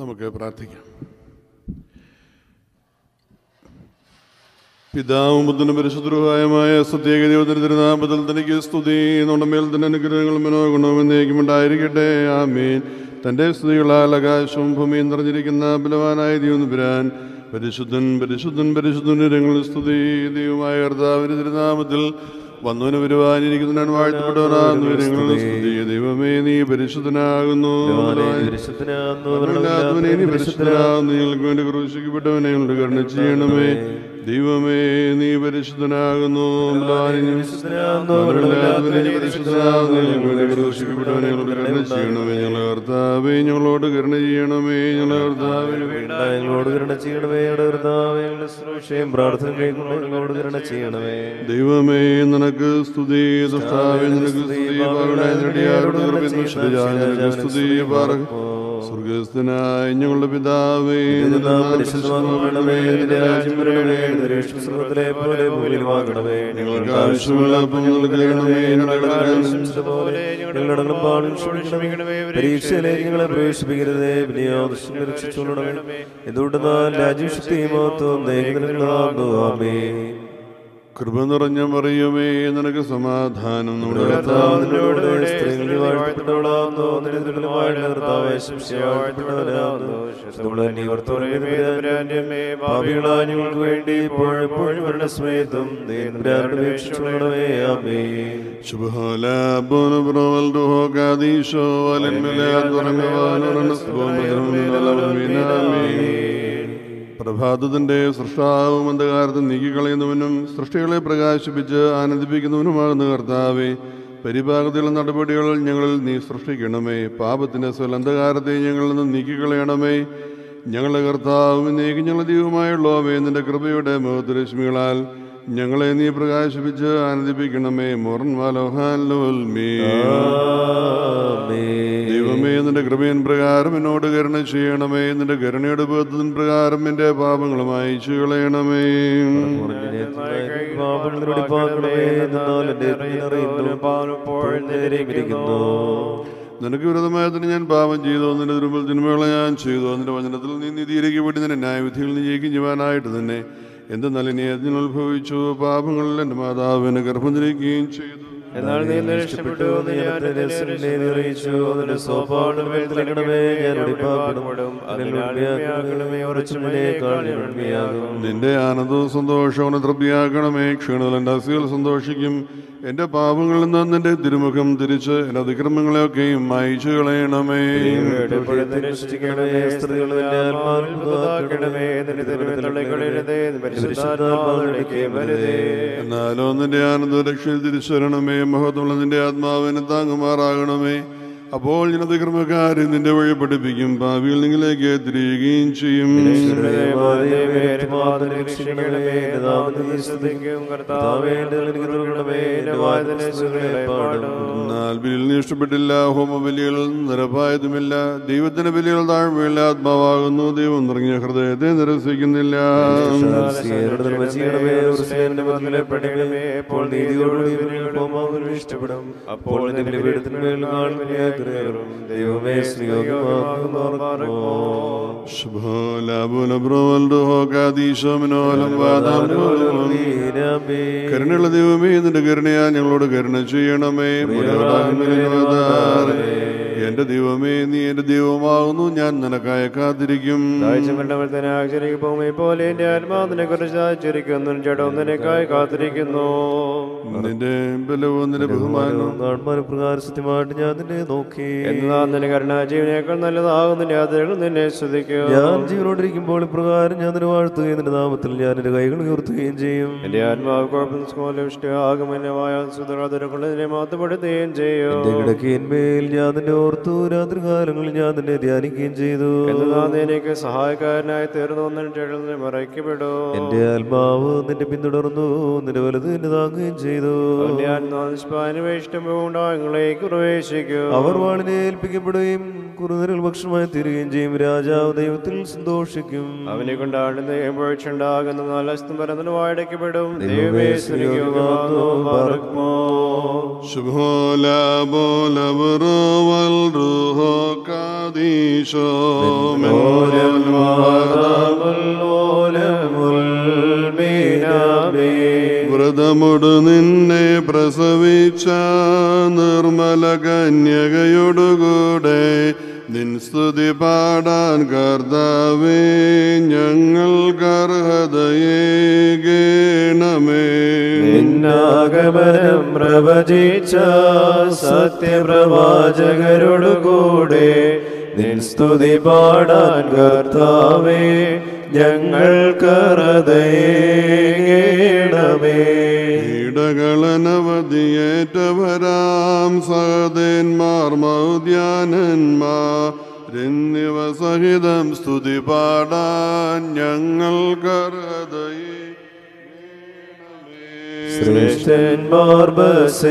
നമുക്ക് പ്രാർത്ഥിക്കാം. പിതാവും ബുദ്ധനും പരിശുദ്രഹായമായ സത്യേക ദൈവത്തിന് തിരുനാമത്തിൽ തനിക്ക് സ്തുതി. നമ്മുടെ മേൽ തന്നെ അനുഗ്രഹങ്ങളും മനോഗുണവും എന്നേക്കും ഉണ്ടായിരിക്കട്ടെ. ആമീൻ. തന്റെ സ്തുതികളാൽ ആകാശവും ഭൂമിയും നിറഞ്ഞിരിക്കുന്ന ബലവാനായ ദൈവം പുരാൻ പരിശുദ്ധൻ പരിശുദ്ധൻ പരിശുദ്ധൻ രംഗങ്ങളിൽ സ്തുതി. ദൈവമായ കർത്താവിന് തിരുനാമത്തിൽ വന്നവന് വരുവാനിരിക്കുന്നതിനാണ് വാഴ്ത്തപ്പെട്ടവനാകുന്നു. ദൈവമേ നീ പരിശുദ്ധനാകുന്നു. നീ പരിശുദ്ധനാകുന്നു. ഞങ്ങൾക്ക് വേണ്ടി ക്രൂശിക്കപ്പെട്ടവനെ ഞങ്ങളുടെ കരുണ ചെയ്യണമേ. ദൈവമേ നീ പരിശുദ്ധനാകുന്നു. ക്രൂശിക്കപ്പെട്ടവനെ ഞങ്ങളുടെ കരുണ ചെയ്യണമേ. ഞങ്ങളുടെ കർത്താവേ ഞങ്ങളോട് കരുണ ചെയ്യണമേ. ഞങ്ങളെ ഞങ്ങളോട് കരുണ ചെയ്യണമേ. കർത്താവേ പ്രാർത്ഥന ഞങ്ങളോട് കരുണ ചെയ്യണമേ. ദൈവമേ നിനക്ക് സ്തുതി നിനക്ക് സ്തുതി നെടിയാരോട് നിനക്ക് സ്വർഗസ്ഥനായ ഞങ്ങളുടെ പിതാവേ ഞങ്ങൾക്ക് ആവശ്യമുള്ള പരീക്ഷയിലേക്ക് ഞങ്ങളെ പ്രവേശിപ്പിക്കരുതേ വിനയോ ദുഷ്ടനെ രക്ഷിച്ചുകൊള്ളണമേ. എന്തുകൊണ്ടെന്നാൽ രാജ്യശക്തിയും മഹത്വം കൃപ നിറഞ്ഞ മറിയുമേ നിനക്ക് സമാധാനം ഞങ്ങൾക്ക് വേണ്ടി ഇപ്പോഴെപ്പോഴും ശുഭഹോല പ്രഭാതത്തിന്റെ സൃഷ്ടാവും അന്ധകാരത്തിൽ നീക്കിക്കളയുന്നവനും സൃഷ്ടികളെ പ്രകാശിപ്പിച്ച് ആനന്ദിപ്പിക്കുന്നവനുമാകുന്ന കർത്താവെ പരിഭാഗത്തിലുള്ള നടപടികൾ ഞങ്ങളിൽ നീ സൃഷ്ടിക്കണമേ. പാപത്തിന്റെ സ്വൽ അന്ധകാരത്തെ ഞങ്ങളിൽ നിന്ന് നീക്കിക്കളയണമേ. ഞങ്ങളുടെ കർത്താവും നീക്കി ഞങ്ങളുടെ ദൈവമായുള്ളവേ നിന്റെ കൃപയുടെ മുഖത്തുരശ്മികളാൽ ഞങ്ങളെ നീ പ്രകാശിപ്പിച്ച് ആനന്ദിപ്പിക്കണമേ. മോറൻ വാലോഹാൻ ലോൽമേ ദൈവമേ നിന്റെ കൃപയൻ പ്രകാരം എന്നോട് കരുണ ചെയ്യണമേ. നിന്റെ കരുണയുടെ ബോധത്തിൻ പ്രകാരം എന്റെ കളയണമേ എന്നാൽ എന്റെ നേരെയിരിക്കുന്നു നിനക്ക് വിരുദ്ധമായതിന് ഞാൻ പാപം ചെയ്തു. നിന്റെ ദുരുമ്പൽ തിന്മകളെ ഞാൻ ചെയ്തു. നിന്റെ വചനത്തിൽ നീ നീതിയിലേക്ക് വേണ്ടി നിന്റെ ന്യായവിധിയിൽ നീ ജയിക്കും ചെയ്യുവാനായിട്ട് തന്നെ. എന്തെന്നാൽ ഇനി അതിന് ഉത്ഭവിച്ചു. പാപങ്ങളിൽ എന്റെ മാതാവിനെ ഗർഭം ധരിക്കുകയും ചെയ്തു. എന്നാൽ നീ രക്ഷപ്പെട്ടു അറിയിച്ചു അതിന്റെ ഞാൻ അതിനുണ്മയാക്കണമേ ഉറച്ചുമിനേക്കാൾ ഉണ്മയാകും നിന്റെ ആനന്ദവും സന്തോഷവും തൃപ്തിയാക്കണമേ ക്ഷീണതൽ എന്റെ അസുഖം സന്തോഷിക്കും. എന്റെ പാപങ്ങളിൽ നിന്ന് നിന്റെ തിരുമുഖം തിരിച്ച് എന്റെ അതിക്രമങ്ങളെയൊക്കെയും മായിച്ചു കളയണമേ. എന്നാലോ നിന്റെ ആനന്ദ രക്ഷയിൽ തിരിച്ചു വരണമേ മഹത്വമുള്ള നിന്റെ ആത്മാവിനെ താങ്ങുമാറാകണമേ. അപ്പോൾ ഞാൻ അതിക്രമക്കാരെ നിന്റെ വഴി പഠിപ്പിക്കും. ഭാവിയിൽ നിങ്ങളിലേക്ക് തിരിയുകയും ചെയ്യും. ഇഷ്ടപ്പെട്ടില്ല ഹോമ ബലികൾ ഹോമബലികൾ നിരപായതുമില്ല ദൈവത്തിന്റെ ബലികൾ താഴ്മയില്ല ആത്മാവാകുന്നു ദൈവം നിറങ്ങിയ ഹൃദയത്തെ നിരസിക്കുന്നില്ല. അപ്പോൾ ദൈവമേ സ്നേഹമാകുമാർക്കോ കരുണയുള്ള ദൈവമേ നിന്റെ കരുണയാ ഞങ്ങളോട് കരുണ ചെയ്യണമേ എന്റെ ദൈവമേ നീ എന്റെ ദൈവമാകുന്നു. ഞാൻ നിനക്കായ കാത്തിരിക്കും. ഭൂമി പോലെ എന്റെ ആത്മാവിനെ കുറിച്ച് ആചരിക്കുന്നു ജഡം നിനക്കായി കാത്തിരിക്കുന്നു. നിന്റെ ബലവും നിന്റെ ബഹുമാനവും. നാട്മാന സത്യമായിട്ട് ഞാൻ നിന്നെ നോക്കി. എന്നാ നിന്റെ കരുണ ജീവനേക്കാൾ നല്ലതാകുന്ന യാത്രകൾ നിന്നെ ശ്രദ്ധിക്കുക ഞാൻ ജീവനോടിരിക്കുമ്പോൾ ഇപ്രകാരം ഞാൻ നിന്നെ വാഴ്ത്തുകയും നിന്റെ നാമത്തിൽ ഞാൻ എന്റെ കൈകൾ ഉയർത്തുകയും ചെയ്യും. എന്റെ ആത്മാവ് കുഴപ്പമാകുമെന്നവായ സുതരാതരങ്ങളെ മാറ്റപ്പെടുത്തുകയും ചെയ്യും. എന്റെ കിടക്കയിന്മേൽ ഞാൻ നിന്നെ ഓർത്തു രാത്രികാലങ്ങളിൽ ഞാൻ നിന്നെ ധ്യാനിക്കുകയും ചെയ്തു. എനിക്ക് സഹായക്കാരനായി തീർന്നു മറയ്ക്കപ്പെടൂ. എന്റെ ആത്മാവ് നിന്നെ പിന്തുടർന്നു നിന്റെ വലത് നിന്നെ താങ്ങുകയും ചെയ്തു. ഞാൻ അവർ വാളിനെ ഏൽപ്പിക്കപ്പെടുകയും കുറുനരൽ ഭക്ഷണമായി തീരുകയും ചെയ്യും. രാജാവ് ദൈവത്തിൽ സന്തോഷിക്കും. അവനെ കൊണ്ടാണ് ദൈവം സ്തംഭരത്തിന് വാഴയ്ക്കപ്പെടും ദൈവമേ വ്രതമൊടു നിന്നെ പ്രസവിച്ച നിർമ്മല കന്യകയോടുകൂടെ നിൻ സ്തുതി പാടാൻ കർത്താവേ ഞങ്ങൾ കർഹതയേകേണമേ നിന്നാഗമനം പ്രവചിച്ച സത്യപ്രവാചകരോടുകൂടെ കൂടെ നിൻസ്തുതി പാടാൻ കർത്താവേ ഞങ്ങൾക്കറതയേണമേ ഇടകളനവധിയേറ്റവരാം സഹദേന്മാർ മൗദ്യാനന്മാരെന്നിവ സഹിതം സ്തുതി പാടാൻ ഞങ്ങൾക്കർഹതയേ ശ്രേഷ്ഠന്മാർ ബസേലിയോസ്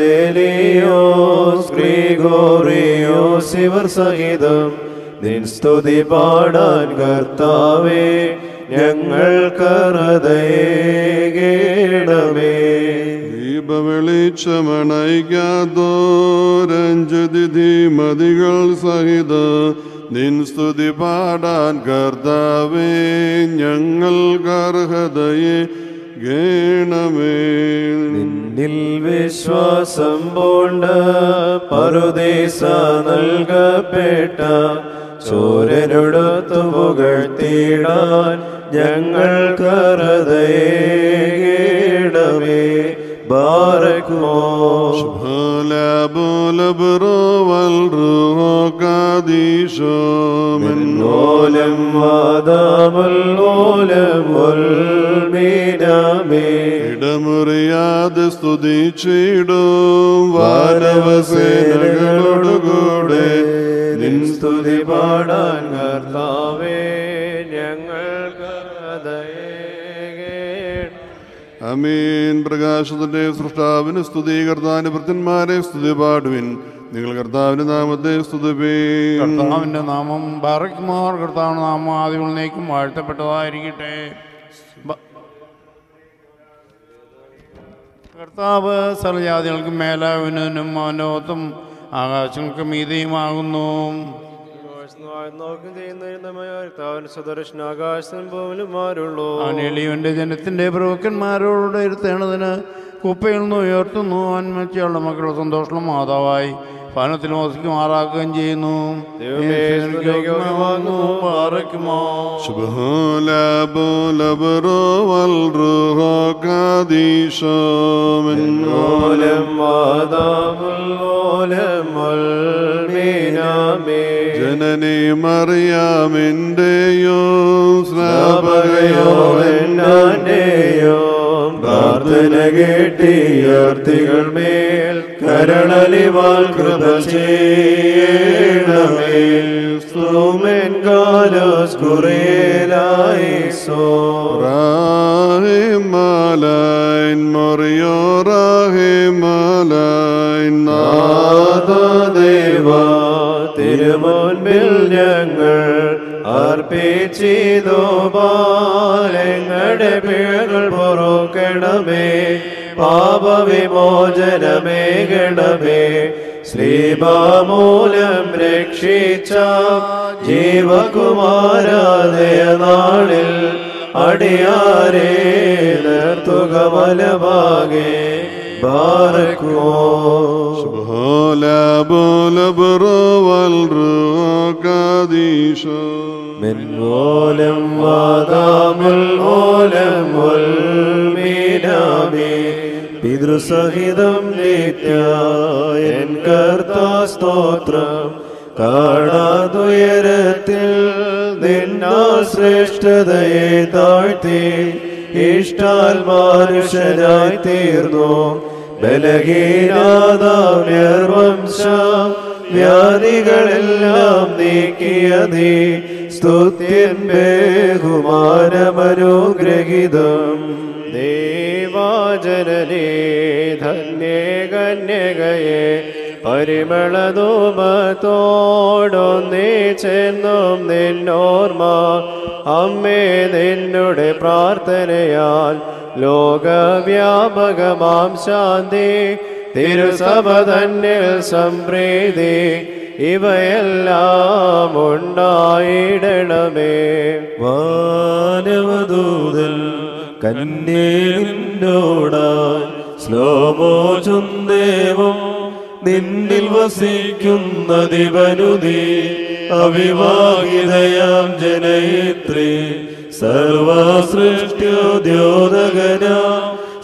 ഗ്രിഗോറിയോസ് ശിവർ സഹിതം നിൻ സ്തുതി പാടാൻ കർത്താവേ ഞങ്ങൾക്കറതയേണമേ ദീപവെളിച്ചമണയ്ക്കാതോരഞ്ജതി മതികൾ സഹിത നിൻ സ്തുതി പാടാൻ കർത്താവേ ഞങ്ങൾക്കർഹതയെ ഗേണമേ. നിന്നിൽ വിശ്വാസം പോണ്ട പറുദേശ നൽകപ്പെട്ട ചോരനൊടുത്തു പുകഴ്ത്തിയിടാൻ ഞങ്ങൾക്കറതയേണമേ ബാരക്കുമോ ഓലം വാദാമുൽ ഓലം മീനാമേ ഇടമുറിയാതെ സ്തുതിച്ചിടും വാനവസേനകളോടുകൂടെ. നിൻ സ്തുതി പാടാൻ അമീൻ പ്രകാശത്തിന്റെ സൃഷ്ടാവിന് സ്തുതി കർത്താവിന്റെ ഭൃത്യന്മാരെ സ്തുതി പാടുവിൻ. നിങ്ങൾ കർത്താവിന്റെ നാമത്തെ സ്തുതിപ്പീൻ കർത്താവിന്റെ നാമം ബാറക്കുമാർ കർത്താവിന്റെ നാമം ആദ്യം നീക്കും വാഴ്ത്തപ്പെട്ടതായിരിക്കട്ടെ കർത്താവ് സർജാതികൾക്കും മേലാവിനും അവനോത്തും ആകാശങ്ങൾക്ക് മീതയുമാകുന്നു. നോക്കും ചെയ്യുന്ന സദർശന ആകാശം പോലുമാരുള്ളൂ അവൻ എളിയവന്റെ ജനത്തിന്റെ പ്രഭുക്കന്മാരോട് ഇരുത്തേണ്ടതിന് കുപ്പയിൽ നിന്ന് ഉയർത്തുന്നു. അന്മച്ചയുള്ള മക്കളുടെ സന്തോഷം മാതാവായി ഭവനത്തിൽ വസിക്കുമാറാക്കുകയും ചെയ്യുന്നു. ജനനെ മറിയാമിന്റെയോ സ്നാപകയോ എന്നാന്റെയോ പ്രാർത്ഥന കേട്ടിയർത്തികൾ മേൽ കരണലിവാൽ കൃപ ചെയ്യണമേ. സ്തുമൻ കാലോസ് കുറേലായിസോ റാഹിമാലൈൻ മൊറിയോ റാഹിമാലൈൻ നാദദേവ തിരുമുൻപിൽ ഞങ്ങൾ അർപ്പിച്ചിതോ ബാലങ്ങളുടെ പിഴകൾ പൊറുക്കണമേ. പാപവിമോചനമേകണമേ. ശ്രീമാമൂലം രക്ഷിച്ച ജീവകുമാരാദയനാളിൽ അടിയാരേ നിർത്തുക വലഭാഗേ. ബാറക്കുമോ? മോലം വാദാമുൽ ഓലം മീനാമേ പിതൃസഹിതം നിത്യായൻ കർത്താ സ്തോത്രം. കാണാതുയരത്തിൽ നിന്നാ ശ്രേഷ്ഠതയെ താഴ്ത്തി ഇഷ്ടാൽ മനുഷ്യനായി തീർന്നു ബലഹീനാദാവംശ വ്യാധികളെല്ലാം നീക്കിയ നീ സ്തുത്യൻ ബഹുമാനമനുഗ്രഹിതം. ദേവാജനനേ ധന്യേ കന്യകയെ പരിമളധൂപത്തോടൊന്നേ ചെന്നും നിന്നോർമ്മ. അമ്മേ നിന്നുടെ പ്രാർത്ഥനയാൽ ലോകവ്യാപകമാം ശാന്തി. തിരുസഭ തന്നിൽ സംപ്രീതി ഇവയെല്ലാം ഉണ്ടായിടണമേ. വാനവദൂതൻ കന്യേനോടായി ശ്ലോമോ ചുന്ദേവം നിന്നിൽ വസിക്കുന്ന ദിവനുദി അവിവാഹിതയാം ജനയിത്രി. സർവസൃഷ്ട്യോദ്യോതകന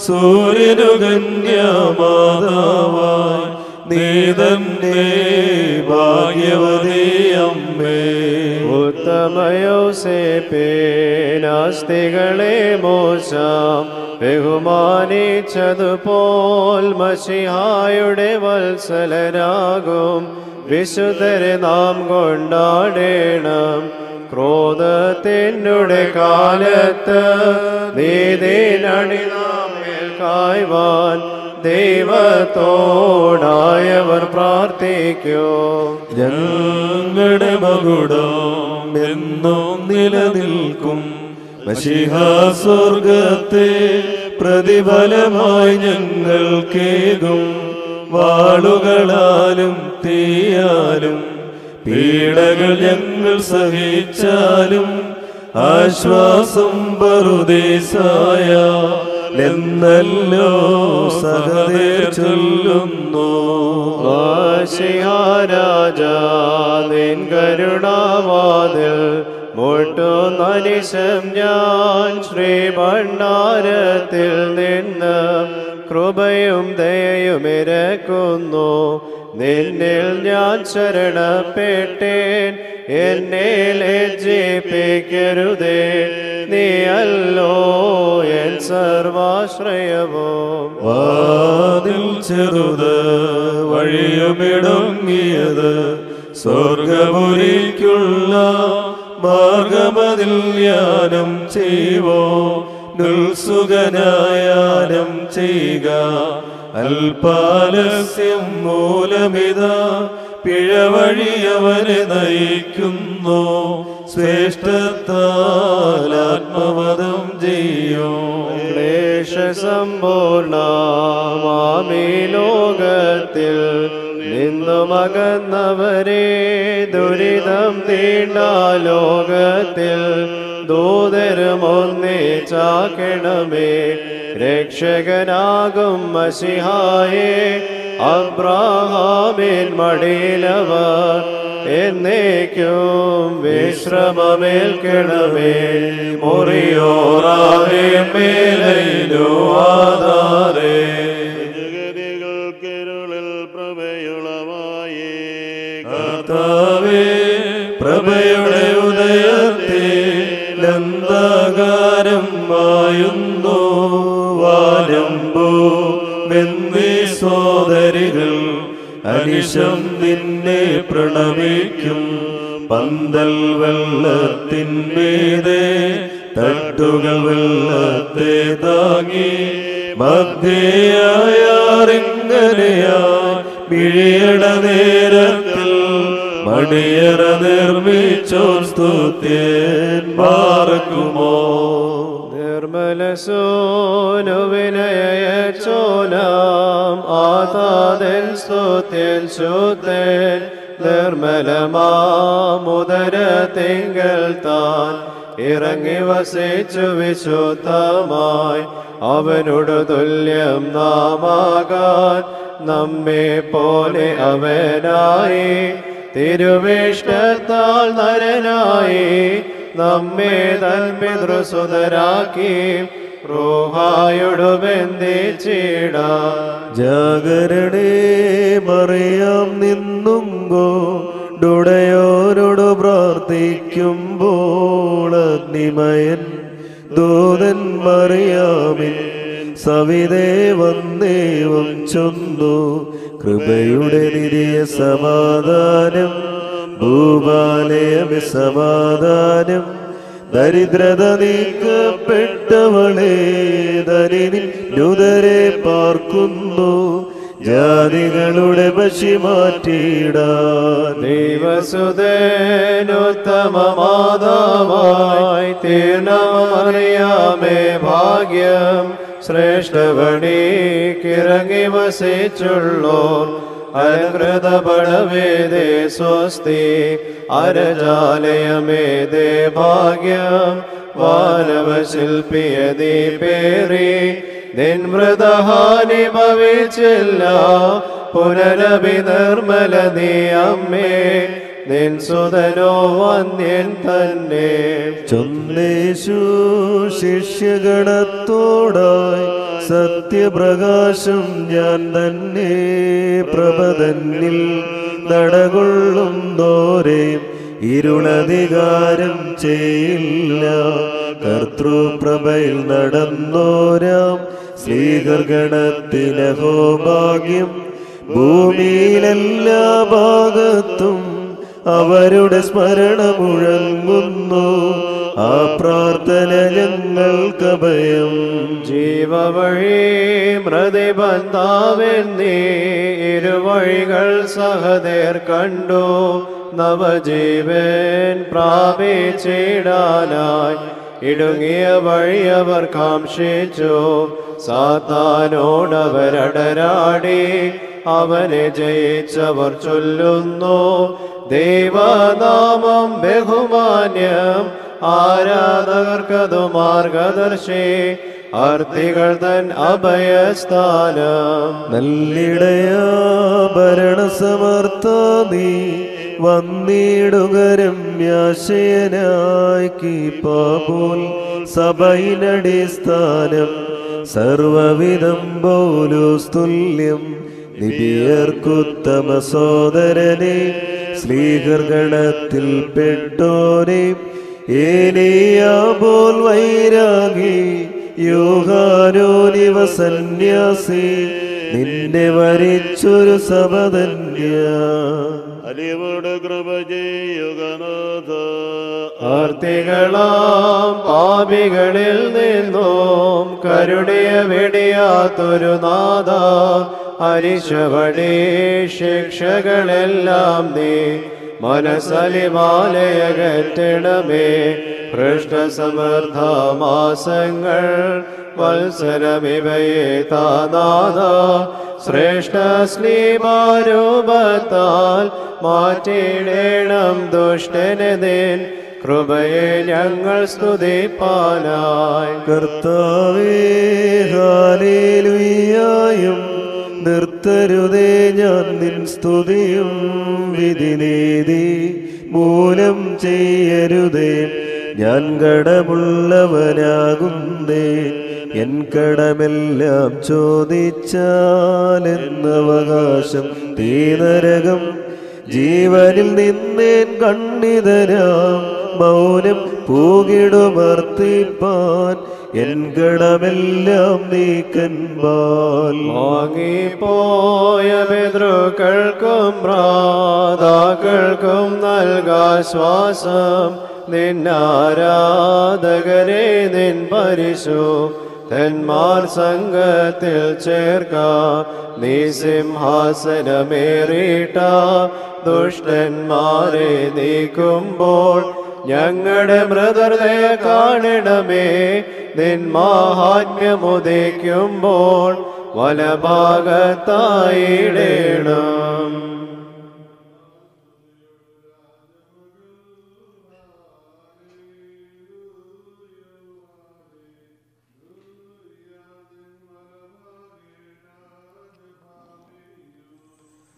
സൂര്യനു കന്യാമാതാവായി. നീ തന്നെ ഭാഗ്യവതി അമ്മേ. ഉത്തമയോസേപ്പേനാസ്തികളെ മോശം ബഹുമാനിച്ചതുപോൽ മഷിഹായുടെ വത്സലരാകും. വിശുദ്ധരെ നാം കൊണ്ടാടേണം. ക്രോധത്തിനുടെ കാലത്ത് നീതിനടി നാം കായ്വാൻ ദൈവത്തോടായവർ പ്രാർത്ഥിക്കോ. ഞങ്ങളുടെ മകുടം എന്നും നിലനിൽക്കും. സ്വർഗത്തെ പ്രതിഫലമായി ഞങ്ങൾ കേകും. വാളുകളാലും തീയാലും പീഡകൾ ഞങ്ങൾ സഹിച്ചാലും ആശ്വാസം പറുദേശായ എന്നല്ലോ സഹതേ ചൊല്ലുന്നു. വാശിഹാരാജാൻ കരുണാവാതിൽ മുട്ടുന്നനിശം ഞാൻ ശ്രീഭണ്ഡാരത്തിൽ നിന്ന് കൃപയും ദയയും ഇരക്കുന്നു. നിന്നിൽ ഞാൻ ശരണപ്പെട്ടേൻ എന്നെ ലജ്ജിപ്പിക്കരുതേ. നീ അല്ലോ എൻ സർവാശ്രയവോ. വാതിൽ ചെറുത് വഴിയുമിടുങ്ങിയത് സ്വർഗപുരിക്കുള്ള മാർഗമതിൽ യാനം ചെയ്വോ? നിൽസുഖനായാനം ചെയ്യുക. അൽപാലസ്യം മൂലമിത. പിഴവഴിയവനെ നയിക്കുന്നു. ശ്രേഷ്ഠത്താൽ ചെയ്യോ ചെയ്യോ? ക്ലേശസമ്പൂർണമാമി ലോകത്തിൽ നിന്നുമകന്നവരെ ദുരിതം തീണ്ട ലോകത്തിൽ ദൂതരുമൊന്നിച്ചാക്കണമേ രക്ഷകനാകും മസിഹായെ അബ്രാഹാമിൻ മടിയിലവർ എന്നേക്കും വിശ്രമമേൽക്കണമേ മുറിയോറാവേ മേലോ ആധാരേ. പ്രഭയുടെ ഉദയത്തെ ലന്താകാരം മായുന്നു. വാരമ്പോ വെന്നി സോദരികൾ അനിശം നിന്നെ പ്രണമിക്കും. പന്തൽ വെള്ളത്തിന്മീതെ തട്ടുകൾ വെള്ളത്തെ താങ്ങി. മധ്യയായാറിങ്ങനെയാ മിഴിയട നേരത്തിൽ മണിയറ നിർമ്മിച്ചോർ സ്തുത്യൻ പാർക്കുമോ നിർമ്മല സോനുവിനയച്ചോനാം ആതാതൻ സ്തുത്യൻ ശുദ്ധൻ നിർമ്മലമാമുദര തിങ്കൾ താൻ. ഇറങ്ങി വസിച്ചു വിശുദ്ധമായി അവനോട് തുല്യം നാമാകാൻ നമ്മെ പോലെ അവനായി. തിരുവേഷ്ടത്താൽ നരനായി നമ്മെ തൻ പിതൃസുതരാക്കി റോഹായോട് ബന്ധിച്ചിട ജാഗരണേ മറിയാം നിന്നുങ്കോ ഡുടയോരോട് പ്രാർത്ഥിക്കുമ്പോൾ അഗ്നിമയൻ ദൂതൻ മറിയാമിൽ സവിതേ ദേവം ചൊന്നു. കൃപയുടെ നിധിയ സമാധാനം ഭൂപാലയമി സമാധാനം ദരിദ്രത നീക്കപ്പെട്ടവളെ ദരിനിൽ നുതരെ പാർക്കുന്നു. ജാതികളുടെ പശി മാറ്റിയിടാൻ ദൈവസുതനുത്തമമാതാവായി തീർണമറിയാമേ ഭാഗ്യം. ശ്രേഷ്ഠവണിക്കിറങ്ങി വസിച്ചുള്ളോർ അലങ്കൃതപടവേദേ സ്വസ്തി അരജാലയമേദേ ഭാഗ്യം വാനവശില്പിയതീ പേറി നിൻമൃതഹാനി ഭവിച്ചില്ല പുനരഭി നിർമ്മല നീ അമ്മേ. നിൻ സുതനോ വന്യൻ തന്നെ. ചൊന്നേശു ശിഷ്യഗണത്തോടായി സത്യപ്രകാശം ഞാൻ തന്നെ പ്രഭതന്നിൽ നടകൊള്ളും ദോരേം ഇരുളധികാരം ചെയ്യില്ല. കർത്തൃപ്രഭയിൽ നടന്നോരാം. ശ്രീകർഗണത്തിലഹോ ഭാഗ്യം ഭൂമിയിലെല്ലാ ഭാഗത്തും അവരുടെ സ്മരണ മുഴങ്ങുന്നു. ആ പ്രാർത്ഥന ഞങ്ങൾക്ക് ഭയം ജീവവഴി മൃതിബന്ധാവെന്നീ ഇരുവഴികൾ സഹദേർ കണ്ടു. നവജീവൻ പ്രാപിച്ചിടാനായി ഇടുങ്ങിയ വഴി അവർ കാംക്ഷിച്ചു. സാത്താനോടവരടരാടി അവനെ ജയിച്ചവർ ചൊല്ലുന്നു. ദൈവനാമം ബഹുമാന്യം ആരാധകർക്കതു മാർഗദർശി അർത്ഥികൾ തൻ അഭയസ്ഥാനം. നല്ലിടയാ ഭരണസമർത്ഥ നീ വന്നിടുകരമ്യാശയനായി കീപ്പാപോൽ സഭയിനടിസ്ഥാനം. സർവവിധം പോലുസ്തുല്യം നിബിയർക്കുത്തമ സോദരനെ ശ്രീകർഗണത്തിൽ പെട്ടോനെ ഏനിയാപോൽ വൈരാഗി യോഹാനോനിവ സന്യാസി നിന്നെ വരിച്ചൊരു സപതന്യ അലിവോട് കൃപ ചെയ്യുകനാഥ ആർത്തികളാം പാപികളിൽ നിന്നും കരുടിയ വെടിയാത്തൊരു നാഥ. അരിശവടി ശിക്ഷകളെല്ലാം നീ മനസ്സലിമാലയകറ്റണമേ പൃഷ്ഠസമർത്ഥ മാസങ്ങൾ വത്സരമിവയെ താനാഥ ശ്രേഷ്ഠ സ്ലീപാരൂപത്താൽ മാറ്റിയിടേണം ദുഷ്ടനതേൻ. കൃപയെ ഞങ്ങൾ സ്തുതിപ്പാനായി. കർത്താവേ ഹാലേലുയ്യായും നിർത്തരുതേ ഞാൻ നിൻ സ്തുതിയും വിധിനീതി മൂലം ചെയ്യരുതേ. ഞാൻ കടമുള്ളവനാകുന്നേ എൻ കടമെല്ലാം ചോദിച്ചാലെന്നവകാശം തീനരകം. ജീവനിൽ നിന്നേൻ കണ്ണിതരാം മൗനം പൂകിടുമർത്തിപ്പാൻ. എൻ കടമെല്ലാം നീക്കൻപാൽ വാങ്ങിപ്പോയ പിതൃക്കൾക്കും പ്രാതാക്കൾക്കും നൽകാശ്വാസം നിന്നാരാധകരെ നിൻ പരിശു തന്മാർ സംഘത്തിൽ ചേർക്ക. നീ സിംഹാസനമേറിട്ട ദുഷ്ടന്മാരെ നീക്കുമ്പോൾ ഞങ്ങളുടെ മൃതൃതയ കാണണമേ. വലഭാഗത്തായിടേണോ വലഭാഗത്തായിടേണം.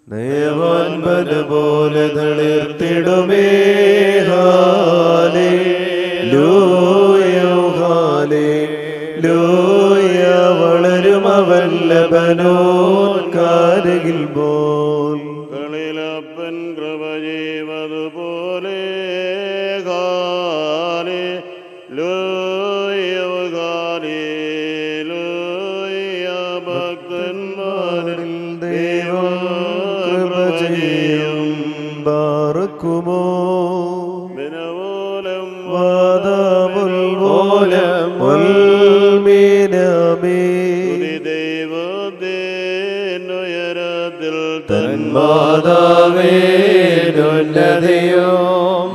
ദേവാൻപന പോലെ തളിർത്തിടുമേ. ഹാലേ ലൂയോ ഹാലേ ലോയ വളരും അവല്ലഭനോൻ കാരകിൽ പോൽ ഉൽമീനമേ ദൈവത്തിനുയരത്തിൽ തന്മാതാവേനുന്നതിയോ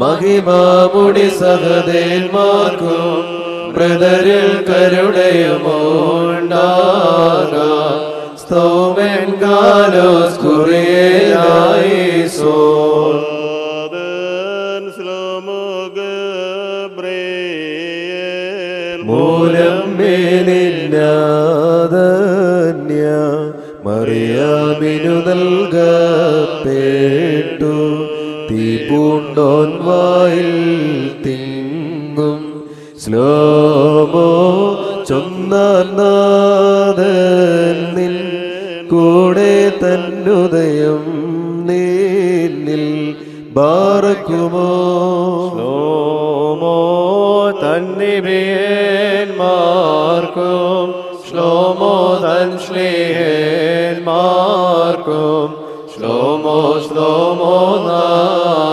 മഹിമാമുടി സഹദേന്മാർക്കും ബ്രദരിൽ കരുണയുമോണ്ടാക സ്തോമൻ കാലോസ് kurielaiso. Aden മറിയാമിനു നൽകപ്പെട്ടു. തീ പൂണ്ടോൻ വായിൽ തിങ്ങും. ശ്ലോമോ ചൊന്നാനാഥൻ നിൻ കൂടെ തന്നുദയം നിന്നിൽ ബാറക്കുമോ? ശ്ലോമോ തന്നിബിയന്മാർക്കും ശ്ലോമോ Shloman Shliel Markum Shlomo Shlomo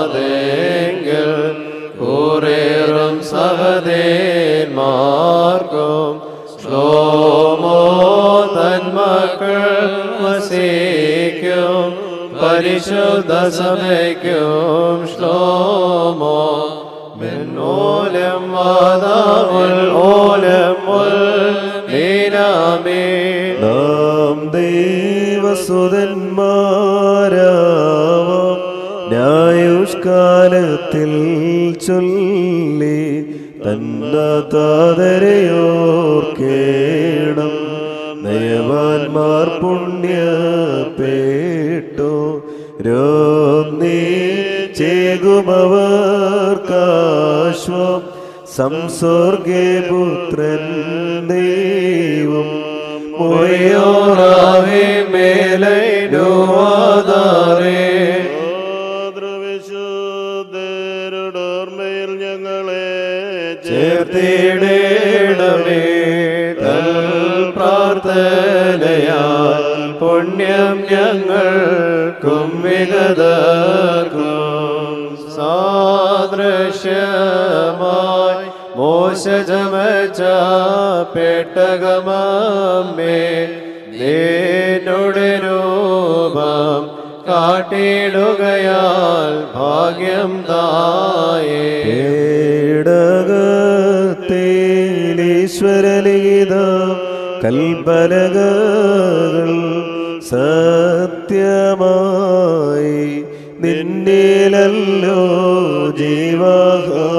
Nadengel Kuriram Savadin Markum Shlomo Tanmakal Masikyum Parishuddha Samekyum Shlomo من أولم وضع الأولم والإنامين ദൈവസുതന്മാരാവാം ന്യായുഷ്കാലത്തിൽ ചൊല്ലി തന്നതാതരയോർക്കേണം നയവാന്മാർ പേട്ടോ രോന്നി ചേകുമവർക്കാശ്വം. സംസർഗേ പുത്രൻ ദൈവം ഒയോറാവേ മേലൈനുവാദാരേ മാതൃവിശുദ്ധരുടോർമ്മയിൽ ഞങ്ങളെ ചേർത്തിടേണമേ. പ്രാർത്ഥനയാൽ പുണ്യം ഞങ്ങൾക്കും വിഗതർക്കും സാദൃശ്യമായി മോശജമച്ച പെട്ടകമേ നിന്നുടെ രൂപം കാട്ടിടുകയാൽ ഭാഗ്യം തായേ. പേടകത്തേലീശ്വരലിഖിത കൽപ്പലകൾ സത്യമായി നിന്നിലല്ലോ ജീവാഹാരം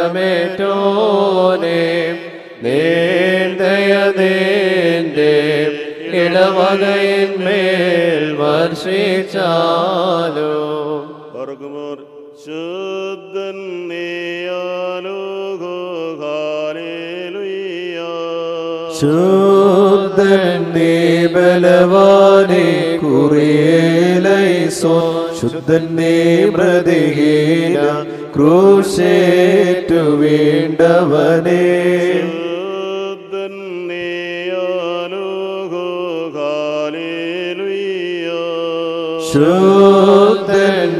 ജഡമേറ്റോനെ നേന്തയതേന്റെ ഇടവകയിന്മേൽ വർഷിച്ചാലോ. പറകുമോർ ശുദ്ധൻ ശുദ്ധൻ നീ ബലവാനെ കുറിയേലൈ ശുദ്ധൻ നീ മൃതിഹീന ക്രൂശേറ്റു വീണ്ടവനെ.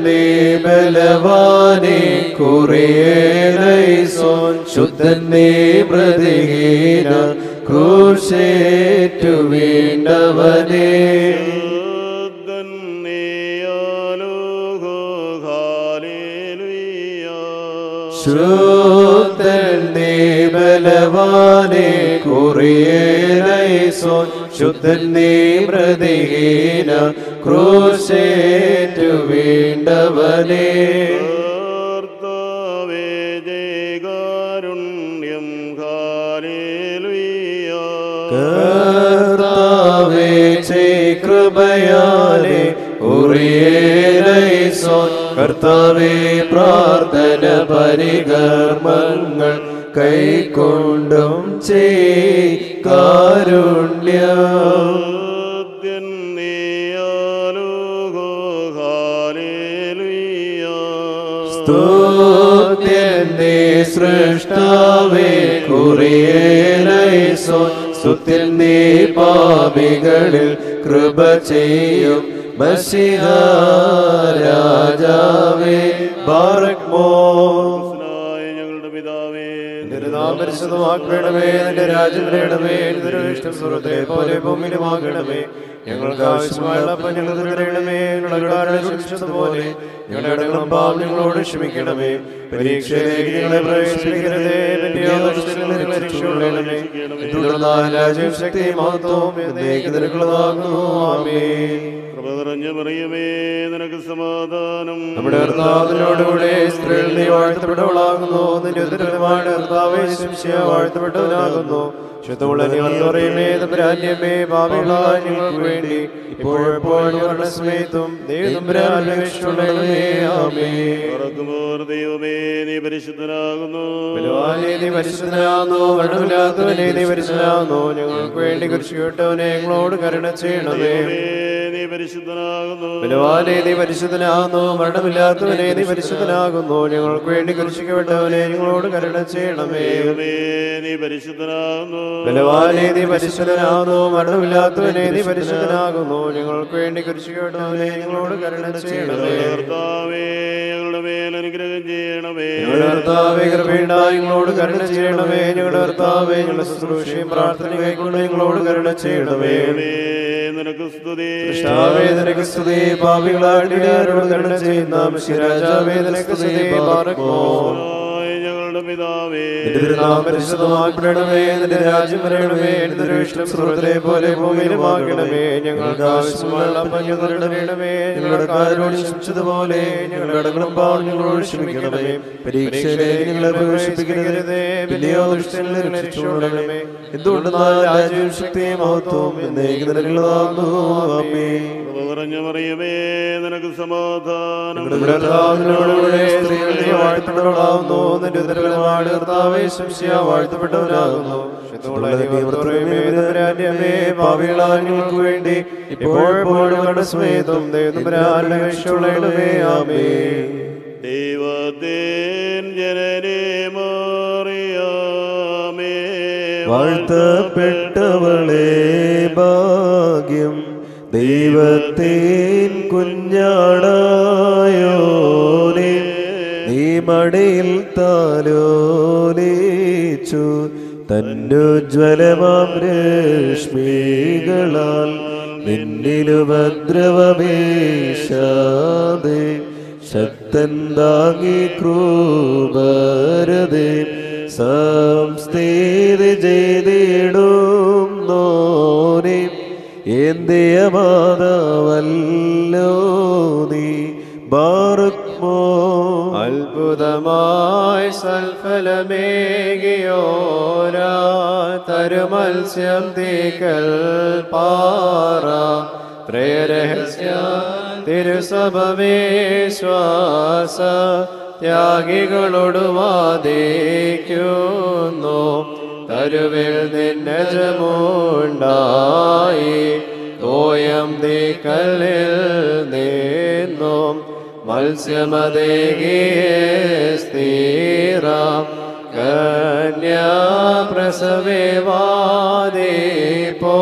നീ ബലവാനെ കുറിയേലൈസോ സോൻ. നീ മൃതിഹീന ക്രൂശേറ്റു വീണ്ടവനെ. നീ ബലവാനെ ശുദ്ധൻ നീ മൃതിഹീന ക്രൂശേറ്റു വീണ്ടവനെ. കർത്താവേ കൃപയാലേ ഉറിയേ കർത്താവേ പ്രാർത്ഥന പരികർമ്മങ്ങൾ കൈക്കൊണ്ടും ചെയ് കാരുണ്യം. ശുദ്ധൻ നീയാലുഗോ ഹാലേലുയ്യ സ്തുത്യന്റെ സൃഷ്ടാവേ കുറിയേലൈസോ സ്തുത്യന്റെ പാപികളിൽ കൃപ ചെയ്യും. മസിഹ രാജാവേ ബാറക്മോ ഞങ്ങളുടെ പിതാവേ. പരിശുദ്ധമാക്കണമേ നിന്റെ രാജ്യം നേടണമേ ഇഷ്ടം സുഹൃത്തെ പോലെ ഭൂമിയിലുമാകണമേ. ഞങ്ങൾക്ക് ആവശ്യമായ അപ്പം ഞങ്ങൾ തരണമേ ഞങ്ങളുടെ കാരണ ക്ഷമിച്ചതുപോലെ ഞങ്ങളുടെ അടങ്ങളും പാപം ഞങ്ങളോട് ക്ഷമിക്കണമേ. പരീക്ഷയിലേക്ക് ഞങ്ങളെ പ്രവേശിപ്പിക്കരുതേ രാജ്യം ശക്തി മഹത്വവും എന്നേക്ക് നിനക്കുള്ളതാകുന്നു ആമേൻ. കൃപ നിറഞ്ഞ പറയുമേ നിനക്ക് സമാധാനം. നമ്മുടെ കർത്താവിനോടുകൂടെ സ്ത്രീകൾ നീ വാഴ്ത്തപ്പെട്ടവളാകുന്നു. നിന്റെ ഉദരമായ കർത്താവേ ശിംശിയ വാഴ്ത്തപ്പെട്ടവനാകുന്നു. ശുദ്ധമുള്ള നിയമേ തമ്പരാന്യമേ ഭാവികളായ ഞങ്ങൾക്ക് വേണ്ടി. ഇപ്പോഴെപ്പോഴും മരണസമയത്തും ആമേ തുറക്കുമോർ ദൈവമേ നീ പരിശുദ്ധനാകുന്നു. നീ പരിശുദ്ധനാകുന്നു. മരണമില്ലാത്തവനെ നീ പരിശുദ്ധനാകുന്നു. ഞങ്ങൾക്ക് വേണ്ടി കുരിശ് കേട്ടവനെ ഞങ്ങളോട് കരുണ ചെയ്യണമേ. നീ പരിശുദ്ധനാകുന്നു. ബലവാനെ നീ പരിശുദ്ധനാകുന്നു. മരണമില്ലാത്തവനെ നീ പരിശുദ്ധനാകുന്നു. ഞങ്ങൾക്ക് വേണ്ടി കുരിശിക്കപ്പെട്ടവനെ ഞങ്ങളോട് കരുണ ചെയ്യണമേ. നീ പരിശുദ്ധനാകുന്നു. ബലവാനെ നീ പരിശുദ്ധനാകുന്നു. മരണമില്ലാത്തവനെ നീ പരിശുദ്ധനാകുന്നു. ഞങ്ങൾക്ക് വേണ്ടി കുരിശിക്കപ്പെട്ടവനെ ഞങ്ങളോട് കരുണ ചെയ്യണമേ. കർത്താവേ ഞങ്ങളുടെ മേൽ അനുഗ്രഹം ചെയ്യണമേ. ഞങ്ങളുടെ കർത്താവേ കൃപയുണ്ടായി ഞങ്ങളോട് കരുണ ചെയ്യണമേ. ഞങ്ങളുടെ കർത്താവേ ഞങ്ങളുടെ ശുശ്രൂഷയും പ്രാർത്ഥനയും കൈക്കൊണ്ട് ഞങ്ങളോട് കരുണ ചെയ്യണമേ. നിനക്ക് സ്തുതി കർത്താവേ നിനക്ക് ചെയ്യുന്ന രാജാവേ നിനക്ക് സ്തുതി പാർക്കോ ഞങ്ങളുടെ പിതാവേ പരിശുദ്ധമാക്കണമേ നിന്റെ രാജ്യം വരണമേ പോലെ ഞങ്ങൾക്ക് ആവശ്യമുള്ള ഞങ്ങളുടെ കാരോട് ഞങ്ങളുടെ അടങ്ങളും ക്ഷമിക്കണമേ. പരീക്ഷയിലേക്ക് ഞങ്ങളെ പ്രവേശിപ്പിക്കരുതേ. എന്തുകൊണ്ട് രാജ്യവും ശക്തിയും മഹത്വവും നിനക്ക് സമാധാനം. നിന്റെ വേണ്ടി ആമേ ദൈവത്തിൻ ജനനേ മാറിയാമേ വാഴ്ത്തപ്പെട്ടവളെ ഭാഗ്യം ദൈവത്തേൻ കുഞ്ഞാടായോനെ നീ മടിയിൽ താലോലിച്ചു. തന്നുജ്വലമാം രശ്മികളാൽ നിന്നിലുപദ്രവമേശാതെ ശക്തൻ താങ്ങി ക്രൂപരതെ. സംസ്ഥിതി ചെയ്തിടും നോനെ. എന്തിയ നീ? ബാറുക്മോ അത്ഭുതമായി സൽഫലമേകിയോരാ തരുമത്സ്യം തീക്കൽ പാറ പ്രേരഹസ്യ തിരുസഭവേശ്വാസ ത്യാഗികളോട് വാദിക്കുന്നു. തരുവിൽ നിന്നജമുണ്ടായി തോയം തീക്കല്ലിൽ നിന്നും. മത്സ്യമതേകിയ സ്ഥിര കന്യാപ്രസവേവാദിപ്പോ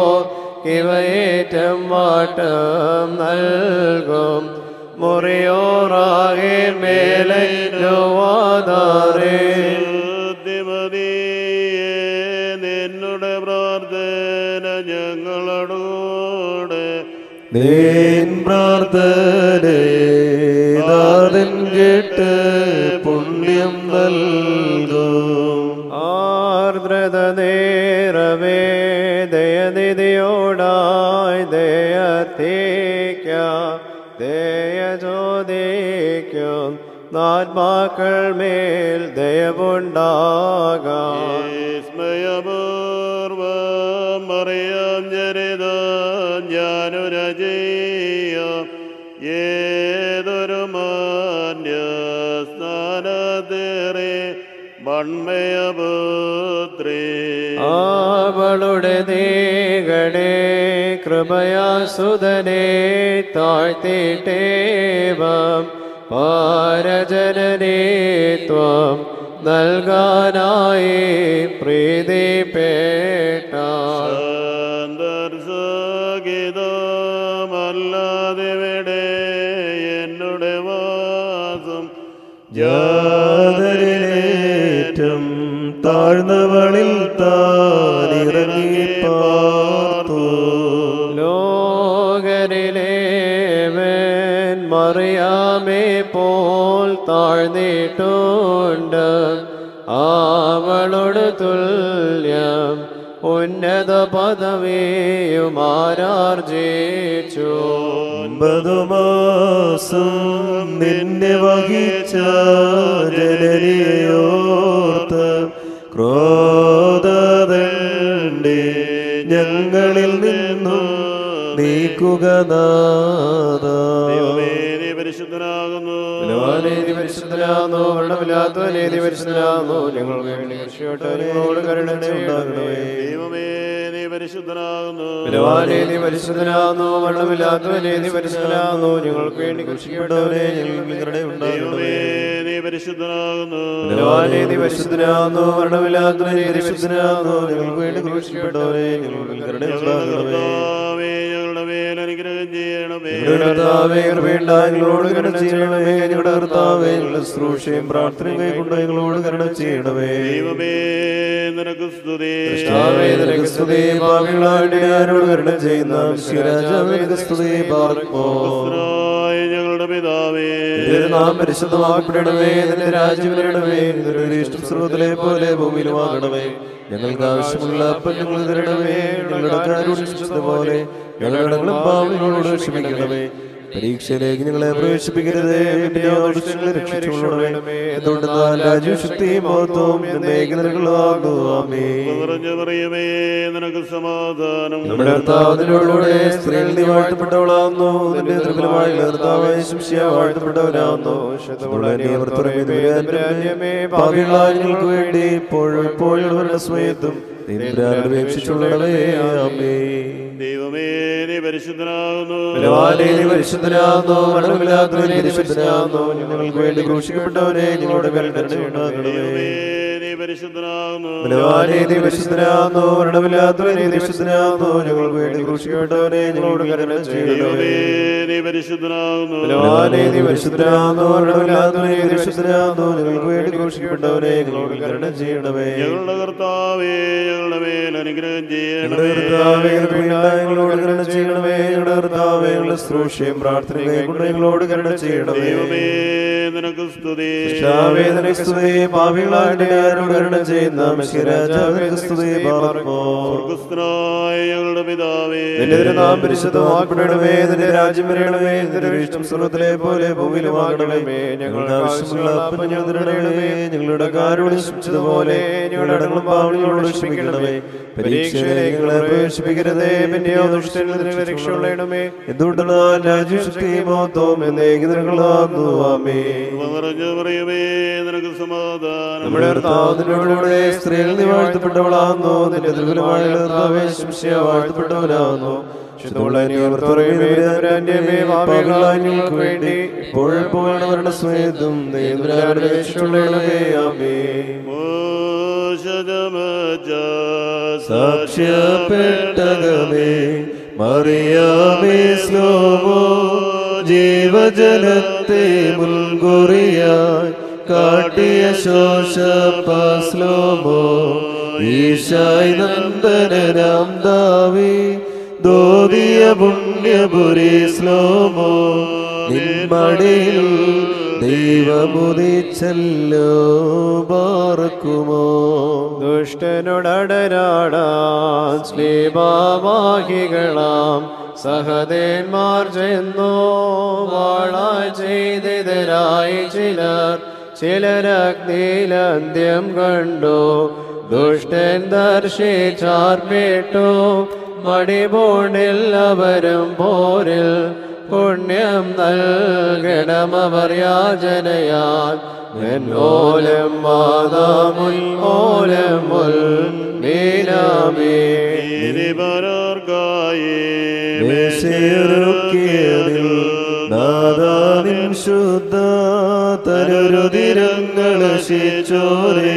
ഇവയേറ്റം വാട്ടം നൽകും. മുറിയോറാകെ മേലെ വാതാറേ നിന്നുടെ പ്രാർത്ഥന ഞങ്ങളോട്. കേട്ട് പുണ്യം നൽകും. ആർദ്രത നേരവേ ദയനിധിയോടായി ദയത്തേക്ക ദയ ചോദിക്കും. ആത്മാക്കൾ മേൽ ദയവുണ്ടാകാം വിസ്മയപൂർവം അറിയാം ജരിത ഞാനുരജയ മൺമയപുത്രേ അവളുടെ നീകളെ കൃപയാസുതനെ താഴ്ത്തിട്ടേവം പാരജനനേത്വം നൽകാനായി പ്രീതിപേട്ട. സന്ദർശകിതമല്ലാതെവിടെ എന്നുടെ വാസം ജാതരേറ്റം താഴ്ന്നവളിൽ താനിറങ്ങി പാർത്തു. ലോകരിലേവൻ മറിയാമേ പോൽ താഴ്ന്നിട്ടുണ്ട്. അവളോട് തുല്യം ഉന്നത പദവിയും ആരാർജിച്ചു. ഒമ്പതു മാസം നിന്നെ വഹിച്ച ക്രോധതണ്ടേ ഞങ്ങളിൽ നിന്നും നീക്കുക നീ പരിശുദ്ധനാകുന്നു. നീതി പരിശുദ്ധനാകുന്നു. വർണമില്ലാത്ത നീതി പരിശുദ്ധനാകുന്നു. വേണ്ടി ദൈവമേ നീ പരിശുദ്ധനാകുന്നു. നീതി പരിശുദ്ധനാകുന്നു. വർണമില്ലാത്ത നീതി പരിശുദ്ധനാകുന്നു. ഞങ്ങൾക്ക് വേണ്ടി കൃഷിയോട്ടവനെ ഞങ്ങളുടെ ദൈവമേ നീ പരിശുദ്ധനാകുന്നു. ഞങ്ങൾക്ക് വേണ്ടി ഞങ്ങളുടെ മേൽ അനുഗ്രഹം ചെയ്യണമേ. ഞങ്ങളുടെ കർത്താവേ കൃപയുണ്ട ഞങ്ങളോട് കരുണ ചെയ്യണമേ. ഞങ്ങളുടെ കർത്താവേ ഞങ്ങളുടെ ശുശ്രൂഷയും പ്രാർത്ഥനയും കൈക്കൊണ്ട് ഞങ്ങളോട് കരുണ ചെയ്യണമേ. ദൈവമേ നിനക്ക് സ്തുതി. നിനക്ക് സ്തുതി. പാപികളായിട്ട് കരുണ ചെയ്യുന്ന വിശ്വരാജാവേ, നിനക്ക് സ്തുതി. ഞങ്ങളുടെ പിതാവേ. നാം പരിശുദ്ധമാക്കപ്പെടണമേ നിന്റെ രാജ്യം വരണമേ നിന്റെ ഇഷ്ടം സ്രോതലെ പോലെ ഭൂമിയിലുമാകണമേ ഞങ്ങൾക്ക് ആവശ്യമുള്ള ഞങ്ങൾ തരണമേ ഞങ്ങളുടെ പോലെ ഞങ്ങളുടെ പാവങ്ങളോട് ക്ഷമിക്കണമേ. പരീക്ഷയിലേക്ക് നിങ്ങളെ പ്രവേശിപ്പിക്കരുതേ. നിനക്ക് സമാധാനം. നമ്മുടെ സ്ത്രീകൾ നീ വാഴ്ത്തപ്പെട്ടവളാകുന്നു. നിന്റെ ദുർബലമായ ഞങ്ങൾക്ക് വേണ്ടി ഇപ്പോഴും ഇപ്പോഴും സമയത്തും അപേക്ഷിച്ചുള്ളവേ ആമേ ദൈവമേ നീ പരിശുദ്ധനാകുന്നു. ബലവാനേ, നീ പരിശുദ്ധനാകുന്നു. മരണമില്ലാത്തവനെ പരിശുദ്ധനാകുന്നു. ഞങ്ങൾക്ക് വേണ്ടി ക്രൂശിക്കപ്പെട്ടവനെ ഞങ്ങളുടെ മേൽ കരുണയുണ്ടാകണമേ. നീ പരിശുദ്ധനാകുന്നു. ഞങ്ങൾക്ക് വേണ്ടി ഞങ്ങളോട് കരുണ ചെയ്യണമേ ഞങ്ങൾക്ക് വേണ്ടി കരുണ ചെയ്യണമേ. കർത്താവേ ഞങ്ങളുടെ മേൽ അനുഗ്രഹം ചെയ്യണമേ. ഞങ്ങളോട് കരുണ ചെയ്യണമേ. ഞങ്ങളുടെ കർത്താവേ ഞങ്ങളുടെ പ്രാർത്ഥനയും ഞങ്ങളോട് കരുണ ചെയ്യണമേ. നിനക്ക് സ്തുതി കർത്താവേ, നിനക്ക് സ്തുതി പാപികളായിട്ട് കരുണ ചെയ്യുന്ന മനുഷ്യരാജാവിനക്ക് സ്തുതി പാർക്കുമോ സ്വർഗസ്ഥനായ ഞങ്ങളുടെ പിതാവേ. നിന്റെ നിന്റെ രാജ്യം വരണമേ നിന്റെ ഇഷ്ടം സ്വർഗത്തിലെ പോലെ ഭൂമിയിലുമാകണമേ. ആവശ്യമുള്ള ഞങ്ങളുടെ കാരോട് ശിക്ഷിച്ചതുപോലെ ഞങ്ങളുടെ അടങ്ങളും പാവങ്ങളോട് ക്ഷമിക്കണമേ പരീക്ഷയിലേക്ക് ഞങ്ങളെ പ്രവേശിപ്പിക്കരുതേ പിന്നെയോ ദുഷ്ടനിൽ രക്ഷയുള്ളണമേ എന്തുകൊണ്ടെന്നാൽ രാജ്യശക്തിയും മഹത്വവും എന്നേക്ക് പറയുമേ നിനക്ക് സമാധാനം. നമ്മുടെ കർത്താവിനോടുകൂടെ സ്ത്രീകൾ നീ വാഴ്ത്തപ്പെട്ടവളാകുന്നു. നിന്റെ ദുർബലമായ കർത്താവേ ശിഷ്യ വാഴ്ത്തപ്പെട്ടവനാകുന്നു ശുദ്ധമുള്ള നീ ഓർത്തുറയുമേ, തമ്പുരാന്റെമേ, വേണ്ടി. ഇപ്പോഴും ദൈവരാരുടെ മറിയാമേ സ്ലോമോ. ജീവജലത്തെ മുൻകുറിയായി കാട്ടിയ ശോഷപ്പാസ്ലോമോ ഈശായി നന്ദനരാം ദാവി ദോതിയ പുണ്യപുരി സ്ലോമോ നിന്മടിയിൽ ദൈവമുദിച്ചല്ലോ പാർക്കുമോ ശ്രീ സ്ലീപാവാഹികളാം സഹദേന്മാർ ചെന്നു വാളായി ചെയ്തിതരായി ചിലർ. ചിലരഗ്നിയിലന്ത്യം കണ്ടു ദുഷ്ടൻ ദർശിച്ചാർപ്പിട്ടു മടിപോണിൽ അവരും പോരിൽ പുണ്യം നൽകണമവർ യാചനയാൽ. ഓലം മാതാമുൽ ഓലം മുൽ മീനാമേ നാദാനിൻ ശുദ്ധ തരുതിരങ്ങൾ ശിച്ചോരെ.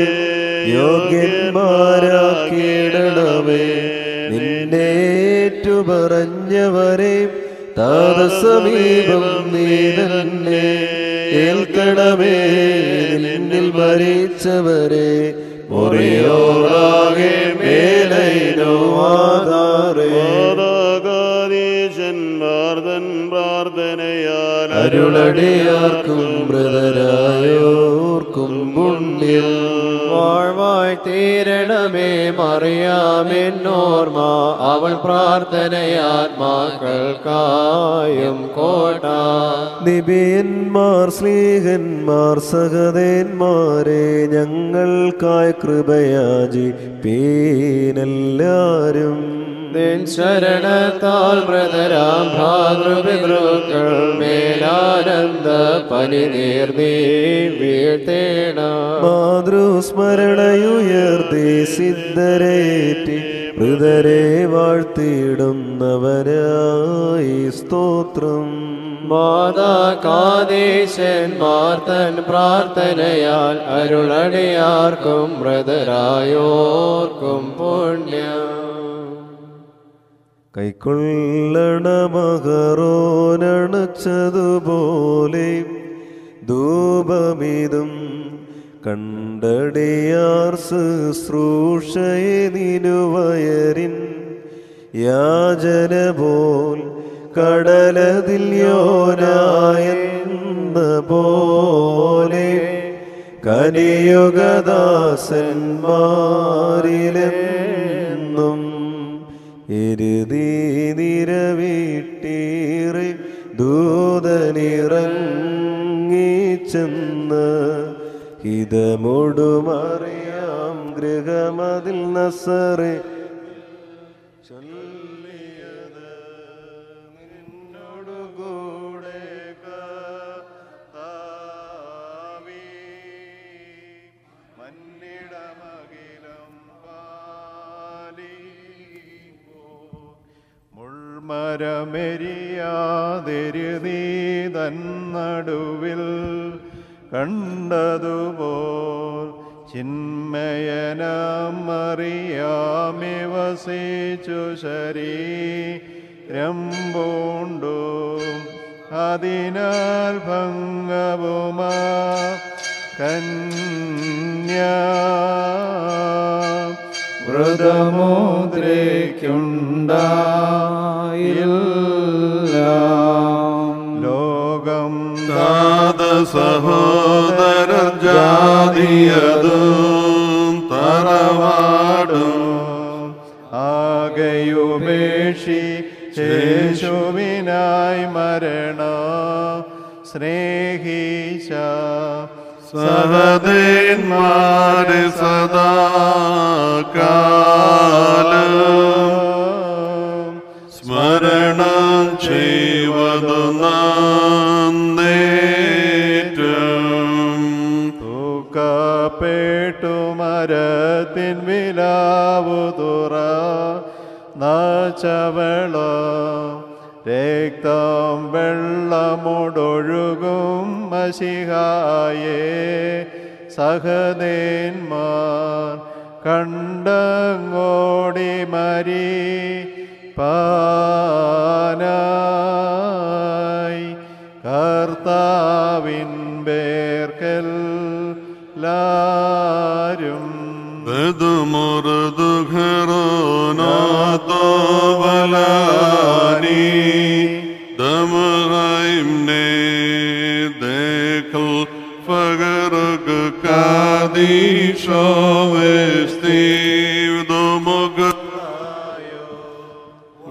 യോഗ്യന്മാരാക്കിയിടണമേ നിന്നേറ്റു പറഞ്ഞവരെ താതസമീപം നീ തന്നെ. ഏൽക്കണമേ നിന്നിൽ മരിച്ചവരെ മുറിയോറാകെ മേലയിലോ ആധാരേ. തൻ പ്രാർത്ഥനയാൽ അരുളടിയാർക്കും മൃതരായോർക്കും പുണ്യം. വാഴ്വായി തീരണമേ മറിയാമെന്നോർമ്മ അവൾ പ്രാർത്ഥനയാത്മാക്കൾക്കായും കോട്ട. നിബിയന്മാർ സ്നേഹന്മാർ സഹദേന്മാരെ ഞങ്ങൾക്കായി കൃപയാജി പീനെല്ലാരും നിൻ ശരണത്താൽ വ്രതരാം ഭാതൃപിതൃക്കൾ മേലാനന്ദ പനി നീർന്നീ വീഴ്ത്തേണ. മാതൃസ്മരണയുയർത്തി സിദ്ധരേറ്റി ഹൃദരെ വാഴ്ത്തിയിടുന്നവരായി സ്തോത്രം. മാതാ കാദേശൻ മാർത്തൻ പ്രാർത്ഥനയാൽ അരുളടിയാർക്കും വ്രതരായോർക്കും പുണ്യം. കൈക്കൊള്ളണമകറോനണച്ചതുപോലെ ധൂപമിതും കണ്ടടിയാർ ശുശ്രൂഷയെ നിനുവയരിൻ യാചന പോൽ കടലതിൽ യോനായെന്ന പോലെ കലിയുഗദാസന്മാരിലെന്നും എരുതി നിരവിട്ടീറി ദൂതനിറങ്ങിച്ചെന്ന് ഹിതമൊടുമറിയാം ഗൃഹമതിൽ നസറെ മുൾമരമെരിയാതിരുതീ തന്നടുവിൽ കണ്ടതുപോൽ ചിന്മയനമറിയാമി വസിച്ചു ശരീരം പൂണ്ടു അതിനാൽ ഭംഗവുമാ കന്യാ വ്രതമുദ്രയ്ക്കുണ്ടായില്ല. ലോകം താത സഹോദര ജാതിയതും തറവാടും ആകയുപേക്ഷി ശേഷുവിനായി മരണ സ്നേഹിച്ച സഹദേന്മാരെ സദാ കാലം സ്മരണം ചെയ്വതു നന്നേറ്റം തൂക്കപ്പെട്ടു മരത്തിൻ വിലാവു തുറ നാച്ചവളോ. രക്തം വെള്ളമൊടൊഴുകും മഷിഹായേ സഹദേന്മാർ കണ്ടങ്ങോടി മരി പാനായി. കർത്താവിൻ പേർക്കൽ ലാരും ബദുമുറദു ഘരോനാത്തോവലാനി Adisho estiv domogayo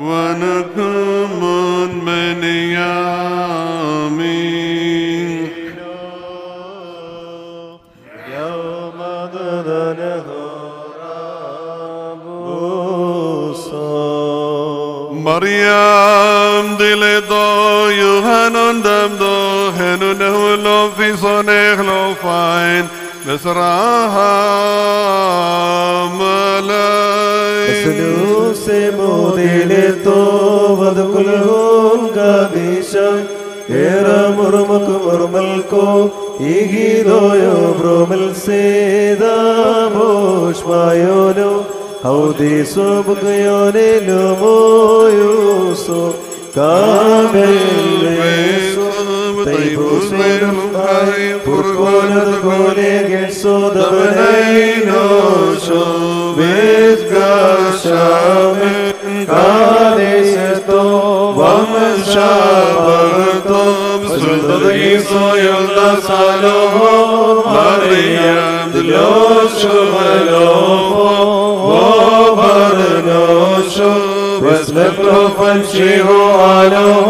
Vanakamon meniyami Maryam dile do Yohanan dam do Henun ehulom fisonek lo fain ملاي سدوس موديل توبد كلهون قابيشا إيرا مرمك مرملكو إيجي دويو برمل سيدا. موش مايونو هودي سوبك يوني لمويوسو كامل بنين شوبت كشام كارست ومشابهت سلطيس يلتصاله مريم دلوش ولوه وبرنوش وسلطه فنشه عليه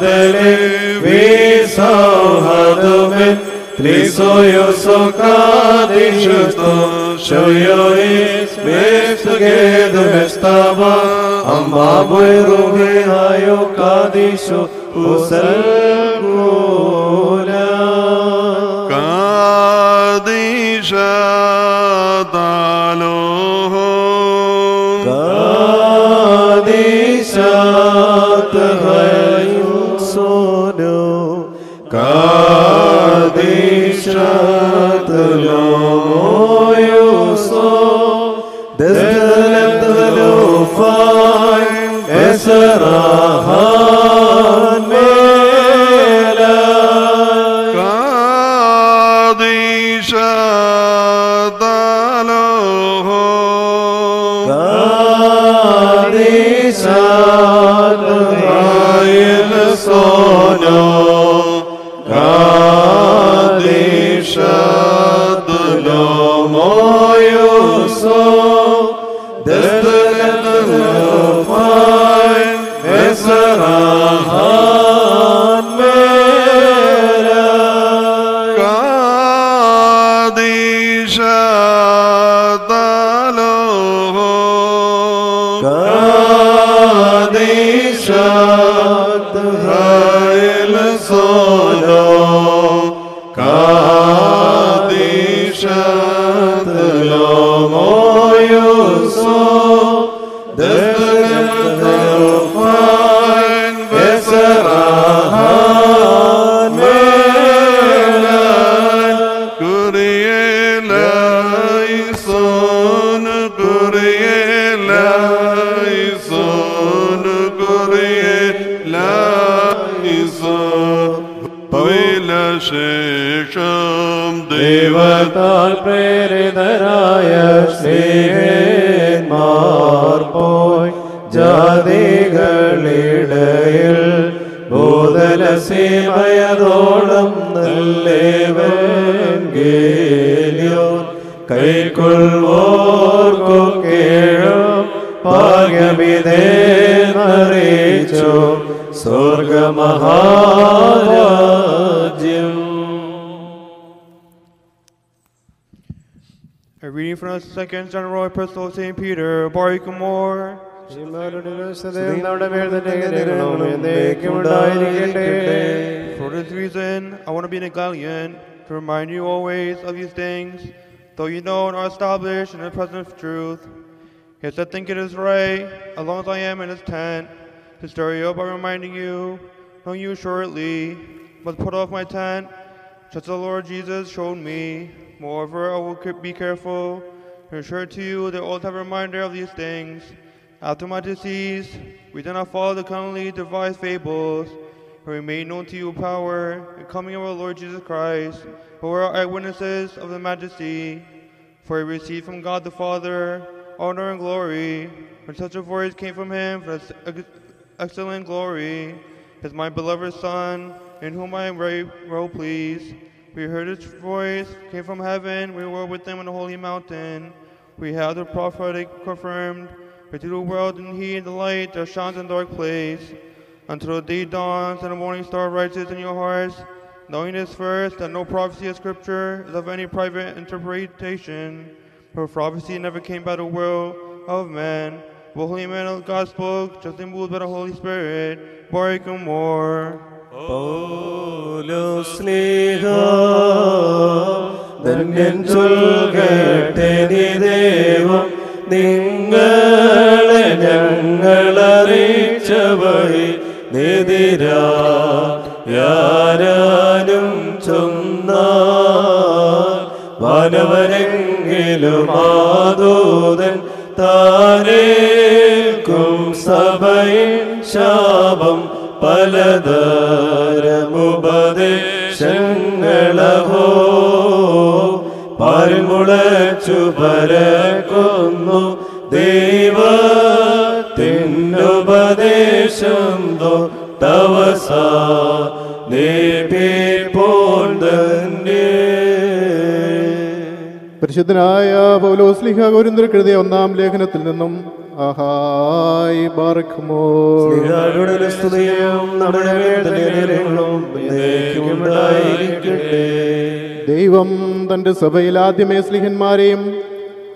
دے ہر سو شکا دش گے ہم آب رو گے آئے شوس ദൈവത്താൽ പ്രേരിതരായ സ്നേഹന്മാർ പോയി. ജാതികളിടയിൽ ഭൂതലസീമയതോളം നല്ലേവൻഗേലിയോ കൈക്കൊള്ളുവോർക്കു കേഴും ഭാഗ്യമിതേന്നറിയിച്ചു. സ്വർഗമഹാരാജ്യം A reading from the second general epistle of St. Peter, Baricamore. For this reason, I want to be in a galleon to remind you always of these things, though you know and are established in the presence of truth. Yes, I think it is right, as long as I am in this tent, to stir you up by reminding you, knowing you shortly, must put off my tent, just as the Lord Jesus showed me. Moreover, I will be careful to assure to you the old-time reminder of these things. After my decease, we do not follow the cunningly devised fables, but we made known to you power and coming of our Lord Jesus Christ, who are eyewitnesses of the majesty. For we received from God the Father honor and glory, when such a voice came from him for ex- ex- excellent glory, as my beloved Son, in whom I am very well pleased. We heard his voice, came from heaven, we were with him on the holy mountain. We have the prophetic confirmed, for to the world and he the light that shines in dark place. Until the day dawns and the morning star rises in your hearts, knowing this first, that no prophecy of Scripture is of any private interpretation. For prophecy never came by the will of man, but holy men of God spoke, justly moved by the Holy Spirit. Baruch more. സ്നേഹ ധന്യൻ ചൊൽകട്ടെ ദേവം. നിങ്ങളെ ഞങ്ങളറിയിച്ച വഴി ചൊന്ന വനവരെങ്കിലും ആദൂതൻ താനേൽക്കും സഭയിൽ ശാപം പലതരമുപദേശങ്ങളഹോ പാൽമുളച്ചു പരക്കൊന്നു ദൈവത്തിനുപദേശം തവസ. പരിശുദ്ധനായ പൗലോസ്ലിഹ ഗൗരന്ദ്രകൃതിയ ഒന്നാം ലേഖനത്തിൽ നിന്നും സ്നേഹാരുടെ സ്തുതിയും നിലനിൽക്കും ഉണ്ടായിരിക്കട്ടെ ദൈവം തന്റെ സഭയിൽ ആദ്യമേ സ്ലിഹന്മാരെയും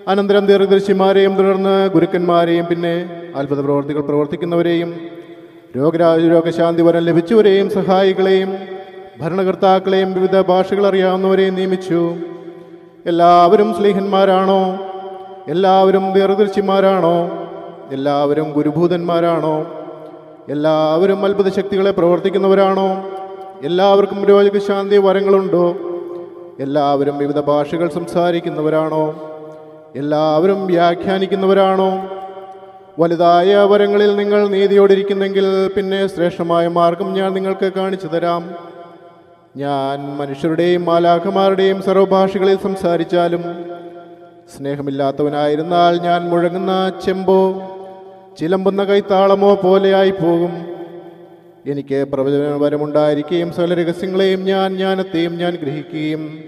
അനന്തരം ദീർഘദർശിമാരെയും തുടർന്ന് ഗുരുക്കന്മാരെയും പിന്നെ അത്ഭുത പ്രവർത്തികൾ പ്രവർത്തിക്കുന്നവരെയും രോഗരാജ രോഗശാന്തി വരം ലഭിച്ചവരെയും സഹായികളെയും ഭരണകർത്താക്കളെയും വിവിധ ഭാഷകൾ അറിയാവുന്നവരെയും നിയമിച്ചു. എല്ലാവരും സ്ലീഹന്മാരാണോ? എല്ലാവരും ദീർഘദർശിമാരാണോ? എല്ലാവരും ഗുരുഭൂതന്മാരാണോ? എല്ലാവരും അത്ഭുത ശക്തികളെ പ്രവർത്തിക്കുന്നവരാണോ? എല്ലാവർക്കും രോഗശാന്തി വരങ്ങളുണ്ടോ? എല്ലാവരും വിവിധ ഭാഷകൾ സംസാരിക്കുന്നവരാണോ? എല്ലാവരും വ്യാഖ്യാനിക്കുന്നവരാണോ? വലുതായ വരങ്ങളിൽ നിങ്ങൾ നീതിയോടിരിക്കുന്നെങ്കിൽ പിന്നെ ശ്രേഷ്ഠമായ മാർഗം ഞാൻ നിങ്ങൾക്ക് കാണിച്ചു തരാം. ഞാൻ മനുഷ്യരുടെയും മാലാഖമാരുടെയും സർവഭാഷകളിൽ സംസാരിച്ചാലും സ്നേഹമില്ലാത്തവനായിരുന്നാൽ ഞാൻ മുഴങ്ങുന്ന ചെമ്പോ ചിലമ്പുന്ന കൈത്താളമോ പോലെയായി പോകും. എനിക്ക് പ്രവചനപരമുണ്ടായിരിക്കുകയും സകല രഹസ്യങ്ങളെയും ഞാൻ ജ്ഞാനത്തെയും ഞാൻ ഗ്രഹിക്കുകയും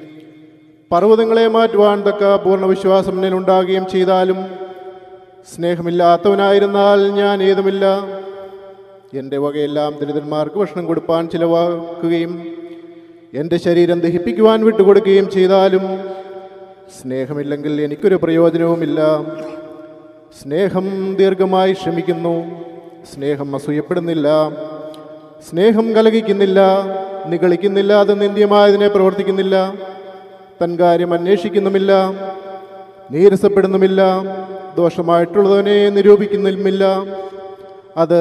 പർവതങ്ങളെ മാറ്റുവാൻ തക്ക പൂർണ വിശ്വാസം ഉണ്ടാകുകയും ചെയ്താലും സ്നേഹമില്ലാത്തവനായിരുന്നാൽ ഞാൻ ഏതുമില്ല. എന്റെ വകയെല്ലാം ദരിദ്രന്മാർക്ക് ഭക്ഷണം കൊടുപ്പാൻ ചിലവാക്കുകയും എന്റെ ശരീരം ദഹിപ്പിക്കുവാൻ വിട്ടുകൊടുക്കുകയും ചെയ്താലും സ്നേഹമില്ലെങ്കിൽ എനിക്കൊരു പ്രയോജനവുമില്ല. സ്നേഹം ദീർഘമായി ശ്രമിക്കുന്നു. സ്നേഹം അസൂയപ്പെടുന്നില്ല. സ്നേഹം കലകിക്കുന്നില്ല നിഗളിക്കുന്നില്ല അത് നിന്ദ്യമായതിനെ പ്രവർത്തിക്കുന്നില്ല. തൻ കാര്യം അന്വേഷിക്കുന്നുമില്ല നീരസപ്പെടുന്നുമില്ല ദോഷമായിട്ടുള്ളതിനെ നിരൂപിക്കുന്നുമില്ല. അത്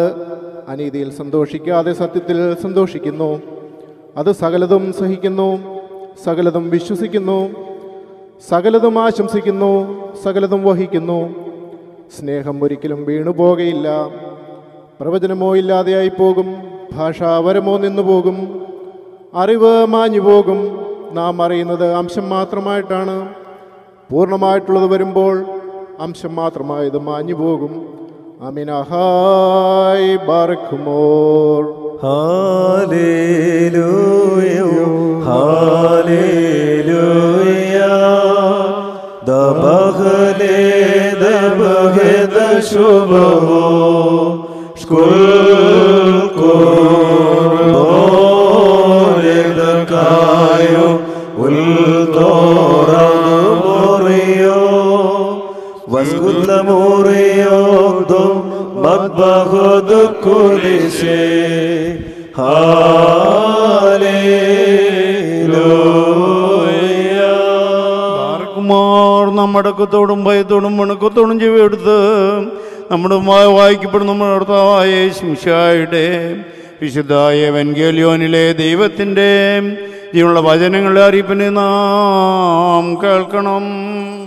അനീതിയിൽ സന്തോഷിക്കാതെ സത്യത്തിൽ സന്തോഷിക്കുന്നു. അത് സകലതും സഹിക്കുന്നു സകലതും വിശ്വസിക്കുന്നു സകലതും ആശംസിക്കുന്നു സകലതും വഹിക്കുന്നു. സ്നേഹം ഒരിക്കലും വീണുപോകയില്ല പ്രവചനമോ ഇല്ലാതെയായി പോകും ഭാഷാവരമോ നിന്നു പോകും. അറിവ് മാഞ്ഞു പോകും. നാം അറിയുന്നത് അംശം മാത്രമായിട്ടാണ്. പൂർണമായിട്ടുള്ളത് വരുമ്പോൾ അംശം മാത്രമായത് മാഞ്ഞു പോകും. അമിനഹായ് ബാർക്കുമോർ Hallelujah, Hallelujah. ദ dabage ശുഭോ shubaho, മുറിയോതും മദ്ബഹുദ് കുരിശേ ാർക്കുമാർ നമ്മടക്കത്തോടും ഭയത്തോടും വണക്കത്തോടും ചെവിയെടുത്ത് നമ്മുടെ വായിക്കപ്പെടുന്ന നമ്മുടെ ഭർത്താവായ ശിംഷായുടെ വിശുദ്ധായ വെൻകേലിയോനിലെ ദൈവത്തിന്റെ ഇതിനുള്ള വചനങ്ങളുടെ അറിയിപ്പിന് നാം കേൾക്കണം.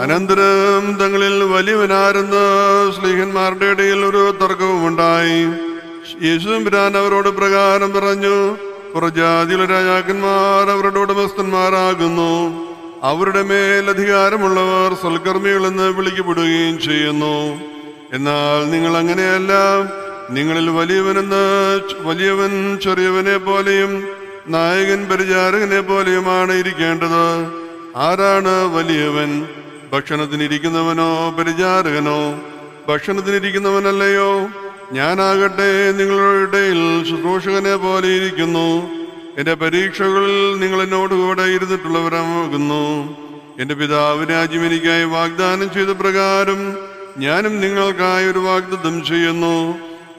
അനന്തരം തങ്ങളിൽ വലിയവനാരെന്ന് സ്ലീഹന്മാരുടെ ഇടയിൽ ഒരു തർക്കവും ഉണ്ടായി. യേശുരാൻ അവരോട് പ്രകാരം പറഞ്ഞു പുറജാതിയിലെ രാജാക്കന്മാർ അവരുടെ ഉടമസ്ഥന്മാരാകുന്നു. അവരുടെ മേൽ അധികാരമുള്ളവർ സൽക്കർമ്മികളെന്ന് വിളിക്കപ്പെടുകയും ചെയ്യുന്നു. എന്നാൽ നിങ്ങൾ അങ്ങനെയല്ല. നിങ്ങളിൽ വലിയവനെന്ന് വലിയവൻ ചെറിയവനെ പോലെയും നായകൻ പരിചാരകനെ പോലെയുമാണ് ഇരിക്കേണ്ടത്. ആരാണ് വലിയവൻ? ഭക്ഷണത്തിനിരിക്കുന്നവനോ പരിചാരകനോ ഭക്ഷണത്തിനിരിക്കുന്നവനല്ലയോ? ഞാനാകട്ടെ നിങ്ങളുടെ ഇടയിൽ ശുശ്രൂഷകനെ പോലെ ഇരിക്കുന്നു. എന്റെ പരീക്ഷകളിൽ നിങ്ങൾ എന്നോട് കൂടെ ഇരുന്നിട്ടുള്ളവരാകുന്നു. എന്റെ പിതാവ് രാജ്യം എനിക്കായി വാഗ്ദാനം ചെയ്ത പ്രകാരം ഞാനും നിങ്ങൾക്കായി ഒരു വാഗ്ദത്തം ചെയ്യുന്നു.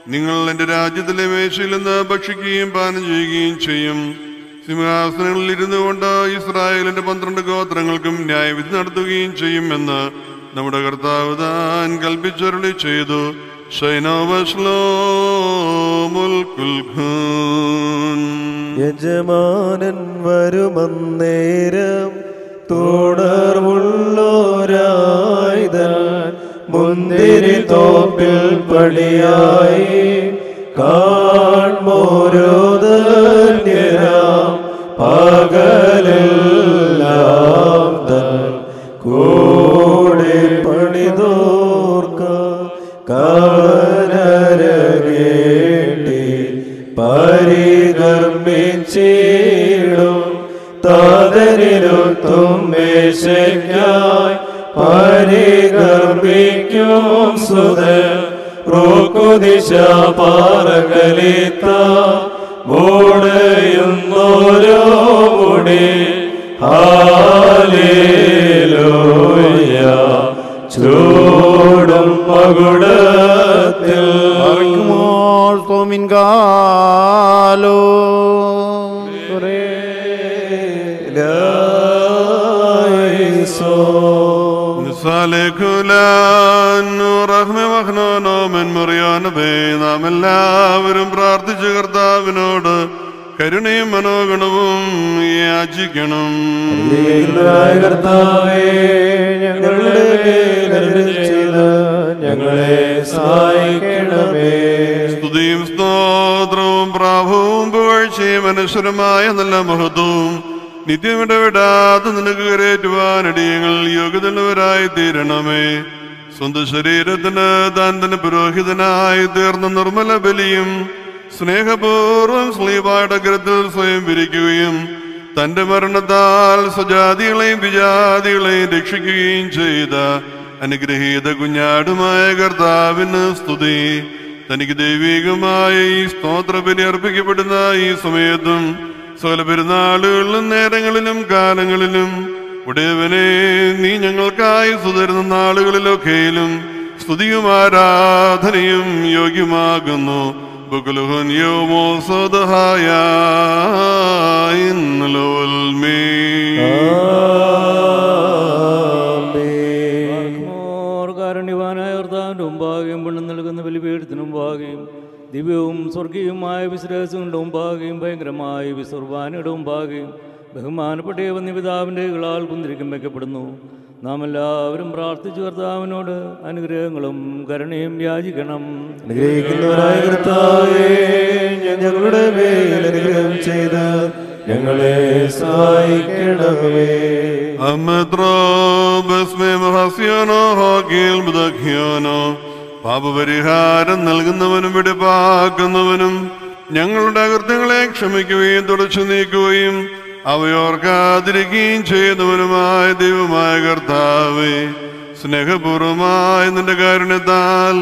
നിങ്ങൾ എന്റെ രാജ്യത്തിലെ മേശയിൽ നിന്ന് ഭക്ഷിക്കുകയും പാനം ചെയ്യുകയും ചെയ്യും. സിംഹാസനങ്ങളിൽ ഇരുന്നു കൊണ്ട് ഇസ്രായേലിന്റെ പന്ത്രണ്ട് ഗോത്രങ്ങൾക്കും ന്യായവിധി നടത്തുകയും ചെയ്യുമെന്ന് നമ്മുടെ കർത്താവ് താൻ കൽപ്പിച്ചരുളി ചെയ്തു. യജമാനൻ വരുമന്നേരം തുടർവുള്ളോരായുധൻ മുന്തിരി തോപ്പിൽ പടിയായി കാൺമോരോധന്യരാം പകലെല്ലാം കൂടെ പണിതോർക്ക കവനരകേട്ടി പരികർമ്മിച്ചിടും താതനിരുത്തും മേശയ്ക്കായി പരികർമ്മിക്കും സുത റോക്കുദിശ പാറകലിത്ത മുടി ഹാലേലൂയ ചൂടും മകുടത്തിൽ Arcumos Domingalo. നാം എല്ലാവരും പ്രാർത്ഥിച്ചു കർത്താവിനോട് കരുണയും മനോഗണവും യാചിക്കണം. കർത്താവേ ഞങ്ങളുടെ ഞങ്ങളെ സഹായിക്കണമേ. സ്തുതിയും സ്തോത്രവും പ്രാഭവും പുകഴ്ചയും അനശ്വരമായ നല്ല മഹത്വവും നിത്യമിടവിടാതെ നിനക്ക് കരേറ്റുവാൻ അടിയങ്ങൾ യോഗ്യതയുള്ളവരായി തീരണമേ. സ്വന്തം ശരീരത്തിന് താൻ തന്നെ പുരോഹിതനായി തീർന്ന നിർമ്മല ബലിയും സ്നേഹപൂർവം സ്ലീവായുടെ സ്വയം വിരിക്കുകയും തന്റെ മരണത്താൽ സ്വജാതികളെയും വിജാതികളെയും രക്ഷിക്കുകയും ചെയ്ത അനുഗ്രഹീത കുഞ്ഞാടുമായ കർത്താവിന് സ്തുതി. തനിക്ക് ദൈവികമായ ഈ സ്തോത്രബലി അർപ്പിക്കപ്പെടുന്ന ഈ സമയത്തും സകല പെരുന്നാളുകളിലും നേരങ്ങളിലും കാലങ്ങളിലും ഉടയവനെ നീ ഞങ്ങൾക്കായി സുതരുന്ന നാളുകളിലൊക്കെയിലും സ്തുതിയും ആരാധനയും യോഗ്യമാകുന്നു. കാരുണ്യവാനായ കർത്താവിന്റെ മുമ്പാകെയും പെണ്ണ് നൽകുന്ന ബലിപീഠത്തിന് മുമ്പാകെയും ദിവ്യവും സ്വർഗീയവുമായ വിശ്രേസങ്ങളുടെ മുമ്പാകെയും ഭയങ്കരമായ വിസുർബാനയുടെ മുമ്പാകെയും ബഹുമാനപ്പെട്ട വന്യപിതാവിന്റെ കളാൽ കുന്തിരിക്കും വയ്ക്കപ്പെടുന്നു. നാം എല്ലാവരും പ്രാർത്ഥിച്ചു കർത്താവിനോട് അനുഗ്രഹങ്ങളും കരുണയും യാചിക്കണം. അനുഗ്രഹിക്കുന്നവരായ കർത്താവേ ഞങ്ങളുടെ മേൽ അനുഗ്രഹം ചെയ്ത് ഞങ്ങളെ സഹായിക്കണമേ. പാപപരിഹാരം നൽകുന്നവനും വിടുപാക്കുന്നവനും ഞങ്ങളുടെ അകൃത്യങ്ങളെ ക്ഷമിക്കുകയും തുടച്ചു നീക്കുകയും അവയോർക്കാതിരിക്കുകയും ചെയ്യുന്നവനുമായ ദൈവമായ കർത്താവേ സ്നേഹപൂർവമായ നിന്റെ കാരുണ്യത്താൽ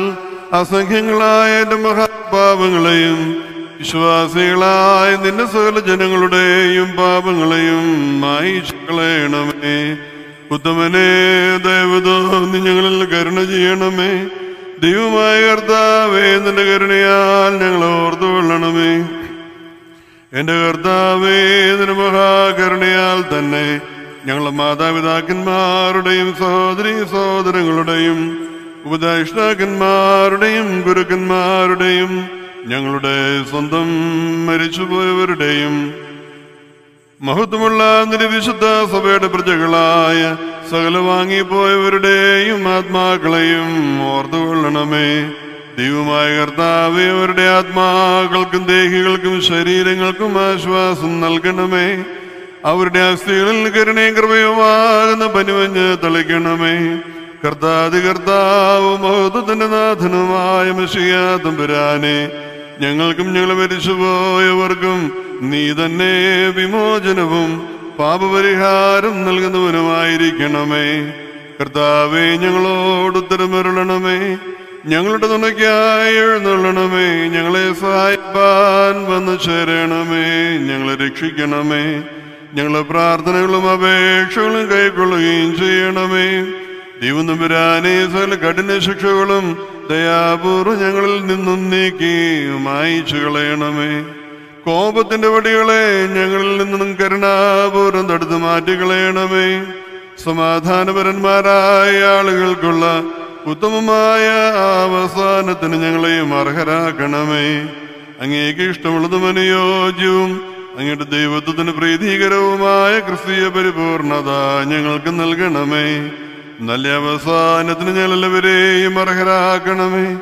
അസംഖ്യങ്ങളായ എന്റെ മഹാപാപങ്ങളെയും വിശ്വാസികളായ നിന്റെ സകല ജനങ്ങളുടെയും പാപങ്ങളെയും മായിക്കളയണമേ ഉത്തമനെ ദൈവതോ നീ ഞങ്ങളിൽ കരുണ ചെയ്യണമേ. ദൈവമായ കർത്താവേ നിന്റെ കരുണയാൽ ഞങ്ങൾ ഓർത്തുകൊള്ളണമേ. എന്റെ കർത്താവേ നിന്റെ മഹാകരുണയാൽ തന്നെ ഞങ്ങളുടെ മാതാപിതാക്കന്മാരുടെയും സഹോദരി സഹോദരങ്ങളുടെയും ഉപദേഷ്ടാക്കന്മാരുടെയും ഗുരുക്കന്മാരുടെയും ഞങ്ങളുടെ സ്വന്തം മരിച്ചുപോയവരുടെയും മഹത്വമുള്ള നിരവിശുദ്ധ സഭയുടെ പ്രജകളായ സകല വാങ്ങിപ്പോയവരുടെയും ആത്മാക്കളെയും ഓർത്തുകൊള്ളണമേ. ദൈവമായ കർത്താവ് അവരുടെ ആത്മാക്കൾക്കും ദേഹികൾക്കും ശരീരങ്ങൾക്കും ആശ്വാസം നൽകണമേ. അവരുടെ അസ്ഥികളിൽ കരുണയും കൃപയുമാകുന്ന പനിമഞ്ഞ് തളിക്കണമേ. കർത്താതി കർത്താവ് മഹത്വത്തിന്റെ നാഥനുമായ മഷിയാതമ്പുരാനെ ഞങ്ങൾക്കും ഞങ്ങൾ മരിച്ചുപോയവർക്കും നീ തന്നെ വിമോചനവും പാപപരിഹാരം നൽകുന്നവനുമായിരിക്കണമേ. കർത്താവെ ഞങ്ങളോട് ഉത്തരമരുളണമേ. ഞങ്ങളുടെ തുണയ്ക്കായി എഴുന്നള്ളണമേ ഞങ്ങളെ സഹായിപ്പാൻ വന്നു ചേരണമേ ഞങ്ങളെ രക്ഷിക്കണമേ ഞങ്ങളെ പ്രാർത്ഥനകളും അപേക്ഷകളും കൈക്കൊള്ളുകയും ചെയ്യണമേ. ദൈവം നമ്പുരാനെ സകല കഠിന ശിക്ഷകളും ദയാപൂർവം ഞങ്ങളിൽ നിന്നും നീക്കി മായിച്ചു കളയണമേ. കോപത്തിന്റെ വടികളെ ഞങ്ങളിൽ നിന്നും കരുണാപൂർവം തടുത്തു മാറ്റിക്കളയണമേ സമാധാനപരന്മാരായ ആളുകൾക്കുള്ള ഉത്തമമായ അവസാനത്തിന് ഞങ്ങളെയും അർഹരാക്കണമേ. അങ്ങേക്ക് ഇഷ്ടമുള്ളതും അനുയോജ്യവും അങ്ങയുടെ ദൈവത്വത്തിന് പ്രീതികരവുമായ ക്രിസ്തീയ പരിപൂർണത ഞങ്ങൾക്ക് നൽകണമേ. നല്ല അവസാനത്തിന് ഞങ്ങളെല്ലാവരെയും അർഹരാക്കണമേ.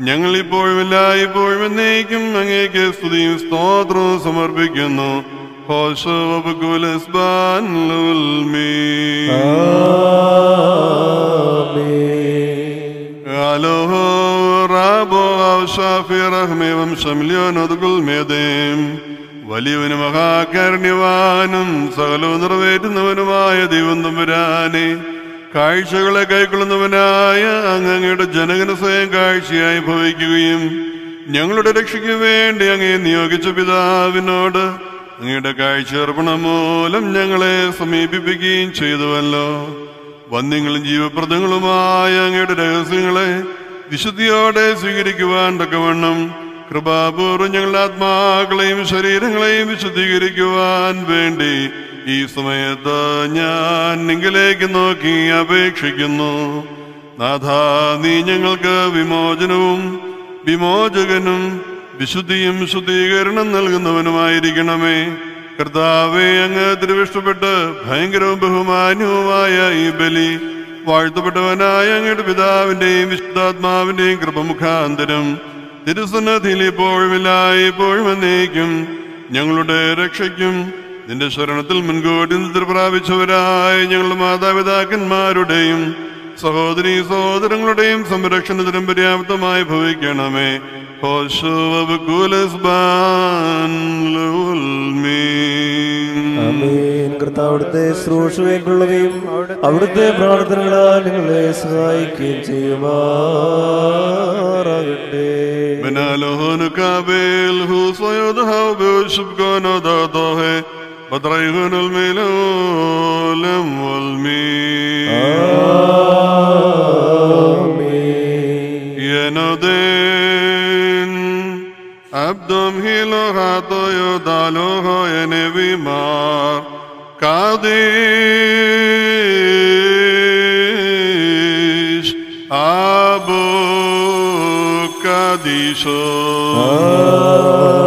ഞങ്ങൾ ഇപ്പോഴും എല്ലായ്പ്പോഴും എന്നേക്കും അങ്ങേക്ക് സ്തുതിയും സ്തോത്രവും സമർപ്പിക്കുന്നു. ഹോശോ മേദേം. വലിയവനും മഹാകാരുണ്യവാനും സകലവും നിറവേറ്റുന്നവനുമായ ദൈവം തമ്പുരാനെ. കാഴ്ചകളെ കൈക്കൊള്ളുന്നവനായ അങ്ങയുടെ ജനകന സ്വയം കാഴ്ചയായി ഭവിക്കുകയും ഞങ്ങളുടെ രക്ഷയ്ക്ക് വേണ്ടി അങ്ങേ നിയോഗിച്ച പിതാവിനോട് അങ്ങയുടെ കാഴ്ച അർപ്പണം മൂലം ഞങ്ങളെ സമീപിപ്പിക്കുകയും ചെയ്തുവല്ലോ. വന്യങ്ങളും ജീവപ്രദങ്ങളുമായ അങ്ങയുടെ രഹസ്യങ്ങളെ വിശുദ്ധിയോടെ സ്വീകരിക്കുവാൻ തക്കവണ്ണം കൃപാപൂർവം ഞങ്ങളുടെ ആത്മാക്കളെയും ശരീരങ്ങളെയും വിശുദ്ധീകരിക്കുവാൻ വേണ്ടി ഈ സമയത്ത് ഞാൻ നിങ്ങളിലേക്ക് നോക്കി അപേക്ഷിക്കുന്നു. നാഥ നീ ഞങ്ങൾക്ക് വിമോചനവും വിമോചകനും വിശുദ്ധിയും ശുദ്ധീകരണം നൽകുന്നവനുമായിരിക്കണമേ. കർത്താവെ അങ്ങ് തിരുവിഷ്ടപ്പെട്ട് ഭയങ്കരവും ബഹുമാന്യവുമായ ഈ ബലി വാഴ്ത്തപ്പെട്ടവനായ അങ്ങയുടെ പിതാവിന്റെയും വിശുദ്ധാത്മാവിന്റെയും കൃപമുഖാന്തരം തിരുസന്നധിയിൽ ഇപ്പോഴും എന്നേക്കും. ഞങ്ങളുടെ രക്ഷയ്ക്കും നിന്റെ ശരണത്തിൽ മുൻകൂട്ടി പ്രാപിച്ചവരായ ഞങ്ങളുടെ മാതാപിതാക്കന്മാരുടെയും സഹോദരി സഹോദരങ്ങളുടെയും സംരക്ഷണത്തിനും പര്യാപ്തമായി ഭവിക്കണമേ. അവിടുത്തെ ശ്രോഷുവേക്കൊള്ളുകയും അവിടുത്തെ പ്രാർത്ഥനകളാൽ നിങ്ങളെ സഹായിക്കുകയും ചെയ്യുമാറാകട്ടെ. ബനാലോഹനുക്കാബേൽ ഹു സ്വയോധ ഉപയോഗിച്ചു بوشب كونو دادوه بدريهن الميلولم والمين ينودين عبدم هيلو هاتو يدالو هو ينبي مار قاديش أبو قديشو قديش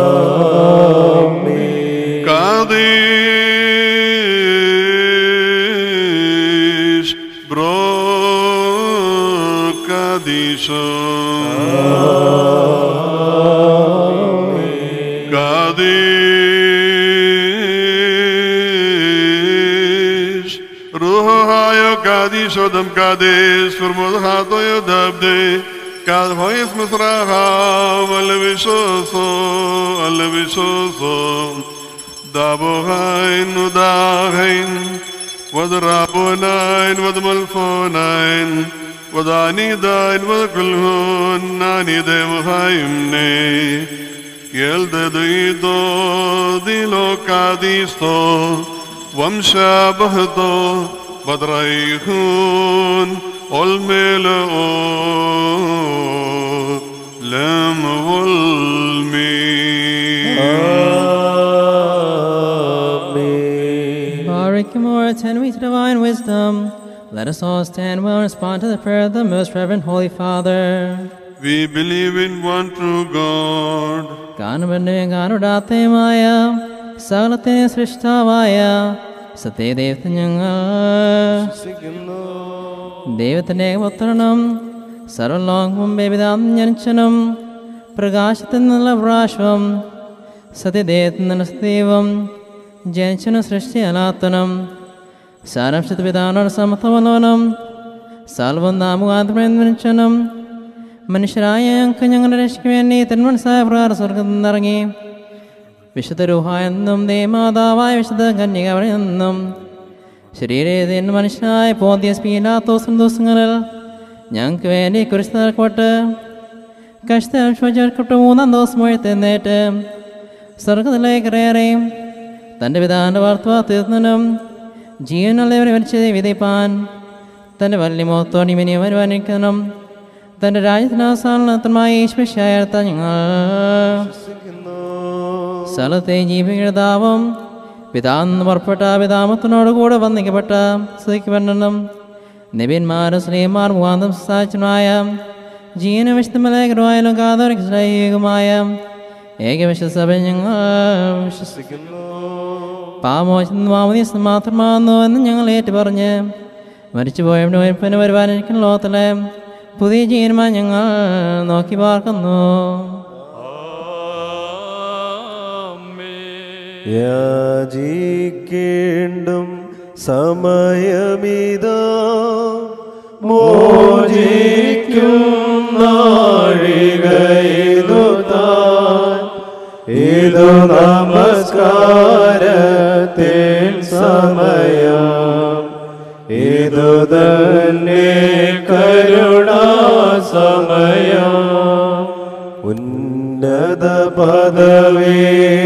شدم قدیش فرمود خطای دبدی قدهای اسم سرخم علوی شوسو علوی شوسو دابو غین و داغین ود رابونین ود ملفونین ود آنی داین ود کلهون نانی دیم خایمنی یل ددویدو دیلو قدیستو ومشابه دو ومشابهتو بدريخون والملؤ لم والمين Barik more, attend we to divine wisdom. Let us all stand well and respond to the prayer of the most reverend Holy Father. We believe in one true God. കാണുമെന്നും കാണുടാത്തയുമായ സകലത്തിന് സൃഷ്ടാവായ സത്യദൈവത്തെ ഞങ്ങൾ ദൈവത്തിന്റെ ഏകപുത്രനും സർവലോകവും ബേബിതാം ജനിച്ചനും പ്രകാശത്തിൽ നിന്നുള്ള പ്രാശ്വം സത്യദേഹത്തിൽ നിന്നുള്ള സത്യവും ജനിച്ചനും സൃഷ്ടിയലാത്തനും സാരാംശത്ത് പിതാനോട് സമത്വമുള്ളവനും സാൽവം നാമുഖാന്തരം മനുഷ്യരായ ഞങ്ങൾക്ക് ഞങ്ങളുടെ രക്ഷയ്ക്ക് വേണ്ടി തെന്മനസായ പ്രകാരം സ്വർഗത്തിൽ നിന്നിറങ്ങി വിശുദ്ധ രൂഹ എന്നും ദേമാതാവായ വിശുദ്ധ കന്യക എന്നും ശരീരത്തിൽ മനുഷ്യനായ പോദ്യസ് സ്പീലാത്തോസും ഞങ്ങൾക്ക് വേണ്ടി കുരിശ് കഷ്ടോട്ട് മൂന്നാം ദിവസം എഴുത്തേന്നേറ്റ് സ്വർഗത്തിലേക്ക് കയറി തന്റെ പിതാവിന്റെ വാർത്ത തീർന്നനും ജീവനുള്ളവരെ മരിച്ചത് വിധിപ്പാൻ തന്റെ വലിയ മോത്തോണി മിനി വരുവാനിരിക്കണം തന്റെ രാജ്യത്തിനവസാനമായി ഈശ്വശായ ഞങ്ങൾ. സ്ഥലത്തെ ജീവിതാവും പിതാന്ന് പുറപ്പെട്ട പിതാമത്തിനോട് കൂടെ വന്നിക്കപ്പെട്ട സ്തുതിക്കപ്പെടണം നിബിന്മാരും സ്ത്രീമാർ മുഖാന്തം സാക്ഷനായ ജീവനവിശുദ്ധമലേഖരമായാലും കാതോരികമായ ഏകവിശ്വസഭ ഞങ്ങൾ വിശ്വസിക്കുന്നു. പാമോചന മാത്രമാകുന്നു എന്ന് ഞങ്ങൾ ഏറ്റു പറഞ്ഞ് മരിച്ചുപോയവന് വരുവാനിരിക്കുന്ന ലോകത്തിലെ പുതിയ ജീവനുമായി ഞങ്ങൾ നോക്കി പാർക്കുന്നു. യാചിക്കേണ്ടും സമയമിതാ. മോചിക്കും ഇതു നമസ്കാരത്തിൽ സമയം. ഇതു തന്നെ കരുണാ സമയം. ഉന്നത പദവിയിലേറിയതാ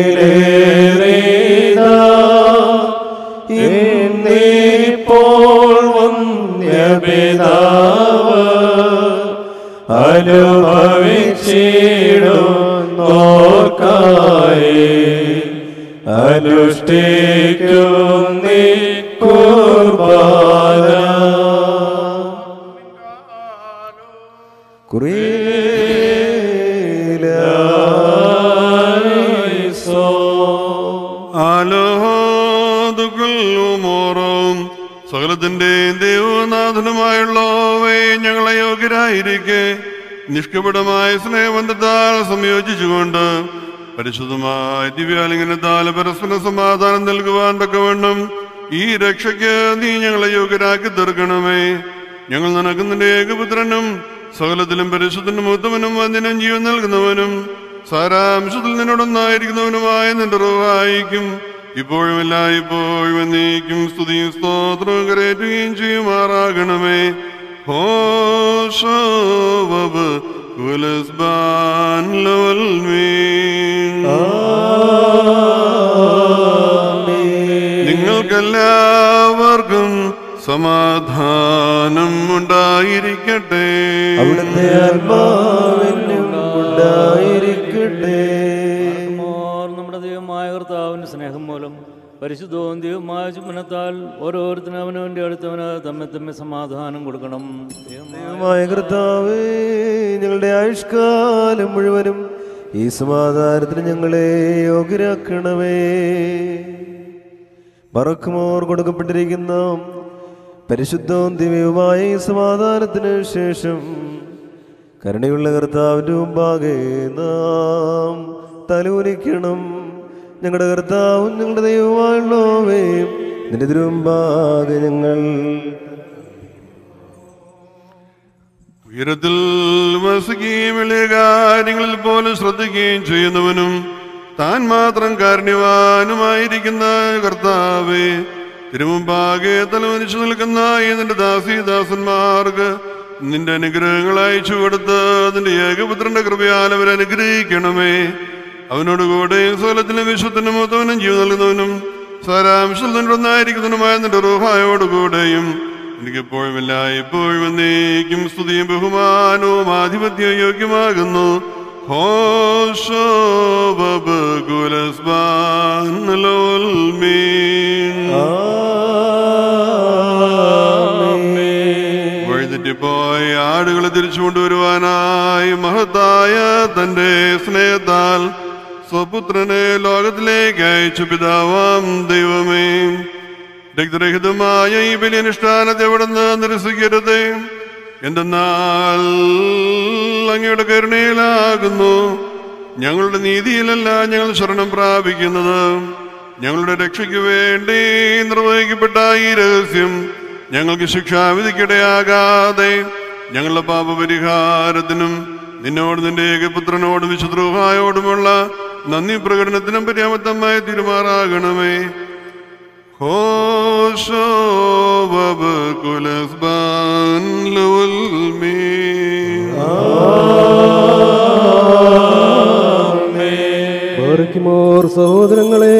വന്യപിതാവ് അനുഭവിച്ചിടുന്നോർക്കായി അനുഷ്ഠിക്കും നീ കുർബാന. കുറേലോ സകലത്തിന്റെ ദൈവനാഥനുമായുള്ളവേ ഞങ്ങളെ യോഗ്യരായിരിക്കെ. നിഷ്കപടമായ സ്നേഹബന്ധത്താൽ സംയോജിച്ചുകൊണ്ട് പരിശുദ്ധമായ ദിവ്യാലിംഗനത്താൽ പരസ്പര സമാധാനം നൽകുവാൻ തക്കവണ്ണം ഈ രക്ഷയ്ക്ക് നീ ഞങ്ങളെ യോഗ്യരാക്കി തീർക്കണമേ. ഞങ്ങൾ നിനക്ക് ഏകപുത്രനും സകലത്തിലും പരിശുദ്ധനും ഉത്തമനും വന്ദിനും ജീവൻ നൽകുന്നവനും സാരാംശത്തിൽ നിന്നോടൊന്നായിരിക്കുന്നവനുമായ നിന്റെ റൂഹായിക്കും ഇപ്പോഴും എല്ലാ ഇപ്പോഴും എന്നേക്കും സ്തുതിയും സ്തോത്രവും കരേറ്റുകയും ചെയ്യുമാറാകണമേ. ഹോഷോവബ് കുലസ്ബാൻ ലവൽ മീൻ നിങ്ങൾക്കെല്ലാവർക്കും സമാധാനം ഉണ്ടായിരിക്കട്ടെ. അവിടുത്തെ സ്നേഹം മൂലം പരിശുദ്ധവും ദൈവമായ ചുമനത്താൽ ഓരോരുത്തരും അവനവന്റെ അടുത്തവന് തമ്മിൽ തമ്മിൽ സമാധാനം കൊടുക്കണം. ദൈവമായ കർത്താവേ ഞങ്ങളുടെ ആയുഷ്കാലം മുഴുവനും ഈ സമാധാനത്തിന് ഞങ്ങളെ യോഗ്യരാക്കണമേ. മറക്കുമോർ കൊടുക്കപ്പെട്ടിരിക്കുന്ന പരിശുദ്ധവും ദിവ്യവുമായ ഈ സമാധാനത്തിന് ശേഷം കരുണയുള്ള കർത്താവിന്റെ മുമ്പാകെ നാം തലൂനിക്കണം ഞങ്ങളുടെ കർത്താവും ഞങ്ങളുടെ ദൈവമാണോവേ നിന്റെ തിരുമ്പാകെ ഞങ്ങൾ. ഉയരത്തിൽ വസിക്കുകയും വലിയ കാര്യങ്ങളിൽ പോലും ശ്രദ്ധിക്കുകയും ചെയ്യുന്നവനും താൻ മാത്രം കാരുണ്യവാനുമായിരിക്കുന്ന കർത്താവേ തിരുമുമ്പാകെ തലവനിച്ചു നിൽക്കുന്ന നിന്റെ ദാസിദാസന്മാർക്ക് നിന്റെ അനുഗ്രഹങ്ങൾ അയച്ചു കൊടുത്ത് നിന്റെ ഏകപുത്രന്റെ കൃപയാൽ അവരെ അനുഗ്രഹിക്കണമേ. അവനോടുകൂടെ സ്വലത്തിനും വിശ്വത്തിനും മൊത്തവനും ജീവൻ നൽകുന്നവനും സാരാംശം നിന്നൊന്നായിരിക്കുന്നവനുമായ നിന്റെ റൂഹായോടുകൂടെയും എനിക്കെപ്പോഴും എല്ലാ ഇപ്പോഴും എന്നേക്കും സ്തുതിയും ബഹുമാനവും ആധിപത്യവും യോഗ്യമാകുന്നു. വഴിതെറ്റിപ്പോയ ആടുകളെ തിരിച്ചു കൊണ്ടുവരുവാനായി മഹത്തായ തന്റെ സ്നേഹത്താൽ സ്വപുത്രനെ ലോകത്തിലേക്ക് അയച്ചു പിതാവാം ദൈവമേ. രക്തരഹിതമായ ഈ ബലിയനുഷ്ഠാനത്തെ എവിടെ നിന്ന് നിരസിക്കരുത്. എന്തെന്നാൽ അങ്ങയുടെ കരുണയിലാകുന്നു. ഞങ്ങളുടെ നീതിയിലല്ല ഞങ്ങൾ ശരണം പ്രാപിക്കുന്നത്. ഞങ്ങളുടെ രക്ഷയ്ക്ക് വേണ്ടി നിർവഹിക്കപ്പെട്ട ഈ രഹസ്യം ഞങ്ങൾക്ക് ശിക്ഷാവിധിക്കിടയാകാതെ ഞങ്ങളുടെ പാപപരിഹാരത്തിനും നിന്നോട് നിന്റെ ഏകപുത്രനോടും വിശുദ്രോഹായോടുമുള്ള നന്ദി പ്രകടനത്തിനും പര്യാപ്തമായി തിരുമാറാകണമേ. സഹോദരങ്ങളെ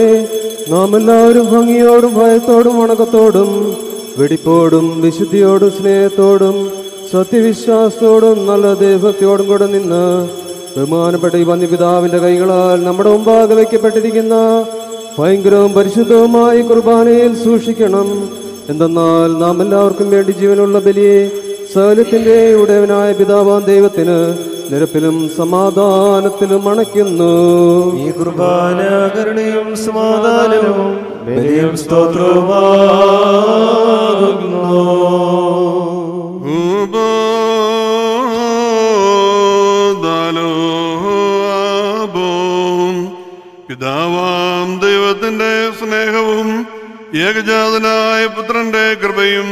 നാം എല്ലാവരും ഭംഗിയോടും ഭയത്തോടും വണക്കത്തോടും വെടിപ്പോടും വിശുദ്ധിയോടും സ്നേഹത്തോടും സത്യവിശ്വാസത്തോടും നല്ല ദൈവത്തോടും കൂടെ നിന്ന് ബഹുമാനപ്പെട്ട ഈ വന്യപിതാവിന്റെ കൈകളാൽ നമ്മുടെ മുമ്പാകെ വയ്ക്കപ്പെട്ടിരിക്കുന്ന ഭയങ്കരവും പരിശുദ്ധവുമായ കുർബാനയിൽ സൂക്ഷിക്കണം. എന്തെന്നാൽ നാം എല്ലാവർക്കും വേണ്ടി ജീവനുള്ള ബലിയെ സകലത്തിന്റെ ഉടയവനായ പിതാവാൻ ദൈവത്തിന് നിരപ്പിലും സമാധാനത്തിലും അണയ്ക്കുന്നു. ഈ കുർബാന കരുണയും സമാധാനവും സ്തോത്രവുമാകുന്നു. ഉബോദാലോബോം. പിതാവാം ദൈവത്തിന്റെ സ്നേഹവും ഏകജാതനായ പുത്രന്റെ കൃപയും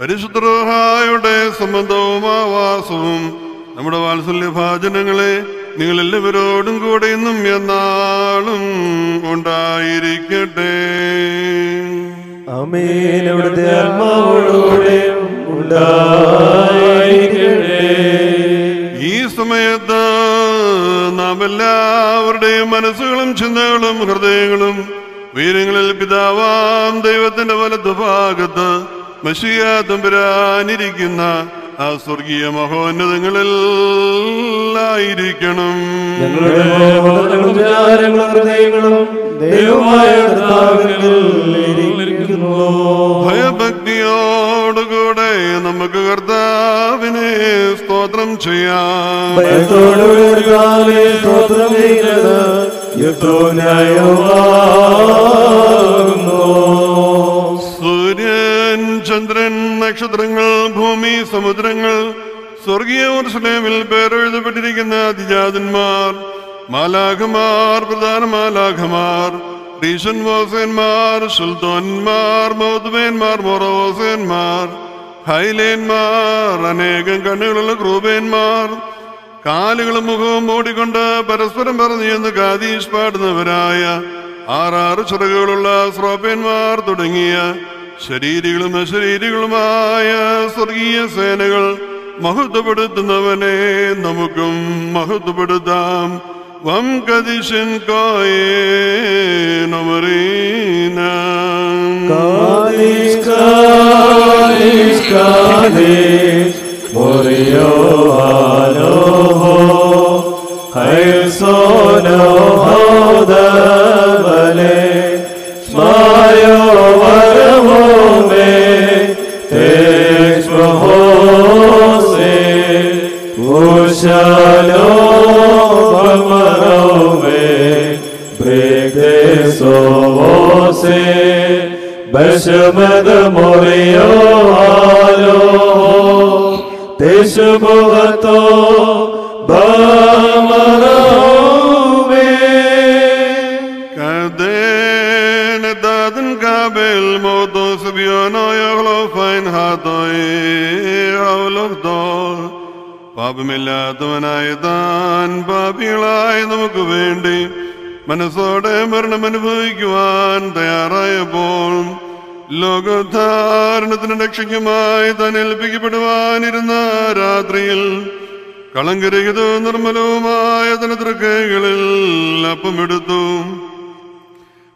പരിശുദ്ധഹായുടെ സംബന്ധവും ആവാസവും നമ്മുടെ വാത്സല്യ ഭാജനങ്ങളെ നിങ്ങൾ എല്ലാവരോടും കൂടെ ഇന്നും എന്നാളും ഉണ്ടായിരിക്കട്ടെ അമേൻ അവിടുത്തെ ഉണ്ടായിരിക്കട്ടെ ഈ സമയത്ത് നാം എല്ലാവരുടെയും മനസ്സുകളും ചിന്തകളും ഹൃദയങ്ങളും വീരങ്ങളിൽ പിതാവാം ദൈവത്തിന്റെ വലതു ഭാഗത്ത് മഷിയ തമ്പുരാനിരിക്കുന്ന ആ സ്വർഗീയ മഹോന്നതങ്ങളിൽ ആയിരിക്കണം. ഹൃദയങ്ങളും ഭയഭക്തിയോടുകൂടെ നമുക്ക് കർത്താവിനെ സ്തോത്രം ചെയ്യാം. സ്തോത്രം ചെയ്യുന്നത് സൂര്യൻ ചന്ദ്രൻ നക്ഷത്രങ്ങൾ ഭൂമി സമുദ്രങ്ങൾ സ്വർഗീയ ഉർസ്ലേമിൽ പേരെഴുതപ്പെട്ടിരിക്കുന്ന അതിജാതന്മാർ മാലാഖമാർ പ്രധാന മാലാഖമാർ റീഷൻ മോസേന്മാർ സുൽത്താൻമാർ മൗദ്മേന്മാർ മൊറോസേന്മാർ ഹൈലേന്മാർ അനേകം കണ്ണുകളുള്ള ക്രൂപേന്മാർ. കാലുകളും മുഖവും മൂടിക്കൊണ്ട് പരസ്പരം പറഞ്ഞു എന്ന് കാതീഷ് പാടുന്നവരായ ആറാറ് ചിറകുകളുള്ള ശ്രോപ്യന്മാർ തുടങ്ങിയ ശരീരികളും അശരീരികളുമായ സ്വർഗീയ സേനകൾ മഹത്വപ്പെടുത്തുന്നവനെ നമുക്കും മഹത്വപ്പെടുത്താം. വം കദിശൻ കോയേ കാതീഷ് കാതീഷ് കാതീഷ് മോറിയോ ആലോഹോ ഹൈൽ സോനോ ഹോദവലെ സ്മായോ വരമോ മേ തേജ് മഹോസേ ഉശാലോ ബമരോ ബശുമത് മുറിയോ ആലോ തേശുമുഖത്തോ ഭമറോമേ കദേന ദാദൻ കാബിൽ മോദോസ് ബിയോനോ യഹ്ലോ ഫൈൻ ഹാതോയ് ഔലഹ്ദോ പാപമില്ലാത്തവനായ താൻ പാപികളായി നമുക്ക് വേണ്ടി മനസ്സോടെ മരണം അനുഭവിക്കുവാൻ തയ്യാറായപ്പോൾ ലോകോദ്ധാരണത്തിന് രക്ഷയ്ക്കുമായി താൻ ഏൽപ്പിക്കപ്പെടുവാനിരുന്ന രാത്രിയിൽ കളങ്കരഹിതവും നിർമ്മലവുമായ തന്റെ തൃക്കൈകളിൽ അപ്പമെടുത്തു.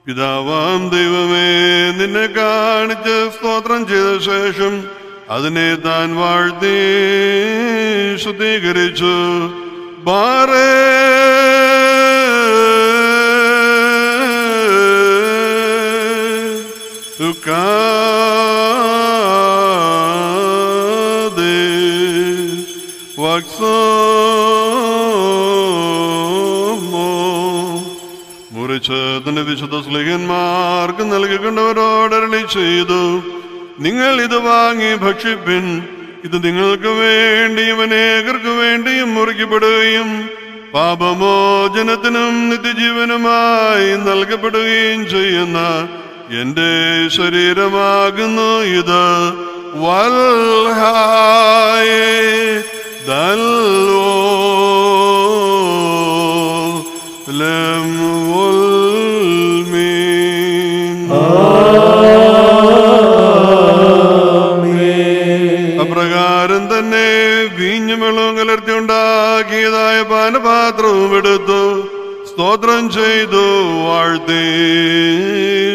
പിതാവാം ദൈവമേ നിന്നെ കാണിച്ച് സ്തോത്രം ചെയ്ത ശേഷം അതിനെ താൻ വാഴ്ത്തി ശുദ്ധീകരിച്ചു. ബാറേ! മുറിച്ചതിന് വിശുദ്ധ സ്ലിഹന്മാർക്ക് നൽകിക്കൊണ്ടവരോടരളി ചെയ്തു നിങ്ങൾ ഇത് വാങ്ങി ഭക്ഷിപ്പിൻ. ഇത് നിങ്ങൾക്ക് വേണ്ടിയും അനേകർക്ക് വേണ്ടിയും മുറിക്കപ്പെടുകയും പാപമോചനത്തിനും നിത്യജീവനുമായി നൽകപ്പെടുകയും ചെയ്യുന്ന എന്റെ ശരീരമാകുന്നു ഇത് വൽഹായേ അപ്രകാരം തന്നെ വീഞ്ഞു കലർത്തി ഉണ്ടാക്കിയതായ പാനപാത്രവും എടുത്തു സ്തോത്രം ചെയ്തു വാഴ്ത്തി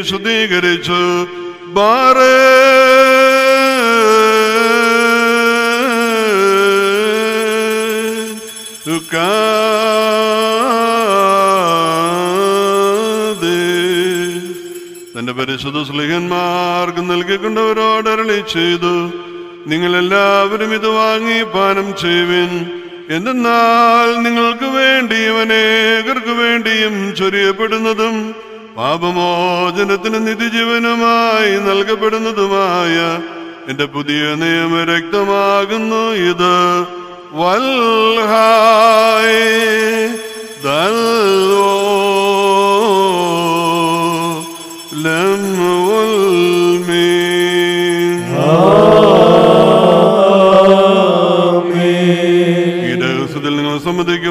ശുദ്ധീകരിച്ചു. ബാറേ. തന്റെ പരിശുദ്ധ സ്ലിഹന്മാർക്ക് നൽകിക്കൊണ്ടവരോട് അരളി ചെയ്തു. നിങ്ങളെല്ലാവരും ഇത് വാങ്ങി പാനം ചെയ്യുവിൻ. എന്തെന്നാൽ നിങ്ങൾക്ക് വേണ്ടിയും അനേകർക്ക് വേണ്ടിയും ചൊരിയപ്പെടുന്നതും പാപമോചനത്തിന് നിത്യജീവനുമായി നൽകപ്പെടുന്നതുമായ എന്റെ പുതിയ നിയമ രക്തമാകുന്നു ഇത്. വൽഹായ് ദൽവോ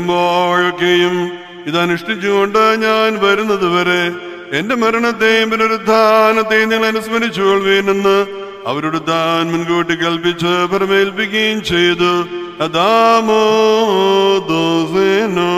സമ്മതിക്കുമ്പോഴൊക്കെയും ഇതനുഷ്ഠിച്ചുകൊണ്ട് ഞാൻ വരുന്നത് വരെ എന്റെ മരണത്തെയും പുനരുദ്ധാനത്തെയും നിങ്ങൾ അനുസ്മരിച്ചുകൊള്ളുവീനെന്ന് അവരോട് താൻ മുൻകൂട്ടി കൽപ്പിച്ച് പരമേൽപ്പിക്കുകയും ചെയ്തു. അതാമോ ദോസേനോ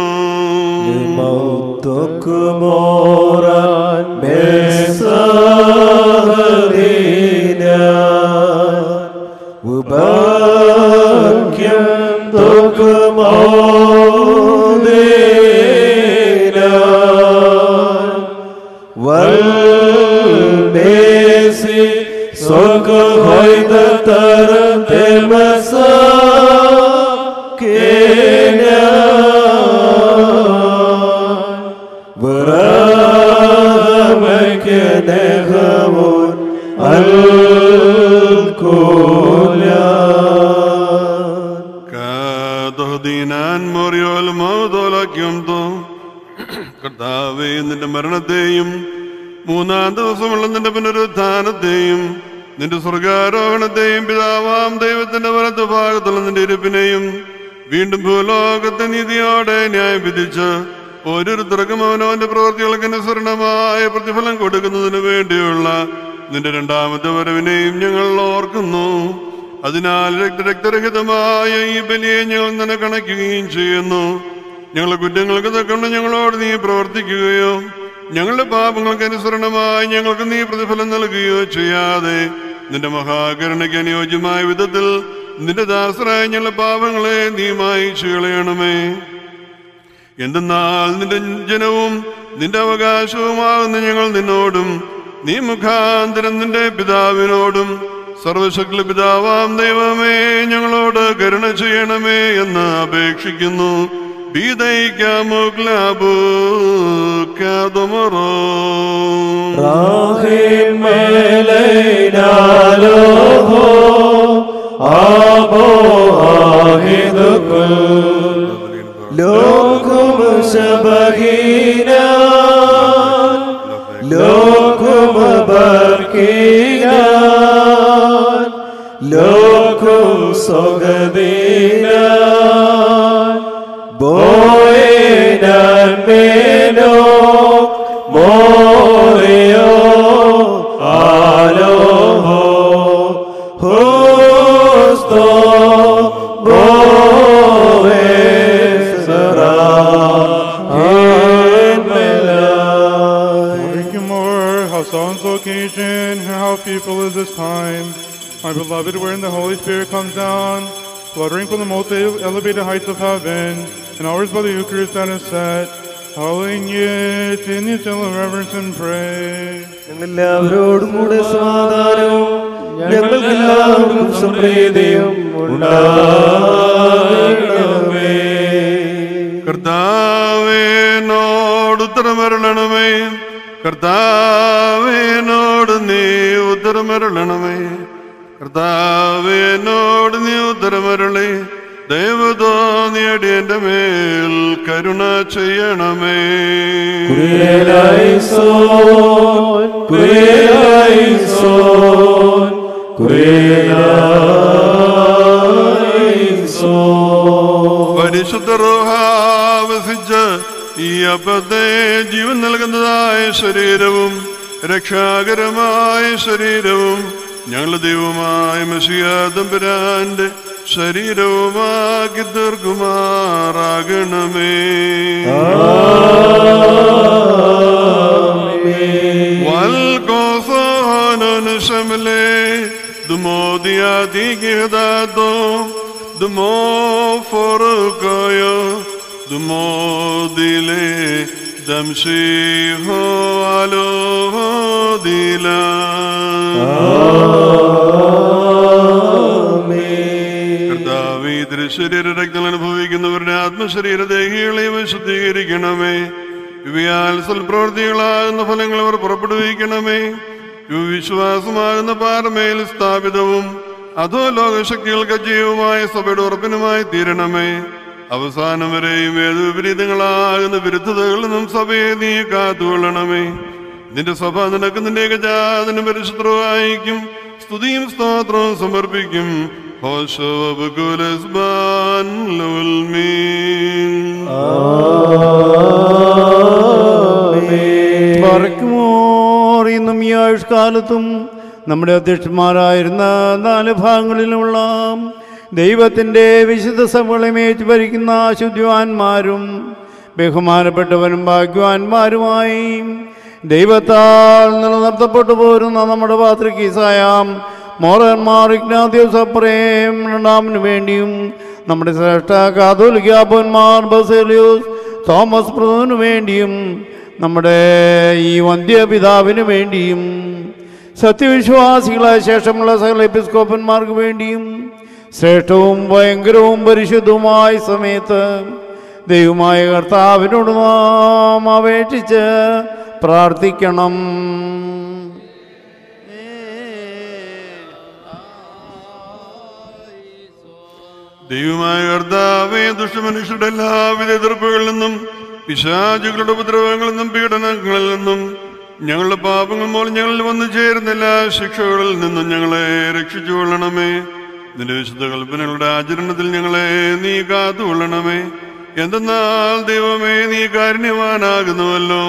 കർത്താവേ നിന്റെ മരണത്തെയും മൂന്നാം ദിവസമുള്ള നിന്റെ പുനരുത്ഥാനത്തെയും നിന്റെ സ്വർഗാരോഹണത്തെയും പിതാവാം ദൈവത്തിന്റെ വലത്ത് ഭാഗത്തുള്ള നിന്റെ ഇരിപ്പിനെയും വീണ്ടും ഭൂലോകത്തെ നീതിയോടെ ന്യായം വിധിച്ച് ഓരോരുത്തർക്കും അവനവന്റെ പ്രവൃത്തികൾക്ക് അനുസരണമായ പ്രതിഫലം കൊടുക്കുന്നതിന് വേണ്ടിയുള്ള നിന്റെ രണ്ടാമത്തെ വരവിനെയും ഞങ്ങൾ ഓർക്കുന്നു. അതിനാൽ രക്തരക്തരഹിതമായ ഈ ബലിയെ ഞങ്ങൾ നിന്നെ കണക്കുകയും ചെയ്യുന്നു. ഞങ്ങളുടെ കുറ്റങ്ങൾക്ക് തക്കൊണ്ട് ഞങ്ങളോട് നീ പ്രവർത്തിക്കുകയോ ഞങ്ങളുടെ പാപങ്ങൾക്ക് അനുസരണമായി ഞങ്ങൾക്ക് നീ പ്രതിഫലം നൽകുകയോ ചെയ്യാതെ നിന്റെ മഹാകരുണയ്ക്ക് അനുയോജ്യമായ വിധത്തിൽ നിന്റെ ദാസരായ ഞങ്ങളുടെ പാപങ്ങളെ നീ മായിച്ചു കളയണമേ. എന്തെന്നാൽ നിന്റെ ജനവും നിന്റെ അവകാശവുമാകുന്ന ഞങ്ങൾ നിന്നോടും നീ മുഖാന്തരം നിന്റെ പിതാവിനോടും സർവശക്തി പിതാവാം ദൈവമേ ഞങ്ങളോട് കരുണ ചെയ്യണമേ എന്ന് അപേക്ഷിക്കുന്നു. راخين ملينا له أبو آهد كل لكم شبهينا لكم بركينا لكم صغدينا people is this time. My beloved, wherein the Holy Spirit comes down, fluttering from the most elevated heights of heaven, and ours by the Eucharist that is set, hallowing it in the eternal reverence and praise. എല്ലാവരോടും കൂടെ സമാധാനവും ഞങ്ങൾക്കെല്ലാവർക്കും സംപ്രീതിയും ഉണ്ടാകണമേ കർത്താവേനോട് ഉത്തരമരുളണമേ കർത്താവേനോട് നീ ഉത്തരമരുളണമേ കർത്താവേ നീ ഉത്തരമരുളി ദൈവതോ നീ എന്റെ മേൽ കരുണ ചെയ്യണമേ. പരിശുദ്ധ റോഹാവസിച്ച് ഈ അപ്പത്തെ ജീവൻ നൽകുന്നതായ ശരീരവും രക്ഷാകരമായ ശരീരവും ഞങ്ങളുടെ ദൈവമായ മസിയാദംബരാന്റെ ശരീരവുമാക്കി തീർക്കുമാറാകണമേ. ശമലേ ദുമോദിയാതിഗിഹദാദോ ദുമോ ഫൊറുക്കോയോ ദുമോദിലേ دمو فرقايا دمو ديلي دمشي هو علو ديلا കർത്താവേ ശരീര രക്തങ്ങൾ അനുഭവിക്കുന്നവരുടെ ആത്മശരീര ദേഹികളെ വിശുദ്ധീകരിക്കണമേ ഇവയാൽ സൽപ്രവൃത്തികളാകുന്ന ഫലങ്ങൾ അവർ പുറപ്പെടുവിക്കണമേ ഇവ വിശ്വാസമാകുന്ന പാറമേൽ സ്ഥാപിതവും അതോ ലോകശക്തികൾക്ക് അജീവമായ സഭയുടെ ഉറപ്പിനുമായി തീരണമേ അവസാനം വരെയും വേദവിപരീതങ്ങളാകുന്ന വിരുദ്ധതകളിൽ നിന്നും സഭയെ നീ കാത്തുകൊള്ളണമേ. നിന്റെ സഭ നിനക്ക് നിന്റെ ഗജാതന് പരിശുദ്ധമായിരിക്കും സ്തുതിയും സ്തോത്രവും സമർപ്പിക്കും. ഇന്നും ഈ ആയുഷ്കാലത്തും നമ്മുടെ അധ്യക്ഷന്മാരായിരുന്ന നാല് ഭാഗങ്ങളിലുള്ള ദൈവത്തിന്റെ വിശുദ്ധ മേച്ച് ഭരിക്കുന്ന ശുദ്ധിവാന്മാരും ബഹുമാനപ്പെട്ടവരും ഭാഗ്യവാന്മാരുമായി ദൈവത്താൽ നിലനിർത്തപ്പെട്ടു പോരുന്ന നമ്മുടെ പാത്രികീസായാം മോറന്മാർ ഇഗ്നാദ്യോസ് അപ്രേം രണ്ടാമിന് വേണ്ടിയും നമ്മുടെ ശ്രേഷ്ഠ കാതോലിക്കാപ്പന്മാർ ബസേലിയോസ് തോമസ് പ്രഭുവിന് വേണ്ടിയും നമ്മുടെ ഈ വന്ധ്യപിതാവിന് വേണ്ടിയും സത്യവിശ്വാസികളായ ശേഷമുള്ള സകല എപ്പിസ്കോപ്പന്മാർക്ക് വേണ്ടിയും ശ്രേഷ്ഠവും ഭയങ്കരവും പരിശുദ്ധവുമായ സമയത്ത് ദൈവമായ കർത്താവിനോട് നാം അപേക്ഷിച്ച് പ്രാർത്ഥിക്കണം. ദൈവമായ കർത്താവേ ദുഷ്ടമനുഷ്യരുടെ എല്ലാവിധ എതിർപ്പുകളിൽ നിന്നും പിശാചുകളുടെ ഉപദ്രവങ്ങളിൽ നിന്നും പീഡനങ്ങളിൽ നിന്നും ഞങ്ങളുടെ പാപങ്ങൾ മൂലം ഞങ്ങളിൽ വന്നു ചേരുന്ന എല്ലാ ശിക്ഷകളിൽ നിന്നും ഞങ്ങളെ രക്ഷിച്ചുകൊള്ളണമേ. നിന്റെ വിശുദ്ധ കൽപ്പനകളുടെ ആചരണത്തിൽ ഞങ്ങളെ നീ കാത്തുകൊള്ളണമേ. എന്തെന്നാൽ ദൈവമേ നീ കാരുണ്യവാനാകുന്നുവല്ലോ.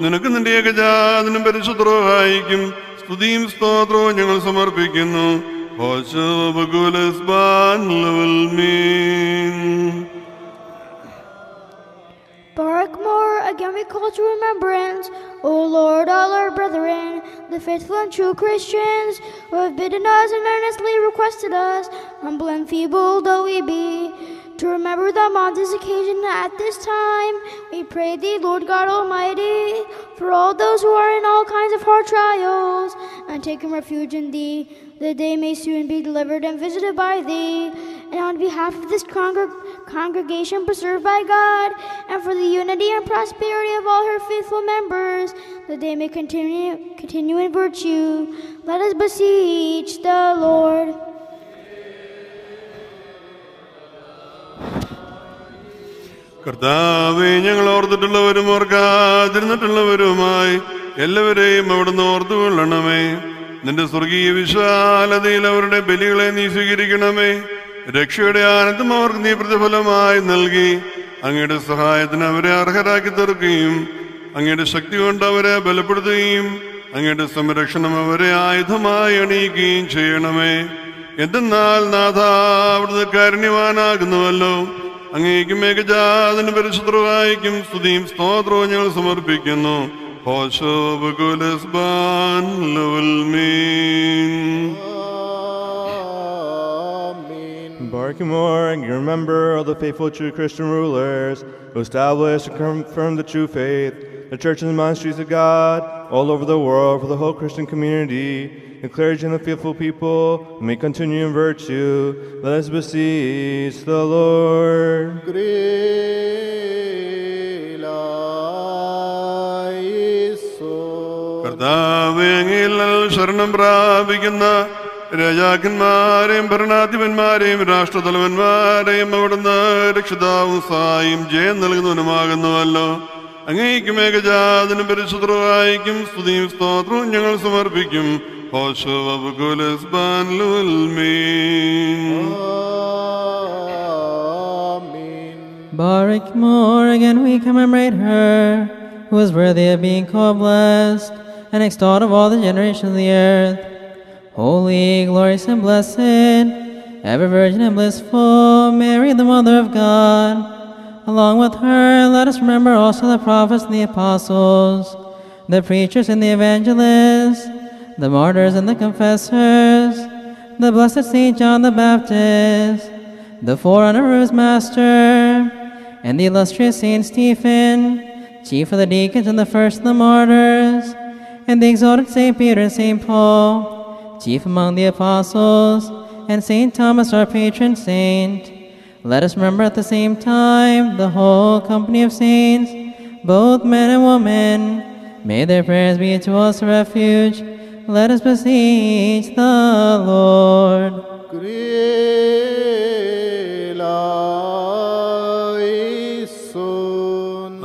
നിനക്ക് നിന്റെ ഏകജാതനും പരിശുദ്ധവും സ്തുതിയും സ്തോത്രവും ഞങ്ങൾ സമർപ്പിക്കുന്നു. ഹോശോ more again we call to remembrance, O Lord, all our brethren, the faithful and true Christians, who have bidden us and earnestly requested us, humble and feeble though we be, to remember them on this occasion at this time. We pray thee, Lord God Almighty, for all those who are in all kinds of hard trials, and taking refuge in thee, that they may soon be delivered and visited by thee. And on behalf of this congreg- congregation preserved by God, and for the unity and prosperity of all her faithful members, that they may continue, continue in virtue, let us beseech the Lord. കർത്താവെ ഞങ്ങൾ ഓർത്തിട്ടുള്ളവരും ഓർക്കാതിരുന്നിട്ടുള്ളവരുമായി എല്ലാവരെയും അവിടുന്ന് ഓർത്തുകൊള്ളണമേ നിന്റെ സ്വർഗീയ വിശാലതയിൽ അവരുടെ ബലികളെ നീ സ്വീകരിക്കണമേ രക്ഷയുടെ ആനന്ദം അവർക്ക് നീ പ്രതിഫലമായി നൽകി. അങ്ങയുടെ സഹായത്തിന് അവരെ അർഹരാക്കി തീർക്കുകയും അങ്ങയുടെ ശക്തി കൊണ്ട് അവരെ ബലപ്പെടുത്തുകയും അങ്ങയുടെ സംരക്ഷണം അവരെ ആയുധമായി അണിയിക്കുകയും ചെയ്യണമേ. എന്തെന്നാൽ നാഥ അവിടുന്ന് കാരുണ്യവാനാകുന്നുവല്ലോ. അങ്ങേക്കും മേഘജാതന് പരിശുദ്ധവായിക്കും സ്തുതിയും സ്തോത്രവും ഞങ്ങൾ സമർപ്പിക്കുന്നു. ഹോശോ ലവൽമീൻ ലവൽ മീൻ. Barkimore, and you remember all the faithful true Christian rulers who established and confirmed the true faith, the churches and monasteries of God all over the world for the whole Christian community, the clergy and the faithful people may continue in virtue. Let us beseech the Lord. കർത്താവെ അങ്ങയിൽ ശരണം പ്രാപിക്കുന്ന രാജാക്കന്മാരെയും ഭരണാധിപന്മാരെയും രാഷ്ട്രതലവന്മാരെയും അവിടുന്ന് രക്ഷിതാവും സായും ജയം നൽകുന്നവനുമാകുന്നുവല്ലോ. അങ്ങേക്കും ഏകജാതനും പരിശുദ്ധവായിക്കും സ്തുതിയും സ്തോത്രവും ഞങ്ങൾ സമർപ്പിക്കും. Barak more again we commemorate her, who is worthy of being called blessed, and extolled of all the generations of the earth. Holy, glorious, and blessed, ever virgin and blissful, Mary, the Mother of God. Along with her, let us remember also the prophets and the apostles, the preachers and the evangelists, the martyrs and the confessors, the blessed Saint John the Baptist, the forerunner of his master, and the illustrious Saint Stephen, chief of the deacons and the first of the martyrs, and the exalted Saint Peter and Saint Paul, chief among the apostles, and Saint Thomas, our patron saint. Let us remember at the same time the whole company of saints, both men and women. May their prayers be to us a refuge. Let us beseech the Lord.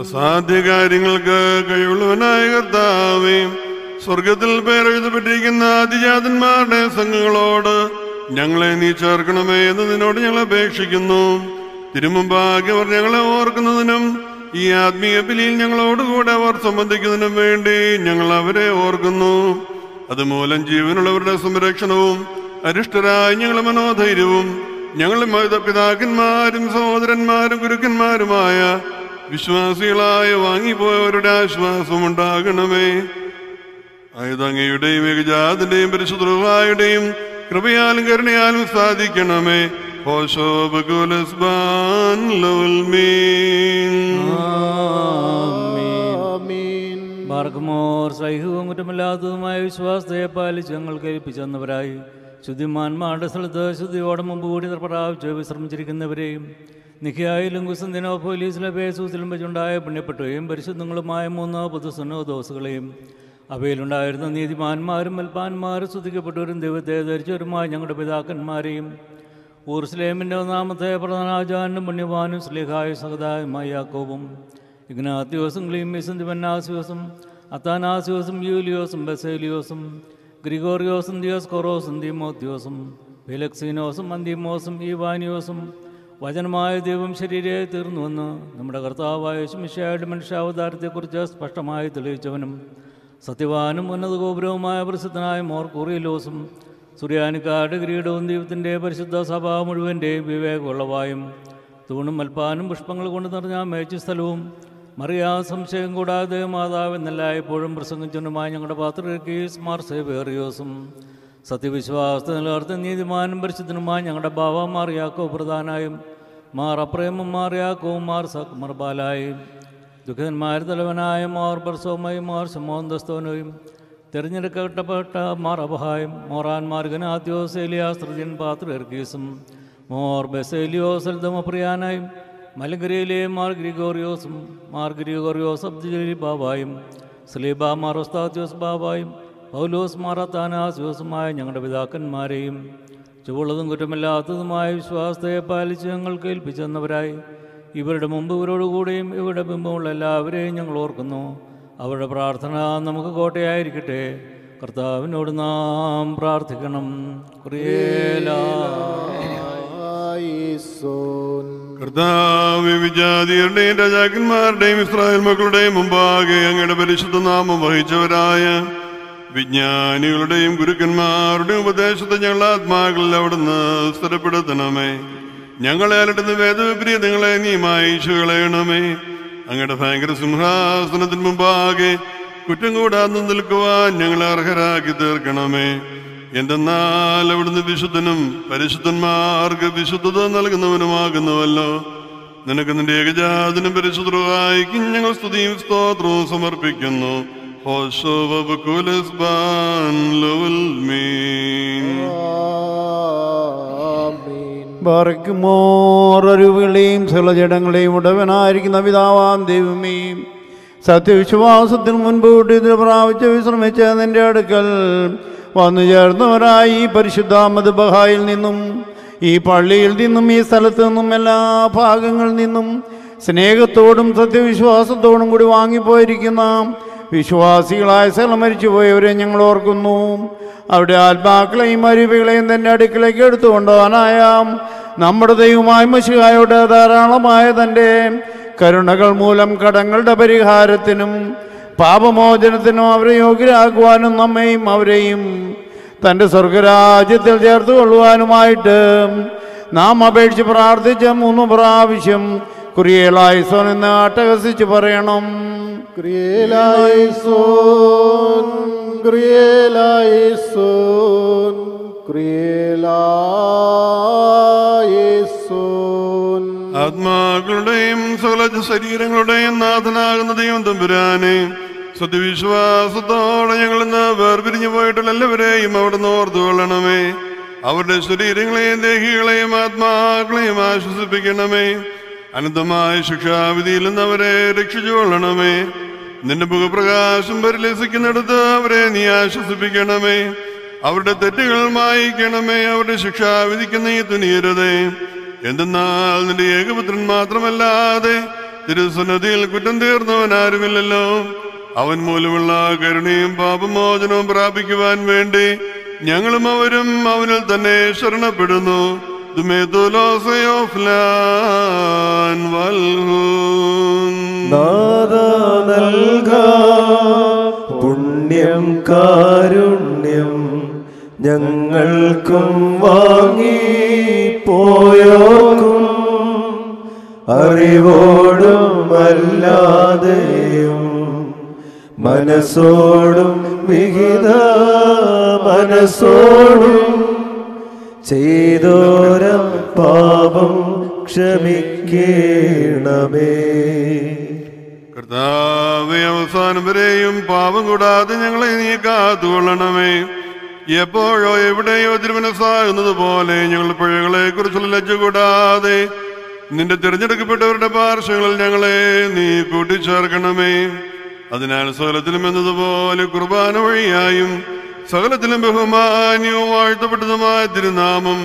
അസാധ്യ കാര്യങ്ങൾക്ക് കഴിവുള്ളവനായ കർത്താവേ സ്വർഗത്തിൽ പേരെഴുതപ്പെട്ടിരിക്കുന്ന അതിജാതന്മാരുടെ സംഘങ്ങളോട് ഞങ്ങളെ നീ ചേർക്കണമേ എന്ന് നിന്നോട് ഞങ്ങൾ അപേക്ഷിക്കുന്നു. തിരുമുമ്പാകെ അവർ ഞങ്ങളെ ഓർക്കുന്നതിനും ഈ ആത്മീയ ബലിയിൽ ഞങ്ങളോടുകൂടെ അവർ സംബന്ധിക്കുന്നതിനും വേണ്ടി ഞങ്ങൾ അവരെ ഓർക്കുന്നു. അതുമൂലം ജീവനുള്ളവരുടെ സംരക്ഷണവും അരിഷ്ടരായ ഞങ്ങളുടെ മനോധൈര്യവും ഞങ്ങളുടെ പിതാക്കന്മാരും സഹോദരന്മാരും ഗുരുക്കന്മാരുമായ വിശ്വാസികളായ വാങ്ങിപ്പോയവരുടെ ആശ്വാസം ഉണ്ടാകണമേ ആയുധങ്ങയുടെയും ഏകജാതിന്റെയും പരിശുദ്ധയുടെയും കൃപയാലും കരുണയാലും സാധിക്കണമേ. മാർഗമോർ സൈഹവും കുറ്റമില്ലാത്തതുമായ വിശ്വാസത്തെ പാലിച്ച് ഞങ്ങൾ കേൾപ്പിച്ചെന്നവരായി ശുദ്ധിമാന്മാരുടെ സ്ഥലത്ത് ശുദ്ധിയോടെ മുമ്പ് കൂടി പ്രാപിച്ച് വിശ്രമിച്ചിരിക്കുന്നവരെയും നിഖിയായാലും കുസന്തിനോ പോലീസിലെ പേസൂസിലും വെച്ചുണ്ടായ പുണ്യപ്പെട്ടുകയും പരിശുദ്ധങ്ങളുമായ മൂന്ന് പുതുസനോ ദോസുകളെയും അവയിലുണ്ടായിരുന്ന നീതിമാന്മാരും മൽപ്പാന്മാരും സ്തുതിക്കപ്പെട്ടവരും ദൈവത്തെ ധരിച്ചവരുമായ ഞങ്ങളുടെ പിതാക്കന്മാരെയും ഊർസ്ലേമിന്റെ ഒന്നാമത്തെ പ്രധാനാചാരനും പുണ്യവാനും സ്ലിഹായ സഹതായുമായ യാക്കോബും ഇഗ്നാത്യോസും ക്ലീമിസും ദിവന്നാസിയോസും അത്താനാസിയോസും യൂലിയോസും ബസേലിയോസും ഗ്രിഗോറിയോസും ദിയോസ് കൊറോസും ദീമോത്യോസും ഫിലക്സീനോസും അന്തിമോസും ഈവാനിയോസും വചനമായ ദൈവം ശരീരെ തീർന്നുവെന്ന് നമ്മുടെ കർത്താവായ ശുമിഷയുടെ മനുഷ്യാവതാരത്തെക്കുറിച്ച് സ്പഷ്ടമായി തെളിയിച്ചവനും സത്യവാനും ഉന്നത ഗോപുരവുമായ പ്രസിദ്ധനായ മോർ സുറിയാനിക്കാട് കിരീടവും ദൈവത്തിന്റെ പരിശുദ്ധ സഭ മുഴുവന്റെയും വിവേകമുള്ളവായും തൂണും മൽപ്പാനും പുഷ്പങ്ങൾ കൊണ്ട് നിറഞ്ഞ മേച്ചു സ്ഥലവും മറിയാ സംശയം കൂടാതെ മാതാവ് എന്നെല്ലായ്പ്പോഴും പ്രസംഗിച്ചവനുമായ ഞങ്ങളുടെ പാത്രകീസ് മാർ സേവേറിയോസും സത്യവിശ്വാസത്തെ നിലനിർത്തി നീതിമാനും പരിശുദ്ധനുമായ ഞങ്ങളുടെ ബാവ മാറിയാക്കോ പ്രധാനായും മാർ മാറിയാക്കോ മാർ സക്മർ ദുഃഖന്മാർ തലവനായ മാർ ബർസോമയും മാർ ശമോന്തസ്തോനയും തിരഞ്ഞെടുക്കപ്പെട്ട മാർ അബഹായും മോറാൻമാർ ഗനാത്യോസ് ഏലിയാസ് തൃത്യൻ പാത്രർക്കീസും മോർ ബെസേലിയോസ് എൽദമപ്രിയാനായും മലങ്കരയിലെ മാർ ഗ്രിഗോറിയോസും മാർ ഗ്രിഗോറിയോസ് അബ്ദുലി ബാബായും സ്ലീബ മാർ ഒസ്താത്യോസ് ബാബായും പൗലോസ് മാറത്താനാസ്യോസുമായ ഞങ്ങളുടെ പിതാക്കന്മാരെയും ചുവള്ളതും കുറ്റമില്ലാത്തതുമായ വിശ്വാസത്തെ പാലിച്ച് ഞങ്ങൾക്ക് ഏൽപ്പിച്ചെന്നവരായി ഇവരുടെ മുമ്പ് ഇവരോടുകൂടിയും ഇവരുടെ ബിംബമുള്ള എല്ലാവരെയും ഞങ്ങൾ ഓർക്കുന്നു. അവരുടെ പ്രാർത്ഥന നമുക്ക് കോട്ടയായിരിക്കട്ടെ. കർത്താവിനോട് നാം പ്രാർത്ഥിക്കണം. കർത്താവിജാതിയുടെയും കർത്താവ് രാജാക്കന്മാരുടെയും ഇസ്രായേൽ മക്കളുടെയും മുമ്പാകെ അങ്ങയുടെ പരിശുദ്ധ നാമം വഹിച്ചവരായ വിജ്ഞാനികളുടെയും ഗുരുക്കന്മാരുടെയും ഉപദേശത്തെ ഞങ്ങൾ ആത്മാക്കളിൽ അവിടുന്ന് സ്ഥിരപ്പെടുത്തണമേ. ഞങ്ങളെ അലട്ടുന്ന നിങ്ങളെ നീ മായിച്ചു കളയണമേ അങ്ങയുടെ ഭയങ്കര സിംഹാസനത്തിന് മുമ്പാകെ കുറ്റം കൂടാതെ നിൽക്കുവാൻ ഞങ്ങളെ അർഹരാക്കി തീർക്കണമേ. എന്തെന്നാൽ അവിടുന്ന് വിശുദ്ധനും പരിശുദ്ധന്മാർക്ക് വിശുദ്ധത നൽകുന്നവനുമാകുന്നുവല്ലോ. നിനക്ക് നിന്റെ ഏകജാതനും പരിശുദ്ധവായിക്കും ഞങ്ങൾ സ്തുതിയും സ്തോത്രവും സമർപ്പിക്കുന്നു. ഹോശോ വബകുലസ് ബാൻ ലവൽ മീൻ. ബർക്കുമോർ അറിവുകളെയും സകലജടങ്ങളെയും ഉടവനായിരിക്കുന്ന പിതാവാം ദൈവമേ. സത്യവിശ്വാസത്തിന് മുൻപൂട്ടി ഇതിന് പ്രാപിച്ച് വിശ്രമിച്ച നിന്റെ അടുക്കൽ വന്നു ചേർന്നവരായി പരിശുദ്ധാമത് ബഹായിൽ നിന്നും ഈ പള്ളിയിൽ നിന്നും ഈ സ്ഥലത്ത് നിന്നും എല്ലാ ഭാഗങ്ങളിൽ നിന്നും സ്നേഹത്തോടും സത്യവിശ്വാസത്തോടും കൂടി വാങ്ങിപ്പോയിരിക്കുന്ന വിശ്വാസികളായ സ്ഥലം മരിച്ചുപോയവരെ ഞങ്ങൾ ഓർക്കുന്നു. അവിടെ ആത്മാക്കളെയും അരുവികളെയും തന്നെ അടുക്കിലേക്ക് എടുത്തുകൊണ്ടുപോകാനായ. നമ്മുടെ ദൈവമായ മഷികായോട് ധാരാളമായ തന്റെ കരുണകൾ മൂലം കടങ്ങളുടെ പരിഹാരത്തിനും പാപമോചനത്തിനും അവരെ യോഗ്യരാക്കുവാനും നമ്മയും അവരെയും തന്റെ സ്വർഗരാജ്യത്തിൽ ചേർത്ത് കൊള്ളുവാനുമായിട്ട് നാം അപേക്ഷിച്ച് പ്രാർത്ഥിച്ച മൂന്ന് പ്രാവശ്യം കുറിയലായിസോൻ എന്ന് ആട്ടഹസിച്ച് പറയണം. ക്രിയേലായിസോൻ ക്രിയേലായിസോൻ ക്രിയേലായിസോൻ ആത്മാക്കളുടെയും സകല ശരീരങ്ങളുടെയും നാഥനാകുന്ന ദൈവം തമ്പുരാനെ സത്യവിശ്വാസത്തോടെ ഞങ്ങൾ ഇന്ന് വേർപിരിഞ്ഞു പോയിട്ടുള്ള എല്ലാവരെയും അവിടെ നിന്ന് ഓർത്തുകൊള്ളണമേ. അവരുടെ ശരീരങ്ങളെയും ദേഹികളെയും ആത്മാക്കളെയും ആശ്വസിപ്പിക്കണമേ. അനന്തമായ ശിക്ഷാവിധിയിൽ നിന്ന് അവരെ രക്ഷിച്ചുകൊള്ളണമേ. നിന്റെ മുഖപ്രകാശം പരിലസിക്കുന്നിടത്ത് അവരെ നീ ആശ്വസിപ്പിക്കണമേ. അവരുടെ തെറ്റുകൾ മായിക്കണമേ. അവരുടെ ശിക്ഷാവിധിക്ക് നീ തുനിയരുതേ. എന്തെന്നാൽ നിന്റെ ഏകപുത്രൻ മാത്രമല്ലാതെ തിരുസന്നതിയിൽ കുറ്റം തീർന്നവൻ ആരുമില്ലല്ലോ. അവൻ മൂലമുള്ള കരുണയും പാപമോചനവും പ്രാപിക്കുവാൻ വേണ്ടി ഞങ്ങളും അവരും അവനിൽ തന്നെ ശരണപ്പെടുന്നു. നാദ നൽക പുണ്യം കാരുണ്യം ഞങ്ങൾക്കും വാങ്ങി പോയോക്കും. അറിവോടും അല്ലാതെയും മനസ്സോടും വിഹിത മനസ്സോടും ചെയ്തോരം പാപം ക്ഷമിക്കണമേ. കർത്താവ് അവസാനം വരെയും പാപം കൂടാതെ ഞങ്ങളെ നീ കാത്തുകൊള്ളണമേ. എപ്പോഴോ എവിടെയോ തിരുമനസ്സാകുന്നത് പോലെ ഞങ്ങൾ പിഴകളെ കുറിച്ചുള്ള ലജ്ജ കൂടാതെ നിന്റെ തിരഞ്ഞെടുക്കപ്പെട്ടവരുടെ പാർശ്വങ്ങളിൽ ഞങ്ങളെ നീ കൂട്ടിച്ചേർക്കണമേ. അതിനാൽ സകലത്തിലും എന്നതുപോലെ കുർബാന വഴിയായും സകലത്തിലും ബഹുമാന്യവും വാഴ്ത്തപ്പെട്ടതുമായ തിരുനാമം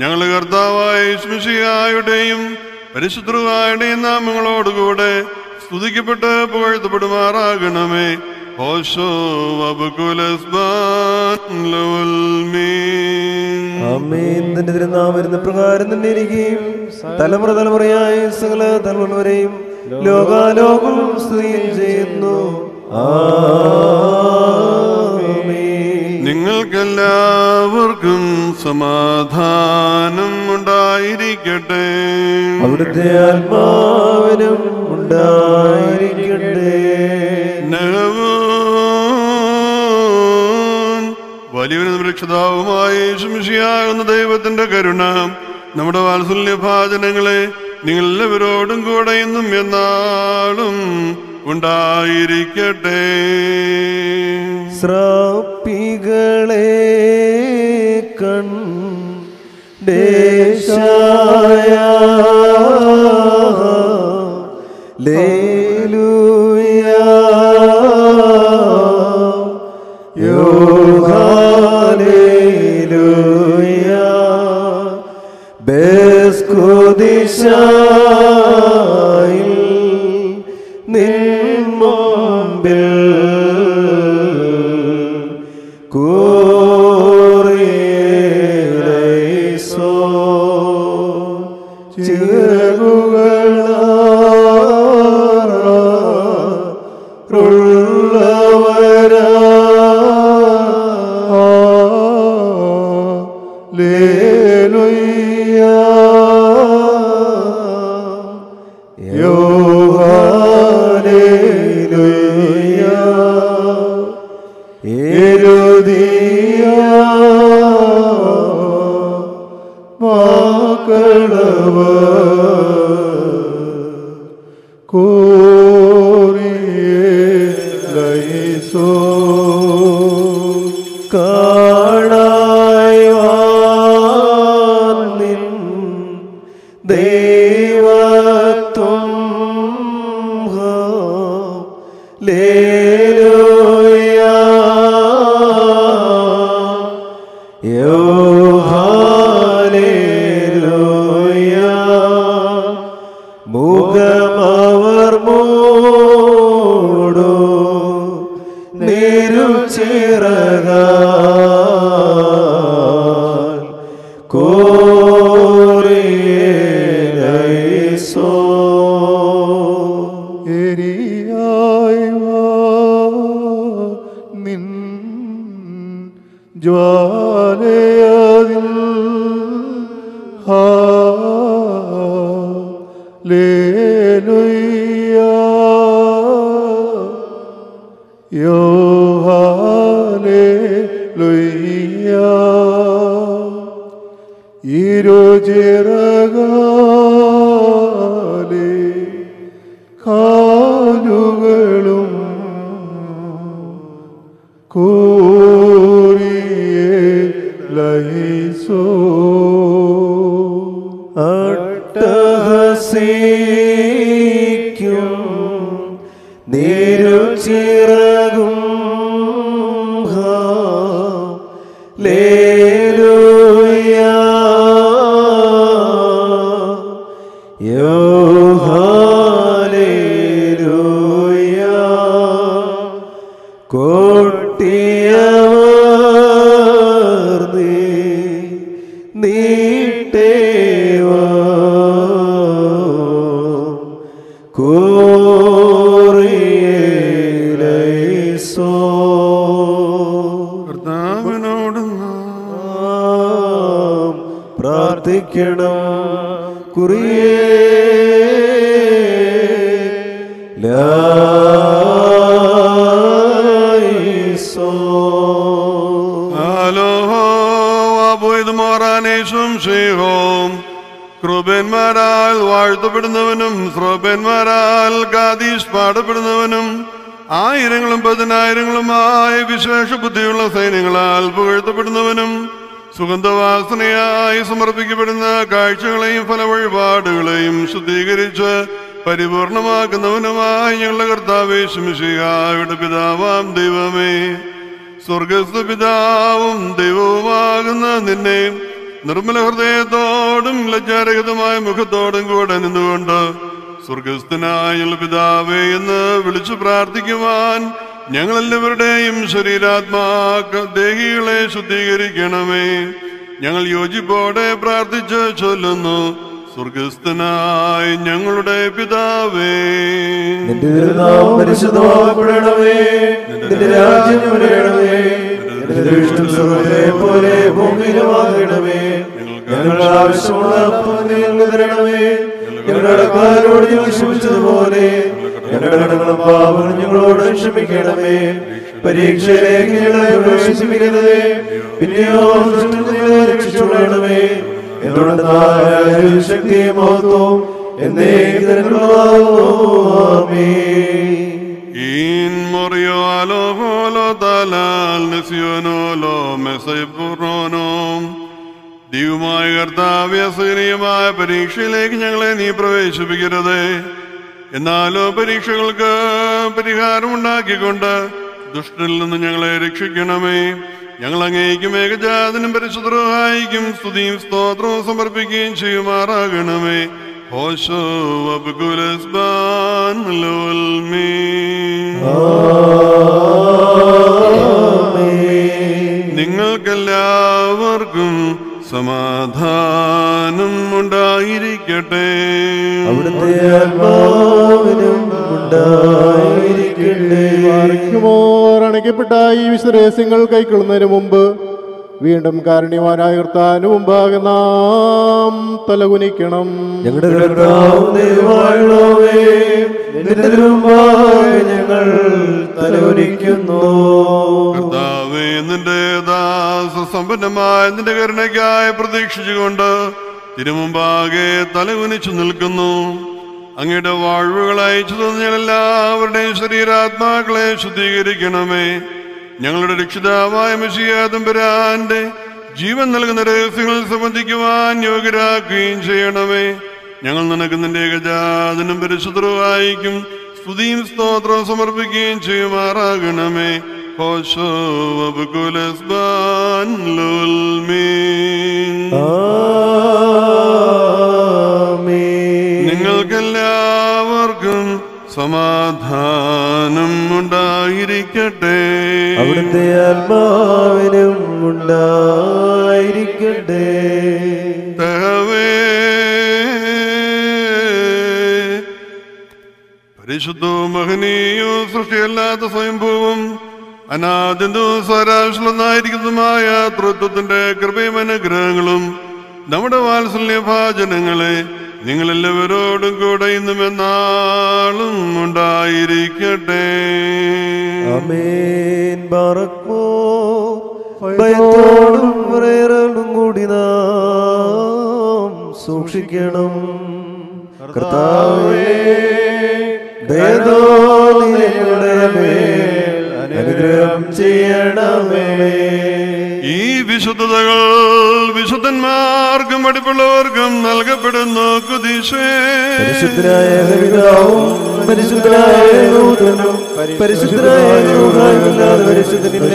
ഞങ്ങളുടെ കർത്താവായ സ്മിഷിയായുടെയും പരിശുദ്ധരുമായുടെയും നാമങ്ങളോടുകൂടെ സ്തുതിക്കപ്പെട്ട് പുകഴ്ത്തപ്പെടുമാറാകണമേ. ഓശോ അമ്മേൻ തന്റെ തിരുനാമം വരുന്ന പ്രകാരം തന്നെ ഇരിക്കുകയും തലമുറ തലമുറയായി സകല തലമുറവരെയും ലോകാലോകം സ്തുതിയും ചെയ്യുന്നു. നിങ്ങൾക്കെല്ലാവർക്കും സമാധാനം ഉണ്ടായിരിക്കട്ടെ. അവിടുത്തെ ആത്മാവിനും ഉണ്ടായിരിക്കട്ടെ. വലിയവനും രക്ഷിതാവുമായി ശംശിയാകുന്ന ദൈവത്തിന്റെ കരുണ നമ്മുടെ വാത്സല്യ ഭാചനങ്ങളെ നിങ്ങൾ എല്ലാവരോടും കൂടെ എന്നും എന്നാളും ഉണ്ടായിരിക്കട്ടെ. ശ്രാപ്പികളെ കൺ ലേലുയ യോഹാലേലുയ ബേസ്കുദിശായിൽ നിർമ്മല ഹൃദയത്തോടും ലജ്ജാരഹിതമായ മുഖത്തോടും കൂടെ നിന്നുകൊണ്ട് സ്വർഗസ്ഥനായ പിതാവേ എന്ന് വിളിച്ചു പ്രാർത്ഥിക്കുവാൻ ഞങ്ങളെല്ലാവരുടെയും ശരീരാത്മാക്ക ദേഹികളെ ശുദ്ധീകരിക്കണമേ. ഞങ്ങൾ യോജിപ്പോടെ പ്രാർത്ഥിച്ച് ചൊല്ലുന്നു സ്വർഗസ്ഥനായ ഞങ്ങളുടെ പിതാവേ. നിന്റെ തിരുനാമം പരിശുദ്ധമാക്കപ്പെടണമേ നിന്റെ രാജ്യം വരണമേ. ദൃഷ്ടം സ്വർഗത്തെ പോലെ ഭൂമിയിലുമാകണമേ ഞങ്ങളുടെ ആവശ്യമുള്ള അപ്പം നീ ഞങ്ങൾക്ക് തരണമേ. ഞങ്ങളുടെ കടക്കാരോട് ഞങ്ങൾ ക്ഷമിച്ചതുപോലെ. ഞങ്ങളുടെ പാപങ്ങളും ഞങ്ങളോട് ക്ഷമിക്കണമേ. പരീക്ഷയിലേക്ക് ഞങ്ങളെ പ്രവേശിപ്പിക്കരുതേ പിന്നെയോ രക്ഷിച്ചുകൊള്ളണമേ. എന്നോട് ശക്തിയും മഹത്വവും എന്നേക്കുള്ളതാകുന്നു ആമേൻ In morio alo holo talal nesionolo mesaipuronom ദൈവമായ കർത്താവ്യ സൈനികമായ പരീക്ഷയിലേക്ക് ഞങ്ങളെ നീ പ്രവേശിപ്പിക്കരുത് എന്നാലോ പരീക്ഷകൾക്ക് പരിഹാരമുണ്ടാക്കിക്കൊണ്ട് ദുഷ്ടനിൽ നിന്ന് ഞങ്ങളെ രക്ഷിക്കണമേ ഞങ്ങൾ അങ്ങേക്കും ഏകജാതനും പരിശുദ്ധഹായിക്കും സ്തുതിയും സ്തോത്രവും സമർപ്പിക്കുകയും ചെയ്യുമാറാകണമേ ഹോശോ അബ്ഗുലസ്ബാൻ നിങ്ങൾക്കെല്ലാവർക്കും സമാധാനം ഉണ്ടായിരിക്കട്ടെ. അവിടുത്തെ ആത്മാവിനും ഉണ്ടായിരിക്കട്ടെ. ഈ വിശ്വരഹസ്യങ്ങൾ കൈക്കൊള്ളുന്നതിന് മുമ്പ് വീണ്ടും കാരുണ്യവാനായ കർത്താവിന് മുമ്പാകെ നാം തലകുനിക്കണം. ഞങ്ങളുടെ ഞങ്ങൾ തലകുനിക്കുന്നു. കർത്താവേ നിന്റെ ദാസ സമ്പന്നമായ നിന്റെ കരുണയ്ക്കായി പ്രതീക്ഷിച്ചുകൊണ്ട് തിരുമുമ്പാകെ തലകുനിച്ചു നിൽക്കുന്നു. അങ്ങയുടെ വാഴ്വുകൾ അയച്ചു തന്ന എല്ലാവരുടെയും ശരീരാത്മാക്കളെ ശുദ്ധീകരിക്കണമേ. ഞങ്ങളുടെ രക്ഷിതാവായ മെഷിയാദംബരാന്റെ ജീവൻ നൽകുന്ന രഹസ്യങ്ങൾ സംബന്ധിക്കുവാൻ യോഗ്യരാക്കുകയും ചെയ്യണമേ. ഞങ്ങൾ നിനക്ക് നിന്റെ ഏകജാതനും പരിശുദ്ധവായിക്കും സ്തുതിയും സ്തോത്രം സമർപ്പിക്കുകയും ചെയ്യുമാറാകണമേ. ഹോശോ സമാധാനം ഉണ്ടായിരിക്കട്ടെ. അവിടുത്തെ ആത്മാവിനും ഉണ്ടായിരിക്കട്ടെ. പരിശുദ്ധവും മഹനീയവും സൃഷ്ടിയല്ലാത്ത സ്വയംഭൂവും അനാദ്യന്തവും സ്വരാശ്ലന്നായിരിക്കുന്നതുമായ തൃത്വത്തിന്റെ കൃപയും അനുഗ്രഹങ്ങളും നമ്മുടെ വാത്സല്യ ഭാജനങ്ങളെ നിങ്ങളെല്ലാവരോടും കൂടെ ഇന്നും എന്നാളും ഉണ്ടായിരിക്കട്ടെ. അമേൻ ഭയത്തോടും പ്രേരണും കൂടി നാം സൂക്ഷിക്കണം. കർത്താവേ മേൽ അനുഗ്രഹം ചെയ്യണമേ. ഈ വിശുദ്ധതകൾ വിശുദ്ധന്മാർക്കും അടുപ്പുള്ളവർക്കും നൽകപ്പെടുന്നു കുതിശേ. പരിശുദ്ധരായ പിതാവും പരിശുദ്ധരായ ദൂതനും പരിശുദ്ധരായ ദൂതനുമില്ലാതെ പരിശുദ്ധനില്ല.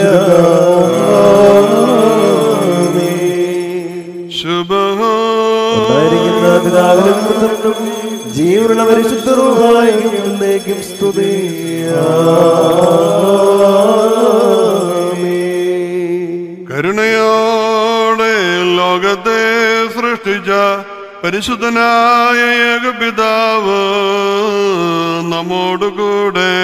ഉണ്ടായിരിക്കുന്ന പിതാവിനും പുത്രനും ജീവനുള്ള പരിശുദ്ധ റൂഹായും സ്തുതി. കരുണയോടെ ലോകത്തെ സൃഷ്ടിച്ച പരിശുദ്ധനായ ഏകപിതാവ് നമ്മോടുകൂടെ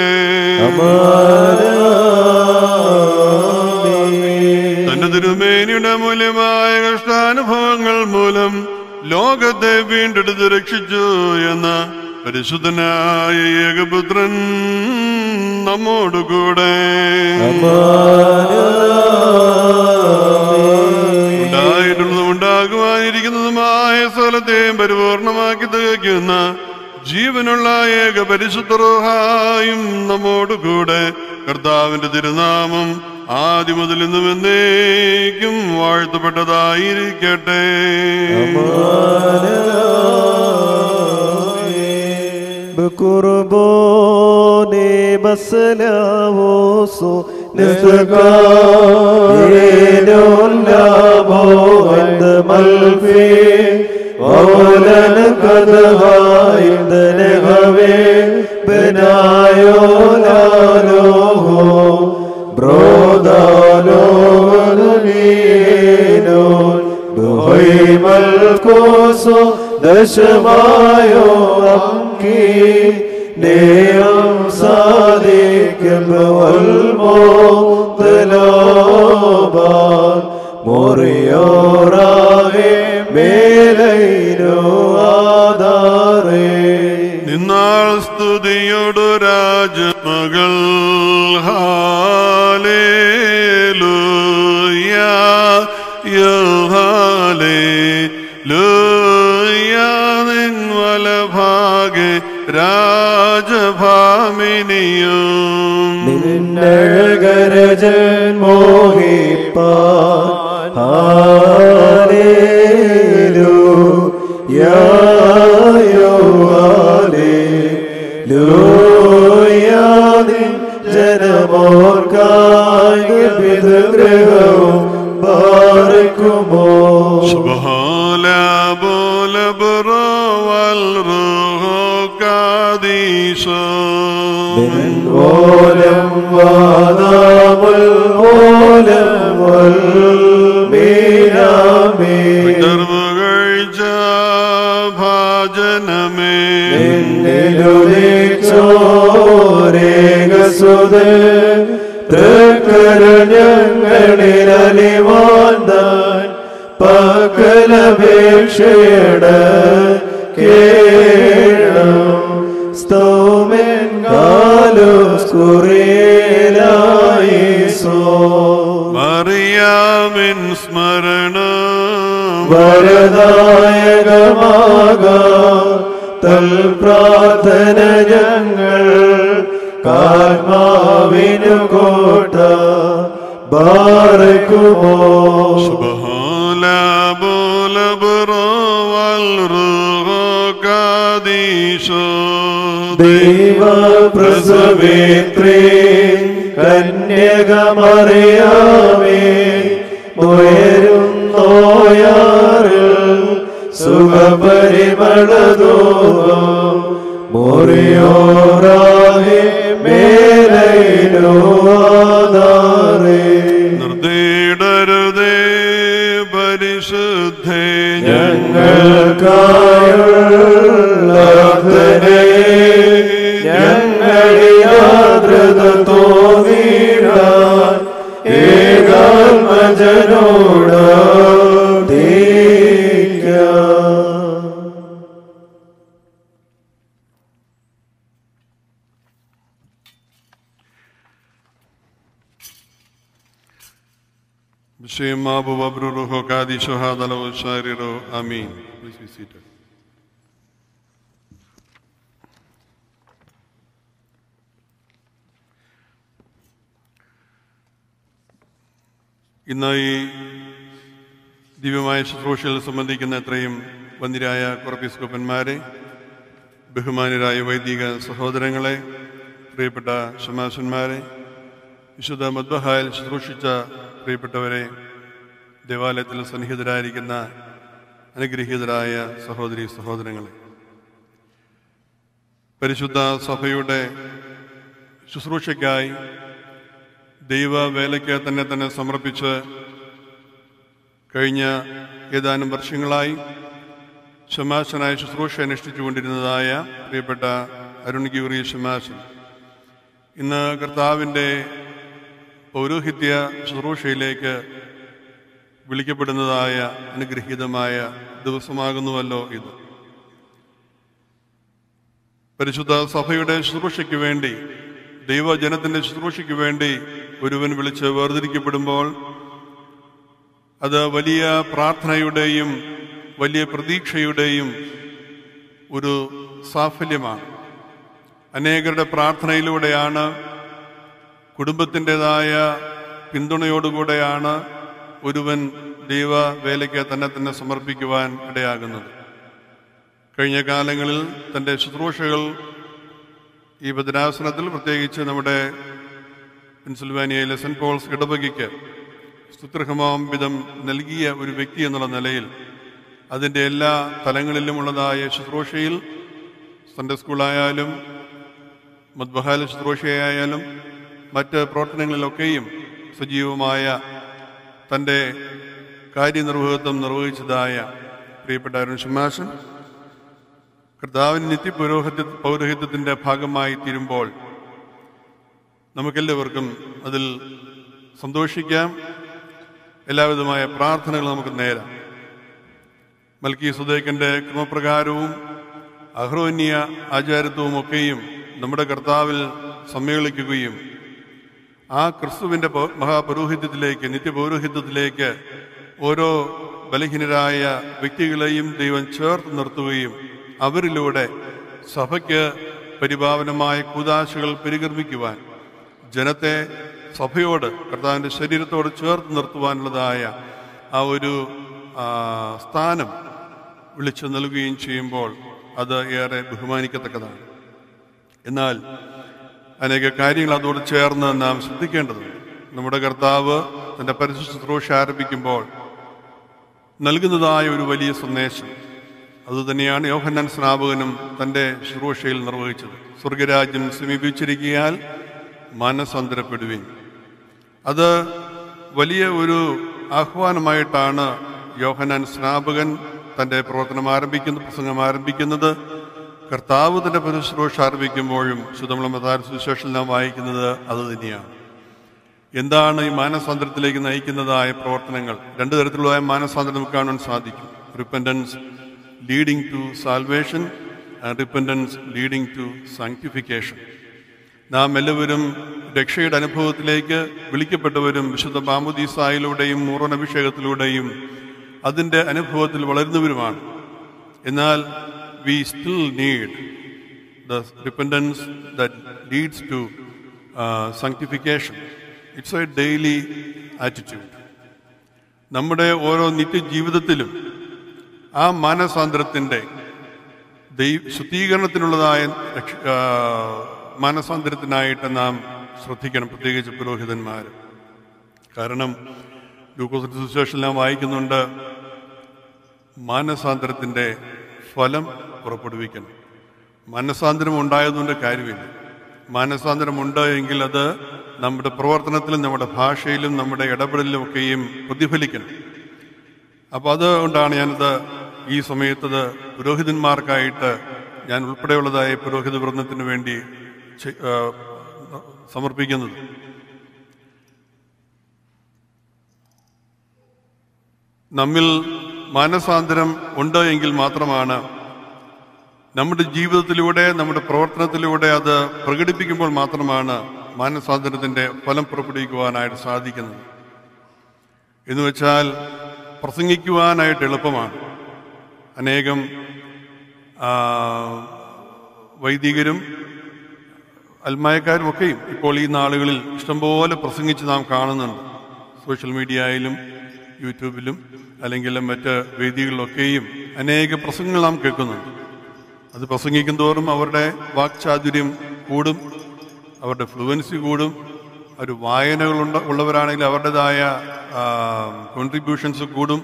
തന്റെ തിരുമേനിയുടെ മൂല്യമായ കഷ്ടാനുഭവങ്ങൾ മൂലം ലോകത്തെ വീണ്ടെടുത്ത് രക്ഷിച്ചു എന്ന പരിശുദ്ധനായ ഏകപുത്രൻ നമ്മോടുകൂടെ ഉണ്ടായിട്ടുള്ളതും ഉണ്ടാകുവാനിരിക്കുന്നതുമായ സ്ഥലത്തെയും പരിപൂർണമാക്കി തികയ്ക്കുന്ന ജീവനുള്ള ഏക പരിശുദ്ധ റോഹായും നമ്മോടുകൂടെ കർത്താവിന്റെ തിരുനാമം ആദ്യം മുതൽ ഇന്നും എന്നേക്കും വാഴ്ത്തപ്പെട്ടതായിരിക്കട്ടെ بقربان بسلاوسو نسكارين اللابو عند ملفي وولن قد عند نغوي بنايو لالوه برودالو ولمينون بهي ملكوسو دشمايو أمكي نيم صادق والموت لوبان മുറിയോറാകെ മേലൈനു ആധാരേ നിന്നാൾ സ്തുതിയോടു രാജമകൾ ഹാലേലൂയ രാജഭാമിനിയും നിന്നഴകരജൻ മോഹിപ്പാലേലു ഹാലേലു യായോ ഹാലേലൂയാദിൻ ജനമോർക്കായി പിതൃഗ്രഹവും പാർക്കുമോ സുബ്ഹാന ബോല ബറവൽ റൂഹു കാദീശോ ഓലം വാദാമുൽ ഓലം വൽ ഭാജനമേ ചോരേകസുതൻ ഞങ്ങളിൽ പകലപേക്ഷയുടെ കേണം സ്തോമൻ കാലോസ് കുറിയലായി സോ മറിയാമിൻ സ്മരണ വരദായകമാക തൽ പ്രാർത്ഥന ഞങ്ങൾ കാത്മാവിനു കോട്ട ബാറക്കുമോ സുബ്ഹാന ബോലബറോ വൽറുഹോ കാദീശോ ദൈവപ്രസവേത്രേ കന്യകമറിയാമേ ഉയരുന്നോയാറിൽ സുഖപരിമളതോ മോറിയോറാഹേ നിർദ്ദീടരുതേ പരിശുദ്ധേ ഞങ്ങൾക്കായുള്ളതനെ नजरोड़ा देखा بسم الله وبركاته شهادة الله وسائره آمين Please be seated. ഇന്ന് ഈ ദിവ്യമായ ശുശ്രൂഷയിൽ സംബന്ധിക്കുന്ന എത്രയും വന്ദിരായ കുറപ്പിസ്കോപ്പന്മാരെ ബഹുമാനരായ വൈദിക സഹോദരങ്ങളെ പ്രിയപ്പെട്ട ശമാശന്മാരെ വിശുദ്ധ മദ്ബഹായിൽ ശുശ്രൂഷിച്ച പ്രിയപ്പെട്ടവരെ ദേവാലയത്തിൽ സന്നിഹിതരായിരിക്കുന്ന അനുഗ്രഹീതരായ സഹോദരി സഹോദരങ്ങളെ. പരിശുദ്ധ സഭയുടെ ശുശ്രൂഷയ്ക്കായി ദൈവവേലയ്ക്ക് തന്നെ തന്നെ സമർപ്പിച്ച് കഴിഞ്ഞ ഏതാനും വർഷങ്ങളായി ശമാശനായ ശുശ്രൂഷ അനുഷ്ഠിച്ചുകൊണ്ടിരുന്നതായ പ്രിയപ്പെട്ട അരുൺ ഗിറി ശമാശൻ ഇന്ന് കർത്താവിന്റെ പൗരോഹിത്യ ശുശ്രൂഷയിലേക്ക് വിളിക്കപ്പെടുന്നതായ അനുഗ്രഹീതമായ ദിവസമാകുന്നുവല്ലോ ഇത്. പരിശുദ്ധ സഭയുടെ ശുശ്രൂഷയ്ക്ക് വേണ്ടി ദൈവജനത്തിന്റെ ശുശ്രൂഷയ്ക്ക് വേണ്ടി ഒരുവൻ വിളിച്ച് വേർതിരിക്കപ്പെടുമ്പോൾ അത് വലിയ പ്രാർത്ഥനയുടെയും വലിയ പ്രതീക്ഷയുടെയും ഒരു സാഫല്യമാണ്. അനേകരുടെ പ്രാർത്ഥനയിലൂടെയാണ് കുടുംബത്തിന്റെതായ പിന്തുണയോടുകൂടെയാണ് ഒരുവൻ ദൈവ വേലയ്ക്ക് തന്നെ തന്നെ സമർപ്പിക്കുവാൻ ഇടയാകുന്നത്. കഴിഞ്ഞ കാലങ്ങളിൽ തന്റെ ശുശ്രൂഷകൾ ഈ ഭദ്രാസനത്തിൽ പ്രത്യേകിച്ച് നമ്മുടെ പെൻസിൽവാനിയയിലെ സെന്റ് പോൾസ് ഇടവകയ്ക്ക് സ്തുത്രഹമാംവിധം നൽകിയ ഒരു വ്യക്തി എന്നുള്ള നിലയിൽ അതിന്റെ എല്ലാ തലങ്ങളിലുമുള്ളതായ ശുശ്രൂഷയിൽ സൺഡേ സ്കൂളായാലും മദ്ബഹാല ശുശ്രൂഷയായാലും മറ്റ് പ്രവർത്തനങ്ങളിലൊക്കെയും സജീവമായ തന്റെ കാര്യനിർവഹത്വം നിർവഹിച്ചതായ പ്രിയപ്പെട്ട അരുൺ ഷിമാശൻ കർത്താവിന് നിത്യപൗരോഹിത്യ പൗരോഹിത്യത്തിന്റെ ഭാഗമായി തീരുമ്പോൾ നമുക്കെല്ലാവർക്കും അതിൽ സന്തോഷിക്കാം. എല്ലാവിധമായ പ്രാർത്ഥനകൾ നമുക്ക് നേരാം. മൽക്കി സുദേക്കന്റെ ക്രമപ്രകാരവും അഹ്റോന്യ ആചാരത്വവും ഒക്കെയും നമ്മുടെ കർത്താവിൽ സമ്മേളിക്കുകയും ആ ക്രിസ്തുവിന്റെ മഹാപൗരോഹിത്യത്തിലേക്ക് നിത്യപൗരോഹിത്യത്തിലേക്ക് ഓരോ ബലഹീനരായ വ്യക്തികളെയും ദൈവം ചേർത്ത് നിർത്തുകയും അവരിലൂടെ സഭയ്ക്ക് പരിപാവനമായ കൂതാശകൾ പരികർമ്മിക്കുവാൻ ജനത്തെ സഭയോട് കർത്താവിന്റെ ശരീരത്തോട് ചേർത്ത് നിർത്തുവാനുള്ളതായ ആ ഒരു സ്ഥാനം വിളിച്ചു നൽകുകയും ചെയ്യുമ്പോൾ അത് ഏറെ ബഹുമാനിക്കത്തക്കതാണ്. എന്നാൽ അനേക കാര്യങ്ങൾ അതോട് ചേർന്ന് നാം ശ്രദ്ധിക്കേണ്ടതുണ്ട്. നമ്മുടെ കർത്താവ് തന്റെ പരിശുദ്ധ ശുശ്രൂഷ ആരംഭിക്കുമ്പോൾ നൽകുന്നതായ ഒരു വലിയ സന്ദേശം അതുതന്നെയാണ് യോഹന്നാൻ സ്നാപകനും തന്റെ ശുശ്രൂഷയിൽ നിർവഹിച്ചത്. സ്വർഗരാജ്യം സമീപിച്ചിരിക്കിയാൽ മനസ്സന്തരപ്പെടുവിൻ. അത് വലിയ ഒരു ആഹ്വാനമായിട്ടാണ് യോഹന്നാൻ സ്നാപകൻ തന്റെ പ്രവർത്തനം ആരംഭിക്കുന്നത് പ്രസംഗം ആരംഭിക്കുന്നത്. കർത്താവ് തന്റെ പരിശ്രൂഷ ആരംഭിക്കുമ്പോഴും ശുദ്ധമുള്ള മതാര സുവിശേഷം നാം വായിക്കുന്നത് അത് തന്നെയാണ്. എന്താണ് ഈ മാനസാന്തരത്തിലേക്ക് നയിക്കുന്നതായ പ്രവർത്തനങ്ങൾ? രണ്ട് തരത്തിലുള്ള മാനസാന്തരം കാണാൻ സാധിക്കും. Repentance leading to salvation and repentance leading to sanctification നാം എല്ലാവരും രക്ഷയുടെ അനുഭവത്തിലേക്ക് വിളിക്കപ്പെട്ടവരും വിശുദ്ധ മാമുദീസായിലൂടെയും മൂറനഭിഷേകത്തിലൂടെയും അതിന്റെ അനുഭവത്തിൽ വളരുന്നവരുമാണ് എന്നാൽ we still need the repentance that leads to uh, sanctification. It's a daily attitude. നമ്മുടെ ഓരോ നിത്യജീവിതത്തിലും ആ മാനസാന്തരത്തിന്റെ ദൈവ ശുദ്ധീകരണത്തിനുള്ളതായ മാനസാന്തരത്തിനായിട്ട് നാം ശ്രദ്ധിക്കണം പ്രത്യേകിച്ച് പുരോഹിതന്മാർ. കാരണം ലൂക്കോസിന്റെ സിറ്റുവേഷൻ നാം വായിക്കുന്നുണ്ട് മാനസാന്തരത്തിന്റെ ഫലം പുറപ്പെടുവിക്കണം. മാനസാന്തരം ഉണ്ടായതുകൊണ്ട് കാര്യമില്ല. മാനസാന്തരമുണ്ട് എങ്കിൽ അത് നമ്മുടെ പ്രവർത്തനത്തിലും നമ്മുടെ ഭാഷയിലും നമ്മുടെ ഇടപെടലിലും ഒക്കെയും പ്രതിഫലിക്കണം. അപ്പോൾ അതുകൊണ്ടാണ് ഞാനത് ഈ സമയത്തത് പുരോഹിതന്മാർക്കായിട്ട് ഞാൻ ഉൾപ്പെടെയുള്ളതായ പുരോഹിത വൃന്ദത്തിന് വേണ്ടി സമർപ്പിക്കുന്നത്. നമ്മിൽ മാനസാന്തരം ഉണ്ട് എങ്കിൽ മാത്രമാണ് നമ്മുടെ ജീവിതത്തിലൂടെ നമ്മുടെ പ്രവർത്തനത്തിലൂടെ അത് പ്രകടിപ്പിക്കുമ്പോൾ മാത്രമാണ് മാനസാന്തരത്തിന്റെ ഫലം പുറപ്പെടുവിക്കുവാനായിട്ട് സാധിക്കുന്നത്. എന്ന് വെച്ചാൽ പ്രസംഗിക്കുവാനായിട്ട് എളുപ്പമാണ്. അനേകം വൈദികരും അൽമായക്കാരും ഒക്കെയും ഇപ്പോൾ ഈ നാളുകളിൽ ഇഷ്ടംപോലെ പ്രസംഗിച്ച് നാം കാണുന്നുണ്ട്. സോഷ്യൽ മീഡിയയിലും യൂട്യൂബിലും അല്ലെങ്കിൽ മറ്റ് വേദികളിലൊക്കെയും അനേക പ്രസംഗങ്ങൾ നാം കേൾക്കുന്നുണ്ട്. അത് പ്രസംഗിക്കും തോറും അവരുടെ വാക്ചാതുര്യം കൂടും അവരുടെ ഫ്ലുവൻസി കൂടും അവർ വായനകളുണ്ട് ഉള്ളവരാണെങ്കിൽ അവരുടേതായ കോൺട്രിബ്യൂഷൻസ് കൂടും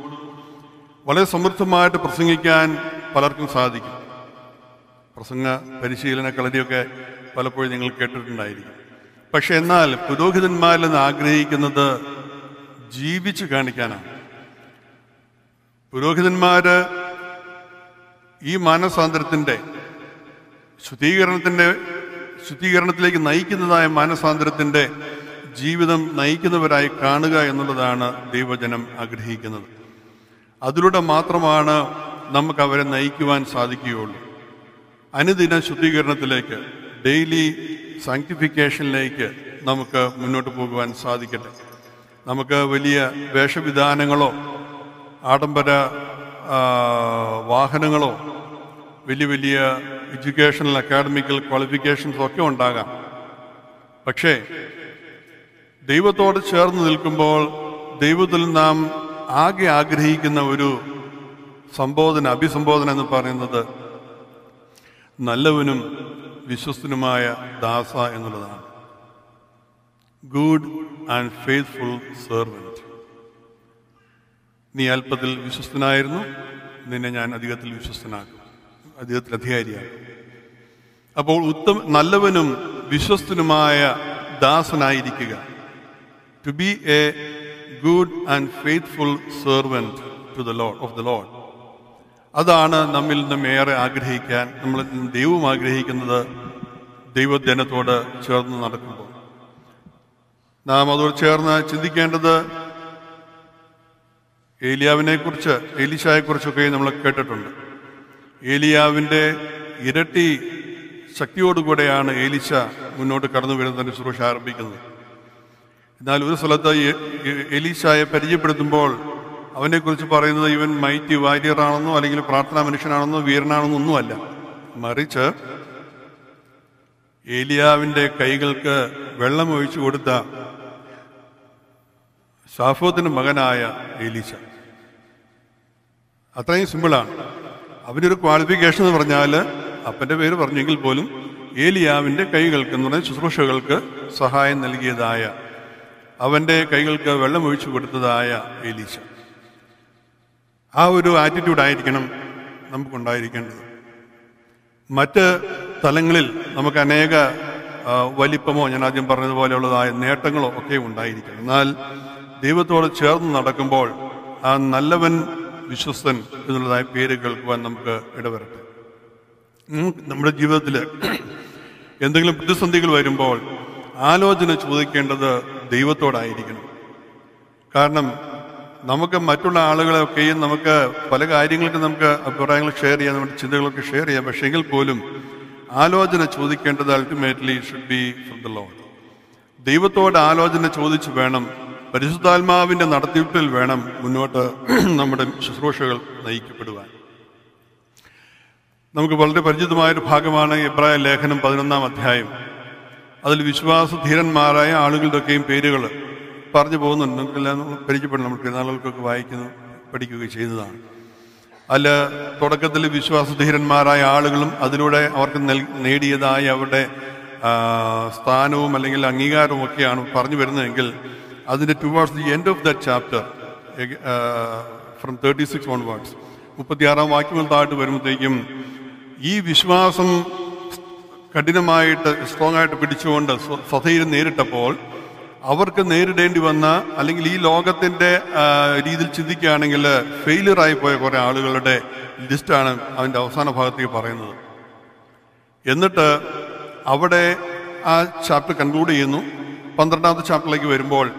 വളരെ സമൃദ്ധമായിട്ട് പ്രസംഗിക്കാൻ പലർക്കും സാധിക്കും. പ്രസംഗ പരിശീലന കളരിയൊക്കെ പലപ്പോഴും നിങ്ങൾ കേട്ടിട്ടുണ്ടായിരിക്കും. പക്ഷെ എന്നാൽ പുരോഹിതന്മാരിൽ നിന്ന് ആഗ്രഹിക്കുന്നത് ജീവിച്ച് കാണിക്കാനാണ്. പുരോഹിതന്മാര് ഈ മാനസാന്തരത്തിന്റെ ശുദ്ധീകരണത്തിന്റെ ശുദ്ധീകരണത്തിലേക്ക് നയിക്കുന്നതായ മാനസാന്തരത്തിന്റെ ജീവിതം നയിക്കുന്നവരായി കാണുക എന്നുള്ളതാണ് ദൈവജനം ആഗ്രഹിക്കുന്നത്. അതിലൂടെ മാത്രമാണ് നമുക്ക് അവരെ നയിക്കുവാൻ സാധിക്കുകയുള്ളൂ. അനുദിന ശുദ്ധീകരണത്തിലേക്ക് ഡെയിലി സാങ്ക്ടിഫിക്കേഷനിലേക്ക് നമുക്ക് മുന്നോട്ട് പോകുവാൻ സാധിക്കട്ടെ. നമുക്ക് വലിയ വേഷവിധാനങ്ങളോ ആഡംബര വാഹനങ്ങളോ വലിയ വലിയ എഡ്യൂക്കേഷണൽ അക്കാഡമിക്കൽ ക്വാളിഫിക്കേഷൻസ് ഒക്കെ ഉണ്ടാകാം. പക്ഷേ ദൈവത്തോട് ചേർന്ന് നിൽക്കുമ്പോൾ ദൈവത്തിൽ നാം ആകെ ആഗ്രഹിക്കുന്ന ഒരു സംബോധന അഭിസംബോധന എന്ന് പറയുന്നത് നല്ലവനും വിശ്വസ്തനുമായ ദാസ എന്നുള്ളതാണ്. ഗുഡ് ആൻഡ് ഫെയ്ത്ത്ഫുൾ സെർവന്റ് നീ അല്പത്തിൽ വിശ്വസ്തനായിരുന്നു നിന്നെ ഞാൻ അധികത്തിൽ വിശ്വസ്തനാക്കും. അധികത്തിൽ അധികാരിയാകും അപ്പോൾ ഉത്തമ നല്ലവനും വിശ്വസ്തനുമായ ദാസനായിരിക്കുക. To be a good and faithful servant to the Lord of the Lord അതാണ് നമ്മിൽ നിന്നും ഏറെ ആഗ്രഹിക്കാൻ നമ്മൾ ദൈവവും ആഗ്രഹിക്കുന്നത് ദൈവജനത്തോട് ചേർന്ന് നടക്കുമ്പോൾ. നാം അതോട് ചേർന്ന് ചിന്തിക്കേണ്ടത് ഏലിയാവിനെ കുറിച്ച് ഏലിശായെ കുറിച്ചൊക്കെ നമ്മൾ കേട്ടിട്ടുണ്ട്. ഏലിയാവിന്റെ ഇരട്ടി ശക്തിയോടുകൂടെയാണ് ഏലിശ മുന്നോട്ട് കടന്നു വരുന്നതിന്റെ ശുശ്രൂഷ ആരംഭിക്കുന്നത്. എന്നാൽ ഒരു സ്ഥലത്ത് എലീഷായെ പരിചയപ്പെടുത്തുമ്പോൾ അവനെക്കുറിച്ച് പറയുന്നത് ഇവൻ മൈറ്റി വാര്യറാണെന്നോ അല്ലെങ്കിൽ പ്രാർത്ഥനാ മനുഷ്യനാണെന്നോ വീരനാണെന്നോ ഒന്നുമല്ല. മറിച്ച് ഏലിയാവിന്റെ കൈകൾക്ക് വെള്ളം ഒഴിച്ചു കൊടുത്ത ഷാഫോത്തിന് മകനായ ഏലീശ. അത്രയും സിമ്പിളാണ്. അവനൊരു ക്വാളിഫിക്കേഷൻ എന്ന് പറഞ്ഞാൽ അപ്പന്റെ പേര് പറഞ്ഞെങ്കിൽ പോലും ഏലിയാവിന്റെ കൈകൾക്ക് എന്ന് പറഞ്ഞാൽ ശുശ്രൂഷകൾക്ക് സഹായം നൽകിയതായ അവന്റെ കൈകൾക്ക് വെള്ളം ഒഴിച്ചു കൊടുത്തതായ എലീശ. ആ ഒരു ആറ്റിറ്റ്യൂഡ് ആയിരിക്കണം നമുക്കുണ്ടായിരിക്കേണ്ടത്. മറ്റ് തലങ്ങളിൽ നമുക്ക് അനേക വലിപ്പമോ ഞാൻ ആദ്യം പറഞ്ഞതുപോലെയുള്ളതായ നേട്ടങ്ങളോ ഒക്കെ ഉണ്ടായിരിക്കും എന്നാൽ ദൈവത്തോട് ചേർന്ന് നടക്കുമ്പോൾ ആ നല്ലവൻ വിശ്വസ്തൻ എന്നുള്ളതായ പേര് കേൾക്കുവാൻ നമുക്ക് ഇടവരട്ടെ. നമ്മുടെ ജീവിതത്തിൽ എന്തെങ്കിലും പ്രതിസന്ധികൾ വരുമ്പോൾ ആലോചന ചോദിക്കേണ്ടത് ദൈവത്തോടായിരിക്കണം. കാരണം നമുക്ക് മറ്റുള്ള ആളുകളൊക്കെയും നമുക്ക് പല കാര്യങ്ങൾക്ക് നമുക്ക് അഭിപ്രായങ്ങൾ ഷെയർ ചെയ്യാം നമ്മുടെ ചിന്തകളൊക്കെ ഷെയർ ചെയ്യാം. പക്ഷേ എങ്കിൽ പോലും ആലോചന ചോദിക്കേണ്ടത് ultimately should be from the Lord ദൈവത്തോട് ആലോചന ചോദിച്ച് വേണം പരിശുദ്ധാത്മാവിന്റെ നടത്തിപ്പിൽ വേണം മുന്നോട്ട് നമ്മുടെ ശുശ്രൂഷകൾ നയിക്കപ്പെടുവാൻ. നമുക്ക് വളരെ പരിചിതമായൊരു ഭാഗമാണ് എബ്രായ ലേഖനം പതിനൊന്നാം അധ്യായം. അതിൽ വിശ്വാസധീരന്മാരായ ആളുകളുടെയൊക്കെയും പേരുകൾ പറഞ്ഞു പോകുന്നുണ്ട്. നമുക്കെല്ലാം പരിചയപ്പെടണം നമ്മൾ പെരുന്നാളുകൾക്കൊക്കെ വായിക്കുന്നു പഠിക്കുകയും ചെയ്യുന്നതാണ്. അല്ല തുടക്കത്തിൽ വിശ്വാസധീരന്മാരായ ആളുകളും അതിലൂടെ അവർക്ക് നേടിയതായ അവരുടെ സ്ഥാനവും അല്ലെങ്കിൽ അംഗീകാരവും ഒക്കെയാണ് പറഞ്ഞു വരുന്നതെങ്കിൽ അതിന്റെ towards the end of the chapter from thirty six onwards മുപ്പത്തിയാറാം വാക്യങ്ങൾ താഴ്ത്ത് വരുമ്പോഴത്തേക്കും ഈ വിശ്വാസം കഠിനമായിട്ട് സ്ട്രോങ് ആയിട്ട് പിടിച്ചുകൊണ്ട് സ്വതയിൽ നേരിട്ടപ്പോൾ അവർക്ക് നേരിടേണ്ടി വന്ന അല്ലെങ്കിൽ ഈ ലോകത്തിന്റെ രീതിയിൽ ചിന്തിക്കുകയാണെങ്കിൽ ഫെയിലിയർ ആയി പോയ കുറെ ആളുകളുടെ ലിസ്റ്റാണ് അതിന്റെ അവസാന ഭാഗത്തേക്ക് പറയുന്നത്. എന്നിട്ട് അവിടെ ആ ചാപ്റ്റർ കൺക്ലൂഡ് ചെയ്യുന്നു. പന്ത്രണ്ടാമത്തെ ചാപ്റ്ററിലേക്ക് വരുമ്പോൾ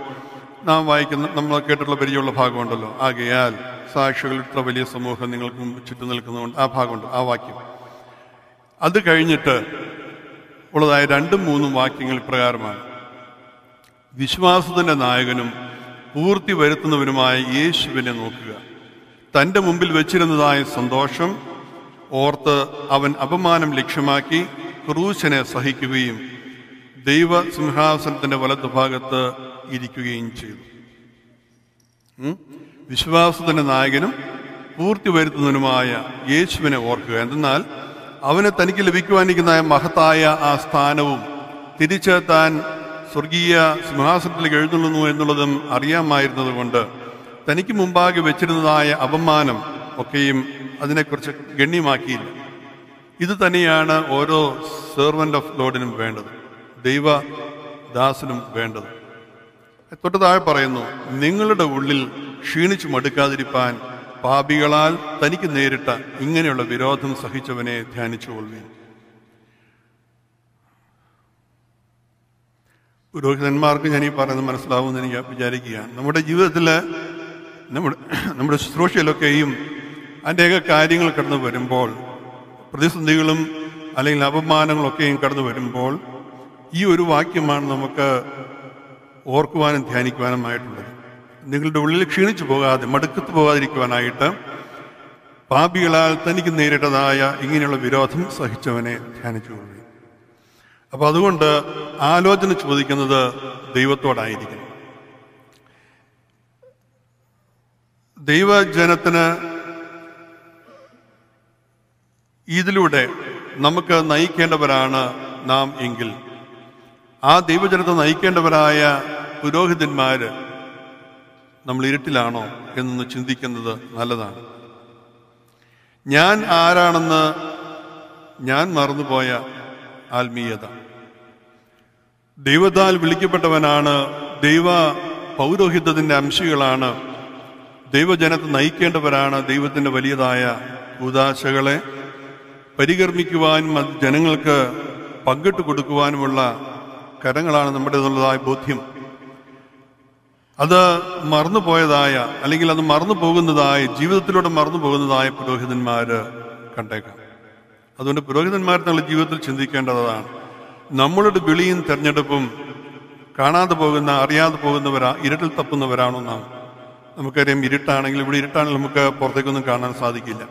നാം വായിക്കുന്ന നമ്മൾ കേട്ടിട്ടുള്ള പരിചയമുള്ള ഭാഗമുണ്ടല്ലോ. ആകയാൽ സാക്ഷികൾ ഇത്ര വലിയ സമൂഹം നിങ്ങൾക്ക് ചുറ്റും നിൽക്കുന്നതുകൊണ്ട് ആ ഭാഗമുണ്ട് ആ വാക്യം. അത് കഴിഞ്ഞിട്ട് ഉള്ളതായ രണ്ടും മൂന്നും വാക്യങ്ങൾ പ്രകാരമാണ് വിശ്വാസത്തിന്റെ നായകനും പൂർത്തി വരുത്തുന്നവനുമായ യേശുവിനെ നോക്കുക. തന്റെ മുമ്പിൽ വെച്ചിരുന്നതായ സന്തോഷം ഓർത്ത് അവൻ അപമാനം ലക്ഷ്യമാക്കി ക്രൂശനെ സഹിക്കുകയും ദൈവസിംഹാസനത്തിന്റെ വലതുഭാഗത്ത് വലത്തുഭാഗത്ത് ഇരിക്കുകയും ചെയ്തു. വിശ്വാസത്തിന്റെ നായകനും പൂർത്തി വരുത്തുന്നതിനുമായ യേശുവിനെ ഓർക്കുക. എന്തെന്നാൽ അവന് തനിക്ക് ലഭിക്കുവാനിരിക്കുന്ന മഹത്തായ ആ സ്ഥാനവും തിരിച്ച് താൻ സ്വർഗീയ സിംഹാസനത്തിലേക്ക് എഴുന്നള്ളുന്നു എന്നുള്ളതും അറിയാമായിരുന്നതുകൊണ്ട് തനിക്ക് മുമ്പാകെ വെച്ചിരുന്നതായ അപമാനം ഒക്കെയും അതിനെക്കുറിച്ച് ഗണ്യമാക്കിയില്ല. ഇത് തന്നെയാണ് ഓരോ സെർവന്റ് ഓഫ് ലോഡിനും വേണ്ടത്. ദൈവ ദാസനും വേണ്ടത്. തൊട്ട് പറയുന്നു നിങ്ങളുടെ ഉള്ളിൽ ക്ഷീണിച്ചു മടുക്കാതിരിപ്പാൻ പാപികളാൽ തനിക്ക് നേരിട്ട ഇങ്ങനെയുള്ള വിരോധം സഹിച്ചവനെ ധ്യാനിച്ചു കൊള്ളി. പുരോഹിതന്മാർക്ക് ഞാൻ ഈ പറയുന്നത് മനസ്സിലാവുമെന്ന് എനിക്ക് വിചാരിക്കുകയാണ്. നമ്മുടെ ജീവിതത്തിൽ നമ്മുടെ നമ്മുടെ ശുശ്രൂഷയിലൊക്കെയും അനേക കാര്യങ്ങൾ കടന്നു വരുമ്പോൾ പ്രതിസന്ധികളും അല്ലെങ്കിൽ അപമാനങ്ങളൊക്കെയും കടന്നു വരുമ്പോൾ ഈ ഒരു വാക്യമാണ് നമുക്ക് ഓർക്കുവാനും ധ്യാനിക്കുവാനുമായിട്ടുള്ളത്. നിങ്ങളുടെ ഉള്ളിൽ ക്ഷീണിച്ചു പോകാതെ മടുക്കത്ത് പോകാതിരിക്കുവാനായിട്ട് പാപികളാൽ തനിക്ക് നേരിട്ടതായ ഇങ്ങനെയുള്ള വിരോധം സഹിച്ചവനെ ധ്യാനിച്ചുകൊള്ളുക അപ്പൊ അതുകൊണ്ട് ആലോചന ചോദിക്കുന്നത് ദൈവത്തോടായിരിക്കണം. ദൈവജനത്തിന് ഇതിലൂടെ നമുക്ക് നയിക്കേണ്ടവരാണ് നാം എങ്കിൽ. ആ ദൈവജനത്തെ നയിക്കേണ്ടവരായ പുരോഹിതന്മാര് നമ്മൾ ഇരുട്ടിലാണോ എന്നൊന്ന് ചിന്തിക്കുന്നത് നല്ലതാണ്. ഞാൻ ആരാണെന്ന് ഞാൻ മറന്നുപോയ ആത്മീയത. ദൈവത്താൽ വിളിക്കപ്പെട്ടവനാണ് ദൈവ പൗരോഹിത്യത്തിന്റെ അംശികളാണ്. ദൈവജനത്തെ നയിക്കേണ്ടവരാണ് ദൈവത്തിന്റെ വലിയതായ ഉദാശകളെ പരികർമ്മിക്കുവാനും ജനങ്ങൾക്ക് പങ്കിട്ട് കൊടുക്കുവാനുമുള്ള കരങ്ങളാണ് നമ്മുടേതുള്ളതായ ബോധ്യം. അത് മറന്നുപോയതായ അല്ലെങ്കിൽ അത് മറന്നു പോകുന്നതായ ജീവിതത്തിലൂടെ മറന്നു പോകുന്നതായ പുരോഹിതന്മാര് കണ്ടേക്കാം. അതുകൊണ്ട് പുരോഹിതന്മാർ തങ്ങളുടെ ജീവിതത്തിൽ ചിന്തിക്കേണ്ടതാണ്. നമ്മളുടെ വിളിയും തെരഞ്ഞെടുപ്പും കാണാതെ പോകുന്ന അറിയാതെ പോകുന്നവരാ ഇരുട്ടിൽ തപ്പുന്നവരാണോ നാം? നമുക്കറിയാം ഇരുട്ടാണെങ്കിൽ ഇവിടെ ഇരുട്ടാണെങ്കിൽ നമുക്ക് പുറത്തേക്കൊന്നും കാണാൻ സാധിക്കില്ല.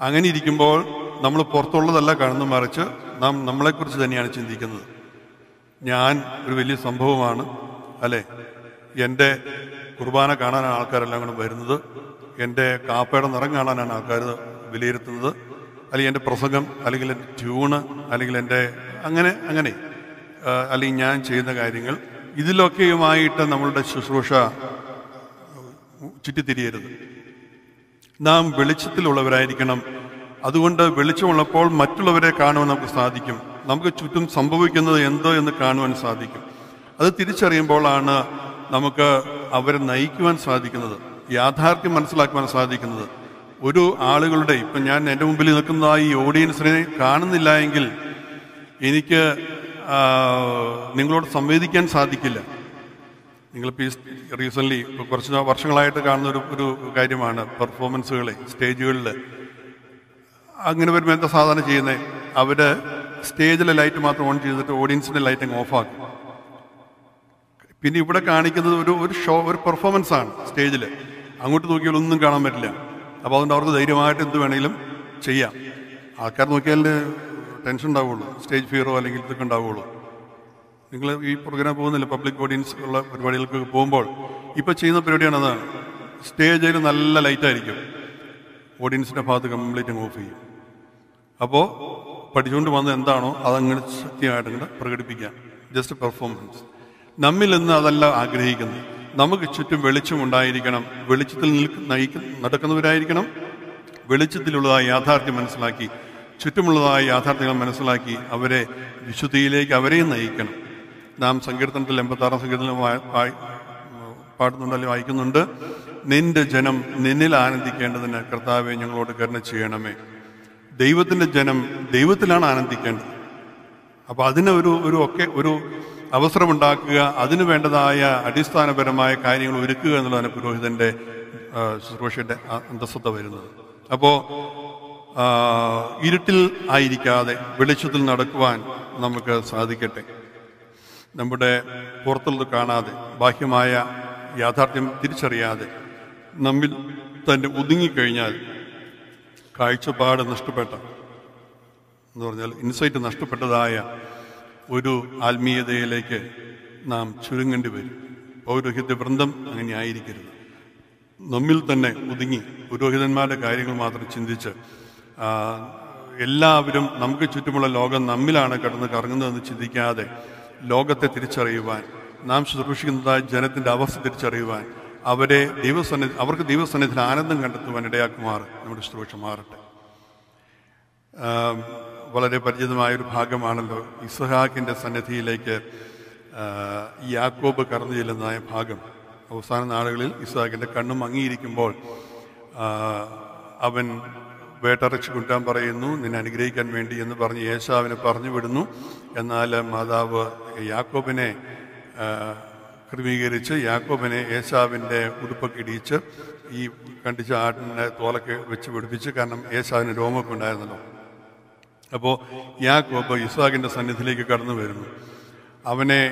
അങ്ങനെ ഇരിക്കുമ്പോൾ നമ്മൾ പുറത്തുള്ളതല്ല കാണുന്നു മറിച്ച് നാം നമ്മളെക്കുറിച്ച് തന്നെയാണ് ചിന്തിക്കുന്നത്. ഞാൻ ഒരു വലിയ സംഭവമാണ് അല്ലേ? എന്റെ കുർബാന കാണാനാണ് ആൾക്കാരെല്ലാം കൂടെ വരുന്നത്. എന്റെ കാപ്പയുടെ നിറം കാണാനാണ് ആൾക്കാർ വിലയിരുത്തുന്നത്. അല്ലെങ്കിൽ എന്റെ പ്രസംഗം അല്ലെങ്കിൽ എന്റെ ട്യൂണ് അല്ലെങ്കിൽ എന്റെ അങ്ങനെ അങ്ങനെ അല്ലെങ്കിൽ ഞാൻ ചെയ്യുന്ന കാര്യങ്ങൾ. ഇതിലൊക്കെയുമായിട്ട് നമ്മളുടെ ശുശ്രൂഷ ചുറ്റിത്തിരിയരുത്. നാം വെളിച്ചത്തിലുള്ളവരായിരിക്കണം. അതുകൊണ്ട് വെളിച്ചമുള്ളപ്പോൾ മറ്റുള്ളവരെ കാണുവാൻ നമുക്ക് സാധിക്കും. നമുക്ക് ചുറ്റും സംഭവിക്കുന്നത് എന്തോ എന്ന് കാണുവാൻ സാധിക്കും. അത് തിരിച്ചറിയുമ്പോഴാണ് നമുക്ക് അവരെ നയിക്കുവാൻ സാധിക്കുന്നത് യാഥാർത്ഥ്യം മനസ്സിലാക്കുവാൻ സാധിക്കുന്നത്. ഒരു ആളുകളുടെ ഇപ്പം ഞാൻ എന്റെ മുമ്പിൽ നിൽക്കുന്ന ഈ ഓഡിയൻസിനെ കാണുന്നില്ല എങ്കിൽ എനിക്ക് നിങ്ങളോട് സംവേദിക്കാൻ സാധിക്കില്ല. നിങ്ങൾ ഇപ്പോൾ കുറച്ച് വർഷങ്ങളായിട്ട് കാണുന്ന ഒരു ഒരു കാര്യമാണ് പെർഫോമൻസുകളെ സ്റ്റേജുകളിൽ. അങ്ങനെ വരുമ്പോൾ എന്താ സാധാരണ ചെയ്യുന്നത് അവർ സ്റ്റേജിലെ ലൈറ്റ് മാത്രം ഓൺ ചെയ്തിട്ട് ഓഡിയൻസിന്റെ ലൈറ്റ് അങ്ങ് ഓഫാക്കും. പിന്നെ ഇവിടെ കാണിക്കുന്നത് ഒരു ഒരു ഷോ ഒരു പെർഫോമൻസ് ആണ് സ്റ്റേജിൽ അങ്ങോട്ട് നോക്കിയാൽ ഒന്നും കാണാൻ പറ്റില്ല. അപ്പോൾ അതുകൊണ്ട് അവർക്ക് ധൈര്യമായിട്ട് എന്ത് വേണമെങ്കിലും ചെയ്യാം. ആൾക്കാർ നോക്കിയാൽ ടെൻഷൻ ഉണ്ടാവുള്ളൂ. സ്റ്റേജ് ഫിയറോ അല്ലെങ്കിൽ ഇതൊക്കെ ഉണ്ടാവുള്ളൂ. നിങ്ങൾ ഈ പ്രോഗ്രാം പോകുന്നില്ല പബ്ലിക് ഓഡിയൻസ് ഉള്ള പരിപാടികൾക്ക് പോകുമ്പോൾ. ഇപ്പോൾ ചെയ്യുന്ന പരിപാടിയാണ് അതാണ് സ്റ്റേജിൽ നല്ല ലൈറ്റായിരിക്കും ഓഡിയൻസിന്റെ ഭാഗത്ത് കംപ്ലീറ്റ് ഓഫ് ചെയ്യും. അപ്പോൾ പഠിച്ചുകൊണ്ട് വന്നത് എന്താണോ അതങ്ങനെ ശക്തിയായിട്ട് പ്രകടിപ്പിക്കാം. ജസ്റ്റ് പെർഫോമൻസ് നമ്മിൽ നിന്ന് അതല്ല ആഗ്രഹിക്കുന്നത്. നമുക്ക് ചുറ്റും വെളിച്ചം ഉണ്ടായിരിക്കണം. വെളിച്ചത്തിൽ നിൽക്ക നയിക്ക നടക്കുന്നവരായിരിക്കണം. വെളിച്ചത്തിലുള്ളതായ യാഥാർത്ഥ്യം മനസ്സിലാക്കി ചുറ്റുമുള്ളതായ യാഥാർത്ഥ്യങ്ങൾ മനസ്സിലാക്കി അവരെ വിശുദ്ധിയിലേക്ക് അവരെയും നയിക്കണം. നാം സങ്കീർത്തനത്തിൽ എൺപത്താറാം സങ്കീർത്തനം പാടുന്നുണ്ടല്ലോ വായിക്കുന്നുണ്ട്. നിന്റെ ജനം നിന്നിൽ ആനന്ദിക്കേണ്ടതിന് കർത്താവെ ഞങ്ങളോട് കരുണ ചെയ്യണമേ. ദൈവത്തിന്റെ ജനം ദൈവത്തിലാണ് ആനന്ദിക്കേണ്ടത്. അപ്പോൾ അതിന് ഒരു ഒരു ഒക്കെ ഒരു അവസരമുണ്ടാക്കുക അതിനു വേണ്ടതായ അടിസ്ഥാനപരമായ കാര്യങ്ങൾ ഒരുക്കുക എന്നുള്ളതാണ് പുരോഹിതന്റെ ശുശ്രൂഷയുടെ അന്തസ്സത്ത വരുന്നത്. അപ്പോൾ ഇരുട്ടിൽ ആയിരിക്കാതെ വെളിച്ചത്തിൽ നടക്കുവാൻ നമുക്ക് സാധിക്കട്ടെ. നമ്മുടെ പുറത്തുള്ളത് കാണാതെ ബാഹ്യമായ യാഥാർത്ഥ്യം തിരിച്ചറിയാതെ നമ്മിൽ തന്നെ ഒതുങ്ങിക്കഴിഞ്ഞാൽ കാഴ്ചപ്പാട് നഷ്ടപ്പെട്ട എന്ന് പറഞ്ഞാൽ ഇൻസൈറ്റ് നഷ്ടപ്പെട്ടതായ ഒരു ആത്മീയതയിലേക്ക് നാം ചുരുങ്ങേണ്ടി വരും. പൗരോഹിത്യ വൃന്ദം അങ്ങനെ ആയിരിക്കരുത്. നമ്മിൽ തന്നെ ഒതുങ്ങി പുരോഹിതന്മാരുടെ കാര്യങ്ങൾ മാത്രം ചിന്തിച്ച് എല്ലാവരും നമുക്ക് ചുറ്റുമുള്ള ലോകം നമ്മിലാണ് കിടന്ന് കറങ്ങുന്നതെന്ന് ചിന്തിക്കാതെ ലോകത്തെ തിരിച്ചറിയുവാൻ നാം ശുശ്രൂഷിക്കുന്നതായ ജനത്തിന്റെ അവസ്ഥ തിരിച്ചറിയുവാൻ അവരെ ദൈവസന്നിധി അവർക്ക് ദൈവസന്നിധിയിൽ ആനന്ദം കണ്ടെത്തുവാൻ ഇടയാക്കുമാർ നമ്മുടെ ശുശ്രൂഷ മാറട്ടെ. വളരെ പരിചിതമായൊരു ഭാഗമാണല്ലോ ഇസ്ഹാക്കിന്റെ സന്നിധിയിലേക്ക് യാക്കോബ് കടന്നു ചെല്ലുന്നതായ ഭാഗം. അവസാന നാളുകളിൽ ഇസ്ഹാക്കിന്റെ കണ്ണും മങ്ങിയിരിക്കുമ്പോൾ അവൻ വേട്ടറച്ച് കുട്ടാൻ പറയുന്നു നിന്നെ അനുഗ്രഹിക്കാൻ വേണ്ടി എന്ന് പറഞ്ഞ് യേശാവിനെ പറഞ്ഞു വിടുന്നു. എന്നാൽ മാതാവ് യാക്കോബിനെ ക്രമീകരിച്ച് യാക്കോബിനെ യേശാവിന്റെ ഉടുപ്പൊക്കെ ഇടിയിച്ച് ഈ കണ്ടിച്ച ആട്ടിന്റെ തോലൊക്കെ വെച്ച് പിടിപ്പിച്ച് കാരണം യേശാവിന് രോമൊക്കെ ഉണ്ടായിരുന്നല്ലോ. അപ്പോൾ യാക്കോബ് ഇസാഖിന്റെ സന്നിധിയിലേക്ക് കടന്നു വരുന്നു. അവനെ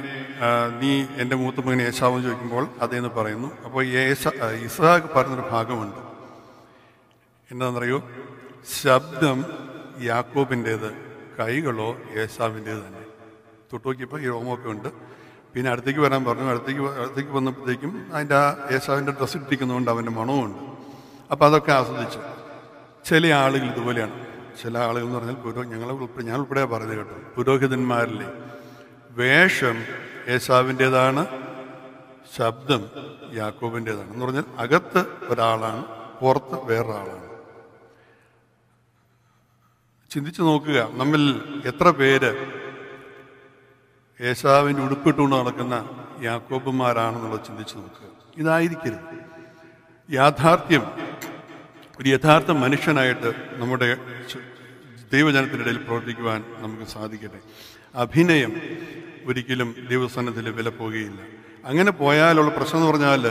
നീ എന്റെ മൂത്ത മകൻ യേശാവെന്ന് ചോദിക്കുമ്പോൾ അതേന്ന് പറയുന്നു അപ്പോൾ യേശ ഇസാഖ് പറഞ്ഞൊരു ഭാഗമുണ്ട്. എന്താണെന്നറിയോ? ശബ്ദം യാക്കോബിന്റേത് കൈകളോ യേശാവിന്റേത് തന്നെ. തൊട്ടുനോക്കിയപ്പോൾ ഈ രോമമൊക്കെ ഉണ്ട്. പിന്നെ അടുത്തേക്ക് വരാൻ പറഞ്ഞു. അടുത്തേക്ക് അടുത്തേക്ക് വന്നപ്പോഴത്തേക്കും അതിന്റെ ആ യേശാവിന്റെ ഡ്രസ്സ് ഇട്ടിരിക്കുന്നതുകൊണ്ട് അവന്റെ മണവുമുണ്ട്. അപ്പോൾ അതൊക്കെ ആസ്വദിച്ചു. ചില ആളുകൾ ഇതുപോലെയാണ്. ചില ആളുകൾ എന്ന് പറഞ്ഞാൽ പുരോ ഞങ്ങൾ ഉൾപ്പെടെ ഞാൻ ഉൾപ്പെടെ പറഞ്ഞു കേട്ടോ. പുരോഹിതന്മാരിലെ വേഷം യേശാവിന്റേതാണ് ശബ്ദം യാക്കോബിന്റേതാണ്. എന്ന് പറഞ്ഞാൽ അകത്ത് ഒരാളാണ് പുറത്ത് വേറൊരാളാണ്. ചിന്തിച്ചു നോക്കുക നമ്മിൽ എത്ര പേര് യേശാവിന്റെ ഉടുപ്പിട്ടുകൊണ്ട് നടക്കുന്ന യാക്കോബന്മാരാണെന്നുള്ളത് ചിന്തിച്ചു നോക്കുക. ഇതായിരിക്കരുത്. യാഥാർത്ഥ്യം ഒരു യഥാർത്ഥ മനുഷ്യനായിട്ട് നമ്മുടെ ഇടയിൽ പ്രവർത്തിക്കുവാൻ നമുക്ക് സാധിക്കട്ടെ. അഭിനയം ഒരിക്കലും ദൈവസ്ഥാനത്തിൽ വില പോകുകയില്ല അങ്ങനെ പോയാലുള്ള പ്രശ്നം എന്ന് പറഞ്ഞാൽ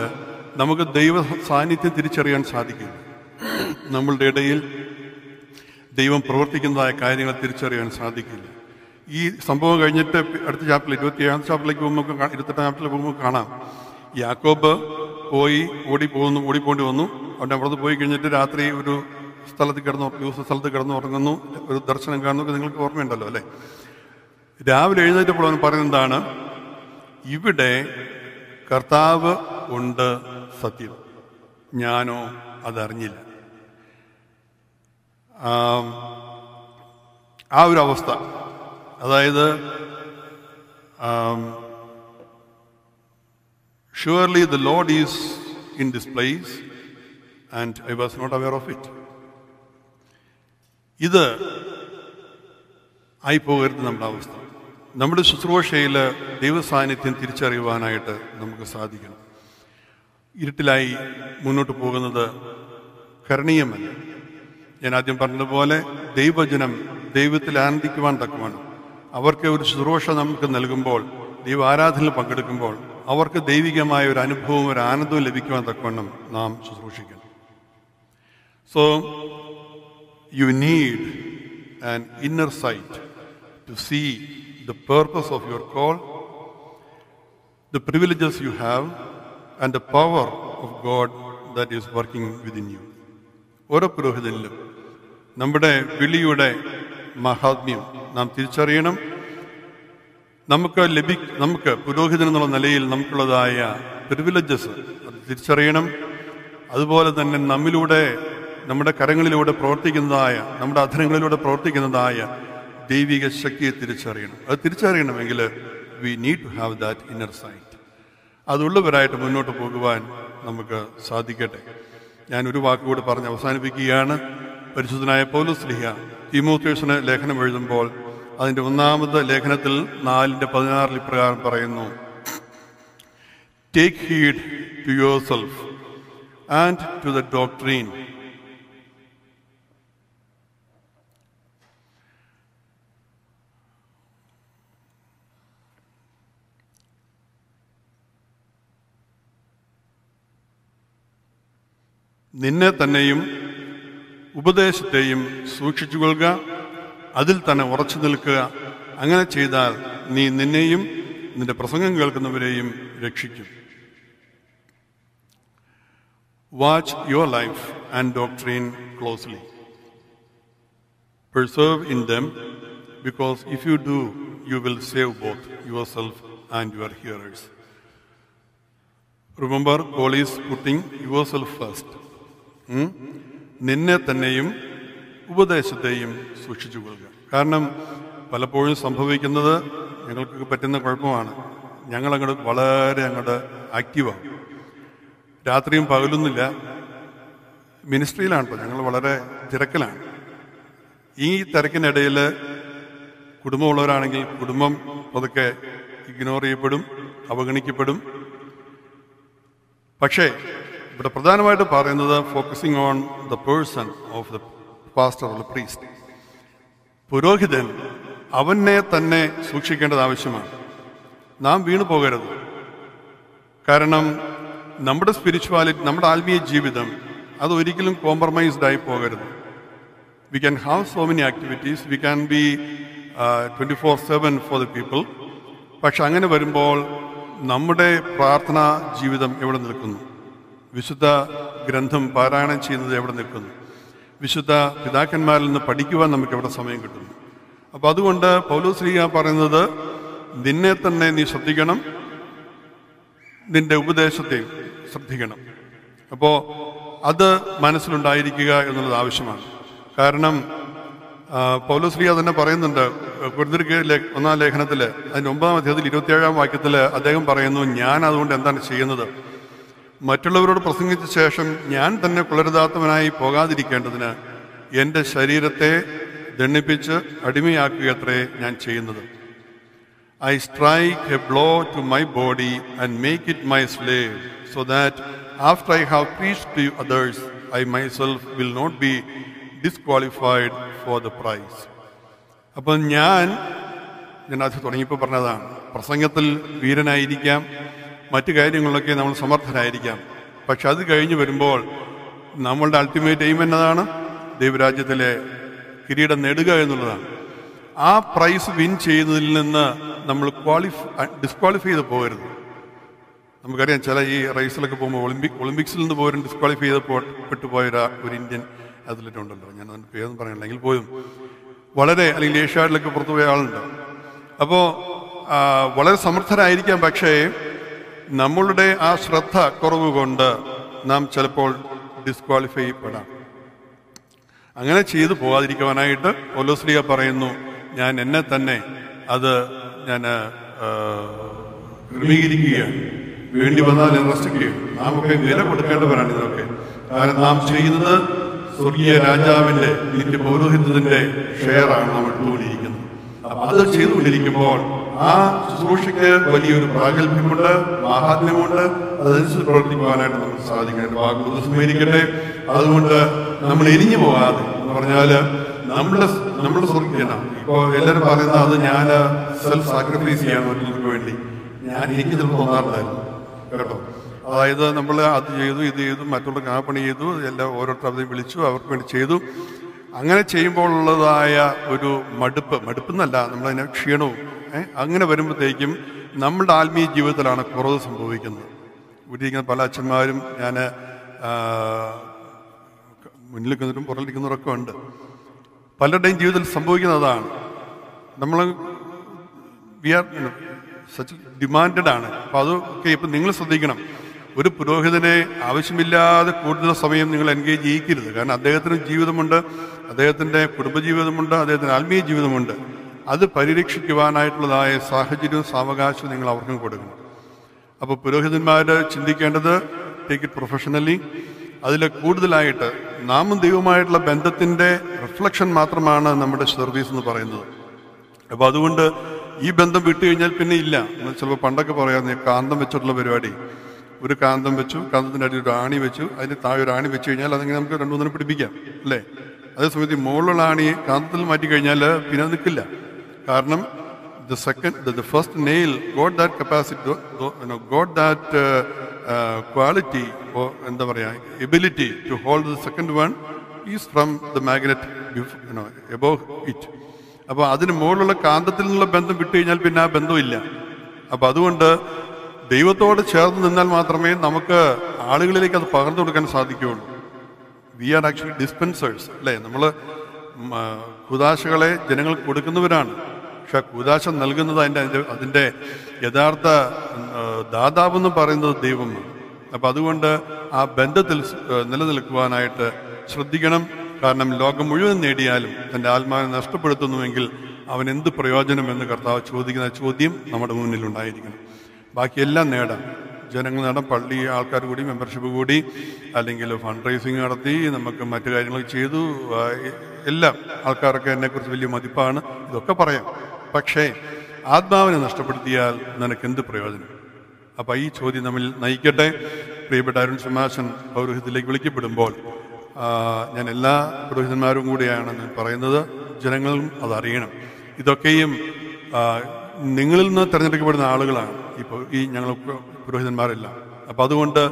നമുക്ക് ദൈവ സാന്നിധ്യം തിരിച്ചറിയാൻ സാധിക്കും നമ്മളുടെ ഇടയിൽ ദൈവം പ്രവർത്തിക്കുന്നതായ കാര്യങ്ങൾ തിരിച്ചറിയാൻ സാധിക്കില്ല. ഈ സംഭവം കഴിഞ്ഞിട്ട് അടുത്ത ചാപ്റ്ററിൽ ഇരുപത്തിയേഴാം ചാപ്റ്ററിലേക്ക് പോകുമ്പോൾ ഇരുപത്തെട്ടാം ചാപ്റ്ററിൽ പോകുമ്പോൾ കാണാം. യാക്കോബ് പോയി ഓടി പോകുന്നു ഓടിപ്പോണ്ടി വന്നു. അവിടെ അവിടുന്ന് പോയി കഴിഞ്ഞിട്ട് രാത്രി ഒരു സ്ഥലത്ത് കിടന്ന് ദിവസം സ്ഥലത്ത് കിടന്ന് ഉറങ്ങുന്നു ഒരു ദർശനം കാണുന്നു നിങ്ങൾക്ക് ഓർമ്മയുണ്ടല്ലോ അല്ലേ? രാവിലെ എഴുന്നേറ്റപ്പോൾ അവൻ പറയുന്നത് എന്താണ്? ഇവിടെ കർത്താവ് ഉണ്ട് സത്യം. ഞാനോ അതറിഞ്ഞില്ല. ആ ഒരു അവസ്ഥ. അതായത് surely the Lord is in this place and I was not aware of it ഇത് ആയി പോകരുത് നമ്മുടെ അവസ്ഥ. നമ്മുടെ ശുശ്രൂഷയിൽ ദൈവസാന്നിധ്യം തിരിച്ചറിയുവാനായിട്ട് നമുക്ക് സാധിക്കണം. ഇരുട്ടിലായി മുന്നോട്ട് പോകുന്നത് കരണീയമല്ല ഞാൻ ആദ്യം പറഞ്ഞതുപോലെ ദൈവജനം ദൈവത്തിൽ ആനന്ദിക്കുവാൻ തക്കമാണ്. അവർക്ക് ഒരു ശുശ്രൂഷ നമുക്ക് നൽകുമ്പോൾ ദൈവ ആരാധനയിൽ പങ്കെടുക്കുമ്പോൾ അവർക്ക് ദൈവികമായ ഒരു അനുഭവവും ഒരു ആനന്ദവും ലഭിക്കുവാൻ തക്കവണ്ണം നാം ശുശ്രൂഷിക്കണം. So you need an inner sight to see the purpose of your call the privileges you have and the power of God that is working within you. ഓരോ പുരോഹിതനിലും നമ്മുടെ വിളിയുടെ മഹാത്മ്യം നാം തിരിച്ചറിയണം നമുക്ക് ലഭി നമുക്ക് പുരോഹിതൻ എന്നുള്ള നിലയിൽ നമുക്കുള്ളതായ പ്രിവിലേജസ് അത് തിരിച്ചറിയണം അതുപോലെ തന്നെ നമ്മിലൂടെ നമ്മുടെ കരങ്ങളിലൂടെ പ്രവർത്തിക്കുന്നതായ നമ്മുടെ അധരങ്ങളിലൂടെ പ്രവർത്തിക്കുന്നതായ ദൈവിക ശക്തിയെ തിരിച്ചറിയണം. അത് തിരിച്ചറിയണമെങ്കിൽ we need to have that inner sight അതുള്ളവരായിട്ട് മുന്നോട്ട് പോകുവാൻ നമുക്ക് സാധിക്കട്ടെ. ഞാൻ ഒരു വാക്കുകൂടെ പറഞ്ഞ് അവസാനിപ്പിക്കുകയാണ്. പരിശുദ്ധനായ പൗലോസ് ലിഹ തിമോത്തേഴ്സിന് ലേഖനം എഴുതുമ്പോൾ അതിന്റെ ഒന്നാമത്തെ ലേഖനത്തിൽ നാലിന്റെ പതിനാറിൽ ഇപ്രകാരം പറയുന്നു take heed to yourself and to the doctrine നിന്നെ തന്നെയും ഉപദേശത്തെയും സൂക്ഷിച്ചു കൊള്ളുക അതിൽ തന്നെ ഉറച്ചു നിൽക്കുക അങ്ങനെ ചെയ്താൽ നീ നിന്നെയും നിന്റെ പ്രസംഗം കേൾക്കുന്നവരെയും രക്ഷിക്കും watch your life and doctrine closely preserve in them because if you do you will save both yourself and your hearers remember paul is putting yourself first? നിന്നെ തന്നെയും ഉപദേശത്തെയും സൂക്ഷിച്ചു കൊള്ളുക. കാരണം പലപ്പോഴും സംഭവിക്കുന്നത് ഞങ്ങൾക്ക് പറ്റുന്ന കുഴപ്പമാണ്. ഞങ്ങളങ്ങോട്ട് വളരെ അങ്ങോട്ട് ആക്റ്റീവാണ് രാത്രിയും പകലൊന്നുമില്ല. മിനിസ്ട്രിയിലാണ് ഞങ്ങൾ വളരെ തിരക്കിലാണ്. ഈ തിരക്കിനിടയിൽ കുടുംബമുള്ളവരാണെങ്കിൽ കുടുംബം അതൊക്കെ ഇഗ്നോർ ചെയ്യപ്പെടും അവഗണിക്കപ്പെടും. പക്ഷേ ഇവിടെ പ്രധാനമായിട്ട് പറയുന്നത് focusing on the person of the pastor or priest പുരോഹിതൻ അവനെ തന്നെ സൂക്ഷിക്കേണ്ടത് ആവശ്യമാണ്. നാം വീണു പോകരുത്. കാരണം നമ്മുടെ സ്പിരിച്വാലിറ്റി നമ്മുടെ ആത്മീയ ജീവിതം അത് ഒരിക്കലും കോംപ്രമൈസ്ഡ് ആയി പോകരുത്. We can have so many activities we can be twenty four seven for the people പക്ഷെ അങ്ങനെ വരുമ്പോൾ നമ്മുടെ പ്രാർത്ഥനാ ജീവിതം എവിടെ നിൽക്കുന്നു? വിശുദ്ധ ഗ്രന്ഥം പാരായണം ചെയ്യുന്നത് എവിടെ നിൽക്കുന്നു? വിശുദ്ധ പിതാക്കന്മാരിൽ നിന്ന് പഠിക്കുവാൻ നമുക്ക് എവിടെ സമയം കിട്ടുന്നു? അപ്പോൾ അതുകൊണ്ട് പൗലോശ്രീക പറയുന്നത് നിന്നെ തന്നെ നീ ശ്രദ്ധിക്കണം നിന്റെ ഉപദേശത്തെ ശ്രദ്ധിക്കണം. അപ്പോൾ അത് മനസ്സിലുണ്ടായിരിക്കുക എന്നുള്ളത് ആവശ്യമാണ്. കാരണം ആ, പൗലോസ്ലിയ തന്നെ പറയുന്നുണ്ട് കുരുതിരിക്ക് ഒന്നാം ലേഖനത്തിൽ അതിന്റെ ഒമ്പതാം അധ്യായത്തിൽ ഇരുപത്തിയേഴാം വാക്യത്തിൽ അദ്ദേഹം പറയുന്നു ഞാൻ അതുകൊണ്ട് എന്താണ് ചെയ്യുന്നത്? മറ്റുള്ളവരോട് പ്രസംഗിച്ച ശേഷം ഞാൻ തന്നെ കുളരുതാത്തവനായി പോകാതിരിക്കേണ്ടതിന് എന്റെ ശരീരത്തെ ദണ്ണിപ്പിച്ച് അടിമയാക്കുകയത്രേ ഞാൻ ചെയ്യുന്നത്. I strike a blow to my body and make it my slave so that after I have preach to others I myself will not be disqualified for the prize അപ്പം ഞാൻ ഞാൻ അത് തുടങ്ങിയപ്പോൾ പറഞ്ഞതാണ് പ്രസംഗത്തിൽ വീരനായിരിക്കാം മറ്റു കാര്യങ്ങളിലൊക്കെ നമ്മൾ സമർത്ഥരായിരിക്കാം. പക്ഷെ അത് കഴിഞ്ഞു വരുമ്പോൾ നമ്മളുടെ അൾട്ടിമേറ്റ് എയിം എന്നതാണ്? ദൈവരാജ്യത്തിലെ കിരീടം നേടുക എന്നുള്ളതാണ്. ആ പ്രൈസ് വിൻ ചെയ്യുന്നതിൽ നിന്ന് നമ്മൾ ക്വാളിഫൈ ഡിസ്ക്വാളിഫൈ ചെയ്ത് പോകരുത്. നമുക്കറിയാം ചില ഈ റേസിലൊക്കെ പോകുമ്പോൾ ഒളിമ്പിക് ഒളിമ്പിക്സിൽ നിന്ന് പോലും ഡിസ്ക്വാളിഫൈ ചെയ്ത് പോ- പെട്ടുപോയ ഒരു- ഇന്ത്യൻ അത്ലറ്റ് ഉണ്ടല്ലോ. ഞാൻ അതിന് പേരൊന്നും പറയണില്ലെങ്കിൽ പോലും. വളരെ അല്ലെങ്കിൽ ഏഷ്യാഡിലൊക്കെ പുറത്തു പോയ ആളുണ്ട്. അപ്പോൾ വളരെ സമർത്ഥരായിരിക്കാം പക്ഷേ നമ്മളുടെ ആ ശ്രദ്ധ കുറവ് കൊണ്ട് നാം ചിലപ്പോൾ ഡിസ്ക്വാളിഫൈ ചെയ്യപ്പെടാം. അങ്ങനെ ചെയ്തു പോകാതിരിക്കുവാനായിട്ട് ഒലോസ്ലിയ പറയുന്നു ഞാൻ എന്നെ തന്നെ അത് ഞാൻ ക്രമീകരിക്കുകയാണ്. വേണ്ടി വന്നാൽ റെസ്റ്റുകയാണ് നാം ഒക്കെ വില കൊടുക്കേണ്ടവരാണ് ഇതൊക്കെ. കാരണം നാം ചെയ്യുന്നത് സ്വർഗീയ രാജാവിന്റെ നിത്യ പൗരോഹിത്യത്തിന്റെ ഷെയറാണ് നമ്മൾ ഇട്ടുകൊണ്ടിരിക്കുന്നത്. അപ്പൊ അത് ചെയ്തുകൊണ്ടിരിക്കുമ്പോൾ ആ ശുശ്രൂഷയ്ക്ക് വലിയൊരു പ്രാഗൽഭ്യമുണ്ട് മാഹാത്മ്യമുണ്ട്. അതനുസരിച്ച് പ്രവർത്തിക്കുവാനായിട്ട് നമുക്ക് സാധിക്കേണ്ട വാക്കുകൾ സ്മരിക്കട്ടെ അതുകൊണ്ട് നമ്മൾ എരിഞ്ഞു പോകാതെ എന്ന് പറഞ്ഞാൽ നമ്മുടെ നമ്മുടെ സ്വർഗീയണം ഇപ്പോൾ എല്ലാവരും പറയുന്നത് അത് ഞാൻ സെൽഫ് സാക്രിഫൈസ് ചെയ്യാൻ മറ്റുള്ളവർക്ക് വേണ്ടി. ഞാൻ എനിക്ക് ചിലപ്പോൾ തോന്നാറുണ്ടായിരുന്നു. കേട്ടോ? അതായത് നമ്മൾ അത് ചെയ്തു ഇത് ചെയ്തു മറ്റുള്ളവർക്ക് ആ പണി ചെയ്തു എല്ലാം ഓരോരുത്തരും വിളിച്ചു അവർക്ക് വേണ്ടി ചെയ്തു. അങ്ങനെ ചെയ്യുമ്പോൾ ഉള്ളതായ ഒരു മടുപ്പ്. മടുപ്പെന്നല്ല നമ്മളതിനെ ക്ഷീണവും? അങ്ങനെ വരുമ്പോഴത്തേക്കും നമ്മുടെ ആത്മീയ ജീവിതത്തിലാണ് കുറവ് സംഭവിക്കുന്നത്. വീട്ടിലിരിക്കുന്ന പല അച്ഛന്മാരും ഞാൻ മുന്നിൽ നിൽക്കുന്നവരും പുറത്തിരിക്കുന്നവരൊക്കെ ഉണ്ട്. പലരുടെയും ജീവിതത്തിൽ സംഭവിക്കുന്നതാണ് നമ്മൾ വി ആർ സച്ച് ഡിമാൻഡ് ആണ്. അപ്പോൾ അതൊക്കെ ഇപ്പം നിങ്ങൾ ശ്രദ്ധിക്കണം. ഒരു പുരോഹിതനെ ആവശ്യമില്ലാതെ കൂടുതൽ സമയം നിങ്ങൾ എൻഗേജ് ചെയ്യിക്കരുത്. കാരണം അദ്ദേഹത്തിന് ജീവിതമുണ്ട് അദ്ദേഹത്തിന്റെ കുടുംബജീവിതമുണ്ട് അദ്ദേഹത്തിന്റെ ആത്മീയ ജീവിതമുണ്ട്. അത് പരിരക്ഷിക്കുവാനായിട്ടുള്ളതായ സാഹചര്യവും സാവകാശവും നിങ്ങൾ അവർക്കും കൊടുക്കണം. അപ്പോൾ പുരോഹിതന്മാർ ചിന്തിക്കേണ്ടത് ടേക്ക് ഇറ്റ് പ്രൊഫഷണലി അതിൽ കൂടുതലായിട്ട് നാമും ദൈവമായിട്ടുള്ള ബന്ധത്തിന്റെ റിഫ്ലക്ഷൻ മാത്രമാണ് നമ്മുടെ സർവീസ് എന്ന് പറയുന്നത്. അപ്പോൾ അതുകൊണ്ട് ഈ ബന്ധം വിട്ടു കഴിഞ്ഞാൽ പിന്നെ ഇല്ല. ചിലപ്പോൾ പണ്ടൊക്കെ പറയാം കാന്തം വെച്ചിട്ടുള്ള പരിപാടി. ഒരു കാന്തം വെച്ചു കാന്തത്തിന്റെ അടിയിൽ ഒരു ആണി വെച്ചു. അതിന് താഴെ ഒരു ആണി വെച്ച് കഴിഞ്ഞാൽ അതെങ്കിൽ നമുക്ക് രണ്ടു മൂന്നിനെ പിടിപ്പിക്കാം അല്ലേ? അതേസമയത്ത് മുകളിലുള്ള ആണി കാന്തത്തിൽ മാറ്റി കഴിഞ്ഞാൽ പിന്നെ നിൽക്കില്ല കാരണം the second, the, the first nail got that capacity, that quality എന്താ പറയുക to hold the second one is from the magnet bef- you it. അപ്പോൾ അതിന് മുകളിലുള്ള കാന്തത്തിൽ നിന്നുള്ള ബന്ധം വിട്ടു കഴിഞ്ഞാൽ പിന്നെ ആ ബന്ധമില്ല അപ്പോൾ അതുകൊണ്ട് ദൈവത്തോട് ചേർന്ന് നിന്നാൽ മാത്രമേ നമുക്ക് ആളുകളിലേക്ക് അത് പകർന്നു കൊടുക്കാൻ സാധിക്കുകയുള്ളൂ. വി ആർ ആക്ച്വലി ഡിസ്പെൻസേഴ്സ് അല്ലേ? നമ്മൾ കുതാശകളെ ജനങ്ങൾക്ക് കൊടുക്കുന്നവരാണ്. പക്ഷെ കൂദാശം നൽകുന്നത് അതിന്റെ അതിന്റെ അതിന്റെ യഥാർത്ഥ ദാതാവെന്ന് പറയുന്നത് ദൈവമാണ്. അപ്പം അതുകൊണ്ട് ആ ബന്ധത്തിൽ നിലനിൽക്കുവാനായിട്ട് ശ്രദ്ധിക്കണം. കാരണം ലോകം മുഴുവൻ നേടിയാലും തന്റെ ആത്മാവിനെ നഷ്ടപ്പെടുത്തുന്നുവെങ്കിൽ അവൻ എന്ത് പ്രയോജനം എന്ന് കർത്താവ് ചോദിക്കുന്ന ചോദ്യം നമ്മുടെ മുന്നിൽ ഉണ്ടായിരിക്കണം. ബാക്കിയെല്ലാം നേടാം. ജനങ്ങൾ നേടാം പള്ളി ആൾക്കാർ കൂടി മെമ്പർഷിപ്പ് കൂടി അല്ലെങ്കിൽ ഫണ്ട് റൈസിങ് നടത്തി നമുക്ക് മറ്റു കാര്യങ്ങൾ ചെയ്തു എല്ലാം ആൾക്കാരൊക്കെ എന്നെക്കുറിച്ച് വലിയ മതിപ്പാണ്. ഇതൊക്കെ പറയാം. പക്ഷേ ആത്മാവിനെ നഷ്ടപ്പെടുത്തിയാൽ നിനക്ക് എന്ത് പ്രയോജനം? അപ്പം ഈ ചോദ്യം നമ്മൾ നയിക്കട്ടെ. പ്രിയപ്പെട്ട അരുൺ സിംഹാസൻ പൗരോഹിതത്തിലേക്ക് വിളിക്കപ്പെടുമ്പോൾ ഞാൻ എല്ലാ പുരോഹിതന്മാരും കൂടിയാണ് ഞാൻ പറയുന്നത്. ജനങ്ങളും അതറിയണം. ഇതൊക്കെയും നിങ്ങളിൽ നിന്ന് തിരഞ്ഞെടുക്കപ്പെടുന്ന ആളുകളാണ് ഇപ്പോൾ ഈ ഞങ്ങൾ പുരോഹിതന്മാരെല്ലാം. അപ്പം അതുകൊണ്ട്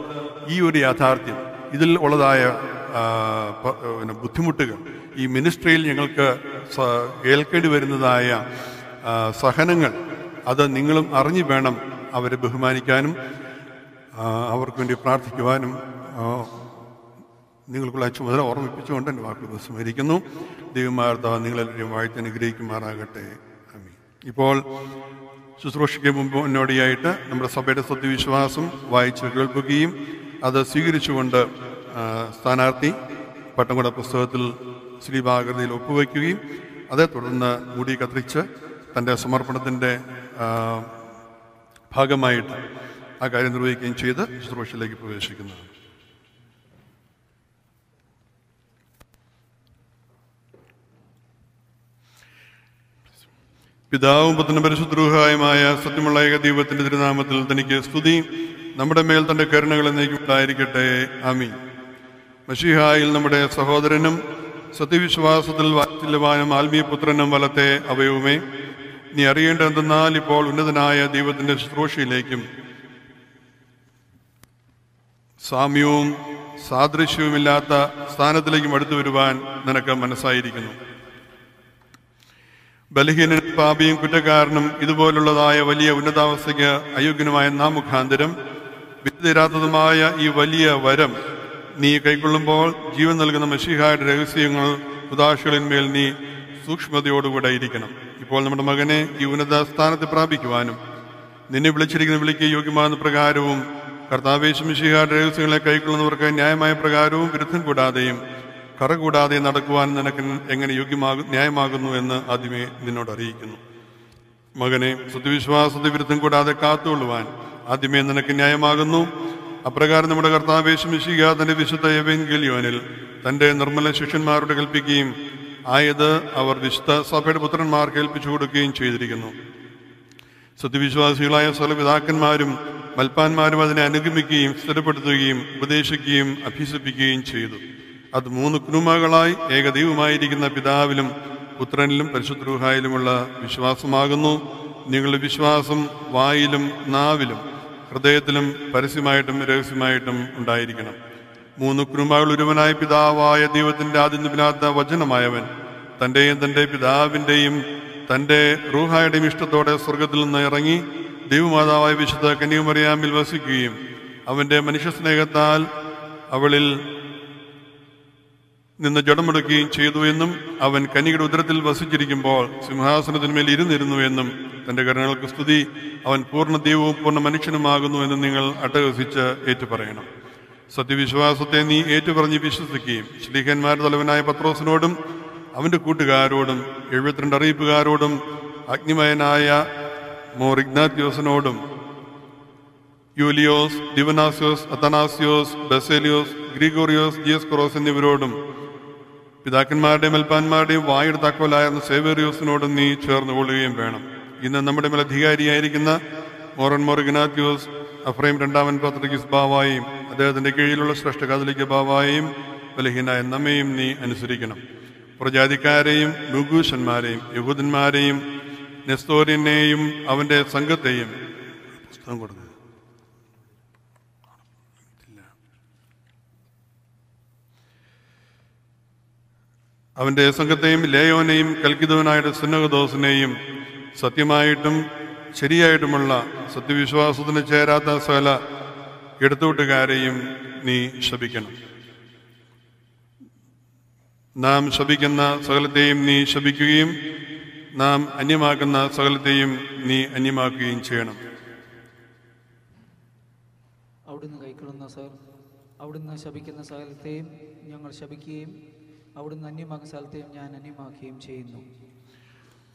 ഈ ഒരു യാഥാർത്ഥ്യം ഇതിൽ ഉള്ളതായ ബുദ്ധിമുട്ടുകൾ ഈ മിനിസ്ട്രിയിൽ ഞങ്ങൾക്ക് കേൾക്കേണ്ടി വരുന്നതായ സഹനങ്ങൾ. അത് നിങ്ങളും അറിഞ്ഞു വേണം അവരെ ബഹുമാനിക്കാനും അവർക്ക് വേണ്ടി പ്രാർത്ഥിക്കുവാനും. നിങ്ങൾക്കുള്ള ചുമതല ഓർമ്മിപ്പിച്ചുകൊണ്ട് എന്റെ വാക്കുകൾ സ്മരിക്കുന്നു ദൈവമാർത്ത നിങ്ങളെല്ലാവരും വാഴ്ത്തി അനുഗ്രഹിക്കുമാറാകട്ടെ. ഇപ്പോൾ ശുശ്രൂഷയ്ക്ക് മുമ്പ് മുന്നോടിയായിട്ട് നമ്മുടെ സഭയുടെ സത്യവിശ്വാസം വായിച്ച് കേൾക്കുകയും അത് സ്വീകരിച്ചുകൊണ്ട് സ്ഥാനാർത്ഥി പട്ടംകുട പുസ്തകത്തിൽ ശ്രീഭാകൃതിയിൽ ഒപ്പുവയ്ക്കുകയും അതേ തുടർന്ന് മുടി കത്തിച്ച് തന്റെ സമർപ്പണത്തിന്റെ ഭാഗമായിട്ട് ആ കാര്യം നിർവഹിക്കുകയും ചെയ്ത് ശുശ്രൂഷയിലേക്ക് പ്രവേശിക്കുന്നതാണ് പിതാവും പുത്രനും പരിശുദ്രൂഹായുമായ സത്യമുള്ള ഏക ദൈവത്തിന്റെ തിരുനാമത്തിൽ തനിക്ക് സ്തുതി. നമ്മുടെ മേൽ തന്റെ കരുണകൾ എന്നേക്കും ഉണ്ടായിരിക്കട്ടെ മഷിഹായിൽ നമ്മുടെ സഹോദരനും സത്യവിശ്വാസത്തിൽ വാത്സല്യവാനും ആത്മീയപുത്രനും വലത്തെ അവയവുമേ. നീ അറിയേണ്ടതെന്നാൽ ഇപ്പോൾ ഉന്നതനായ ദൈവത്തിന്റെ ശുശ്രൂഷയിലേക്കും സാമ്യവും സാദൃശ്യവുമില്ലാത്ത സ്ഥാനത്തിലേക്കും അടുത്തു വരുവാൻ നിനക്ക് മനസ്സായിരിക്കുന്നു. ബലഹീനനും പാപിയും കുറ്റക്കാരനും ഇതുപോലുള്ളതായ വലിയ ഉന്നതാവസ്ഥയ്ക്ക് അയോഗ്യനുമായ നാം മുഖാന്തരം വിധിതരാത്തതുമായ ഈ വലിയ വരം നീ കൈക്കൊള്ളുമ്പോൾ ജീവൻ നൽകുന്ന മഷിഹായുടെ രഹസ്യങ്ങൾ ഉദാശകളിന്മേൽ നീ സൂക്ഷ്മതയോടുകൂടെ ഇരിക്കണം. ഇപ്പോൾ നമ്മുടെ മകനെ ഈ ഉന്നത സ്ഥാനത്ത് പ്രാപിക്കുവാനും നിന്നെ വിളിച്ചിരിക്കുന്ന വിളിക്ക് യോഗ്യമാകുന്ന പ്രകാരവും കർത്താവേശു മിഷിഹായുടെ രഹസ്യങ്ങളെ കൈക്കൊള്ളുന്നവർക്ക് ന്യായമായ പ്രകാരവും വിരുദ്ധം കൂടാതെയും കറ കൂടാതെ നടക്കുവാൻ നിനക്ക് എങ്ങനെ യോഗ്യമാകും ന്യായമാകുന്നു എന്ന് ആദ്യമേ നിന്നോട് അറിയിക്കുന്നു. മകനെ സത്യവിശ്വാസത്തെ വിരുദ്ധം കൂടാതെ കാത്തുകൊള്ളുവാൻ ആദ്യമേ നിനക്ക് ന്യായമാകുന്നു. അപ്രകാരം നമ്മുടെ കർത്താവേശമിഷിക തന്റെ വിശുദ്ധ എവെങ്കലിയോനിൽ തന്റെ നിർമ്മല ശിഷ്യന്മാരോട് കൽപ്പിക്കുകയും ആയത് അവർ വിശുദ്ധ സഭയുടെ പുത്രന്മാർക്ക് ഏൽപ്പിച്ചു കൊടുക്കുകയും ചെയ്തിരിക്കുന്നു. സത്യവിശ്വാസികളായ സകല പിതാക്കന്മാരും മൽപ്പാന്മാരും അതിനെ അനുഗമിക്കുകയും സ്ഥിരപ്പെടുത്തുകയും ഉപദേശിക്കുകയും അഭ്യസിപ്പിക്കുകയും ചെയ്തു. അത് മൂന്ന് കുനുമകളായി ഏകദൈവമായിരിക്കുന്ന പിതാവിലും പുത്രനിലും പരിശുദ്രൂഹായിലുമുള്ള വിശ്വാസമാകുന്നു. നിങ്ങളുടെ വിശ്വാസം വായിലും നാവിലും ഹൃദയത്തിലും പരസ്യമായിട്ടും രഹസ്യമായിട്ടും ഉണ്ടായിരിക്കണം. മൂന്ന് കുടുംബങ്ങൾ ഒരുവനായ പിതാവായ ദൈവത്തിന്റെ ആദ്യമില്ലാത്ത വചനമായവൻ തന്റെയും തന്റെ പിതാവിന്റെയും തന്റെ റൂഹായുടെയും ഇഷ്ടത്തോടെ സ്വർഗത്തിൽ നിന്ന് ഇറങ്ങി ദൈവമാതാവായ വിശുദ്ധ കന്യാമറിയാമിൽ വസിക്കുകയും അവന്റെ മനുഷ്യ സ്നേഹത്താൽ അവളിൽ നിന്ന് ജഡമെടുക്കുകയും ചെയ്തു എന്നും അവൻ കനിയുടെ ഉദരത്തിൽ വസിച്ചിരിക്കുമ്പോൾ സിംഹാസനത്തിന്മേൽ ഇരുന്നിരുന്നു എന്നും തന്റെ കരുണകൾക്ക് സ്തുതി. അവൻ പൂർണ ദൈവവും പൂർണ മനുഷ്യനുമാകുന്നു എന്ന് നിങ്ങൾ അട്ടഹസിച്ച് ഏറ്റുപറയണം. സത്യവിശ്വാസത്തെ നീ ഏറ്റുപറഞ്ഞ് വിശ്വസിക്കുകയും ശ്ലീഹന്മാരുടെ തലവനായ പത്രോസിനോടും അവന്റെ കൂട്ടുകാരോടും എഴുപത്തിരണ്ട് അറിയിപ്പുകാരോടും അഗ്നിമയനായ more ഇഗ്നാത്യോസിനോടും Yulios Dionysios Athanasios Baselios Gregorios Dioscoros എന്നിവരോടും പിതാക്കന്മാരുടെയും മെൽപ്പാന്മാരുടെയും വായുടെ താക്കോലായിരുന്ന സേവേറിയോസിനോടും നീ ചേർന്ന് കൊള്ളുകയും വേണം. ഇന്ന് നമ്മുടെ മേൽ അധികാരിയായിരിക്കുന്ന മോറൻ മോറിഗനാത്യോസ് അഫ്രൈം രണ്ടാമൻ പത്രികിസ് ബാവായും അദ്ദേഹത്തിന്റെ കീഴിലുള്ള ശ്രേഷ്ഠ കാതലിക്ക ബാവായും ബലഹീനായ നമ്മയും നീ അനുസരിക്കണം. പ്രജാതിക്കാരെയും ലുഗൂഷന്മാരെയും യഹൂദന്മാരെയും നെസ്തോരിനെയും അവന്റെ സംഘത്തെയും പുസ്തകം കൊടുക്കുക അവന്റെ സംഘത്തെയും ലേയോനെയും കൽക്കിതവനായിട്ട് സുന്നകദോസിനെയും സത്യമായിട്ടും ശരിയായിട്ടുമുള്ള സത്യവിശ്വാസത്തിന് ചേരാത്ത സകല എടുത്തുകൂട്ടുകാരെയും നീ ശപിക്കണം. നാം ശപിക്കുന്ന സകലത്തെയും നീ ശപിക്കുകയും നാം അന്യമാക്കുന്ന സകലത്തെയും നീ അന്യമാക്കുകയും ചെയ്യണം. അവിടുന്ന് കൈക്കൊള്ളുന്ന സകല അവിടുന്ന് ശപിക്കുന്ന സകലത്തെയും ഞങ്ങൾ ശപിക്കുകയും അവിടുന്ന് അന്യമാക്കുന്ന സ്ഥലത്തെയും ഞാൻ അന്യമാക്കുകയും ചെയ്യുന്നു.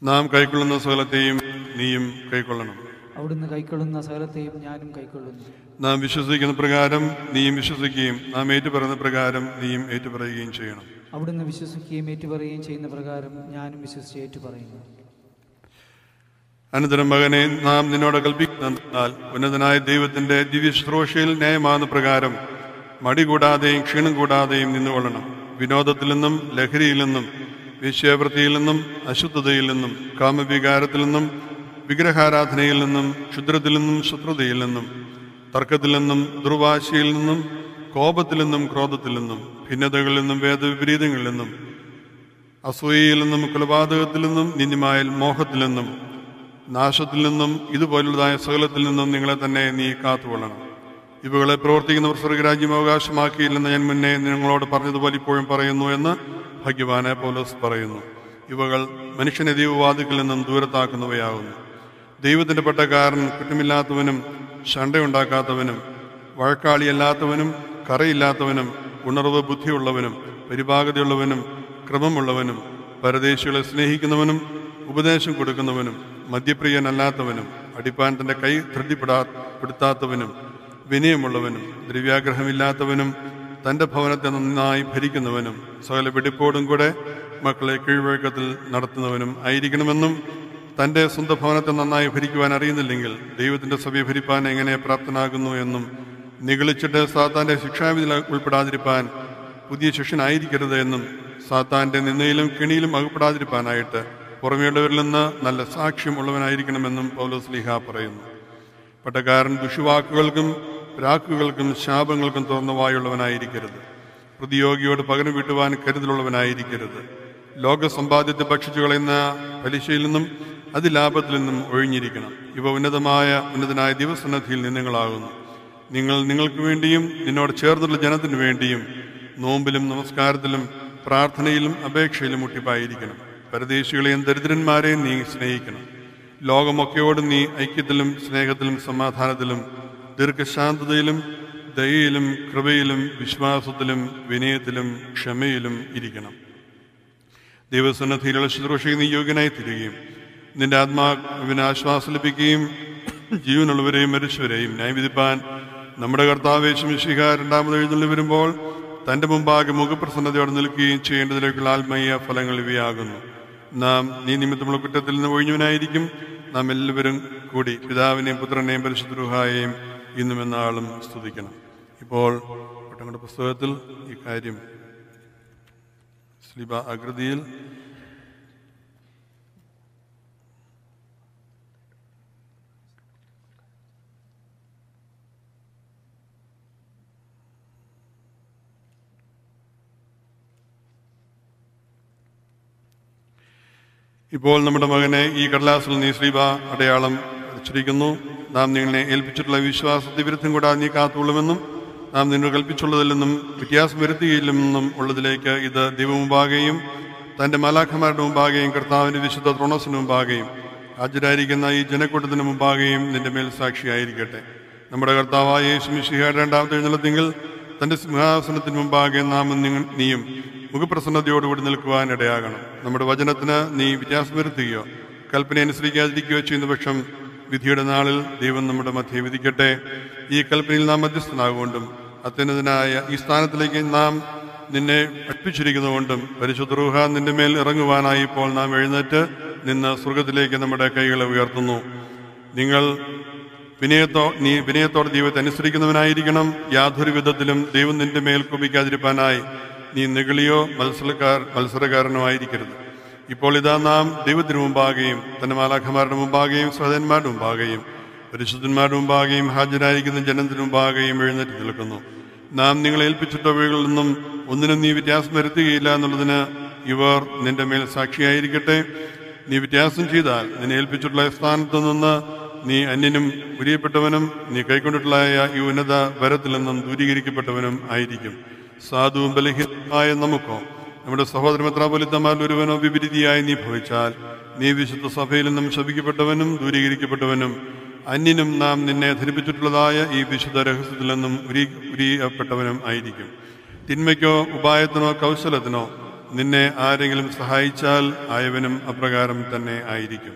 നാം കൈക്കൊള്ളുന്ന സകലത്തെയും നീയും കൈക്കൊള്ളണം. അവിടുന്ന് കൈക്കൊള്ളുന്ന സകലത്തെയും ഞാനും കൈക്കൊള്ളുന്നു. നാം വിശ്വസിക്കുന്ന പ്രകാരം നീയും വിശ്വസിക്കുകയും നാം ഏറ്റുപറയുന്ന പ്രകാരം നീയും ഏറ്റുപറയുകയും ചെയ്യണം. അവിടുന്ന് വിശ്വസിക്കുകയും ഏറ്റുപറയുകയും ചെയ്യുന്ന പ്രകാരം ഞാനും വിശ്വസിച്ച് ഏറ്റുപറയുന്നു. അനന്തരം മകനെ നാം നിന്നോട് കൽപ്പിക്കുന്നാൽ ഉന്നതനായ ദൈവത്തിന്റെ ദിവ്യ ശുശ്രൂഷയിൽ ന്യായമാകുന്ന പ്രകാരം മടി കൂടാതെയും ക്ഷീണം കൂടാതെയും നിന്നുകൊള്ളണം. വിനോദത്തിൽ നിന്നും ലഹരിയിൽ നിന്നും വേശ്യാവൃത്തിയിൽ നിന്നും അശുദ്ധതയിൽ നിന്നും കാമവികാരത്തിൽ നിന്നും വിഗ്രഹാരാധനയിൽ നിന്നും ക്ഷുദ്രത്തിൽ നിന്നും ശത്രുതയിൽ നിന്നും തർക്കത്തിൽ നിന്നും ദുർവാശിയിൽ നിന്നും കോപത്തിൽ നിന്നും ക്രോധത്തിൽ നിന്നും ഭിന്നതകളിൽ നിന്നും വേദവിപരീതങ്ങളിൽ നിന്നും അസൂയയിൽ നിന്നും കൊലപാതകത്തിൽ നിന്നും നിന്യമായ മോഹത്തിൽ നിന്നും നാശത്തിൽ നിന്നും ഇതുപോലുള്ളതായ സകലത്തിൽ നിന്നും നിങ്ങളെ തന്നെ നീ കാത്തുകൊള്ളണം. ഇവകളെ പ്രവർത്തിക്കുന്നവർ സ്വർഗരാജ്യം അവകാശമാക്കിയില്ലെന്ന് ഞാൻ മുന്നേ നിങ്ങളോട് പറഞ്ഞതുപോലെ ഇപ്പോഴും പറയുന്നു എന്ന് ഭഗ്യവാനെ പോലീസ് പറയുന്നു. ഇവകൾ മനുഷ്യനെ ദൈവവാദികളിൽ നിന്നും ദൂരത്താക്കുന്നവയാകുന്നു. ദൈവത്തിന്റെ പട്ടക്കാരൻ കുറ്റമില്ലാത്തവനും ശണ്ടയുണ്ടാക്കാത്തവനും വഴക്കാളിയല്ലാത്തവനും കറയില്ലാത്തവനും ഉണർവ് ബുദ്ധിയുള്ളവനും പരിപാകതയുള്ളവനും ക്രമമുള്ളവനും പരദേശികളെ സ്നേഹിക്കുന്നവനും ഉപദേശം കൊടുക്കുന്നവനും മദ്യപ്രിയനല്ലാത്തവനും അടിപ്പാൻ തന്റെ കൈ ധൃതിപ്പെടാ പെടുത്താത്തവനും വിനയമുള്ളവനും ദ്രവ്യാഗ്രഹമില്ലാത്തവനും തന്റെ ഭവനത്തെ നന്നായി ഭരിക്കുന്നവനും സകല വെടിപ്പോടും കൂടെ മക്കളെ കീഴ്വഴക്കത്തിൽ നടത്തുന്നവനും ആയിരിക്കണമെന്നും തന്റെ സ്വന്തം ഭവനത്തെ നന്നായി ഭരിക്കുവാൻ അറിയുന്നില്ലെങ്കിൽ ദൈവത്തിന്റെ സഭയെ ഭരിപ്പാൻ എങ്ങനെ പ്രാപ്തനാകുന്നു എന്നും നിഗളിച്ചിട്ട് സാത്താന്റെ ശിക്ഷാവിധിയിൽ ഉൾപ്പെടാതിരിപ്പാൻ പുതിയ ശിഷ്യനായിരിക്കരുത് എന്നും സാത്താന്റെ നിന്നയിലും കെണിയിലും അകപ്പെടാതിരിപ്പാനായിട്ട് പുറമേയുള്ളവരിൽ നിന്ന് നല്ല സാക്ഷ്യം ഉള്ളവനായിരിക്കണമെന്നും പൗലോസ് ലീഹ പറയുന്നു. പട്ടക്കാരൻ ദുഷിവാക്കുകൾക്കും രാക്കുകൾക്കും ശാപങ്ങൾക്കും തുറന്ന വായുള്ളവനായിരിക്കരുത്. പ്രതിയോഗിയോട് പകരം വീട്ടുവാൻ കരുതലുള്ളവനായിരിക്കരുത്. ലോകസമ്പാദ്യത്തെ ഭക്ഷിച്ചു കളയുന്ന പലിശയിൽ നിന്നും അതിലാഭത്തിൽ നിന്നും ഒഴിഞ്ഞിരിക്കണം. ഇവ ഉന്നതമായ ഉന്നതനായ ദിവസന്നധിയിൽ നിന്നുങ്ങളാകുന്നു. നിങ്ങൾ നിങ്ങൾക്ക് വേണ്ടിയും നിന്നോട് ചേർന്നുള്ള ജനത്തിനു വേണ്ടിയും നോമ്പിലും നമസ്കാരത്തിലും പ്രാർത്ഥനയിലും അപേക്ഷയിലും മുട്ടിപ്പായിരിക്കണം. പരദേശികളെയും ദരിദ്രന്മാരെയും നീ സ്നേഹിക്കണം. ലോകമൊക്കെയോട് നീ ഐക്യത്തിലും സ്നേഹത്തിലും സമാധാനത്തിലും ദീർഘശാന്തതയിലും ദയയിലും കൃപയിലും വിശ്വാസത്തിലും വിനയത്തിലും ക്ഷമയിലും ഇരിക്കണം. ദൈവസന്നദ്ധിയിലുള്ള ശുശ്രൂഷയിൽ നീ യോഗ്യനായി തീരുകയും നിന്റെ ആത്മാവിന് ആശ്വാസം ലഭിക്കുകയും ജീവനുള്ളവരെയും മരിച്ചവരെയും ന്യായവിധിപ്പാൻ നമ്മുടെ കർത്താവേശം ശിഖ രണ്ടാമത് എഴുന്നള്ളി വരുമ്പോൾ തന്റെ മുമ്പാകെ മുഖപ്രസന്നതയോടെ നിൽക്കുകയും ചെയ്യേണ്ടതിലേക്കുള്ള ആത്മീയ ഫലങ്ങൾ ഇവയാകുന്നു. നാം നീ നിമിത്തമുള്ള കുറ്റത്തിൽ നിന്ന് ഒഴിഞ്ഞവനായിരിക്കും. നാം എല്ലാവരും കൂടി പിതാവിനെയും പുത്രനെയും പരിശുദ്ധരുഹായെയും ഇന്നും എന്നാളും സ്തുതിക്കണം. ഇപ്പോൾ ഒട്ടങ്ങളുടെ പുസ്തകത്തിൽ ഈ കാര്യം സ്ലിബ ആകൃതിയിൽ ഇപ്പോൾ നമ്മുടെ മകനെ ഈ കടലാസിൽ നീ ശ്രീബ അടയാളം വച്ചിരിക്കുന്നു നാം നിങ്ങളെ ഏൽപ്പിച്ചിട്ടുള്ള വിശ്വാസത്തെ വിരുദ്ധം കൂടാതെ നീ കാത്തുകൊള്ളുമെന്നും നാം നിന്നോട് കൽപ്പിച്ചുള്ളതില്ലെന്നും വ്യത്യാസം വരുത്തുകയില്ലെന്നും ഉള്ളതിലേക്ക് ഇത് ദൈവമുമ്പാകെയും തന്റെ മലാഖമാരുടെ മുമ്പാകെയും കർത്താവിന്റെ വിശുദ്ധ ത്രോണസിന് മുമ്പാകെയും ഹാജരായിരിക്കുന്ന ഈ ജനക്കൂട്ടത്തിന് മുമ്പാകെയും നിന്റെ മേൽ സാക്ഷിയായിരിക്കട്ടെ. നമ്മുടെ കർത്താവായ യേശുമിഷിഹയുടെ രണ്ടാമത്തെ എഴുന്നള്ളത്തിങ്കിൽ തന്റെ സിംഹാസനത്തിന് മുമ്പാകെ നിങ്ങൾ നീയും മുഖപ്രസന്നതയോടുകൂടി നിൽക്കുവാൻ ഇടയാകണം. നമ്മുടെ വചനത്തിന് നീ വ്യത്യാസം വരുത്തുകയോ കൽപ്പന അനുസരിക്കാതിരിക്കുകയോ ചെയ്യുന്ന പക്ഷം വിധിയുടെ നാളിൽ ദൈവം നമ്മുടെ മധ്യേ വിധിക്കട്ടെ. ഈ കൽപ്പനയിൽ നാം മധ്യസ്ഥനാകൊണ്ടും അത്യുന്നതനായ ഈ സ്ഥാനത്തിലേക്ക് നാം നിന്നെ അടുപ്പിച്ചിരിക്കുന്നതുകൊണ്ടും പരിശുദ്ധ നിന്റെ മേൽ ഇറങ്ങുവാനായി ഇപ്പോൾ നാം എഴുന്നേറ്റ് നിന്ന് സ്വർഗത്തിലേക്ക് നമ്മുടെ കൈകളെ ഉയർത്തുന്നു. നിങ്ങൾ വിനയത്തോ നീ വിനയത്തോടെ ദൈവത്തെ അനുസരിക്കുന്നവനായിരിക്കണം. യാതൊരു വിധത്തിലും ദൈവം നിന്റെ മേൽ കുപിക്കാതിരിപ്പാനായി നീ നിഗളിയോ മത്സരക്കാർ മത്സരക്കാരനോ ആയിരിക്കരുത്. ഇപ്പോൾ ഇതാ നാം ദൈവത്തിന് മുമ്പാകെയും തന്റെ മാലാഖമാരുടെ മുമ്പാകെയും സഹോദരന്മാരുടെ മുമ്പാകെയും പരിശുദ്ധന്മാരുടെ മുമ്പാകെയും ഹാജരായിരിക്കുന്ന ജനത്തിന് മുമ്പാകെയും എഴുന്നേറ്റ് നിൽക്കുന്നു. നാം നിങ്ങളെ ഏൽപ്പിച്ചിട്ടവകളിൽ നിന്നും ഒന്നിനും നീ വ്യത്യാസം വരുത്തുകയില്ല എന്നുള്ളതിന് ഇവർ നിന്റെ മേൽ സാക്ഷിയായിരിക്കട്ടെ. നീ വ്യത്യാസം ചെയ്താൽ നിന്നെ ഏൽപ്പിച്ചിട്ടുള്ള സ്ഥാനത്ത് നിന്ന് നീ അന്യനും ഉരിയപ്പെട്ടവനും നീ കൈക്കൊണ്ടിട്ടുള്ള ഈ ഉന്നത വരത്തിൽ നിന്നും ദൂരീകരിക്കപ്പെട്ടവനും ആയിരിക്കും. സാധുവും ബലഹീനമായ നമുക്കോ നമ്മുടെ സഹോദര മെത്രാപൊലിത്തമാർ ഒരുവനോ വിപരീതിയായി നീ ഭവിച്ചാൽ നീ വിശുദ്ധ സഭയിൽ നിന്നും ശപിക്കപ്പെട്ടവനും ദൂരീകരിക്കപ്പെട്ടവനും അന്യനും നാം നിന്നെ ധരിപ്പിച്ചിട്ടുള്ളതായ ഈ വിശുദ്ധ രഹസ്യത്തിൽ നിന്നും ഉരി ഉരിയപ്പെട്ടവനും ആയിരിക്കും. തിന്മയ്ക്കോ ഉപായത്തിനോ കൗശലത്തിനോ നിന്നെ ആരെങ്കിലും സഹായിച്ചാൽ ആയവനും അപ്രകാരം തന്നെ ആയിരിക്കും.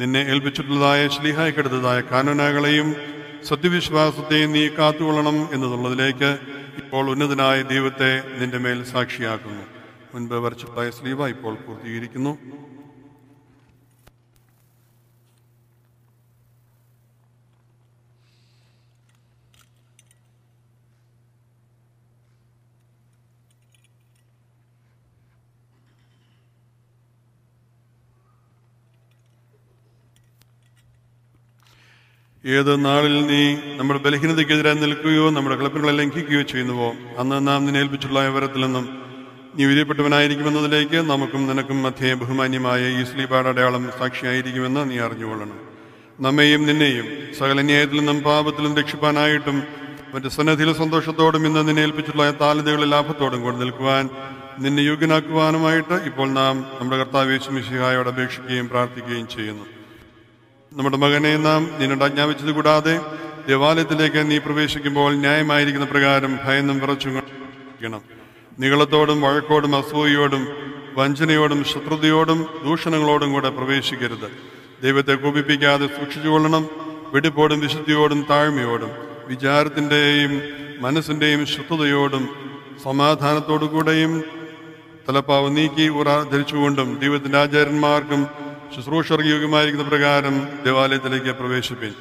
നിന്നെ ഏൽപ്പിച്ചിട്ടുള്ളതായ ശ്ലീഹായിക്കെടുത്തതായ കാനനകളെയും സത്യവിശ്വാസത്തെയും നീ കാത്തുകൊള്ളണം എന്നുള്ളതിലേക്ക് ഇപ്പോൾ ഉന്നതനായ ദൈവത്തെ നിന്റെ മേൽ സാക്ഷിയാക്കുന്നു. മുൻപ് വർഷത്തായ സ്ലീവ ഇപ്പോൾ പൂർത്തീകരിക്കുന്നു. ഏത് നാളിൽ നീ നമ്മുടെ ബലഹീനതയ്ക്കെതിരെ നിൽക്കുകയോ നമ്മുടെ കളപ്പുകളെ ലംഘിക്കുകയോ ചെയ്യുന്നുവോ? അന്ന് നാം നിന്നെ ഏൽപ്പിച്ചുള്ള വരത്തിൽ നിന്നും നീ വിധിയപ്പെട്ടവനായിരിക്കുമെന്നതിലേക്ക് നമുക്കും നിനക്കും മധ്യേ ബഹുമാന്യമായ ഈ സ്ലീപാട് അടയാളം സാക്ഷിയായിരിക്കുമെന്ന് നീ അറിഞ്ഞുകൊള്ളണം. നമ്മെയും നിന്നെയും സകല ന്യായത്തിലും നിന്നും പാപത്തിലും രക്ഷിപ്പാനായിട്ടും മറ്റ് സന്നദ്ധിയിൽ സന്തോഷത്തോടും ഇന്ന് നിന്നെ ഏൽപ്പിച്ചിട്ടുള്ള താലതകളിൽ ലാഭത്തോടും കൊണ്ട് നിൽക്കുവാൻ നിന്നെ യോഗ്യനാക്കുവാനുമായിട്ട് ഇപ്പോൾ നാം നമ്മുടെ കർത്താവ് യേശുമിശിഹായോട് അപേക്ഷിക്കുകയും പ്രാർത്ഥിക്കുകയും ചെയ്യുന്നു. നമ്മുടെ മകനെ നാം നിന്നോട് ആജ്ഞാപിച്ചത് കൂടാതെ ദേവാലയത്തിലേക്ക് നീ പ്രവേശിക്കുമ്പോൾ ന്യായമായിരിക്കുന്ന പ്രകാരം ഭയന്നും വിറച്ചും നികളത്തോടും വഴക്കോടും അസൂയയോടും വഞ്ചനയോടും ശത്രുതയോടും ദൂഷണങ്ങളോടും കൂടെ പ്രവേശിക്കരുത്. ദൈവത്തെ കോപിപ്പിക്കാതെ സൂക്ഷിച്ചുകൊള്ളണം വെടിപ്പോടും വിശുദ്ധിയോടും താഴ്മയോടും വിചാരത്തിന്റെയും മനസ്സിന്റെയും ശുദ്ധതയോടും സമാധാനത്തോടു കൂടെയും തലപ്പാവ് നീക്കി ഉറ ധരിച്ചുകൊണ്ടും ദൈവത്തിന്റെ ആചാര്യന്മാർക്കും ശുശ്രൂഷർഗീയമായിരിക്കുന്ന പ്രകാരം ദേവാലയത്തിലേക്ക് പ്രവേശിപ്പിൻ.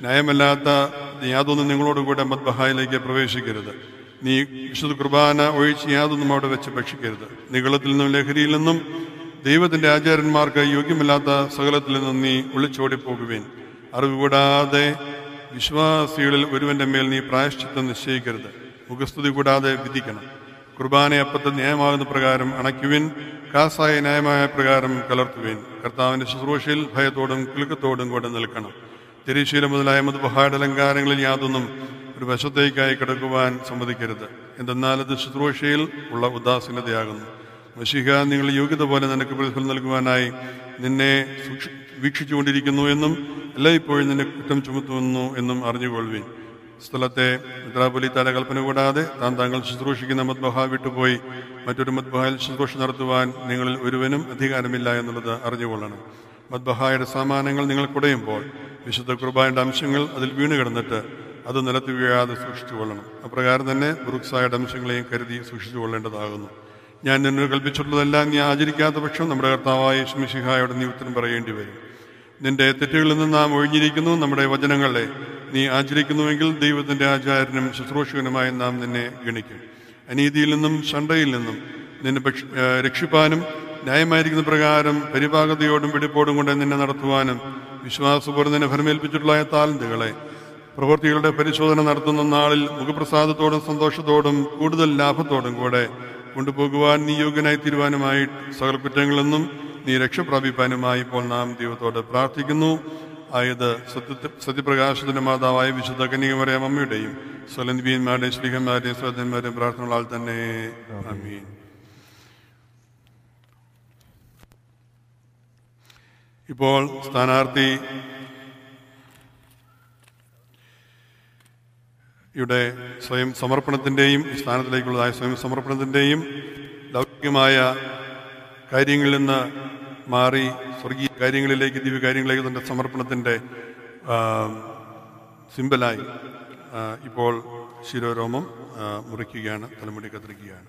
ന്യായമല്ലാത്ത യാതൊന്നും നിങ്ങളോടുകൂടെ മദ്ബഹായിലേക്ക് പ്രവേശിക്കരുത്. നീ വിശുദ്ധ കുർബാന ഒഴിച്ച് യാതൊന്നും അവിടെ വെച്ച് ഭക്ഷിക്കരുത്. നികളത്തിൽ നിന്നും ലഹരിയിൽ നിന്നും ദൈവത്തിന്റെ ആചാര്യന്മാർക്ക് യോഗ്യമല്ലാത്ത സകലത്തിൽ നിന്നും നീ ഒളിച്ചോടിപ്പോകുവേൻ. അറിവ് കൂടാതെ വിശ്വാസികളിൽ ഒരുവന്റെ മേൽ നീ പ്രായശ്ചിത്തം നിശ്ചയിക്കരുത്. മുഖസ്തുതി കൂടാതെ വിധിക്കണം. കുർബാന അപ്പത്തെ ന്യായമാകുന്ന പ്രകാരം അണയ്ക്കുവിൻ. കാസായ ന്യായമായ പ്രകാരം കലർത്തുവിൻ. കർത്താവിന്റെ ശുശ്രൂഷയിൽ ഭയത്തോടും കുലുക്കത്തോടും കൂടെ നിൽക്കണം. തിരിശീല മുതലായ മധുബഹായുടെ അലങ്കാരങ്ങളിൽ യാതൊന്നും ഒരു വശത്തേക്കായി കിടക്കുവാൻ സമ്മതിക്കരുത്. എന്തെന്നാൽ അത് ശുശ്രൂഷയിൽ ഉള്ള ഉദാസീനതയാകുന്നു. മഷിഹ നിങ്ങൾ യോഗ്യത പോലെ നിനക്ക് പ്രതിഫലം നൽകുവാനായി നിന്നെ വീക്ഷിച്ചുകൊണ്ടിരിക്കുന്നു എന്നും എല്ലായ്പ്പോഴും നിന്നെ കുറ്റം ചുമത്തുന്നു എന്നും അറിഞ്ഞുകൊള്ളുവിൻ. സ്ഥലത്തെ മിത്രാപൊലിത്താര തലകൽപ്പന കൂടാതെ താൻ താങ്കൾ ശുശ്രൂഷിക്കുന്ന മദ്ബഹ വിട്ടുപോയി മറ്റൊരു മദ്ബഹയിൽ ശുശ്രൂഷ നടത്തുവാൻ നിങ്ങളിൽ ഒരുവനും അധികാരമില്ല എന്നുള്ളത് അറിഞ്ഞുകൊള്ളണം. മദ്ബഹായുടെ സാമാനങ്ങൾ നിങ്ങൾ കുടയുമ്പോൾ വിശുദ്ധ കുർബാനയുടെ അംശങ്ങൾ അതിൽ വീണ് കിടന്നിട്ട് അത് നിലത്ത് വീഴാതെ സൂക്ഷിച്ചു കൊള്ളണം. അപ്രകാരം തന്നെ ബുറുക്സായുടെ അംശങ്ങളെയും കരുതി സൂക്ഷിച്ചുകൊള്ളേണ്ടതാകുന്നു ഞാൻ നിന്നോട് കൽപ്പിച്ചിട്ടുള്ളതെല്ലാം നീ ആചരിക്കാത്ത പക്ഷം നമ്മുടെ കർത്താവായ യേശുമിശിഹായോട് നീ ഉത്തരം പറയേണ്ടി വരും. നിന്റെ തെറ്റുകളിൽ നിന്ന് നാം ഒഴിഞ്ഞിരിക്കുന്നു. നമ്മുടെ വചനങ്ങളെ നീ ആചരിക്കുന്നുവെങ്കിൽ ദൈവത്തിന്റെ ആചാര്യനും ശുശ്രൂഷകനുമായി നാം നിന്നെ ഗണിക്കും. അനീതിയിൽ നിന്നും ശണ്ടയിൽ നിന്നും നിന്നെ രക്ഷിപ്പാനും ന്യായമായിരിക്കുന്ന പ്രകാരം പരിഭാഗതയോടും വെടിപ്പോടും കൊണ്ട് നിന്നെ നടത്തുവാനും വിശ്വാസപൂർവം നിന്നെ ഫലമേൽപ്പിച്ചിട്ടുള്ള താലന്തുകളെ പ്രവൃത്തികളുടെ പരിശോധന നടത്തുന്ന നാളിൽ മുഖപ്രസാദത്തോടും സന്തോഷത്തോടും കൂടുതൽ ലാഭത്തോടും കൂടെ കൊണ്ടുപോകുവാൻ നീ യോഗ്യനായി തീരുവാനുമായി സകല നീ രക്ഷപ്രാപിപ്പാനുമായി ഇപ്പോൾ നാം ദൈവത്തോട് പ്രാർത്ഥിക്കുന്നു. ആയത് സത്യ സത്യപ്രകാശത്തിന്റെ മാതാവായ വിശുദ്ധ കന്യകമറിയാം അമ്മയുടെയും സ്വലന്തിബിയന്മാരുടെയും ശ്രീഹന്മാരുടെയും ശ്രദ്ധന്മാരുടെയും പ്രാർത്ഥനകളാൽ തന്നെ. ഇപ്പോൾ സ്ഥാനാർത്ഥി ഇവിടെ സ്വയം സമർപ്പണത്തിന്റെയും സ്ഥാനത്തിലേക്കുള്ളതായ സ്വയം സമർപ്പണത്തിന്റെയും ലൗകികമായ കാര്യങ്ങളിൽ നിന്ന് മാറി സ്വർഗീയ കാര്യങ്ങളിലേക്ക് ദിവ്യ കാര്യങ്ങളിലേക്ക് തന്റെ സമർപ്പണത്തിന്റെ സിമ്പലായി ഇപ്പോൾ ശിരോരോമം മുറിക്കുകയാണ് തലമുടി കത്തിരിക്കുകയാണ്.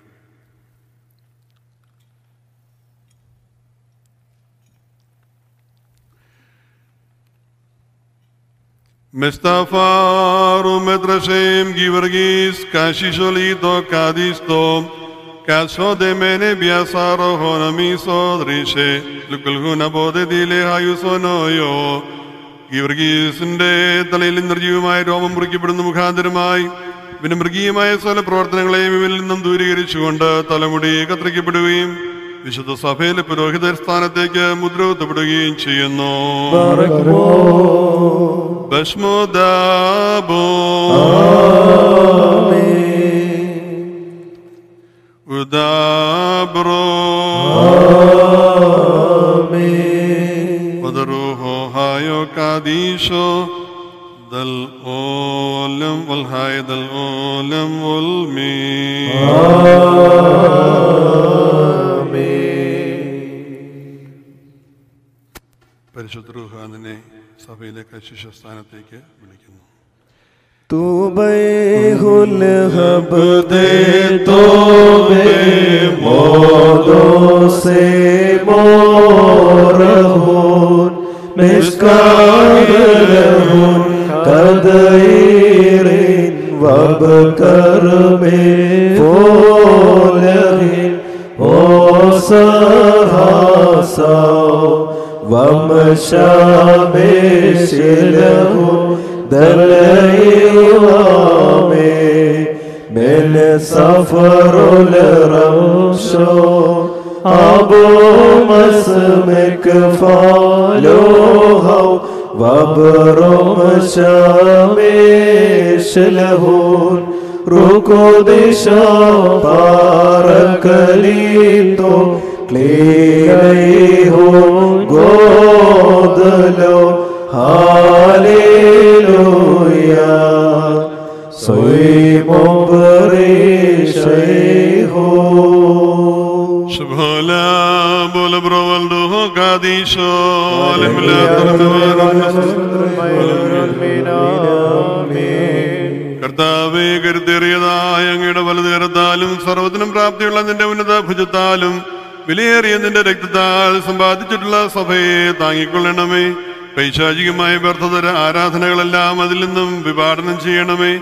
Mestafaru metrashem givergis kashisholito kadisto kaso de mene biasaro honamiso drishe lukulhuna bode dile hayusonoyo ഗീവർഗീസിന്റെ തലയിൽ നിർജീവമായ രോമം മുറിക്കപ്പെടുന്ന മുഖാന്തരമായി പിന്നെ മൃഗീയമായ സകല പ്രവർത്തനങ്ങളെയും ഇവരിൽ നിന്നും ദൂരീകരിച്ചുകൊണ്ട് തലമുടി കത്തിരിക്കപ്പെടുകയും വിശുദ്ധ സഭയിലെ പുരോഹിത സ്ഥാനത്തേക്ക് മുദ്രകുത്തപ്പെടുകയും ചെയ്യുന്നു ഭസ്മോദാബോ ഉദാബ്രോ وذروه هايو كاديشو ذا الأولم والهاي ذا الأولم والمين شروان کا شیشن کر دے ری وب کر میں ہو سا سا ومشابه دلعوامي من سفر الرمشو أبو مسمك فعلوها وبرم شامش لهون ركود شاطار كليتو ले गए हो गोद കർത്താവേ കരുതേറിയതായ അങ്ങയുടെ പ്രാപ്തിയുള്ള നിന്റെ ഉന്നത ഭുജത്താലും വിലയേറിയ നിന്റെ രക്തത്താൽ സമ്പാദിച്ചിട്ടുള്ള സഭയെ താങ്ങിക്കൊള്ളണമേ. പൈശാചികമായ വ്യർത്ഥതര ആരാധനകളെല്ലാം അതിൽ നിന്നും വിഭാടനം ചെയ്യണമേ.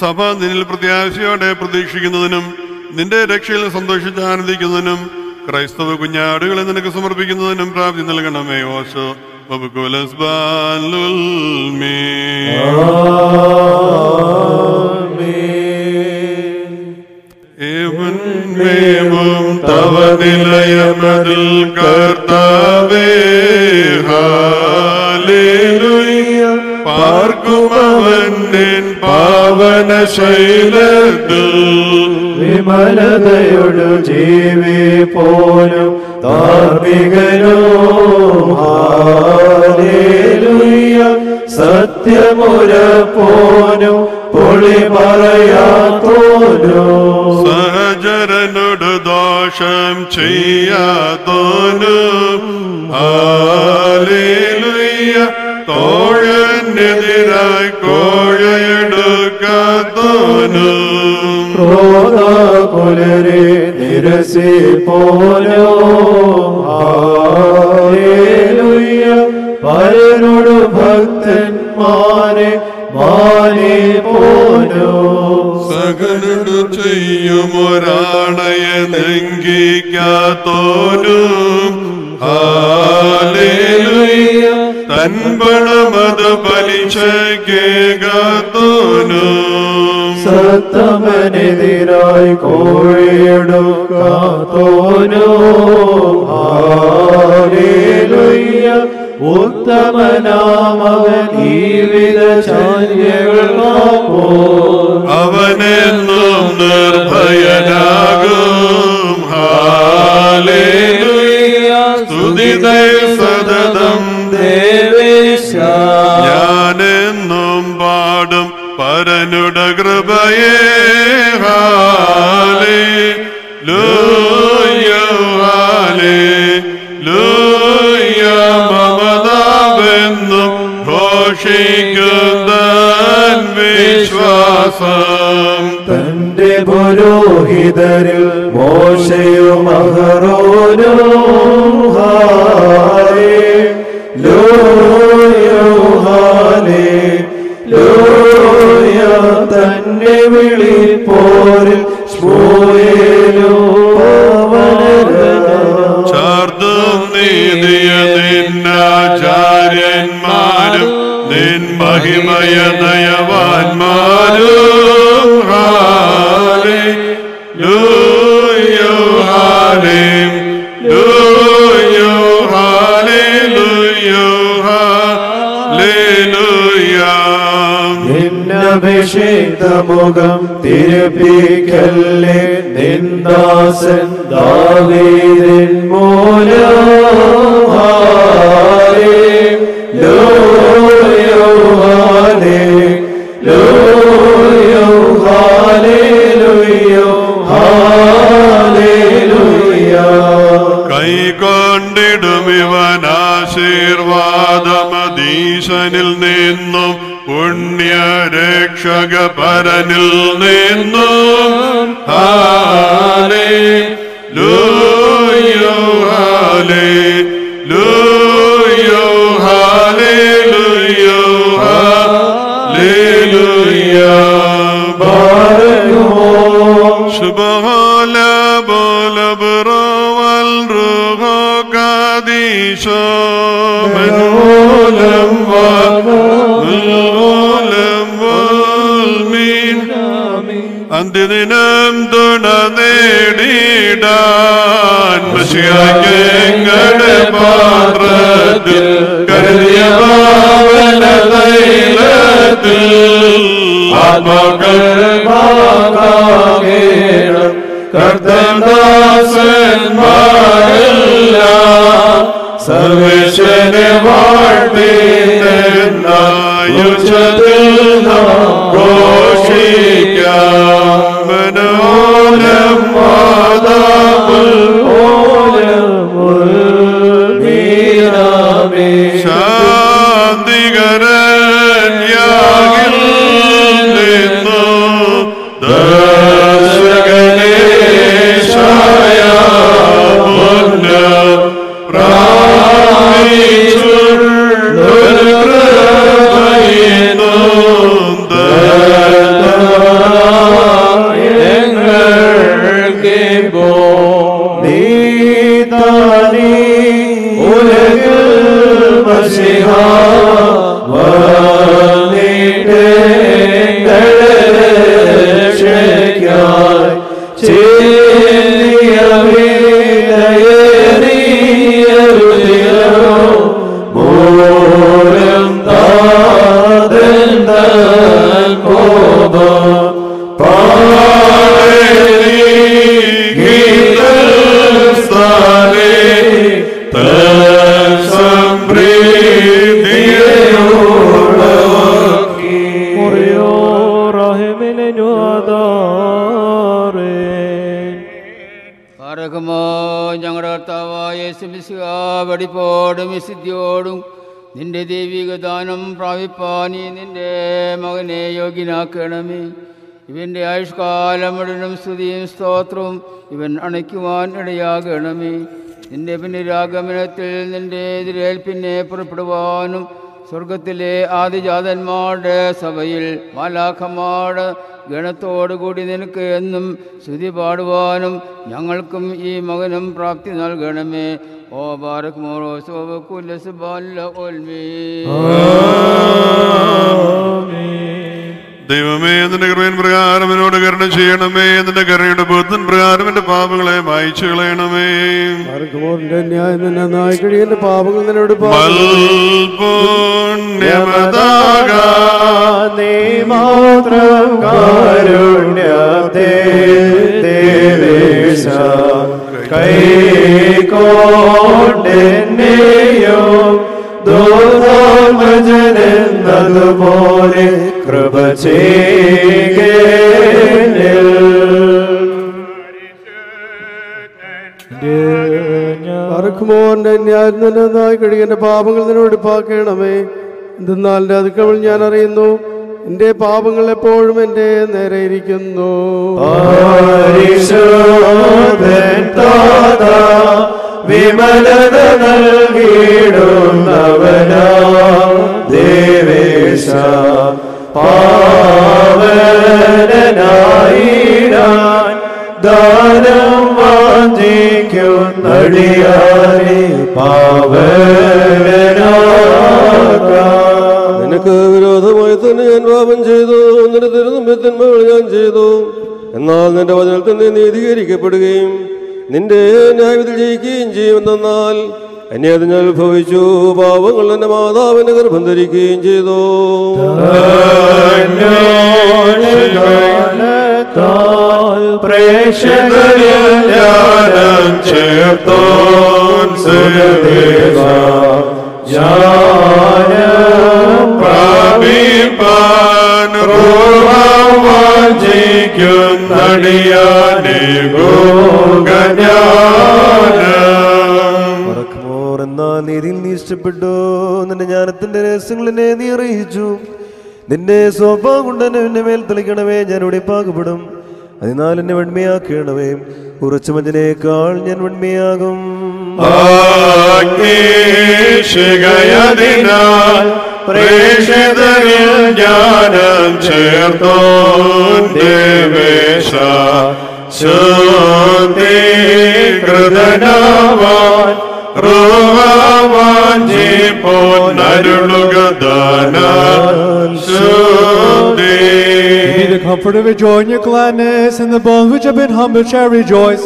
സഭ നിന്നിൽ പ്രത്യാശയോടെ പ്രതീക്ഷിക്കുന്നതിനും നിന്റെ രക്ഷയിൽ സന്തോഷിച്ച് ആനന്ദിക്കുന്നതിനും ക്രൈസ്തവ കുഞ്ഞാടുകളെ നിനക്ക് സമർപ്പിക്കുന്നതിനും പ്രാപ്തി നൽകണമേ ഓശോ. ഏവൻ മേമോ തവ നിലയമതിൽ കർത്താവേ ഹാലേലുയ്യ പാർക്കുമവൻ നിൻ പാവന ശൈലത്തിൽ വിമലതയൊടു ജീവി പോലും ധാർമ്മികനോ. ഹാലേലുയ്യ സത്യമുര പോനും പൊളി പറയാത്തോനോ സഹചരനോട് ദോഷം ചെയ്യാത്തോനും ഹാലേലുയ്യ തോഴനെതിരായി കോഴയെടുക്കാത്തോനും ക്രോധാകുലരെ നിരസി പോനോ ഹാലേലുയ്യ പലരോട് ഭക്തന്മാരെ മാനി പോനോ സകലനു ചെയ്യുമൊരാണയെ ലംഘിക്കാത്തോനും. ഹാലേലുയ്യ തൻ പണമത് പലിശക്കേകാത്തോനും. സത്തമനെതിരായി കോഴിയെടുക്കാത്തോനോ. ഹാലേലുയ്യ ഉത്തമനാമവൻ ജീവിത നിർഭയനാകും. സ്തുതിതൈ സതതം ദേവേശ ഞാനെന്നും പാടും പരനുട കൃപയേ. ഹാലേ ലൂയ ഹാലേ ലൂയ മമതാവെന്നും ഘോഷിക്കുന്ന വിശ്വാസം. പുരോഹിതരിൽ മോശയും അഹറോനും ഹാലേ ലോയോ ഹാലേ ലോയ തന്നെ വിളിപ്പോരിൽ നിന്നഭിഷിക്തമുഖം തിരുപ്പിക്കല്ലേ നിന്ദാസൻ ദാവീരൻ മൂലം ഹാലേ ലോയോ ഹാലേ ലോയോ ഹാലേ ലോയോ ഹാലേ ലോയോ കൈകൊണ്ടിടും ഇവൻ നിന്നും പുണ്യരക്ഷക പരനിൽ നിന്നും ഹാലേ ലൂയോ ഹാലേ ലൂയോ ഹാലേ ലൂയോ ഹാലേ ലൂയോ سبحان بول برو والروح قديش من علم അന്ത്യദിനം തുണ നേടിടാൻ പാത്രത്തിൽ കരുതിയ തൈലത്തിൽ കർത്തദാസന്മാരെല്ലാം സർവേശ്വരെ വാഴ്ത്തിനായുഷത്തിൽ നാം ഘോഷിക്കാം. സ്തോത്രവും ഇവൻ അണയ്ക്കുവാൻ ഇടയാകണമേ. നിന്റെ പുനരാഗമനത്തിൽ നിന്റെ എതിരേൽപ്പിനെ പുറപ്പെടുവാനും സ്വർഗത്തിലെ ആദിജാതന്മാരുടെ സഭയിൽ മാലാഖമാട് ഗണത്തോടുകൂടി നിനക്ക് എന്നും സ്തുതി പാടുവാനും ഞങ്ങൾക്കും ഈ മകനും പ്രാപ്തി നൽകണമേ. ഓ ബാരക് മോറോ ശോഭക്കുല്ല ഓൽമേ. ദൈവമേ നിന്റെ കൃപയൻ പ്രകാരം എന്നോട് കരുണ ചെയ്യണമേ. നിന്റെ കരുണയുടെ ബുദ്ധൻ പ്രകാരം എന്റെ പാപങ്ങളെ മായിച്ചു കളയണമേ. കഴിയുന്ന പാപങ്ങൾ നിന്നോട് എന്നതുപോലെ കൃപ ചെയ്യേണ്ടിൽ അറക്കുമോന്റെ ന്യായം നന്നായി കഴിയുന്ന പാപങ്ങൾ നിന്നോട് പാക്കണമേ. എന്തെന്നാൽ എന്റെ അതിക്രമങ്ങൾ ഞാൻ അറിയുന്നു. എന്റെ പാപങ്ങൾ എപ്പോഴും എന്റെ നേരെ ഇരിക്കുന്നു. വിമലത നൽകിയിടുന്നവനാ ദേവേശ. പാവനായിടാൻ ദാനം വാഞ്ചിക്കുന്നടിയാരെ പാവനാക നിനക്ക് വിരോധമായി തന്നെ ഞാൻ പാപം ചെയ്തു. നിന്റെ തിരുനമ്പ്യത്തിന്മകൾ ഞാൻ ചെയ്തു. എന്നാൽ നിന്റെ വചനത്തിൽ നീതീകരിക്കപ്പെടുകയും നിന്റെ ന്യായവിധി ജയിക്കുകയും ചെയ്യുമെന്നാൽ ഞാൻ ഭവിച്ചു പാവങ്ങൾ എന്റെ മാതാവിന്റെ ഗർഭം ധരിക്കുകയും ചെയ്തു. സുരദേവ ജ്ഞാനം പ്രാപിപ്പാൻ വാഞ്ചിക്കുന്നടിയാനെ മറക്കുമോർ എന്നാൽ നീതിയിൽ നീ ഇഷ്ടപ്പെട്ടു. നിന്റെ ജ്ഞാനത്തിന്റെ രഹസ്യങ്ങളിനെ നീ അറിയിച്ചു. നിന്റെ സ്വഭാവം കൊണ്ട് എന്നെ മേൽ തെളിക്കണമേ ഞാൻ ഇവിടെ പാകപ്പെടും. അതിനാൽ എന്നെ വെണ്മയാക്കണമേ. ഉറച്ചു മഞ്ഞിനേക്കാൾ ഞാൻ വെണ്മയാകും. ശികയതിനാൽ പ്രേക്ഷിതരിൽ ജ്ഞാനം ചേർത്തോൻ ദേവേശ ശുദ്ധീകൃതനാവാൻ Give me the comfort of your joy and your gladness, and the bones which have been humbled shall rejoice.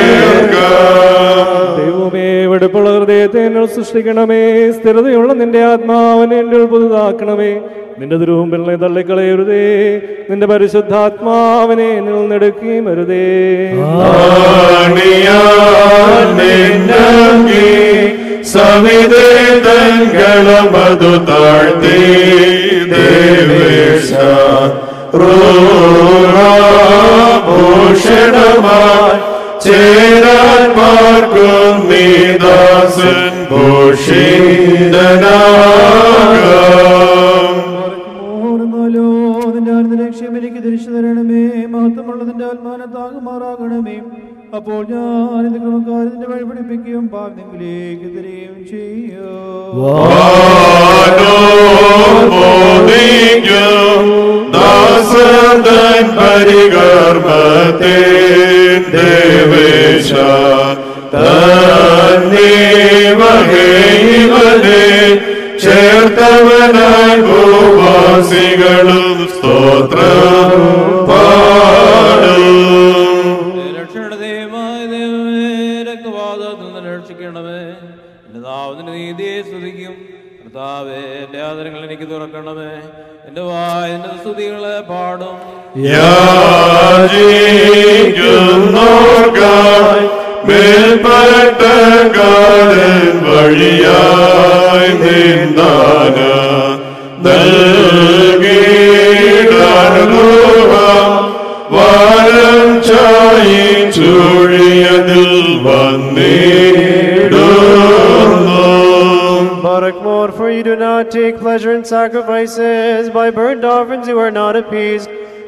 വെടുപ്പുള്ള ഹൃദയത്തെ എന്നോട് സൃഷ്ടിക്കണമേ. സ്ഥിരതയുള്ള നിന്റെ ആത്മാവിനെ എന്റെ പുതുതാക്കണമേ. നിന്റെ ദുരൂമ്പിലിനെ തള്ളിക്കളയരുതേ. നിന്റെ പരിശുദ്ധാത്മാവിനെ എന്നിൽ നിന്നെടുക്കുകയും ഭൂഷണമായി ചേരാൻ പാർക്കും നീദാസൻ ഭൂഷിതനാകാം. ഓർന്നാലോ നിന്റെ എനിക്ക് തിരിച്ചു തരണമേ. മഹത്വമുള്ള നിന്റെ ആത്മാനെ താങ്ങുമാറാകണമേ. അപ്പോൾ ഞാൻ ഇത് ക്രമക്കാരത്തിന്റെ വഴി പഠിപ്പിക്കുകയും പാപത്തിലേക്ക് തിരികെയും മോദിക്കും ദാസൻ പരികർമ്മത്തെ ദേവേശ തന്നീവഹേവനെ ചേർത്തവനായി ഭൂവാസികളും സ്തോത്രം പാടും രക്ഷയുടെ ദൈവമായ ദൈവമേ രക്തവാദത്തിൽ നിന്ന് രക്ഷിക്കണമേ നാവിന്റെ നീതിയെ സ്തുതിക്കും. കർത്താവേ എന്റെ ആദരങ്ങൾ എനിക്ക് തുറക്കണമേ. എന്റെ വായ എന്റെ സ്തുതികളെ പാടും യാചിക്കുന്നോർക്കായി മേൽപ്പട്ടക്കാരൻ വഴിയായി നിന്ദാന നൽകിയിടാനുക വാരം ചായി ചൂഴിയതിൽ വന്നിടുന്നു Barakmor, for you do not take pleasure in sacrifices. By burnt offerings you are not appeased.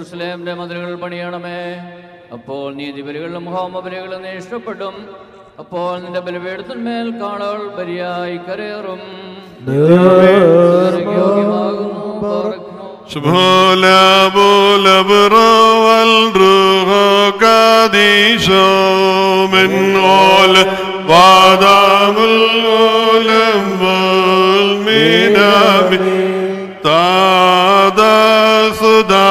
ഊർസ്ലേമിന്റെ മതിലുകൾ പണിയണമേ അപ്പോൾ നീതിബലികളും ഹോമബലികളും നീ ഇഷ്ടപ്പെടും അപ്പോൾ നിന്റെ ബലിപീഠത്തിന്മേൽ കാളകൾ ബലിയായി കരയേറും شبهلا بولا برا والروح قديشو من غول وادام الغولم والمينام تادا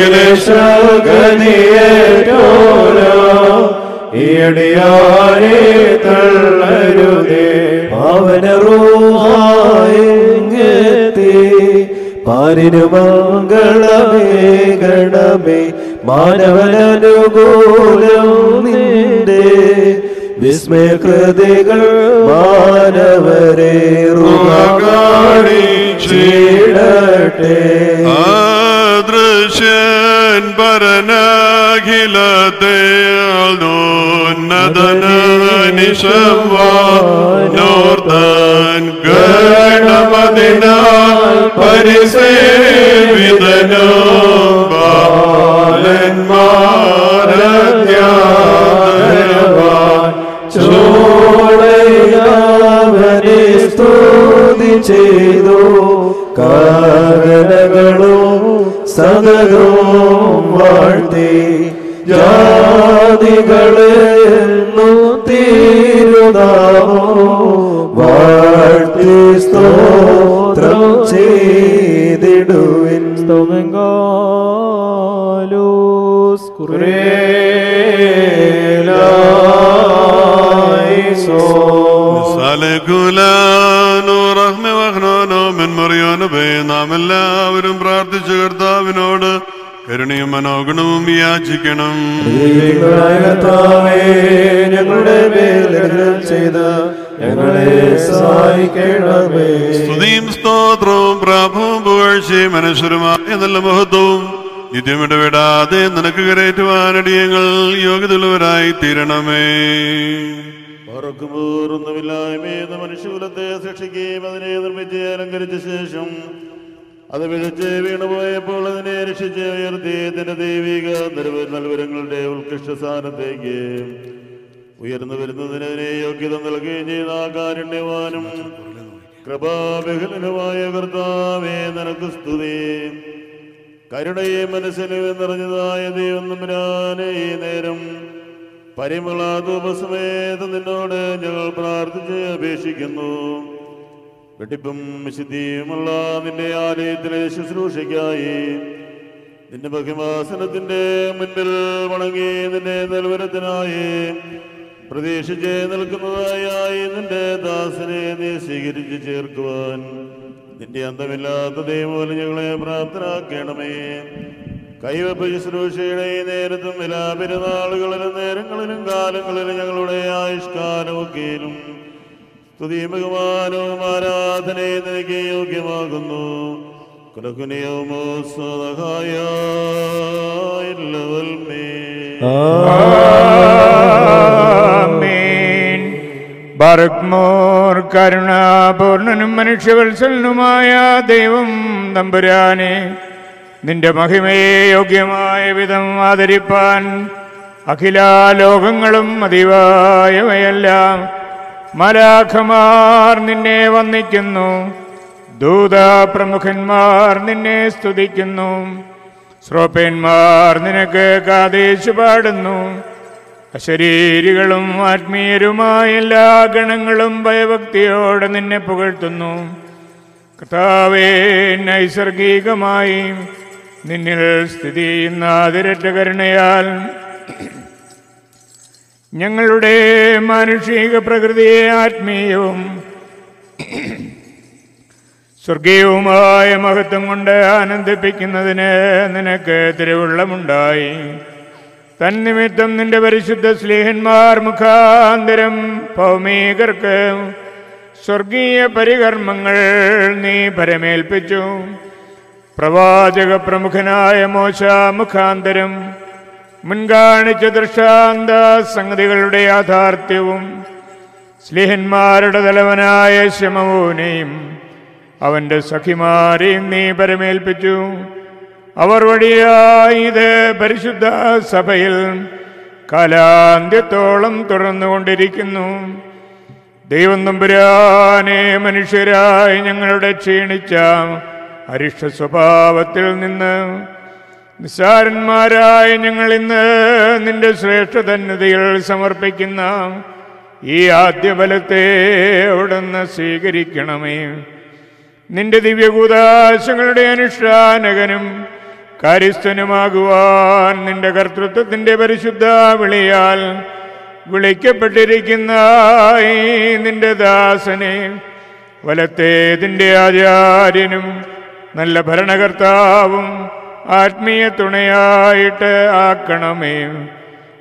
ചേർന്നോരകലേശകനിയേറ്റോരോ ഈയടിയാരെ തള്ളരുതേ. പാവനറൂഹായെത്തി പാരിനു മംഗളമേ ഗണമേ മാനവനനുകൂലം നിന്റെ. വിസ്മയകൃതികൾ മാനവരെ ചീടട്ടെ عطشا برناكلا تيعلون ندنا نشوا نورتان قرنا مدنا فرسي بدنا بالن مارت يا സദകവും വാഴ്ത്തി ജാതികളെന്നു തീരുതാമോ വാഴ്ത്തി സ്തോത്രം ചെയ്തിടുവിൻ. സ്തോമങ്കാലോസ് നാം എല്ലാവരും പ്രാർത്ഥിച്ചു കർത്താവിനോട് കരുണയും മനോഗുണവും യാചിക്കണം. ഞങ്ങളുടെ ചെയ്ത ഞങ്ങളെ സഹായിക്കണമേ. സ്തുതിയും സ്തോത്രവും പ്രാഭവും പുകഴ്ചയും അനശ്വരമായ നല്ല മഹത്വവും നിത്യം ഇടപെടാതെ നിനക്ക് കരയേറ്റുവാനടിയങ്ങൾ യോഗ്യതയുള്ളവരായി തീരണമേ. പറക്കുമോറൊന്നുമില്ലായ്മയെന്ന മനുഷ്യകുലത്തെ ശിക്ഷിക്കുകയും അതിനെ നിർമ്മിച്ച് അലങ്കരിച്ച ശേഷം അത് വിളിച്ച് വീണുപോയപ്പോൾ അതിനെ രക്ഷിച്ച് ഉയർത്തി തന്റെ ദൈവിക നിരവധി നൽവരങ്ങളുടെ ഉത്കൃഷ്ട സ്ഥാനത്തേക്ക് ഉയർന്നു വരുന്നതിന് യോഗ്യത നൽകുകയും ചെയ്ത കാരുണ്യവാനും കൃപാബഹുലനുമായ കർത്താവേ നിനക്ക് സ്തുതി. കരുണയെ മനസ്സിലും നിറഞ്ഞതായ ദൈവം നമ്പുരാനെ നേരം പരിമളാധൂപസമേത നിന്നോട് ഞങ്ങൾ പ്രാർത്ഥിച്ച് അപേക്ഷിക്കുന്നു. വെട്ടിപ്പും വിശുദ്ധിയുമുള്ള നിന്റെ ആലയത്തിലെ ശുശ്രൂഷയ്ക്കായി നിന്റെ ബഹിമാസനത്തിന്റെ മുൻപിൽ വണങ്ങി നിന്റെ നൽവരത്തിനായി പ്രതീക്ഷിച്ച് നിൽക്കുന്നതായി നിന്റെ ദാസനെ നീ സ്വീകരിച്ച് ചേർക്കുവാൻ നിന്റെ അന്തമില്ലാത്ത ദൈവം ഞങ്ങളെ പ്രാപ്തരാക്കണമേ. കൈവപ്പ് ശുശ്രൂഷയുടെ നേരത്തും എല്ലാ പെരുന്നാളുകളിലും നേരങ്ങളിലും കാലങ്ങളിലും ഞങ്ങളുടെ ആയുഷ്കാലമൊക്കെയിലും സ്തുതിയും ബഹുമാനവും ആരാധനയും നിനക്ക് യോഗ്യമാകുന്നു. കുലകുനിയമോ ആമേൻ. ബർഗ്മോർ കരുണാപൂർണനും മനുഷ്യവത്സലനുമായ ദൈവം തമ്പുരാനെ നിന്റെ മഹിമയെ യോഗ്യമായ വിധം ആദരിപ്പാൻ അഖിലാലോകങ്ങളും അതിവായവയെല്ലാം മലാഖമാർ നിന്നെ വന്ദിക്കുന്നു. ദൂതപ്രമുഖന്മാർ നിന്നെ സ്തുതിക്കുന്നു. ശ്രോപ്പന്മാർ നിനക്ക് കാതേശു പാടുന്നു. അശരീരികളും ആത്മീയരുമായ എല്ലാ ഗണങ്ങളും ഭയഭക്തിയോടെ നിന്നെ പുകഴ്ത്തുന്നു. കർത്താവേ നൈസർഗികമായി നിന്നിൽ സ്ഥിതി ചെയ്യുന്ന അതിരറ്റ കരുണയാൽ ഞങ്ങളുടെ മാനുഷിക പ്രകൃതിയെ ആത്മീയവും സ്വർഗീയവുമായ മഹത്വം കൊണ്ട് ആനന്ദിപ്പിക്കുന്നതിന് നിനക്ക് തിരുവുള്ളമുണ്ടായി. തന്നിമിത്തം നിന്റെ പരിശുദ്ധ സ്നേഹന്മാർ മുഖാന്തരം ഭൗമികർക്ക് സ്വർഗീയ പരികർമ്മങ്ങൾ നീ പരമേൽപ്പിച്ചു. പ്രവാചക പ്രമുഖനായ മോശ മുഖാന്തരം മുൻകാണിച്ച ദൃഷ്ടാന്ത സംഗതികളുടെ യാഥാർത്ഥ്യവും സ്ലിഹന്മാരുടെ തലവനായ ശമവൂനെയും അവന്റെ സഖിമാരെയും നീ പരമേൽപ്പിച്ചു. അവർ വഴിയായി ഇത് പരിശുദ്ധ സഭയിൽ കാലാന്ത്യത്തോളം തുടർന്നുകൊണ്ടിരിക്കുന്നു ദൈവം നമ്പുരാനെ മനുഷ്യരായി ഞങ്ങളുടെ ക്ഷീണിച്ച അരിഷ്ട സ്വഭാവത്തിൽ നിന്ന് നിസ്സാരന്മാരായ ഞങ്ങൾ ഇന്ന് നിന്റെ ശ്രേഷ്ഠതന്നതിയിൽ സമർപ്പിക്കുന്ന ഈ ആദ്യബലത്തെ അവിടുന്ന് സ്വീകരിക്കണമേ. നിന്റെ ദിവ്യകൂതാശങ്ങളുടെ അനുഷ്ഠാനകനും കാര്യസ്ഥനുമാകുവാൻ നിന്റെ കർത്തൃത്വത്തിന്റെ പരിശുദ്ധ വിളിയാൽ വിളിക്കപ്പെട്ടിരിക്കുന്ന നിന്റെ ദാസനെ വലത്തേതിന്റെ ആചാര്യനും നല്ല ഭരണകർത്താവും ആത്മീയ തുണയായിട്ട് ആക്കണമേ.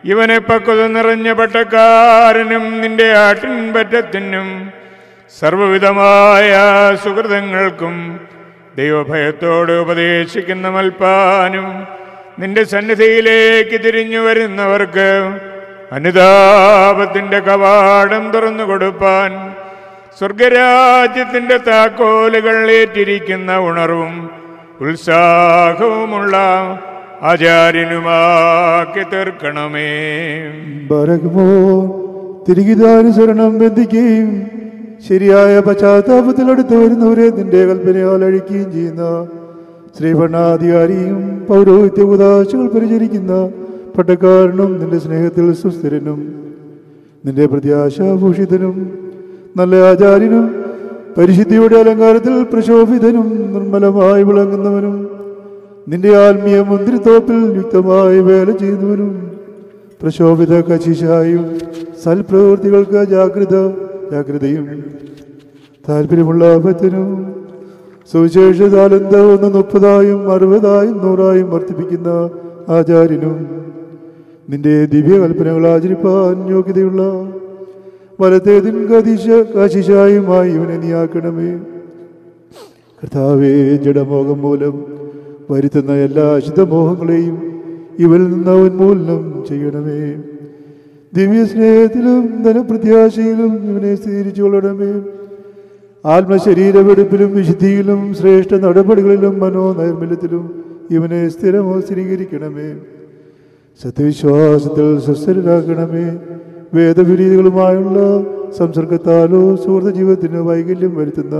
ഇവനെ പക്വത നിറഞ്ഞ പട്ടക്കാരനും നിന്റെ ആട്ടിൻപറ്റത്തിനും സർവവിധമായ സുഹൃതങ്ങൾക്കും ദൈവഭയത്തോട് ഉപദേശിക്കുന്ന മൽപ്പാനും നിന്റെ സന്നിധിയിലേക്ക് തിരിഞ്ഞു വരുന്നവർക്ക് അനുതാപത്തിന്റെ കവാടം തുറന്നു കൊടുപ്പാൻ സ്വർഗരാജ്യത്തിന്റെ താക്കോലുകൾ ഏറ്റിരിക്കുന്ന ഉണർവും ഉത്സാഹവുമുള്ള ആചാര്യനുമാക്കി തീർക്കണമേ. ബരകുമോ തിരികിതാനുസരണം ബന്ധിക്കുകയും ശരിയായ പശ്ചാത്താപത്തിൽ അടുത്ത് വരുന്നവരെ നിന്റെ കൽപ്പനയാൽ അഴിക്കുകയും ചെയ്യുന്ന ശ്രീഭരണാധികാരിയും പൗരോഹിത്യ ഉദാശകൾ പരിചരിക്കുന്ന പട്ടക്കാരനും നിന്റെ സ്നേഹത്തിൽ സുസ്ഥിരനും നിന്റെ പ്രത്യാശാഭൂഷിതനും നല്ല ആചാര്യനും പരിശുദ്ധിയുടെ അലങ്കാരത്തിൽ പ്രശോഭിതനും നിർമ്മലമായി വിളങ്ങുന്നവനും നിന്റെ ആത്മീയ മുന്തിരിത്തോപ്പിൽ യുക്തമായി വേല ചെയ്യുന്നവനും പ്രശോഭിത കശിശായും സൽപ്രവൃത്തികൾക്ക് ജാഗ്രത ജാഗ്രതയും താല്പര്യമുള്ള ഭക്തനും സുവിശേഷ താലന്ത ഒന്ന് മുപ്പതായും അറുപതായും നൂറായും വർദ്ധിപ്പിക്കുന്ന ആചാര്യനും നിന്റെ ദിവ്യകൽപ്പനകൾ ആചരിപ്പാൻ യോഗ്യതയുള്ള വലത്തേതിൻ കതിശ കാശിശായുമായി ഇവനെ നീയാക്കണമേ. കർത്താവേ ജഡമോഹം മൂലം വരുത്തുന്ന എല്ലാ അശുദ്ധമോഹങ്ങളെയും ഇവരിൽ നിന്ന് ഉന്മൂലനം ചെയ്യണമേ. ദിവ്യ സ്നേഹത്തിലും ധനപ്രത്യാശയിലും ഇവനെ സ്ഥിരീകരിച്ചു കൊള്ളണമേ. ആത്മശരീരവെടുപ്പിലും വിശുദ്ധിയിലും ശ്രേഷ്ഠ നടപടികളിലും മനോനൈർമല്യത്തിലും ഇവനെ സ്ഥിരമോ സ്ഥിരീകരിക്കണമേ. സത്യവിശ്വാസത്തിൽ സ്വസ്ഥരാക്കണമേ വേദവിരീതികളുമായുള്ള സംസർഗത്താലോ സുഹൃത്ത് ജീവിതത്തിന് വൈകല്യം വരുത്തുന്ന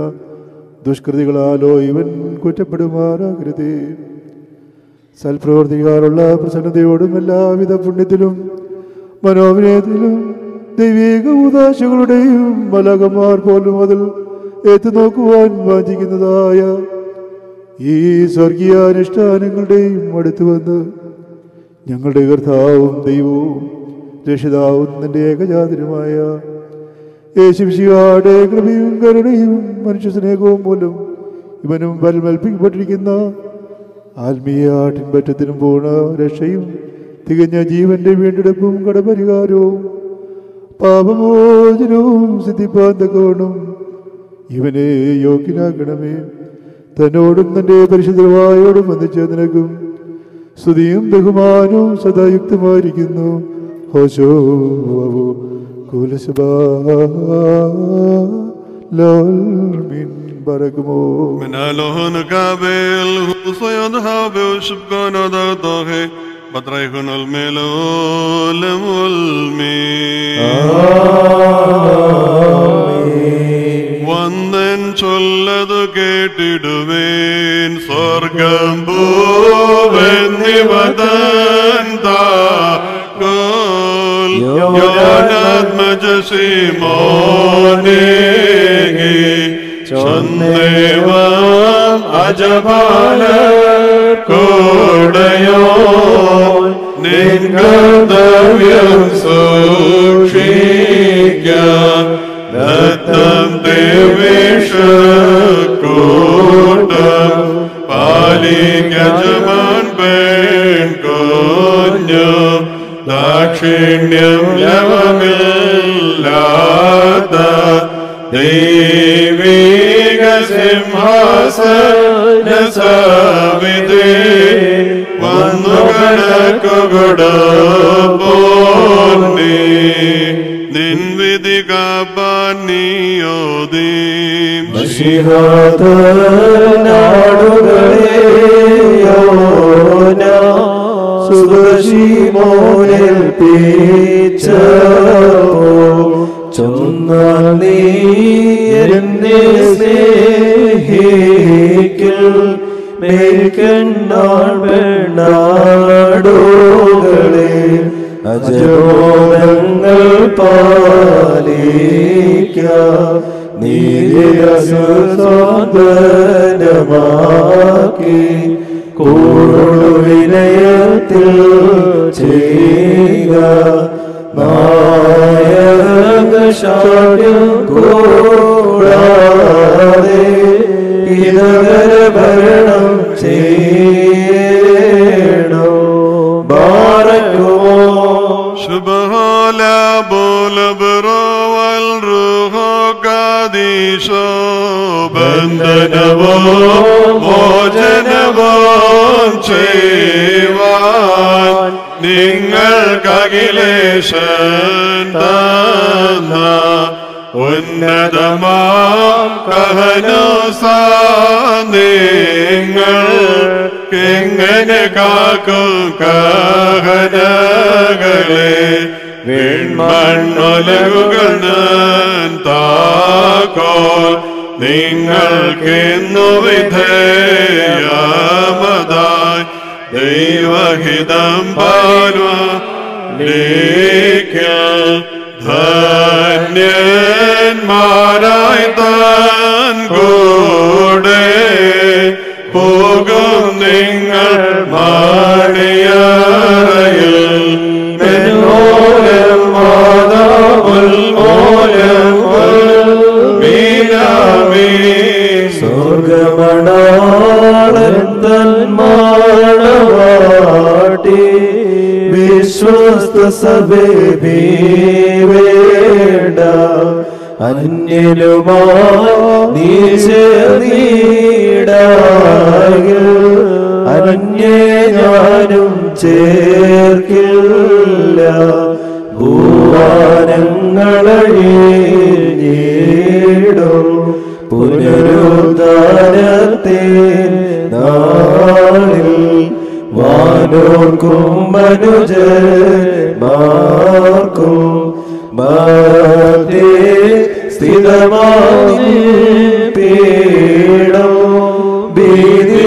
ദുഷ്കൃതികളാലോ ഇവൻ കുറ്റപ്പെടുമാറാകരുതേ. സൽപ്രവർത്തിക്കാറുള്ള പ്രസന്നതയോടും എല്ലാവിധ പുണ്യത്തിലും മനോവിനയത്തിലും ദൈവിക ഉദാശകളുടെയും മലകന്മാർ പോലും അതിൽ ഏറ്റുനോക്കുവാൻ വാഞ്ചിക്കുന്നതായ ഈ സ്വർഗീയാനുഷ്ഠാനങ്ങളുടെയും അടുത്തു വന്ന് ഞങ്ങളുടെ കർത്താവും ദൈവവും രക്ഷിതാവും നിന്റെ ഏകജാതിരുമായ യേശുവിശിയുടെ കൃപയും കരുണയും മനുഷ്യ സ്നേഹവും മൂലം ഇവനും വൽമൽപ്പിക്കപ്പെട്ടിരിക്കുന്ന ആത്മീയ ആട്ടിൻപറ്റത്തിനും പൂർണ രക്ഷയും തികഞ്ഞ ജീവന്റെ വീണ്ടെടുപ്പും കടപരിഹാരവും പാപമോചനവും സിദ്ധിപ്പാന്തകോണും ഇവനെ യോഗ്യനാക്കണമേ. തന്നോടും തന്റെ പരിശുദ്ധവായോടും വന്നിച്ച നിനക്കും സ്തുതിയും ബഹുമാനവും സദായുക്തമായിരിക്കുന്നു. ഹോശോ കുലശബാലോൽമിൻ ബറകുമോ منالو نكابل صياد هابي وشبكون ودغطوخي بطريخون الميلو لمولمي വന്നൻ ചൊല്ലതു കേട്ടിടുവേൻ സ്വർഗം പൂവെന്നിവതൻ द्मजस्री मो चन्देवा अजबाल कोडयो निर्गतव्यम् सु कोट पालि गजमान् वेण् को ദാക്ഷിണ്യം ലവമില്ലാത്ത ദൈവിക സിംഹാസന സവിധി വന്നു കണക്കുകൊടു പോന്നി നിൻവിധി കാപ്പാൻ നീയോദീ ചൊന്നാൽ നീ എന്നെ സ്നേഹിക്കൽ മേൽക്കണ്ണാൾ പെണ്ണാടോകളെ അജോനങ്ങൾ പാലിക്കാം. നീരസുസ്വാദനമാക്കി കൂടുവിനയത്തിൽ ചെയ്യുക. നായകശാഠ്യം കൂടാതെ ഇതകര ഭരണം ചെയ്യണോ ശുഭോല ശുഭഹോല ബോലബറോവൽ റുഹോ കാദീശോ. ബന്ധനവോ മോചനവോ ചെയ്യുവാൻ നിങ്ങൾക്കഖിലേശൻ തന്ന ഉന്നതമാം കഹനോസാ നിങ്ങൾ എങ്ങനെ കാക്കും കഹനകളെ? വീൺമണ്ണൊലകുകൾ താക്കോൽ നിങ്ങൾക്കെന്നു വിധേയമതായി ദൈവഹിതം പാൽവാലേക്കൽ ധന്യന്മാരായി വിശ്വസ്ത സഭേ വേണ്ട. അന്യനുമാ നീ ചേർന്നീടാകിൽ അന്യേ ഞാനും ചേർക്കില്ല. ഭൂവാനങ്ങളീടും പുനരുദ്ധാരത്തെ നാളിൽ വാനോർക്കും മനുജന്മാർക്കും മധ്യേ സ്ഥിതമായി പീഠം ഭീതി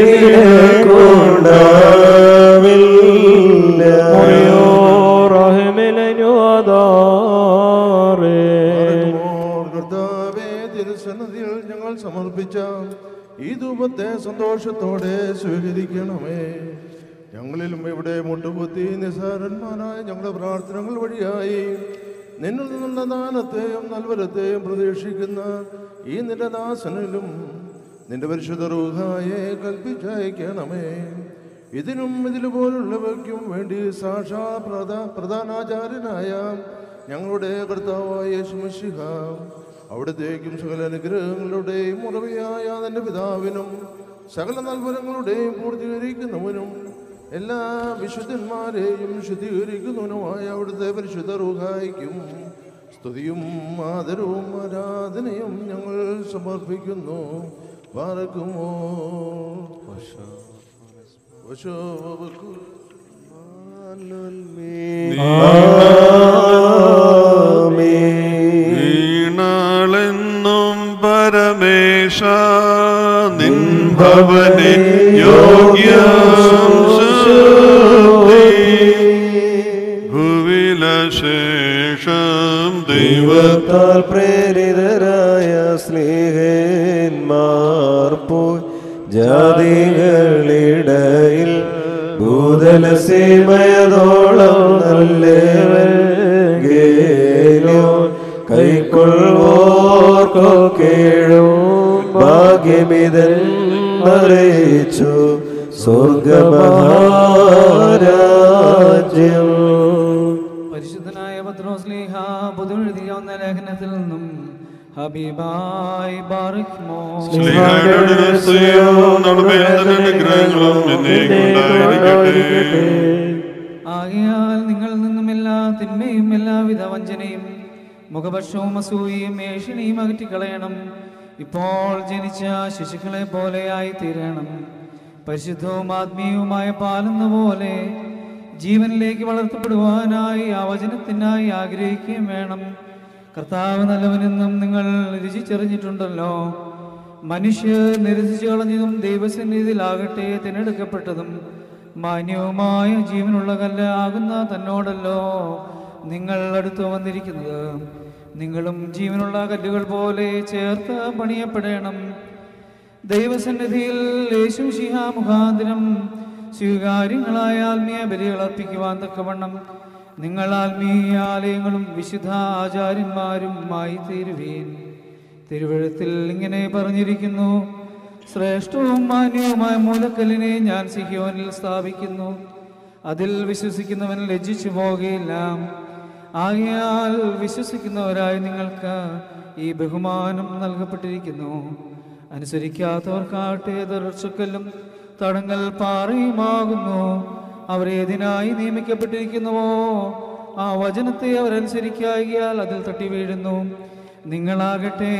ഞങ്ങൾ സമർപ്പിച്ച ഈ ധൂപത്തെ സന്തോഷത്തോടെ സ്വീകരിക്കണമേ. ഞങ്ങളിലും ഇവിടെ മുട്ടുകുത്തി നിസാരന്മാരായ ഞങ്ങളുടെ പ്രാർത്ഥനകൾ വഴിയായി നിന്നിൽ നിന്നുള്ള ദാനത്തെയും നൽവരത്തെയും പ്രതീക്ഷിക്കുന്ന ഈ നിന്റെ ദാസനിലും നിന്റെ പരിശുദ്ധ റൂഹായെ കൽപ്പിച്ചയക്കണമേ. ഇതിനും ഇതിലുപോലുള്ളവയ്ക്കും വേണ്ടി സാക്ഷാ പ്രധാ പ്രധാനാചാര്യനായ ഞങ്ങളുടെ കർത്താവായ ശുമശിഹ അവിടത്തേക്കും സകല അനുഗ്രഹങ്ങളുടെയും ഉറവിയായ നിന്റെ പിതാവിനും സകല നൽവരങ്ങളുടെയും പൂർത്തീകരിക്കുന്നവനും എല്ലാ വിശുദ്ധന്മാരെയും ശുദ്ധീകരിക്കുന്നവനുമായ അവിടുത്തെ പരിശുദ്ധ റുഹായിക്കും സ്തുതിയും ആദരവും ആരാധനയും ഞങ്ങൾ സമർപ്പിക്കുന്നു. പാർക്കുമോ വീണാളെന്നും പരമേശ നിൻ ഭവനെ യോഗ്യ ദൈവത്താൽ പ്രേരിതരായ സ്നേഹന്മാർ പോയി ജാതികളിടയിൽ ഭൂതല സീമയതോളം നല്ലവോ കൈക്കൊള്ളുവോർക്കോ കേഴും. ഭാഗ്യമിതൻ അറിയിച്ചു സ്വർഗമഹാരാജ്യം. പത്രോസ്ലീഹ പൊതുവെഴുതിയ ലേഖനത്തിൽ നിന്നും ഹബീബായ്. ആകയാൽ നിങ്ങളിൽ നിന്നും എല്ലാ തിന്മയും എല്ലാവിധ വഞ്ചനയും മുഖപക്ഷവും അസൂയയും ഏഷണിയും അകറ്റിക്കളയണം ഇപ്പോൾ ജനിച്ച ശിശുക്കളെ പോലെയായി തീരണം പരിശുദ്ധവും ആത്മീയവുമായ പാലെന്ന പോലെ ജീവനിലേക്ക് വളർത്തപ്പെടുവാനായി ആ വചനത്തിനായി ആഗ്രഹിക്കുകയും വേണം. കർത്താവ് നല്ലവനെന്നും നിങ്ങൾ രുചിച്ചെറിഞ്ഞിട്ടുണ്ടല്ലോ. മനുഷ്യർ നിരസിച്ചു കളഞ്ഞതും ദൈവസന്നിധിയിലാകട്ടെ തിരഞ്ഞെടുക്കപ്പെട്ടതും മാന്യവുമായ ജീവനുള്ള കല്ല് ആകുന്ന തന്നോടല്ലോ നിങ്ങൾ അടുത്ത് വന്നിരിക്കുന്നത്. നിങ്ങളും ജീവനുള്ള കല്ലുകൾ പോലെ ചേർത്ത് പണിയപ്പെടണം. ദൈവസന്നിധിയിൽ യേശു ശിഹാ മുഖാന്തരം സ്വീകാര്യങ്ങളായ ആത്മീയ ബലികൾ അർപ്പിക്കുവാൻ തക്കവണ്ണം നിങ്ങൾ ആത്മീയ ആലയങ്ങളും വിശുദ്ധ ആചാര്യന്മാരുമായി തീരുവീൻ. തിരുവഴുത്തിൽ ഇങ്ങനെ പറഞ്ഞിരിക്കുന്നു ശ്രേഷ്ഠവും മാന്യവുമായ മൂലക്കല്ലിനെ ഞാൻ സിഹിയോനിൽ സ്ഥാപിക്കുന്നു. അതിൽ വിശ്വസിക്കുന്നവൻ ലജ്ജിച്ചു പോകുകയില്ല ആകയാൽ വിശ്വസിക്കുന്നവരായി നിങ്ങൾക്ക് ഈ ബഹുമാനം നൽകപ്പെട്ടിരിക്കുന്നു. അനുസരിക്കാത്തവർക്കാട്ടെ തുടർച്ചക്കല്ലും തടങ്ങൽ പാറയുമാകുന്നു. അവർ ഏതിനായി നിയമിക്കപ്പെട്ടിരിക്കുന്നുവോ? ആ വചനത്തെ അവരനുസരിക്കാകിയാൽ അതിൽ തട്ടി വീഴുന്നു. നിങ്ങളാകട്ടെ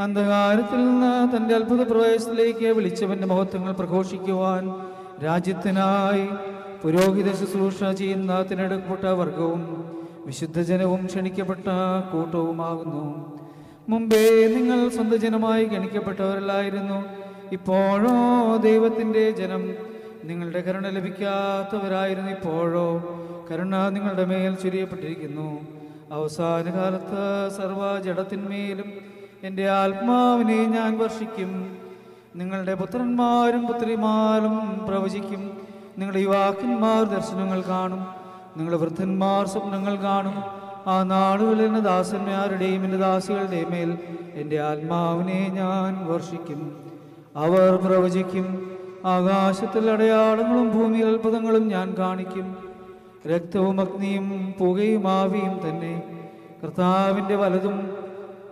അന്ധകാരത്തിൽ നിന്ന് തന്റെ അത്ഭുത പ്രവേശത്തിലേക്ക് വിളിച്ചവന്റെ മഹത്വങ്ങൾ പ്രഘോഷിക്കുവാൻ രാജ്യത്തിനായി പുരോഹിത ശുശ്രൂഷ ചെയ്യുന്ന തിരഞ്ഞെടുക്കപ്പെട്ട വർഗവും വിശുദ്ധജനവും ക്ഷണിക്കപ്പെട്ട കൂട്ടവുമാകുന്നു. മുമ്പേ നിങ്ങൾ സ്വന്തം ജനമായി ഗണിക്കപ്പെട്ടവരല്ലായിരുന്നു. ഇപ്പോഴോ ദൈവത്തിന്റെ ജനം നിങ്ങളുടെ കരുണ ലഭിക്കാത്തവരായിരുന്നു ഇപ്പോഴോ? കരുണ നിങ്ങളുടെ മേൽ ചുരിയപ്പെട്ടിരിക്കുന്നു. അവസാന കാലത്ത് സർവജടത്തിന്മേലും എന്റെ ആത്മാവിനെ ഞാൻ വർഷിക്കും. നിങ്ങളുടെ പുത്രന്മാരും പുത്രിമാരും പ്രവചിക്കും. നിങ്ങളുടെ യുവാക്കന്മാർ ദർശനങ്ങൾ കാണും. നിങ്ങളുടെ വൃദ്ധന്മാർ സ്വപ്നങ്ങൾ കാണും. ആ നാളുകളിൽ എന്റെ ദാസന്മാരുടെയും എന്റെ ദാസികളുടെയും മേൽ എന്റെ ആത്മാവിനെ ഞാൻ വർഷിക്കും. അവർ പ്രവചിക്കും. ആകാശത്തിൽ അടയാളങ്ങളും ഭൂമിയിൽ അത്ഭുതങ്ങളും ഞാൻ കാണിക്കും. രക്തവും അഗ്നിയും പുകയും ആവിയും തന്നെ. കർത്താവിന്റെ വലതും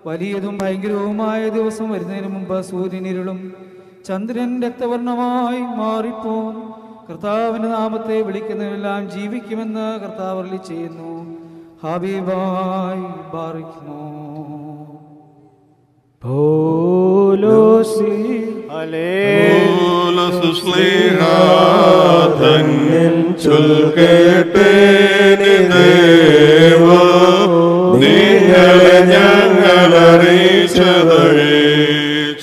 വലിയതും ഭയങ്കരവുമായ ദിവസം വരുന്നതിന് മുമ്പ് സൂര്യനിരുളും ചന്ദ്രൻ രക്തവർണമായി മാറിപ്പോൻ കർത്താവിന്റെ നാമത്തെ വിളിക്കുന്നവരെല്ലാം ജീവിക്കുമെന്ന് കർത്താവ് ചെയ്യുന്നു. ഹാബിബായി ബാറിക്കുമോ പോലോസി ധന്യൻ ചൊൽക്കേട്ടേനി ദേവ നിങ്ങളെ ഞങ്ങളറിയിച്ചതഴേ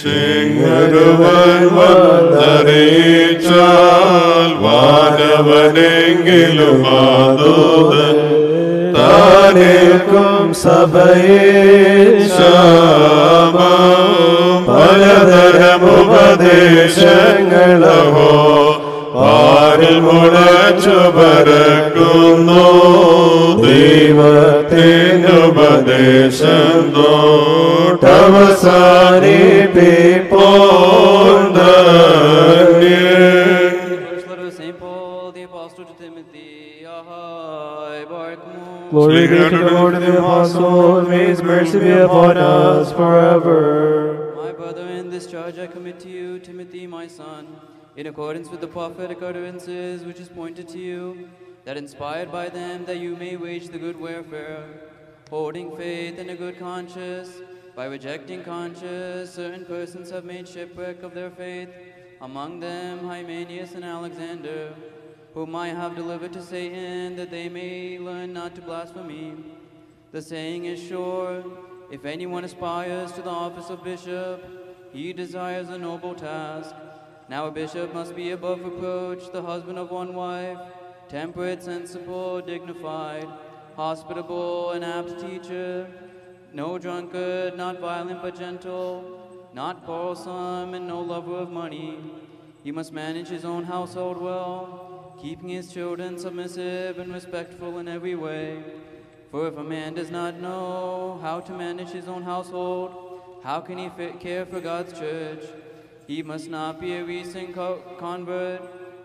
ചെങ്ങരുവൻ വന്നറിയിച്ചാൽ വാനവനെങ്കിലും ആദോദൻ താനേക്കും സഭയെ ശാമ. പലതരമുപദേശങ്ങളോ പാരിൽ മുളച്ചു പരക്കുന്നു. ദൈവത്തിനുപദേശം തോട്ടവസാനിപ്പിപ്പോന്ത Glory be to the Lord and the Apostle, may his mercy be upon us forever. My brother, in this charge I commit to you, Timothy, my son, in accordance with the prophetic utterances which is pointed to you, that inspired by them that you may wage the good warfare, holding faith and a good conscience. By rejecting conscience, certain persons have made shipwreck of their faith, among them Hymenaeus and Alexander, whom I have delivered to Satan, that they may learn not to blaspheme. The saying is sure if anyone aspires to the office of bishop, he desires a noble task. Now a bishop must be above reproach, the husband of one wife, temperate, sensible, dignified, hospitable, and apt teacher, no drunkard, not violent but gentle, not quarrelsome, and no lover of money. He must manage his own household well, keeping his children submissive and respectful in every way. For if a man does not know how to manage his own household, how can he fa- care for God's church? He must not be a recent co- convert,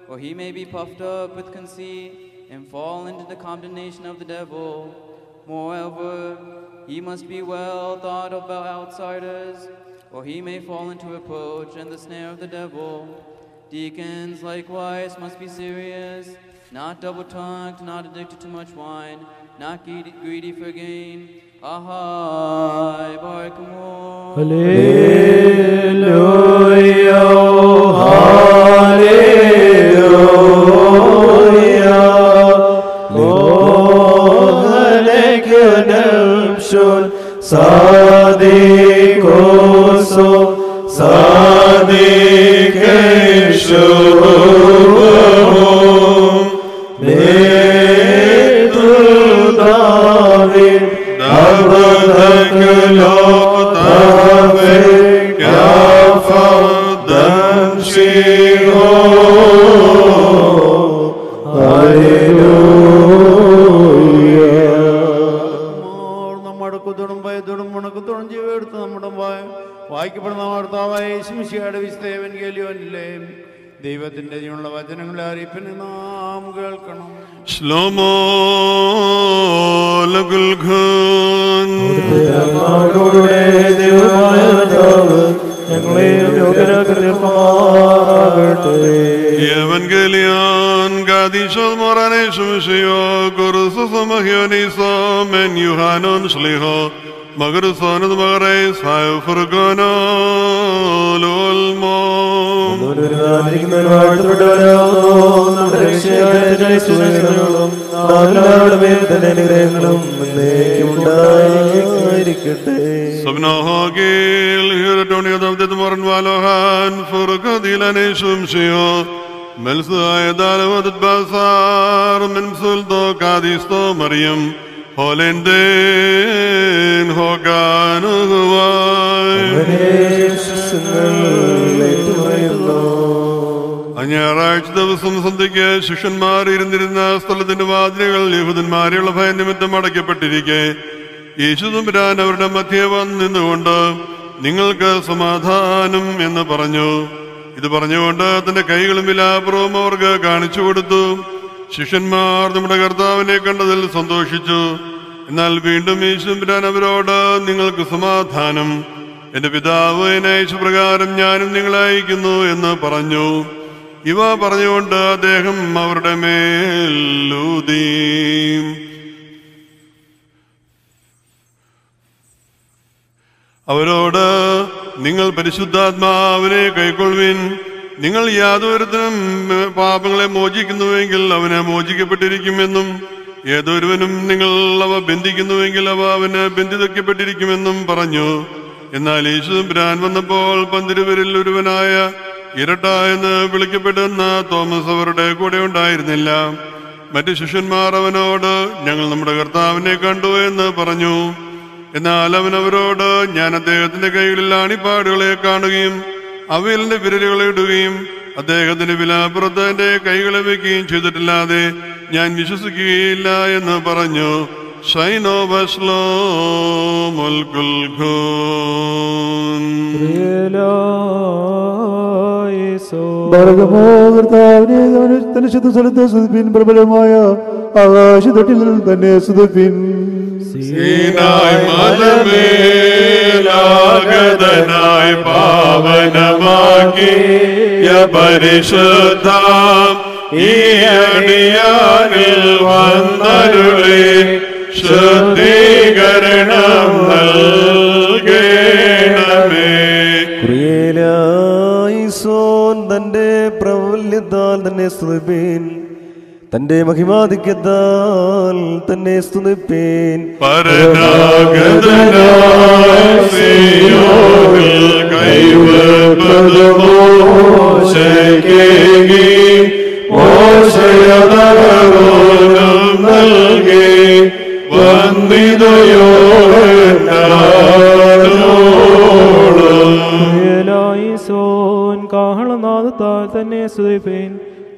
or he may be puffed up with conceit and fall into the condemnation of the devil. Moreover, he must be well thought of by outsiders, or he may fall into reproach and the snare of the devil. Deacons likewise must be serious, not double tongued, not addicted to much wine, not greedy, greedy for gain. Ahai, Barakamor. Hallelujah, hallelujah. Oh, Hallelujah, Sadikoso, you. Yohanon shliho magrson od magres hay furgono lolmo നമ്മുടെ രക്ഷയായ സുഖങ്ങളും എല്ലാവരുടെ മേൽ തന്നെ അനുഗ്രഹങ്ങളും എന്നേക്കും ഉണ്ടായിരിക്കട്ടെ Subnohogil hiratoni of the Mariam Holenden hoganu ഞായറാഴ്ച ദിവസം സന്ധ്യയ്ക്ക് ശിഷ്യന്മാർ ഇരുന്നിരുന്ന സ്ഥലത്തിന്റെ വാതിലുകൾ യഹൂദന്മാരെയുള്ള ഭയനിമിത്തം അടയ്ക്കപ്പെട്ടിരിക്കെ. യേശുദമ്പുരാൻ അവരുടെ മധ്യേ വന്ന് നിന്നുകൊണ്ട് നിങ്ങൾക്ക് സമാധാനം എന്ന് പറഞ്ഞു. ഇത് പറഞ്ഞുകൊണ്ട് തന്റെ കൈകളും വിലാപുറവും അവർക്ക് കാണിച്ചു കൊടുത്തു. ശിഷ്യന്മാർ നമ്മുടെ കർത്താവിനെ കണ്ടതിൽ സന്തോഷിച്ചു. എന്നാൽ വീണ്ടും ഈശ്വരൻ അവരോട് നിങ്ങൾക്ക് സമാധാനം. എന്റെ പിതാവ് എന്നെ അയച്ച പ്രകാരം ഞാനും നിങ്ങളെ അയക്കുന്നു എന്ന് പറഞ്ഞു. ഇവ പറഞ്ഞുകൊണ്ട് അദ്ദേഹം അവരുടെ മേലൂതി അവരോട് നിങ്ങൾ പരിശുദ്ധാത്മാവിനെ കൈക്കൊള്ളുവിൻ. നിങ്ങൾ യാതൊരുത്തനും പാപങ്ങളെ മോചിക്കുന്നുവെങ്കിൽ അവന് മോചിക്കപ്പെട്ടിരിക്കുമെന്നും ഏതൊരുവനും നിങ്ങൾ അവ ബന്ധിക്കുന്നുവെങ്കിൽ അവ അവന് ബന്ധിതയ്ക്കപ്പെട്ടിരിക്കുമെന്നും പറഞ്ഞു. എന്നാൽ യേശു ബ്രാൻ വന്നപ്പോൾ പന്തിരുവരിൽ ഒരുവനായ ഇരട്ട എന്ന് വിളിക്കപ്പെടുന്ന തോമസ് അവരുടെ കൂടെ ഉണ്ടായിരുന്നില്ല. മറ്റു ശിഷ്യന്മാർ അവനോട് ഞങ്ങൾ നമ്മുടെ കർത്താവിനെ കണ്ടു എന്ന് പറഞ്ഞു. എന്നാൽ അവൻ അവരോട് ഞാൻ അദ്ദേഹത്തിന്റെ കൈകളിൽ ആണിപ്പാടുകളെ കാണുകയും അവയിൽ വിരലുകളിടുകയും അദ്ദേഹത്തിന്റെ വിലാപുറത്ത് എന്റെ കൈകളെ വെക്കുകയും ചെയ്തിട്ടില്ലാതെ ഞാൻ വിശ്വസിക്കുകയില്ല എന്ന് പറഞ്ഞു. ഷൈനോ ബസ്ലോ തൊട്ടിൽ തന്റെ സുതിപ്പിൻ പ്രബലമായ ആകാശത്തൊട്ടിൽ തന്നെ സുതിപ്പിൻ സീനായ് മലമേലാഗതനായി പാവനമാക്കിയ പരിശുദ്ധ ഈ അടിയാനിൽ വന്നരുളി. ശുദ്ധീകരണം നൽകണമേ. സോൻ തന്റെ പ്രവല്യത്താൽ തന്നെ സ്തുതിപ്പീൻ. തന്റെ മഹിമാധിക്യത്താൽ തന്നെ സ്തുതിപ്പേൻ. സോൻ കാഹളനാഥത്താൽ തന്നെ സ്തുതിപ്പീൻ.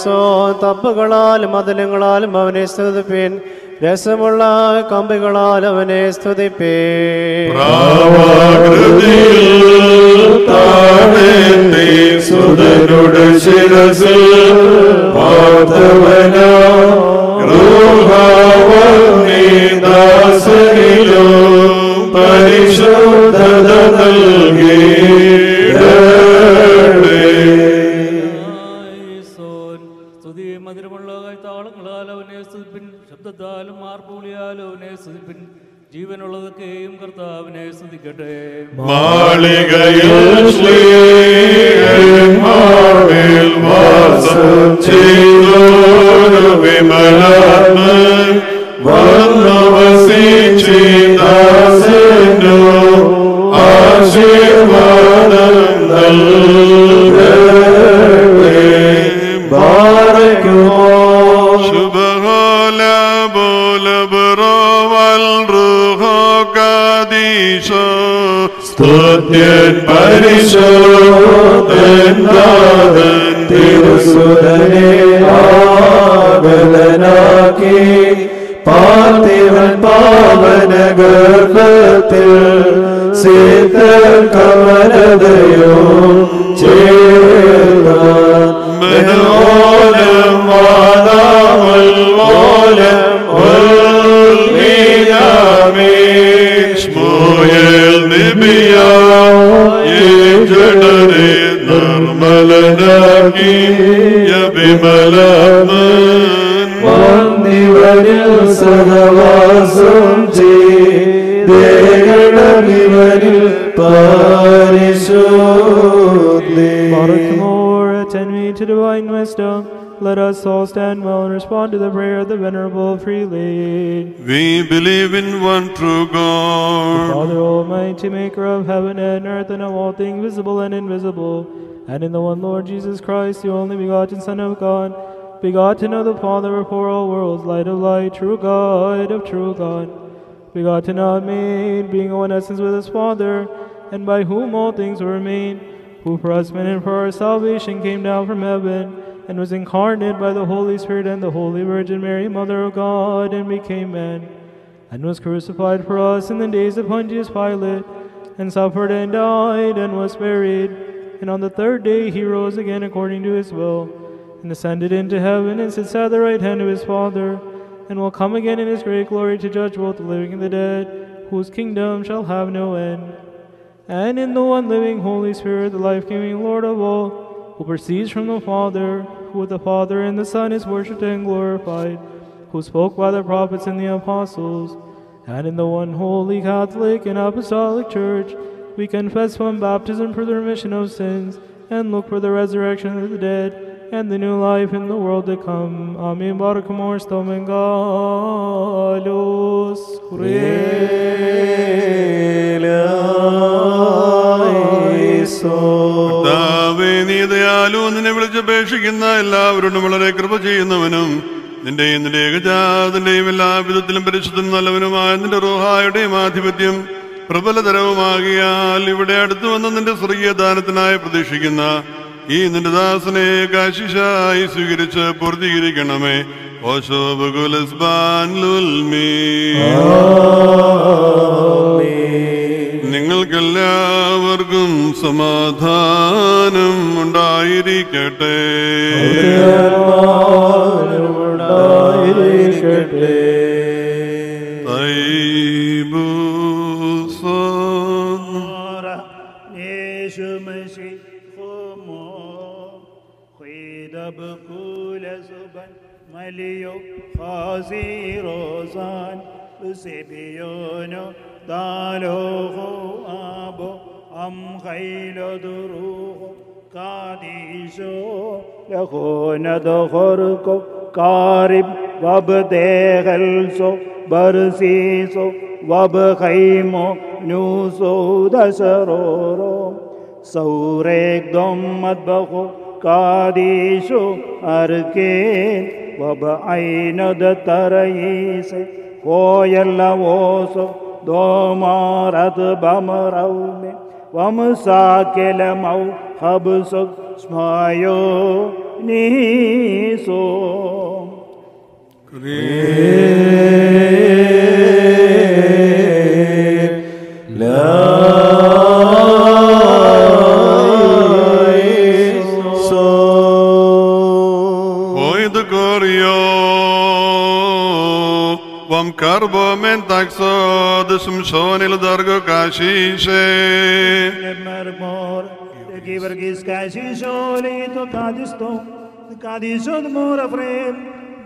പ്രേലായിസോ തപ്പുകളാലും മതിലുകളാലും അവനെ സ്തുതിപ്പീൻ. രസമുള്ള കമ്പികളാൽ അവനെ സ്തുതിപ്പേ സുതനുടെ അവനെ സ്തുതിപ്പിൻ ജീവനുള്ളതൊക്കെയും കർത്താവിനെ സ്തുതിക്കട്ടെ മാളികയിൽ ശ്രീമാവിൽ വാസം ചെയ്തോരു സ്തുത്യൻ പരിശോധൻ നാഥൻ തിരുസുതനെ ആഗതനാക്കി. പാർത്ഥിവൻ പാവന ഗർഭത്തിൽ സീതൽ കമലതയോ ചേർന്ന മനോലം Shmoyel Nibia Yejadare Narmalanaki Yabimalatman വന്നിവരിൽ സഹവാസം ചെയ്തേകണമിവരിൽ പരിശോധി More attend me to divine wisdom. Let us all stand well and respond to the prayer of the Venerable freely. We believe in one true God. the Father Almighty, maker of heaven and earth and of all things visible and invisible, and in the one Lord Jesus Christ, the only begotten Son of God, begotten of the Father before all worlds, light of light, true God of true God, begotten not made, being one essence with his Father, and by whom all things were made, who for us men and for our salvation came down from heaven, and was incarnate by the Holy Spirit and the Holy Virgin Mary, Mother of God, and became man and was crucified for us in the days of Pontius Pilate, and suffered and died and was buried. And on the third day he rose again according to his will, and ascended into heaven, and sits at the right hand of his Father, and will come again in his great glory to judge both the living and the dead, whose kingdom shall have no end. And in the one living Holy Spirit, the life giving Lord of all, who proceeds from the Father, who the Father and the Son is worshipped and glorified, who spoke by the prophets and the apostles, and in the one holy Catholic and Apostolic Church, we confess one baptism for the remission of sins, and look for the resurrection of the dead, and the new life in the world to come. Amen. നിന്നെ വിളിച്ചപേക്ഷിക്കുന്ന എല്ലാവരോടും വളരെ കൃപ ചെയ്യുന്നവനും നിന്റെയും നിന്റെ ഏകജാതിന്റെയും എല്ലാ വിധത്തിലും പരിശുദ്ധനും നല്ലവനുമായ നിന്റെ റോഹായുടെയും ആധിപത്യം പ്രബലതരവുമാകിയാൽ ഇവിടെ അടുത്തു വന്ന് നിന്റെ സ്വർഗീയ ദാനത്തിനായി പ്രതീക്ഷിക്കുന്ന ഈ നിന്റെ ദാസനെ കാശിഷായി സ്വീകരിച്ച് പൂർത്തീകരിക്കണമേ. ഓശോ ബകുലസ്ബാൻ ലുൽമീ നിങ്ങൾക്കെല്ലാവർക്കും സമാധാനം ഉണ്ടായിരിക്കട്ടെ يسوع مسيح خمو خيدا بكل دالوغ آبو ام خیل دروغ قادیسو لخون دخرکو قارب وابدی غلسو برسیسو وابخیمو نوسو دسرورو سورک دمت بخو قادیسو ارکین وبعین دترئیسو خویلوسو دوم رت بم رو میں وم سا ومساك لمو حبسك سمايو نيسو ری ಆಶೀಷೆ مرمور تکی برگیس کاشی شولی تو کادستو کادی شد مور افریم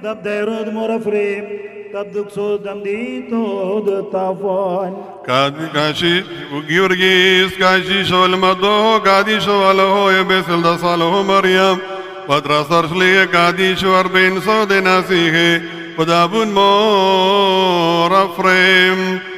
دب دیرود مور افریم تب دکسو دم دی تو دتافان کادی کاشی برگیس کاشی شول مدو کادی شوال ہوئے بیسل دسال ہو مریم پترا سرشلی کادی شور بین سو دناسی ہے خدا بن مور افریم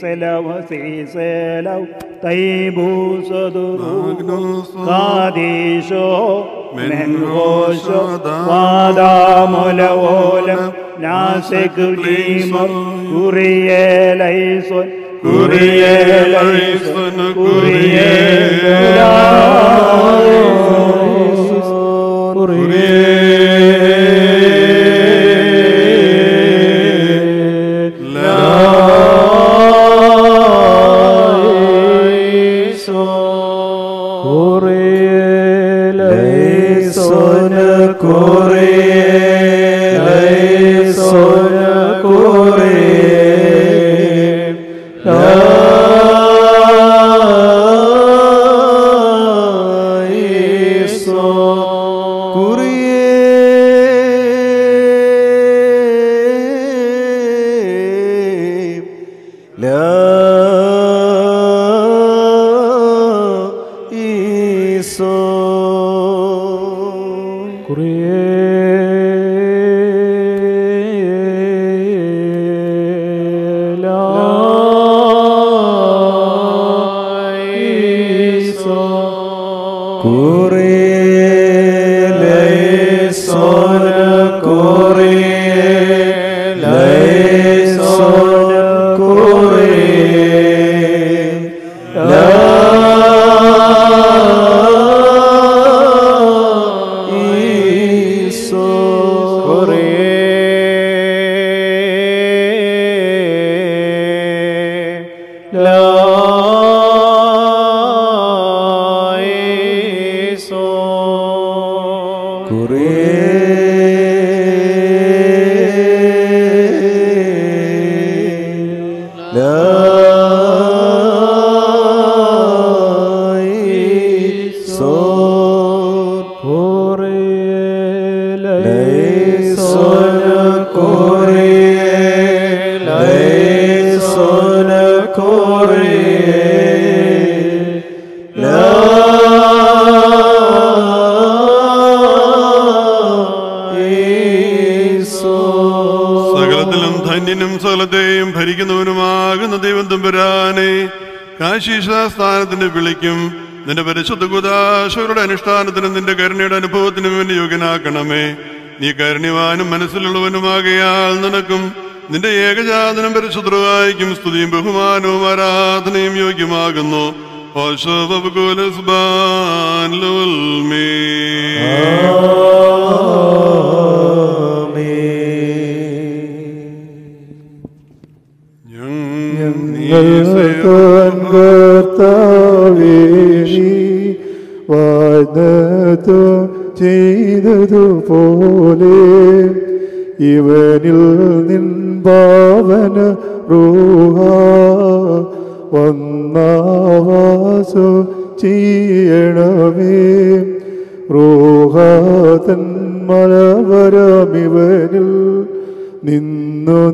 سلو سی سلو تئی بھو سدو سادیشو منگوشو കാശീഷ സ്ഥാനത്തിന് വിളിക്കും. നിന്റെ പരിശുദ്ധ കുദാശകളുടെ അനുഷ്ഠാനത്തിനും നിന്റെ കരുണയുടെ അനുഭവത്തിനും വേണ്ടി യോഗ്യനാക്കണമേ. നീ കരുണ്യവാനും മനസ്സിലുള്ളവനുമാകയാൽ നിനക്കും നിന്റെ ഏകജാതനം പരിശുദ്ധവായിക്കും സ്തുതിയും ബഹുമാനവും ആരാധനയും യോഗ്യമാകുന്നു. ഓശോ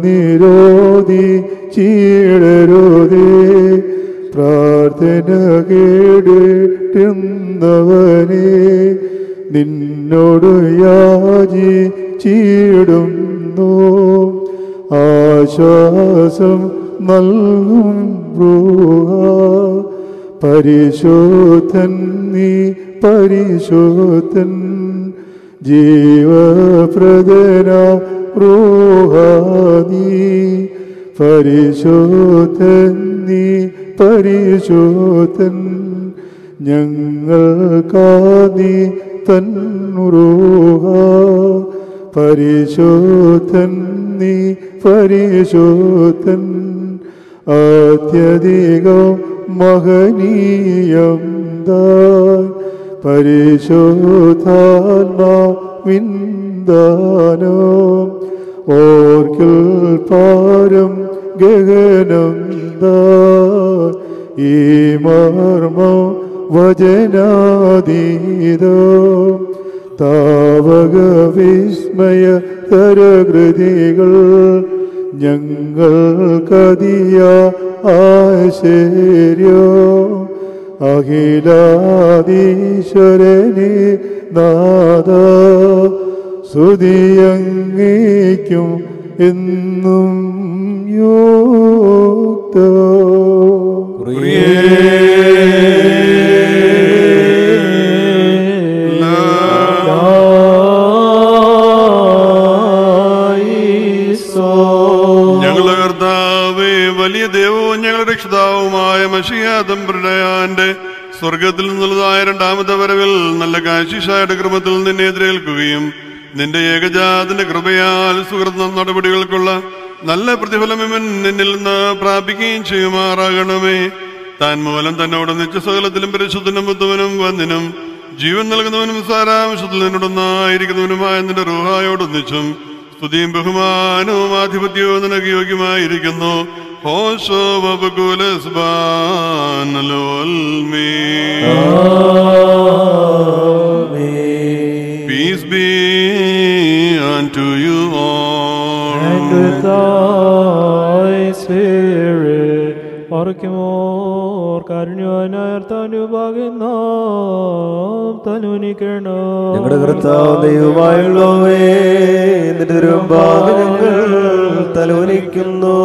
നിരോധി ചീടരുതേ. പ്രാർത്ഥന കേടിട്ടുന്നവനെ നിന്നോട് യാചി ചീടുന്നു. ആശ്വാസം നൽകും ബ്രൂഹ. പരിശോധൻ നീ പരിശോധൻ ജീവപ്രദന റൂഹാനി പരിശോധൻ നീ പരിശോധൻ ഞങ്ങൾക്കാതി തന്നുറൂഹ. പരിശോധൻ നീ പരിശോധൻ ആത്യധികം മഹനീയം താൻ പരിശോധാത്മാവിന്ദാനോ ഓർക്കിൽ പാരം ഗഗനം ഈ മർമ്മം വചനാതീതോ. താവക വിസ്മയ തരകൃതികൾ ഞങ്ങൾ കതിയ ആശ്ചര്യോ. അഖിലാദീശ്വരനെ നാദ സുതിയങ്ങിക്കും എന്നും യോക്തോ സ്വർഗത്തിൽ നിന്നുള്ളതായ രണ്ടാമത്തെ വരവിൽ നല്ല കാശിഷായുടെ ക്രമത്തിൽ നിന്നെ എതിരേൽക്കുകയും നിന്റെ ഏകജാതിന്റെ കൃപയാൽ സുഹൃത്ത നടപടികൾക്കുള്ള നല്ല പ്രതിഫലം ഇവൻ നിന്നിൽ നിന്ന് പ്രാപിക്കുകയും ചെയ്യുമാറാകണമേ. താൻ മൂലം തന്നോട് നിത്യസകലത്തിലും പരിശുദ്ധനും ബുദ്ധവനും വന്നിനും ജീവൻ നൽകുന്നവനും സാരാംശത്തിൽ നിന്നോടൊന്നായിരിക്കുന്നവനുമായ നിന്റെ റൂഹായോടൊന്നിച്ചും സ്തുതിയും ബഹുമാനവും ആധിപത്യവും നിനക്ക് യോഗ്യമായിരിക്കുന്നു. ഹോശോ Peace be unto you all. And with thy spirit, പാറയ്ക്കുമോർ കാരുണ്യവാനായർത്താനുഭാഗം തനുനിക്കണം ഞങ്ങളുടെ കർത്താവ് ദൈവമായുള്ളവേ എന്നിട്ട് ഞങ്ങൾ തലോനിക്കുന്നു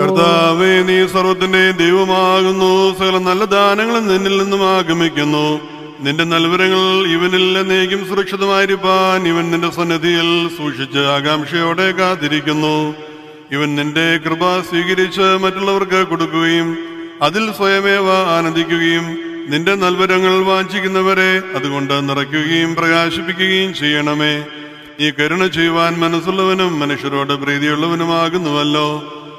കർത്താവേ നീ സർവത്തിന്റെ ദൈവമാകുന്നു. സകല നല്ല ദാനങ്ങളും നിന്നിൽ നിന്നും ആഗമിക്കുന്നു. നിന്റെ നൽവരങ്ങൾ ഇവനിൽ എന്നേക്കും സുരക്ഷിതമായിരിക്കാൻ ഇവൻ നിന്റെ സന്നിധിയിൽ സൂക്ഷിച്ച് ആകാംക്ഷയോടെ കാത്തിരിക്കുന്നു. ഇവൻ നിന്റെ കൃപ സ്വീകരിച്ച് മറ്റുള്ളവർക്ക് കൊടുക്കുകയും അതിൽ സ്വയമേവ ആനന്ദിക്കുകയും നിന്റെ നൽവരങ്ങൾ വാഞ്ചിക്കുന്നവരെ അതുകൊണ്ട് നിറയ്ക്കുകയും പ്രകാശിപ്പിക്കുകയും ചെയ്യണമേ. ഈ കരുണ ചെയ്യുവാൻ മനസ്സുള്ളവനും മനുഷ്യരോട് പ്രീതിയുള്ളവനുമാകുന്നുവല്ലോ.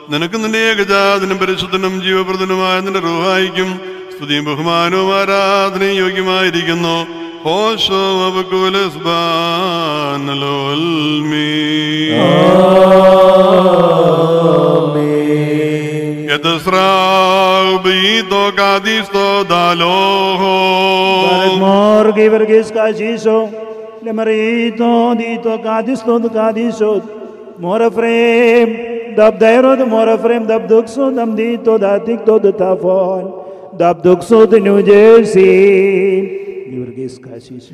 നിനക്ക് നിന്റെ ഏകജാതനും പരിശുദ്ധനും ജീവപ്രദനുമായ നിന്റെ റൂഹായിക്കും സ്തുതിയും ബഹുമാനവും ആരാധനയും യോഗ്യമായിരിക്കുന്നു. ഹോശോ Israel, το καδίστο τα λόγο. Μόρ και βεργείς καζίσο, λεμερίτο δίτο καδίστο το καδίσο. Μόρ αφρέμ, δαπτέρω το μόρ αφρέμ, δαπτούξο δαμδίτο δατίκτο το ταφόν. Δαπτούξο το Νιουτζέρσι. Γεωργής καζίσο.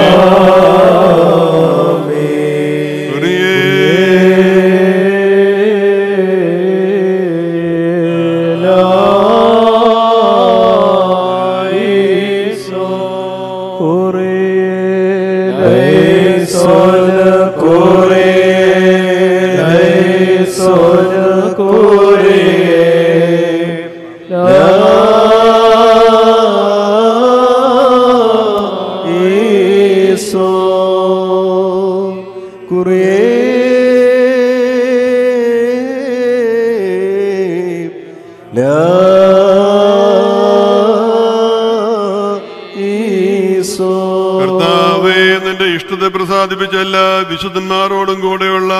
പ്രസാദിപ്പിച്ച എല്ലാ വിശുദ്ധന്മാരോടും കൂടെയുള്ള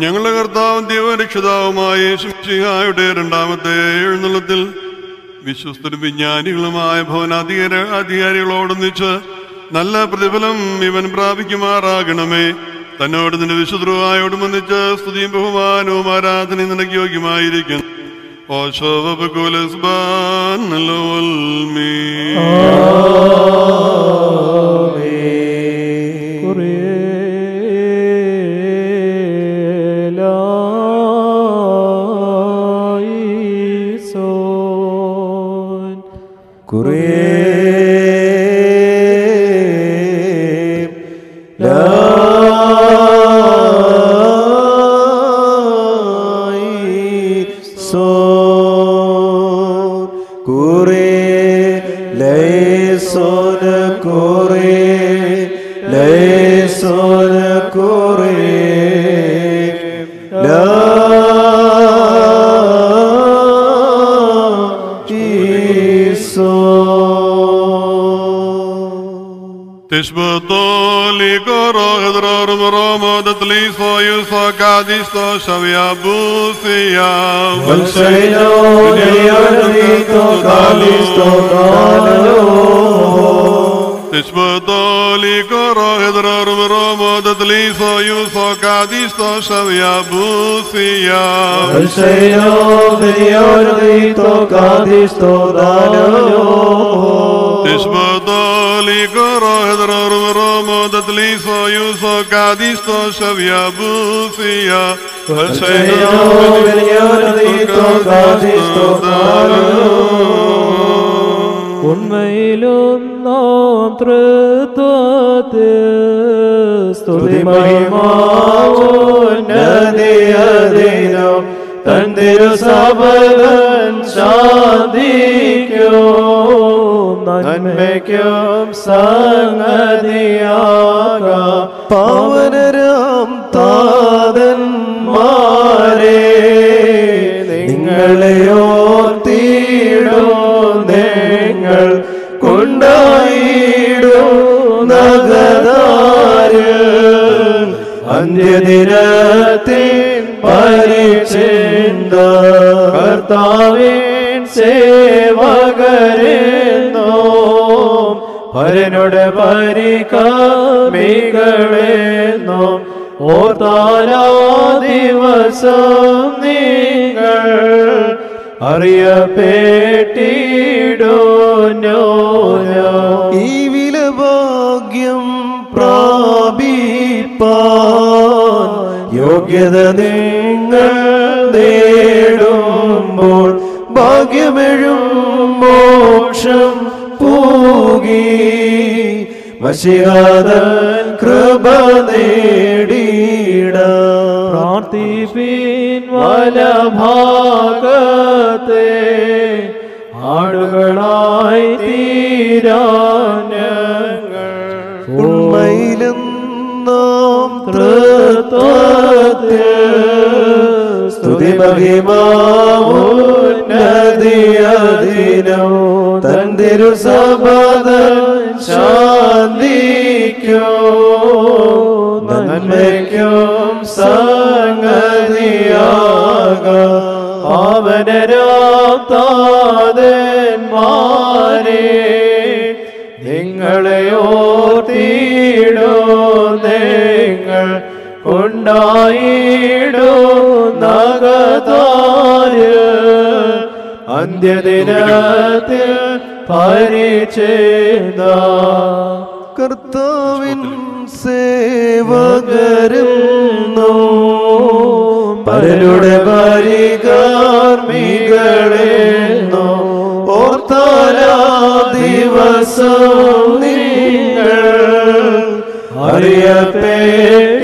ഞങ്ങളുടെ കർത്താവും ദൈവരക്ഷിതാവുമായ യേശുയുടെ രണ്ടാമത്തെ എഴുന്നള്ളത്തിൽ വിശ്വസ്തരും വിജ്ഞാനികളുമായ ഭവനാധികാര അധികാരികളോടൊന്നിച്ച് നല്ല പ്രതിഫലം ഇവൻ പ്രാപിക്കുമാറാകണമേ. തന്നോട് നിന്റെ വിശുദ്ധരുമായോടുമൊന്നിച്ച് സ്തുതിയും ബഹുമാനവും ആരാധനയും നിനക്ക് യോഗ്യമായിരിക്കും ഓശോ σαβιά πούθια. Δοξαίνω και αρνή το καλή στο καλό. Της πρωτόλη κοροϊδρό, ρομπρόμο, τετλίθο, ιούθο, κάτι στο σαβιά πούθια. Δοξαίνω και αρνή το καλή στο καδιστο Τη πρωτόλη κοροϊδρό, ρομπρόμο, σαβιά πούθια. Valshaino Neliyanito Kalisto Kalalo ഉണ്മയിലും നാം തൃത്വത്തിൽ സ്തുതി മഹിമാവുന്നതിയതിനും തൻ തിരുസഭകൻ ശാന്തിക്കോ നന്മയ്ക്കും സംഗതിയാകാം പവനരാം താതന്മാരെ നിങ്ങളെയോർത്തിടോ നിങ്ങൾ കൊണ്ടായിടും നഗതാരിൽ. അന്ത്യദിനത്തിൽ പരിചിന്ത കർത്താവിൻ സേവകരെന്നോ പരനുടെ പരികമികളെന്നോ ഓർത്താലാ ദിവസം നിങ്ങൾ അറിയപ്പെട്ടിടോ ഈ വിലഭാഗ്യം പ്രാപിപ്പാൻ യോഗ്യത നിങ്ങൾ നേടുമ്പോൾ ഭാഗ്യമെഴും മോക്ഷം പൂകി. വശികാതൻ കൃപ നേടിയിട. പ്രാർത്ഥിപ്പിൻ വലഭാഗത്തെ ആടുകളായി തീരാനങ്ങൾ ഉണ്മയിലും നാം തൃത്വത്തിൽ സ്തുതി മഹിമാവുന്നതിയതിനോ തൻ തിരുസഭതൻ ശാന്തിക്കോ നന്മയ്ക്കും സംഗതിയാക. പാവനരാത്താതന്മാരെ നിങ്ങളെയോ തീടോ നിങ്ങൾ കൊണ്ടായിടോ നഗതാര് അന്ത്യദിനത്തിൽ പരിചേത കർത്താവിൻ സേവകരുന്നോ പരലുടെ പരികാർമികളെന്നോ ഓർത്താലാ ദിവസം നിങ്ങൾ അറിയപ്പെട്ടിടും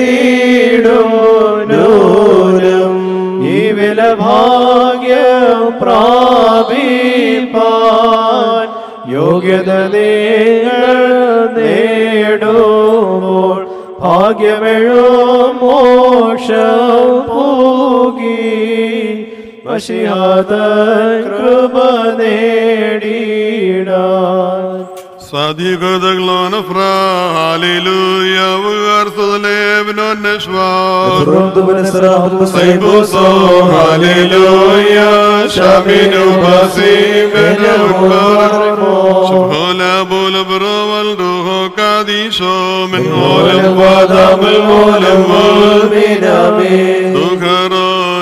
ഈ വില ഭാഗ്യം പ്രാപിപ്പാൻ യോഗ്യത നിങ്ങൾ നേടുമ്പോൾ ഭാഗ്യമെഴും മോക്ഷം പോകി. വശിയാത കൃപ നേടിയിടാൻ صديقتك نفرا. هللويا وارث الابن والنشوى فرد بن سراح المصيب هللويا شامين وباسيم بن الكبار شبهول بول البرو والروح قاديشو من مولم وادام المولم مولمين آمين.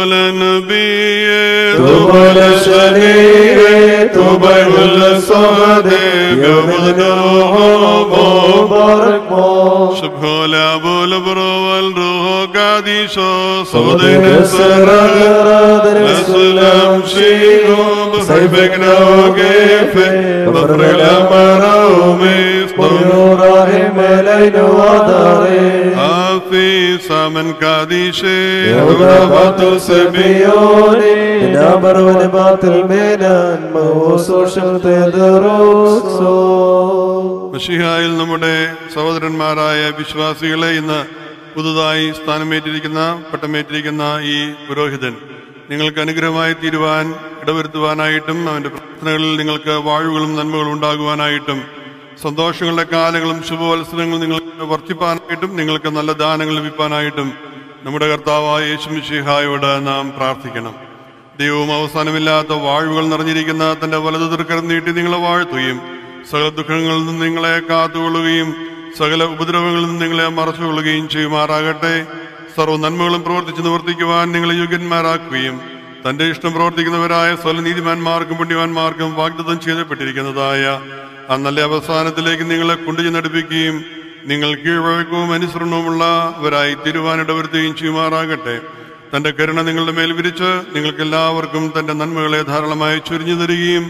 طبل نبيه طبل شنيه طبل الصادق مغنوح مبارك شبه لابو البرو والروح قادي شو. صدق السرغ السلام شينو بصيبك نوقف بر الأمراومي طيور رحم لين وضري في سامن قادي شيخ يا سبيوني نابر ونبات الميلان موسو شمت دروسو മഷിഹായിൽ നമ്മുടെ സഹോദരന്മാരായ വിശ്വാസികളെ ഇന്ന് പുതുതായി സ്ഥാനമേറ്റിരിക്കുന്ന പട്ടമേറ്റിരിക്കുന്ന ഈ പുരോഹിതൻ നിങ്ങൾക്ക് അനുഗ്രഹമായി തീരുവാൻ ഇടവരുത്തുവാനായിട്ടും അവന്റെ പ്രാർത്ഥനകളിൽ നിങ്ങൾക്ക് വാഴുകളും നന്മകളും ഉണ്ടാകുവാനായിട്ടും സന്തോഷങ്ങളുടെ കാലങ്ങളും ശുഭവത്സരങ്ങളും നിങ്ങൾക്ക് വർദ്ധിപ്പാനായിട്ടും നിങ്ങൾക്ക് നല്ല ദാനങ്ങൾ ലഭിക്കാനായിട്ടും നമ്മുടെ കർത്താവായ യേശു മിശിഹായോട് നാം പ്രാർത്ഥിക്കണം. ദൈവവും അവസാനമില്ലാത്ത വാഴുകൾ നിറഞ്ഞിരിക്കുന്ന തന്റെ വലതു തൃക്കരം നീട്ടി നിങ്ങളെ വാഴ്ത്തുകയും സകല ദുഃഖങ്ങളിൽ നിന്ന് നിങ്ങളെ കാത്തുകൊള്ളുകയും സകല ഉപദ്രവങ്ങളിൽ നിന്ന് നിങ്ങളെ മറച്ചുകൊള്ളുകയും ചെയ്യുമാറാകട്ടെ. സർവ നന്മകളും പ്രവർത്തിച്ച് നിവർത്തിക്കുവാൻ നിങ്ങളെ യോഗ്യന്മാരാക്കുകയും തന്റെ ഇഷ്ടം പ്രവർത്തിക്കുന്നവരായ സ്വല നീതിമാന്മാർക്കും പുണ്യവാന്മാർക്കും വാഗ്ദത്തം ചെയ്യപ്പെട്ടിരിക്കുന്നതായ ആ നല്ല അവസാനത്തിലേക്ക് നിങ്ങളെ കൊണ്ടുചെന്നടുപ്പിക്കുകയും നിങ്ങൾ കീഴ്വഴക്കവും അനുസരണവുമുള്ളവരായി തിരുവാനിടവരുത്തുകയും ചെയ്യുമാറാകട്ടെ. തന്റെ കരുണ നിങ്ങളുടെ മേൽ വിരിച്ച് നിങ്ങൾക്ക് എല്ലാവർക്കും തന്റെ നന്മകളെ ധാരാളമായി ചൊരിഞ്ഞു തരികയും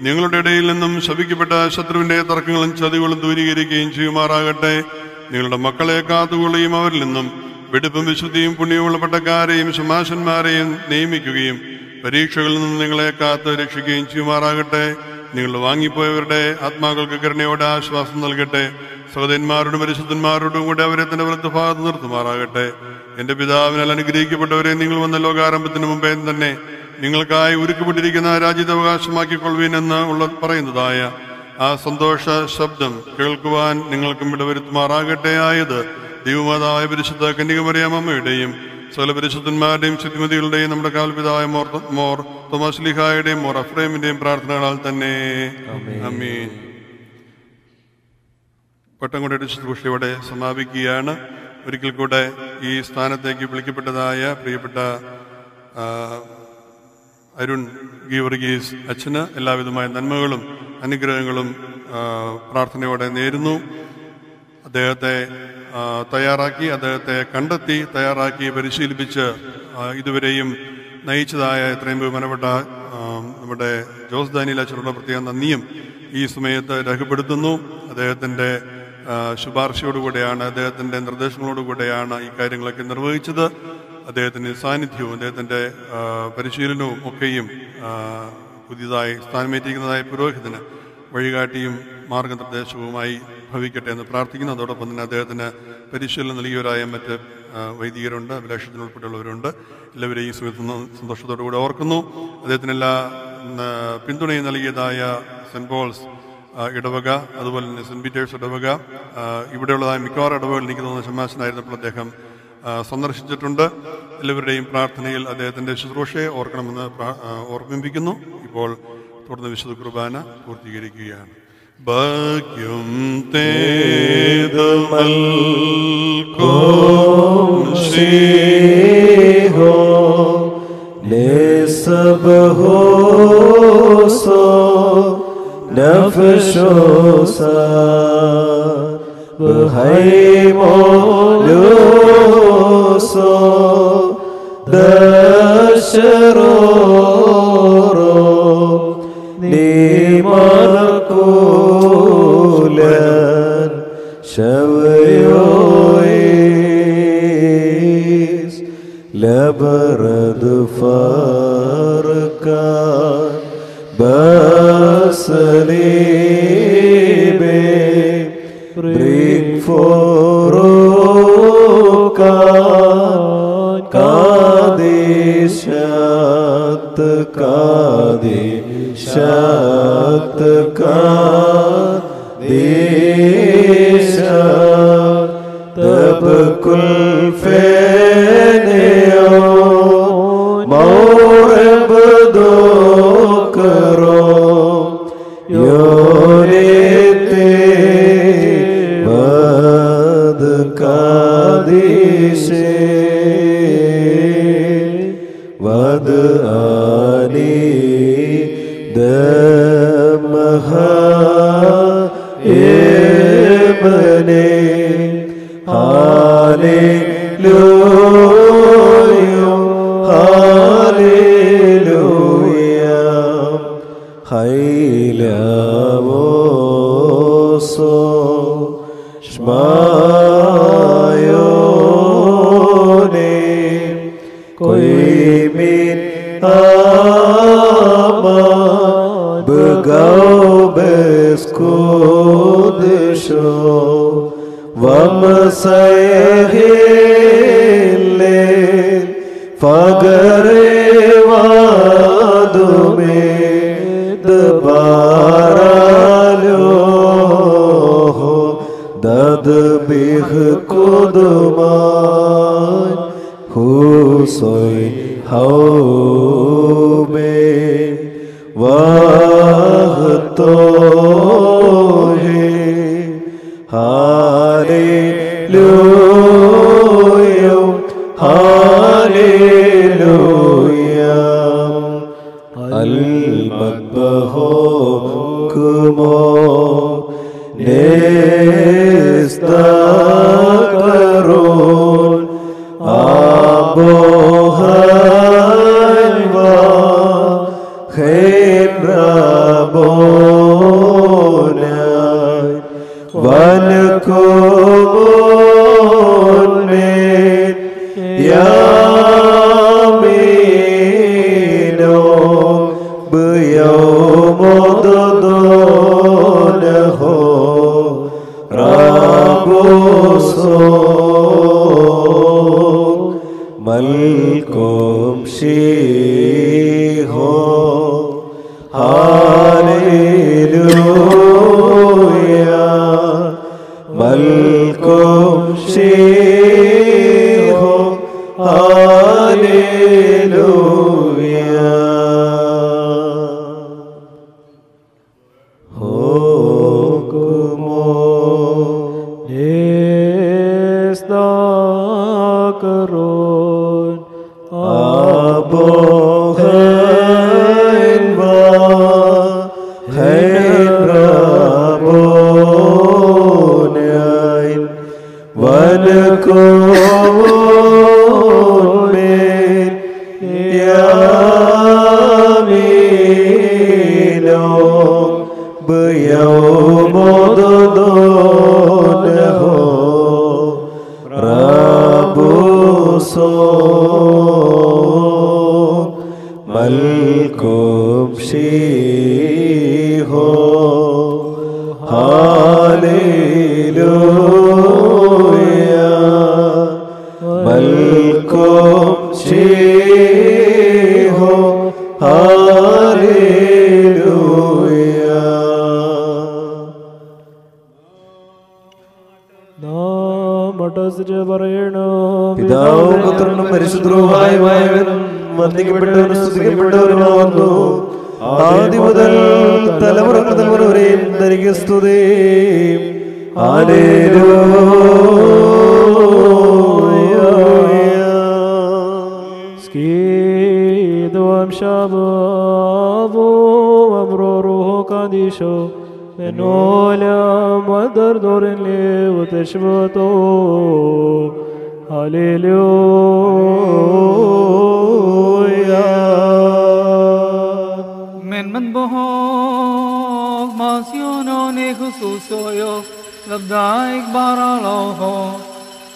നിങ്ങളുടെ ഇടയിൽ നിന്നും ശപിക്കപ്പെട്ട ശത്രുവിന്റെ തർക്കങ്ങളും ചതികളും ദൂരീകരിക്കുകയും ചെയ്യുമാറാകട്ടെ. നിങ്ങളുടെ മക്കളെ കാത്തുകൊള്ളുകയും അവരിൽ നിന്നും വെടുപ്പും വിശുദ്ധിയും പുണ്യമുള്ള പട്ടക്കാരെയും ശമാശന്മാരെയും നിയമിക്കുകയും പരീക്ഷകളിൽ നിന്നും നിങ്ങളെ കാത്ത് രക്ഷിക്കുകയും ചെയ്യുമാറാകട്ടെ. നിങ്ങൾ വാങ്ങിപ്പോയവരുടെ ആത്മാക്കൾക്ക് കരുണയോടെ ആശ്വാസം നൽകട്ടെ. സഹോദരന്മാരോടും പരിശുദ്ധന്മാരോടും കൂടെ അവരെ തന്റെ വലത്തുഭാഗത്ത് നിർത്തുമാറാകട്ടെ. എന്റെ പിതാവിനാൽ അനുഗ്രഹിക്കപ്പെട്ടവരെ നിങ്ങൾ വന്ന ലോകാരംഭത്തിന് മുമ്പേ തന്നെ നിങ്ങൾക്കായി ഒരുക്കപ്പെട്ടിരിക്കുന്ന രാജ്യത്തെ അവകാശമാക്കിക്കൊള്ളുവീൻ എന്ന് ഉള്ള പറയുന്നതായ ആ സന്തോഷ ശബ്ദം കേൾക്കുവാൻ നിങ്ങൾക്കും ഇടവരുത്തുമാറാകട്ടെ ആയത് ദൈവമാതായ പരിശുദ്ധ കന്യകമറിയാമ്മയുടെയും സകല പരിശുദ്ധന്മാരുടെയും ശുദ്ധിമതികളുടെയും നമ്മുടെ കാൽപിതായ മോർ മോർ തോമസ് ലിഹായുടെയും മോർ അഫ്രേമിന്റെയും പ്രാർത്ഥനകളാൽ തന്നെ. അമീൻ പട്ടംകൊണ്ടയുടെ ശുശ്രൂഷയോടെ സമാപിക്കുകയാണ്. ഒരിക്കൽ കൂടെ ഈ സ്ഥാനത്തേക്ക് വിളിക്കപ്പെട്ടതായ പ്രിയപ്പെട്ട അരുൺ ഗീവർഗീസ് അച്ഛന് എല്ലാവിധമായ നന്മകളും അനുഗ്രഹങ്ങളും പ്രാർത്ഥനയോടെ നേരുന്നു. അദ്ദേഹത്തെ തയ്യാറാക്കി അദ്ദേഹത്തെ കണ്ടെത്തി തയ്യാറാക്കി പരിശീലിപ്പിച്ച് ഇതുവരെയും നയിച്ചതായ എത്രയും ബഹുമാനപ്പെട്ട നമ്മുടെ ജോസ് ദാനിയിൽ അച്ഛനുള്ള പ്രത്യേക നന്ദിയും ഈ സമയത്ത് രേഖപ്പെടുത്തുന്നു. അദ്ദേഹത്തിന്റെ ശുപാർശയോടുകൂടെയാണ് അദ്ദേഹത്തിന്റെ നിർദ്ദേശങ്ങളോടുകൂടെയാണ് ഈ കാര്യങ്ങളൊക്കെ നിർവഹിച്ചത്. അദ്ദേഹത്തിന്റെ സാന്നിധ്യവും അദ്ദേഹത്തിന്റെ പരിശീലനവും ഒക്കെയും പുതിയതായി സ്ഥാനമേറ്റിരിക്കുന്നതായ പുരോഹിതന് വഴികാട്ടിയും മാർഗനിർദ്ദേശവുമായി ഭവിക്കട്ടെ എന്ന് പ്രാർത്ഥിക്കുന്നു. അതോടൊപ്പം തന്നെ അദ്ദേഹത്തിന് പരിശീലനം നൽകിയവരായ മറ്റ് വൈദികരുണ്ട് അഭിലാഷത്തിന് ഉൾപ്പെട്ടുള്ളവരുണ്ട് എല്ലാവരെയും ന- സന്തോഷത്തോടുകൂടി ഓർക്കുന്നു. അദ്ദേഹത്തിന് എല്ലാ പിന്തുണയും നൽകിയതായ സെന്റ് പോൾസ് ഇടവക അതുപോലെ തന്നെ സെന്റ് പീറ്റേഴ്സ് ഇടവക ഇവിടെയുള്ളതായ മിക്കവാറും ഇടവകൾ എനിക്ക് തോന്നുന്ന ഷമാശനായിരുന്നപ്പോൾ അദ്ദേഹം സന്ദർശിച്ചിട്ടുണ്ട്. എല്ലാവരുടെയും പ്രാർത്ഥനയിൽ അദ്ദേഹത്തിന്റെ ശുശ്രൂഷയെ ഓർക്കണമെന്ന് ഓർമ്മിപ്പിക്കുന്നു. ഇപ്പോൾ തുടർന്ന് വിശുദ്ധ കുർബാന പൂർത്തീകരിക്കുകയാണ്. ഭാഗ്യം തേതമൽ കോം ശ്രീഹോ ലേസബഹോ സോ നഫശോ സൈമോ സോ ദശരോ നീ Shavayoes Labarad Farka Basali Bring for Oka Kadishat Kadishat Kadishat کل فیو مورب دو کرو یو ریتے بد کا دیشے ود آلی دمہا۔ Zau bez Vam sayehilin Fagare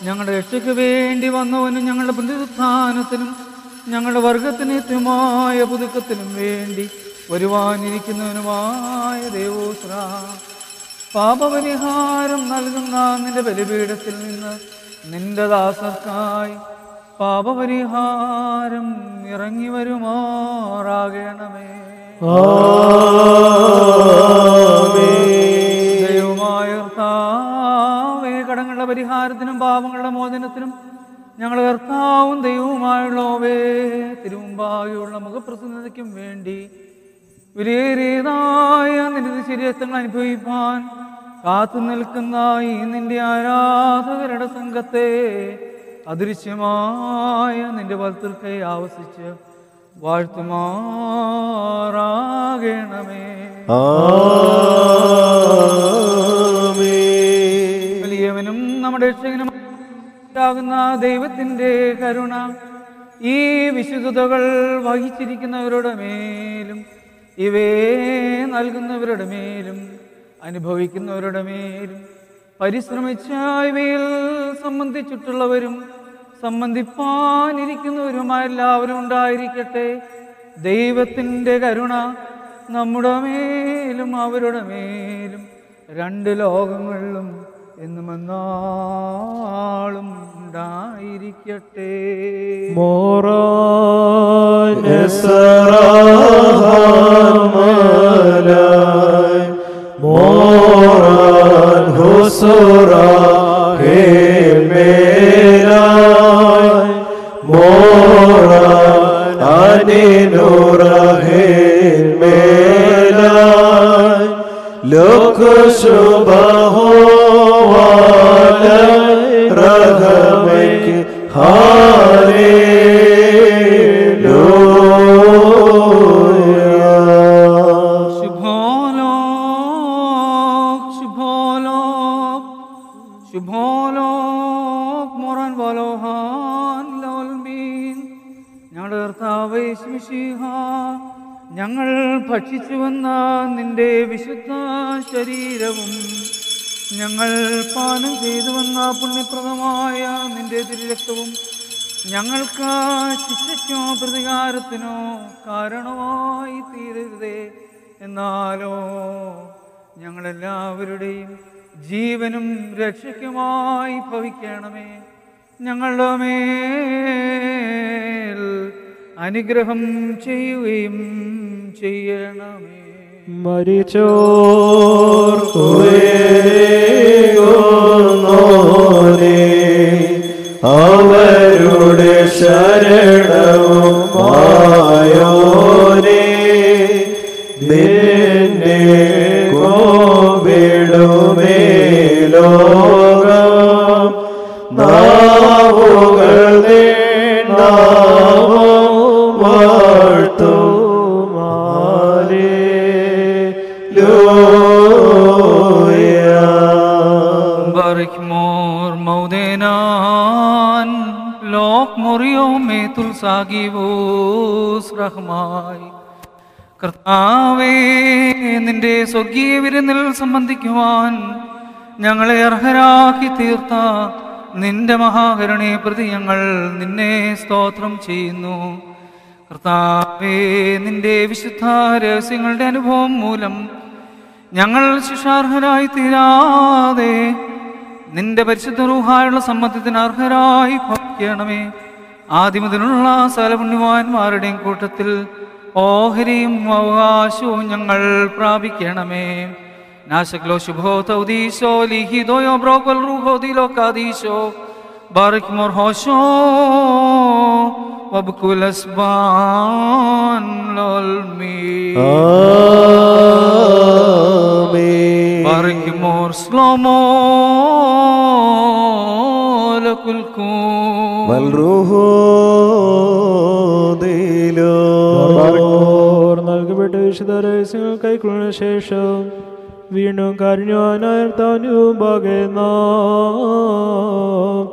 ഞങ്ങളുടെ രക്ഷയ്ക്ക് വേണ്ടി വന്നവനും ഞങ്ങളുടെ പ്രതിസ്ഥാനത്തിനും ഞങ്ങളുടെ വർഗത്തിന് നിത്യമായ പുതുക്കത്തിനും വേണ്ടി വരുവാനിരിക്കുന്നവനുമായ ദേവോസ്ര പാപപരിഹാരം നൽകുന്ന നിന്റെ ബലിപീഠത്തിൽ നിന്ന് നിന്റെ ദാസർക്കായി പാപപരിഹാരം ഇറങ്ങി വരുമാറാകണമേ ദൈവമായ കടങ്ങളുടെ പരിഹാരത്തിനും പാപങ്ങളുടെ മോചനത്തിനും ഞങ്ങളുടെ കർത്താവും ദൈവവുമായുള്ളവേ തിരുമുമ്പാകെയുള്ള മുഖപ്രസന്നതയ്ക്കും വേണ്ടി വിലയേറിയതായ നിന്റെ ശരീരത്തങ്ങൾ അനുഭവിപ്പാൻ കാത്തു നിൽക്കുന്ന ഈ നിന്റെ ആരാധകരുടെ സംഘത്തെ അദൃശ്യമായ നിന്റെ വലത്തിൽക്കൈ ആവസിച്ച് വാഴ്ത്തുമാറാകണമേ. വലിയവനും നമ്മുടെ രക്ഷകനും ആകുന്ന ദൈവത്തിന്റെ കരുണ ഈ വിശുദ്ധതകൾ വഹിച്ചിരിക്കുന്നവരുടെ മേലും ഇവയെ നൽകുന്നവരുടെ മേലും അനുഭവിക്കുന്നവരുടെ മേലും പരിശ്രമിച്ച ഇവയിൽ സംബന്ധിച്ചിട്ടുള്ളവരും സംബന്ധിപ്പാനിരിക്കുന്നവരുമായ എല്ലാവരും ഉണ്ടായിരിക്കട്ടെ. ദൈവത്തിന്റെ കരുണ നമ്മുടെ മേലും അവരുടെ മേലും രണ്ട് ലോകങ്ങളിലും എന്നും എന്നാളും ഉണ്ടായിരിക്കട്ടെ. മോറാൻ എസറാഹാൻ മോറാൻ ഹുസുറാൻ മേലാൻ മോറാൻ അനിനുറഹിൻ മേലാൻ ലോക ഞങ്ങൾ ഭക്ഷിച്ചു വന്ന നിന്റെ വിശുദ്ധ ശരീരവും ഞങ്ങൾ പാനം ചെയ്തു വന്ന പുണ്യപ്രദമായ നിന്റെ തിരുരക്തവും ഞങ്ങൾക്ക് ശിക്ഷയ്ക്കോ പ്രതികാരത്തിനോ കാരണമായി തീരരുതേ എന്നാലോ ഞങ്ങളെല്ലാവരുടെയും ജീവനും രക്ഷയ്ക്കുമായി ഭവിക്കണമേ. ഞങ്ങളുടെ മേൽ അനുഗ്രഹം ചെയ്യുകയും ചെയ്യണമേ. മരിച്ചോർക്കുവേഗോനോനെ അവരുടെ ശരണവും rahmai കർത്താവേ നിന്റെ സ്വർഗീയ വിരുന്നിൽ സംബന്ധിക്കുവാൻ ഞങ്ങളെ അർഹരാക്കി തീർത്ത നിന്റെ മഹാകരുണയെ പ്രതി ഞങ്ങൾ നിന്നെ സ്തോത്രം ചെയ്യുന്നു. കർത്താവേ നിന്റെ വിശുദ്ധ രഹസ്യങ്ങളുടെ അനുഭവം മൂലം ഞങ്ങൾ ശിക്ഷാർഹരായി തീരാതെ നിന്റെ പരിശുദ്ധ റൂഹായുള്ള സമ്മതത്തിന് അർഹരായി ഭവിക്കണമേ. ആദ്യമുതലുള്ള സകല പുണ്യവാന്മാരുടെയും കൂട്ടത്തിൽ ഓഹരിയും അവകാശവും ഞങ്ങൾ പ്രാപിക്കണമേ നാശക്ലോ ശുഭോ തൗദീശോ ലിഖിതോയോ ബ്രോക്കൽ റൂഹോ ദിലോ കാദീശോ ബാറിക് മോർ ഹോശോ വബ്കുൽ അസ്ബാൻ ലോൽമീ ബാറിക് മോർ സ്ലോമോ ലകുൽക്കൂ والروح നൽകപ്പെട്ട വിശുദ്ധ രഹസ്യങ്ങൾ കൈക്കൊള്ളുന്ന ശേഷം വീണ്ടും നാം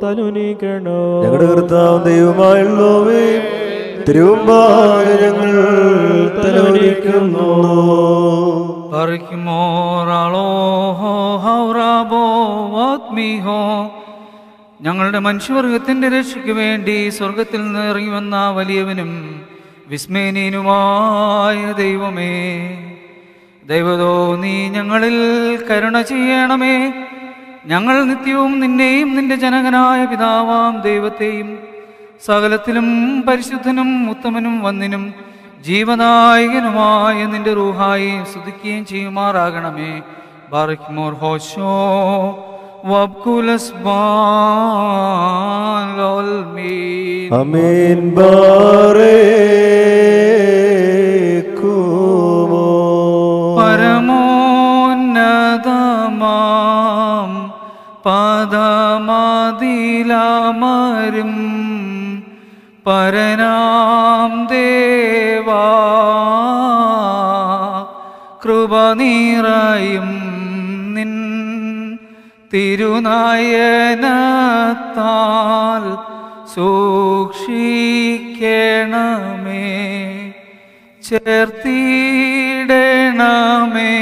തനുനീക്കണം ഞങ്ങളുടെ കർത്താവ് ദൈവമായുള്ളവേ തിരുവുമ്പാകെ തലോലിക്കുന്നു പറിക്കുമോറാളോ ഹൗറാബോ വാത്മീഹോ ഞങ്ങളുടെ മനുഷ്യവർഗത്തിന്റെ രക്ഷയ്ക്ക് വേണ്ടി സ്വർഗത്തിൽ നിന്ന് ഇറങ്ങി വന്ന വലിയവനും വിസ്മയനീനുമായ ദൈവമേ ദൈവതോ നീ ഞങ്ങളിൽ കരുണ ചെയ്യണമേ. ഞങ്ങൾ നിത്യവും നിന്നെയും നിന്റെ ജനകനായ പിതാവാം ദൈവത്തെയും സകലത്തിലും പരിശുദ്ധനും ഉത്തമനും വന്നിനും ജീവനായകനുമായ നിന്റെ റൂഹായി സ്തുതിക്കുകയും ചെയ്യുമാറാകണമേ. ബാറിക്മോർ ഹോഷോ വബ്കുലസ് ബാൽമീൻ അമീൻ ബാറേ പരമോന്നതമാം പദമതിലമരും പരനാം ദേവാ. കൃപ നിറയും തിരുനയനത്താൽ സൂക്ഷിക്കണമേ. ചേർത്തിടണമേ.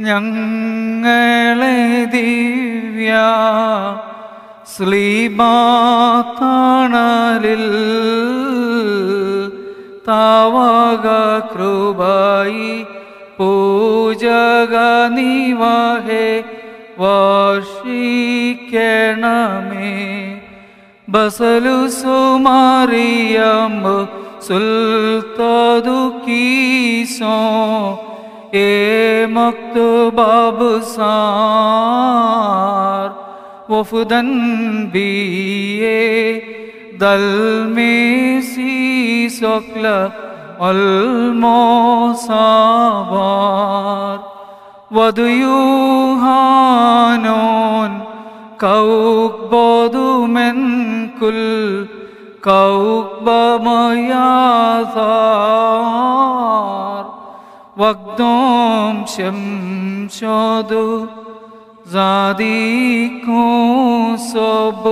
ഞങ്ങളെ ദിവ്യ ശ്ലീമാണലിൽ താവക കൃപായി പൂജക നിവാഹേ. വർഷിക്കണമേ ബസലു സുമാറിയം സുൽത്തതു കീസോ ഏ മക്തുബാബ് സാർ വഫുദൻ ബിയെ وضيوهانون كوكبض من كل كوكب يثار وقدوم شمشد زاديكو صب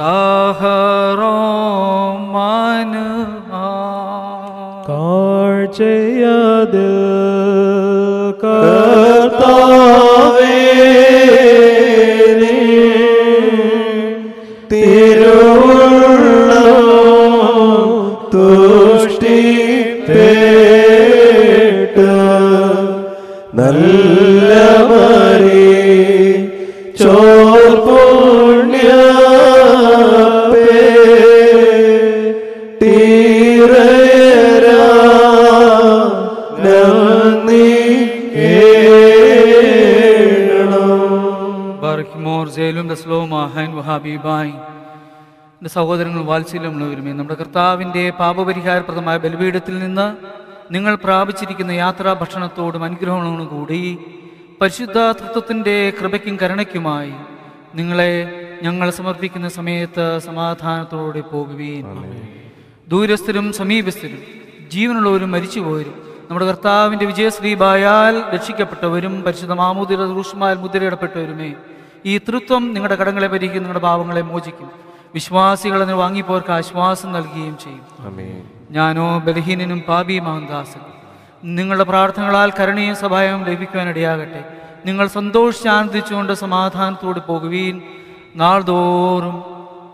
তাহার মান কার্যয়া দিল കാഴ്ചയത് തിരുവുള്ള തുഷ്ടി പേട്ട് നല്ല വഹാബിബായ് എന്റെ സഹോദരങ്ങൾ വാത്സല്യമുള്ളവരുമേ നമ്മുടെ കർത്താവിന്റെ പാപപരിഹാരപ്രദമായ ബലിപീഠത്തിൽ നിന്ന് നിങ്ങൾ പ്രാപിച്ചിരിക്കുന്ന യാത്രാ ഭക്ഷണത്തോടും അനുഗ്രഹങ്ങളോടും കൂടി പരിശുദ്ധ തൃത്വത്തിന്റെ കൃപയ്ക്കും കരുണയ്ക്കുമായി നിങ്ങളെ ഞങ്ങൾ സമർപ്പിക്കുന്ന സമയത്ത് സമാധാനത്തോടെ പോകുകയും ദൂരസ്ഥരും സമീപസ്ഥരും ജീവനുള്ളവരും മരിച്ചുപോയരും നമ്മുടെ കർത്താവിന്റെ വിജയശ്രീബായാൽ രക്ഷിക്കപ്പെട്ടവരും പരിശുദ്ധ മാമൂദിര ദൂഷ്മാൽ മുദ്രയിടപ്പെട്ടവരുമേ ഈ തൃത്വം നിങ്ങളുടെ കടങ്ങളെ പരിഹരിക്കും നിങ്ങളുടെ പാവങ്ങളെ മോചിക്കും. വിശ്വാസികളെ വാങ്ങിപ്പോർക്ക് ആശ്വാസം നൽകുകയും ചെയ്യും. ഞാനോ ബലഹീനനും പാപിയുമാകും ദാസൻ. നിങ്ങളുടെ പ്രാർത്ഥനകളാൽ കരുണയും സഹായവും ലഭിക്കുവാനിടയാകട്ടെ നിങ്ങൾ സന്തോഷിച്ച് ആനന്ദിച്ചുകൊണ്ട് സമാധാനത്തോടെ പോകുവീൻ. നാൾതോറും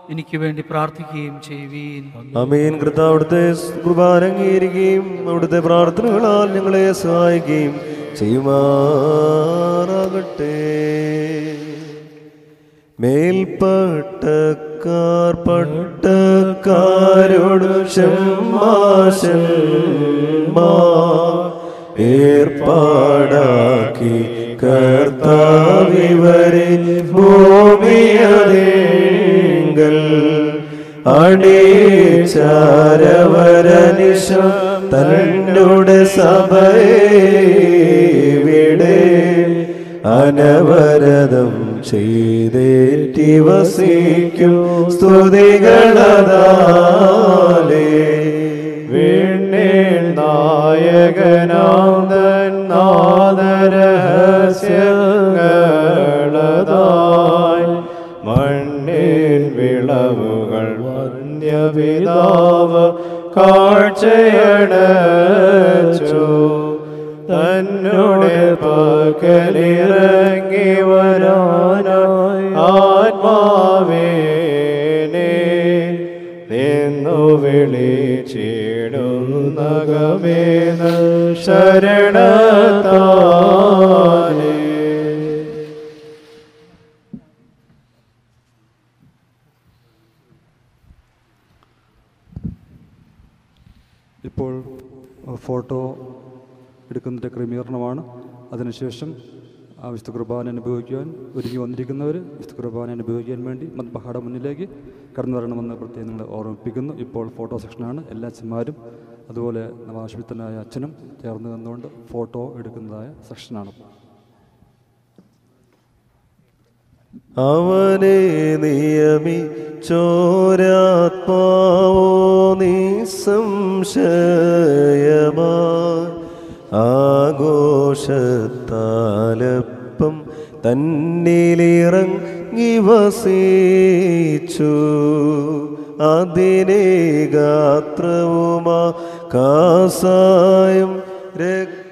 എനിക്ക് വേണ്ടി പ്രാർത്ഥിക്കുകയും ചെയ്യുവീൻ. അമീൻ കൃത അവിടുത്തെ കുർബാന അംഗീകരിക്കുകയും അവിടുത്തെ പ്രാർത്ഥനകളാൽ ഞങ്ങളെ സഹായിക്കുകയും ചെയ്യുമാറാകട്ടെ. മേൽപ്പട്ടക്കാർ പട്ടക്കാരോട് ഷമ്മാശന്മാ ഏർപ്പാടാക്കി കർത്താവിവരെ ഭൂമിയതേങ്കൽ. അടിച്ചാരവരനിശം തന്നോട് സഭയുടെ അനവരതം ചെയ്തേറ്റി വസിക്കും സ്തുതികളതാലേ. വീണ്ണേൽ നായകനാം നാദരഹസ്യങ്ങളതായി മണ്ണിൽ വിളവുകൾ വന്യപിതാവ് കാഴ്ചയടച്ചു പകലിറങ്ങി വരാനായി ആത്മാവേനെ നിന്നു വിളിച്ചിടുന്നകമേന ശരണത്താനേ ഇപ്പോൾ അഹ്, ഫോട്ടോ എടുക്കുന്നതിന്റെ ക്രമീകരണമാണ് അതിനുശേഷം ആ വിശുദ്ധ കുർബാന അനുഭവിക്കുവാൻ ഒരുങ്ങി വന്നിരിക്കുന്നവർ വിശുദ്ധ കുർബാന അനുഭവിക്കാൻ വേണ്ടി മദ്ബഹയുടെ മുന്നിലേക്ക് കടന്നു വരണമെന്ന് പ്രത്യേകം നിങ്ങളെ ഓർമ്മിപ്പിക്കുന്നു. ഇപ്പോൾ ഫോട്ടോ സെക്ഷനാണ്. എല്ലാ അച്ഛന്മാരും അതുപോലെ നവാശ്വിത്തനായ അച്ഛനും ചേർന്ന് നിന്നുകൊണ്ട് ഫോട്ടോ എടുക്കുന്നതായ സെക്ഷനാണ്. അവനെ നിയമി ചോരാത്മാവോ നിസ്സംശയമാ ആഘോഷത്താലപ്പം തന്നിലിറങ്ങി വസിച്ചു. അതിനെ ഗാത്രവുമാ കാസായം രക്ത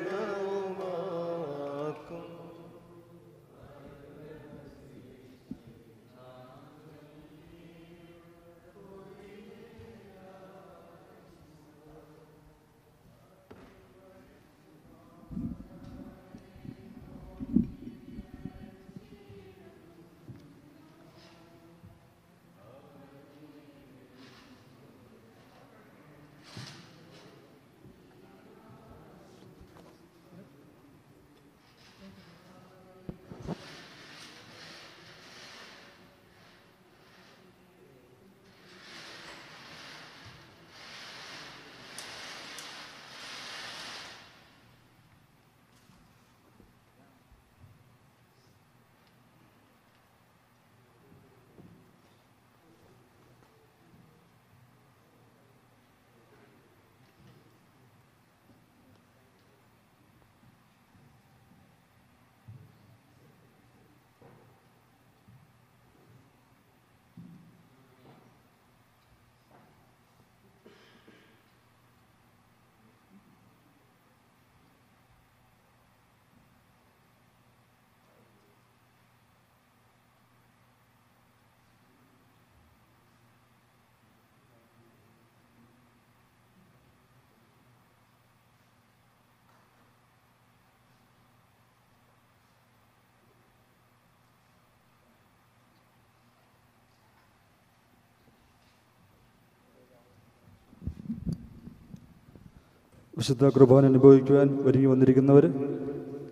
വിശുദ്ധ കുർബാന അനുഭവിക്കുവാൻ ഒരുങ്ങി വന്നിരിക്കുന്നവർ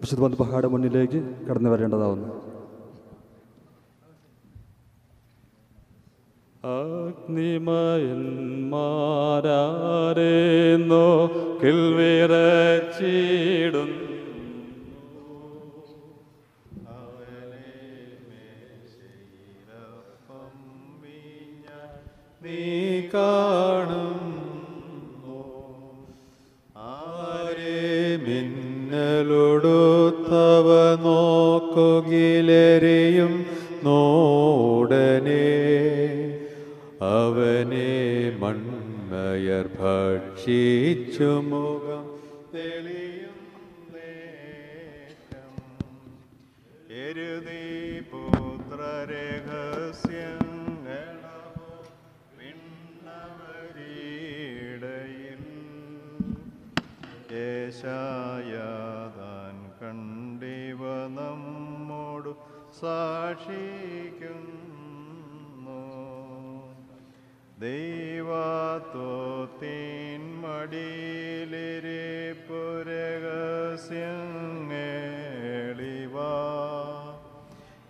വിശുദ്ധ മദ്ബഹയുടെ മുന്നിലേക്ക് കടന്നു വരേണ്ടതാവുന്നു. അഗ്നിമയന്മാരേന്നോ കിൽവിറച്ചിടും നീ കാണും. മിന്നലൊടുത്തവ നോക്കുകിലരെയും നോടനെ. അവനെ മൺമയർ ഭക്ഷിച്ചു മുഖം തെളിയും എരുതി പുത്രരഹസ്യങ്ങളോ വിണ്ണവരീടയിൽ. സാക്ഷിക്കുന്നു. ദൈവത്വത്തിൻ മടിയിലിരെ പുരഹസ്യങ്ങളിവ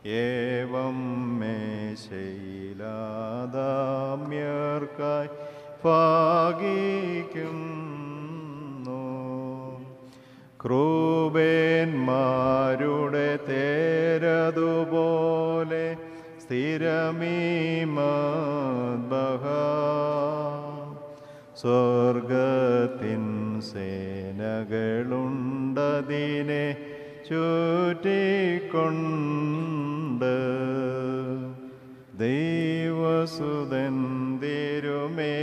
ഏവം മേശയിലാദാമ്യർക്കായി പാകിക്കുന്നു ക്രൂബേന്മാരുടെ തേരതുപോലെ സ്ഥിരമീമദ്ബഹ സ്വർഗത്തിൻ സേനകളുണ്ടതിനെ ചൂറ്റിക്കൊണ്ട് ദൈവസുതൻ തിരുമേ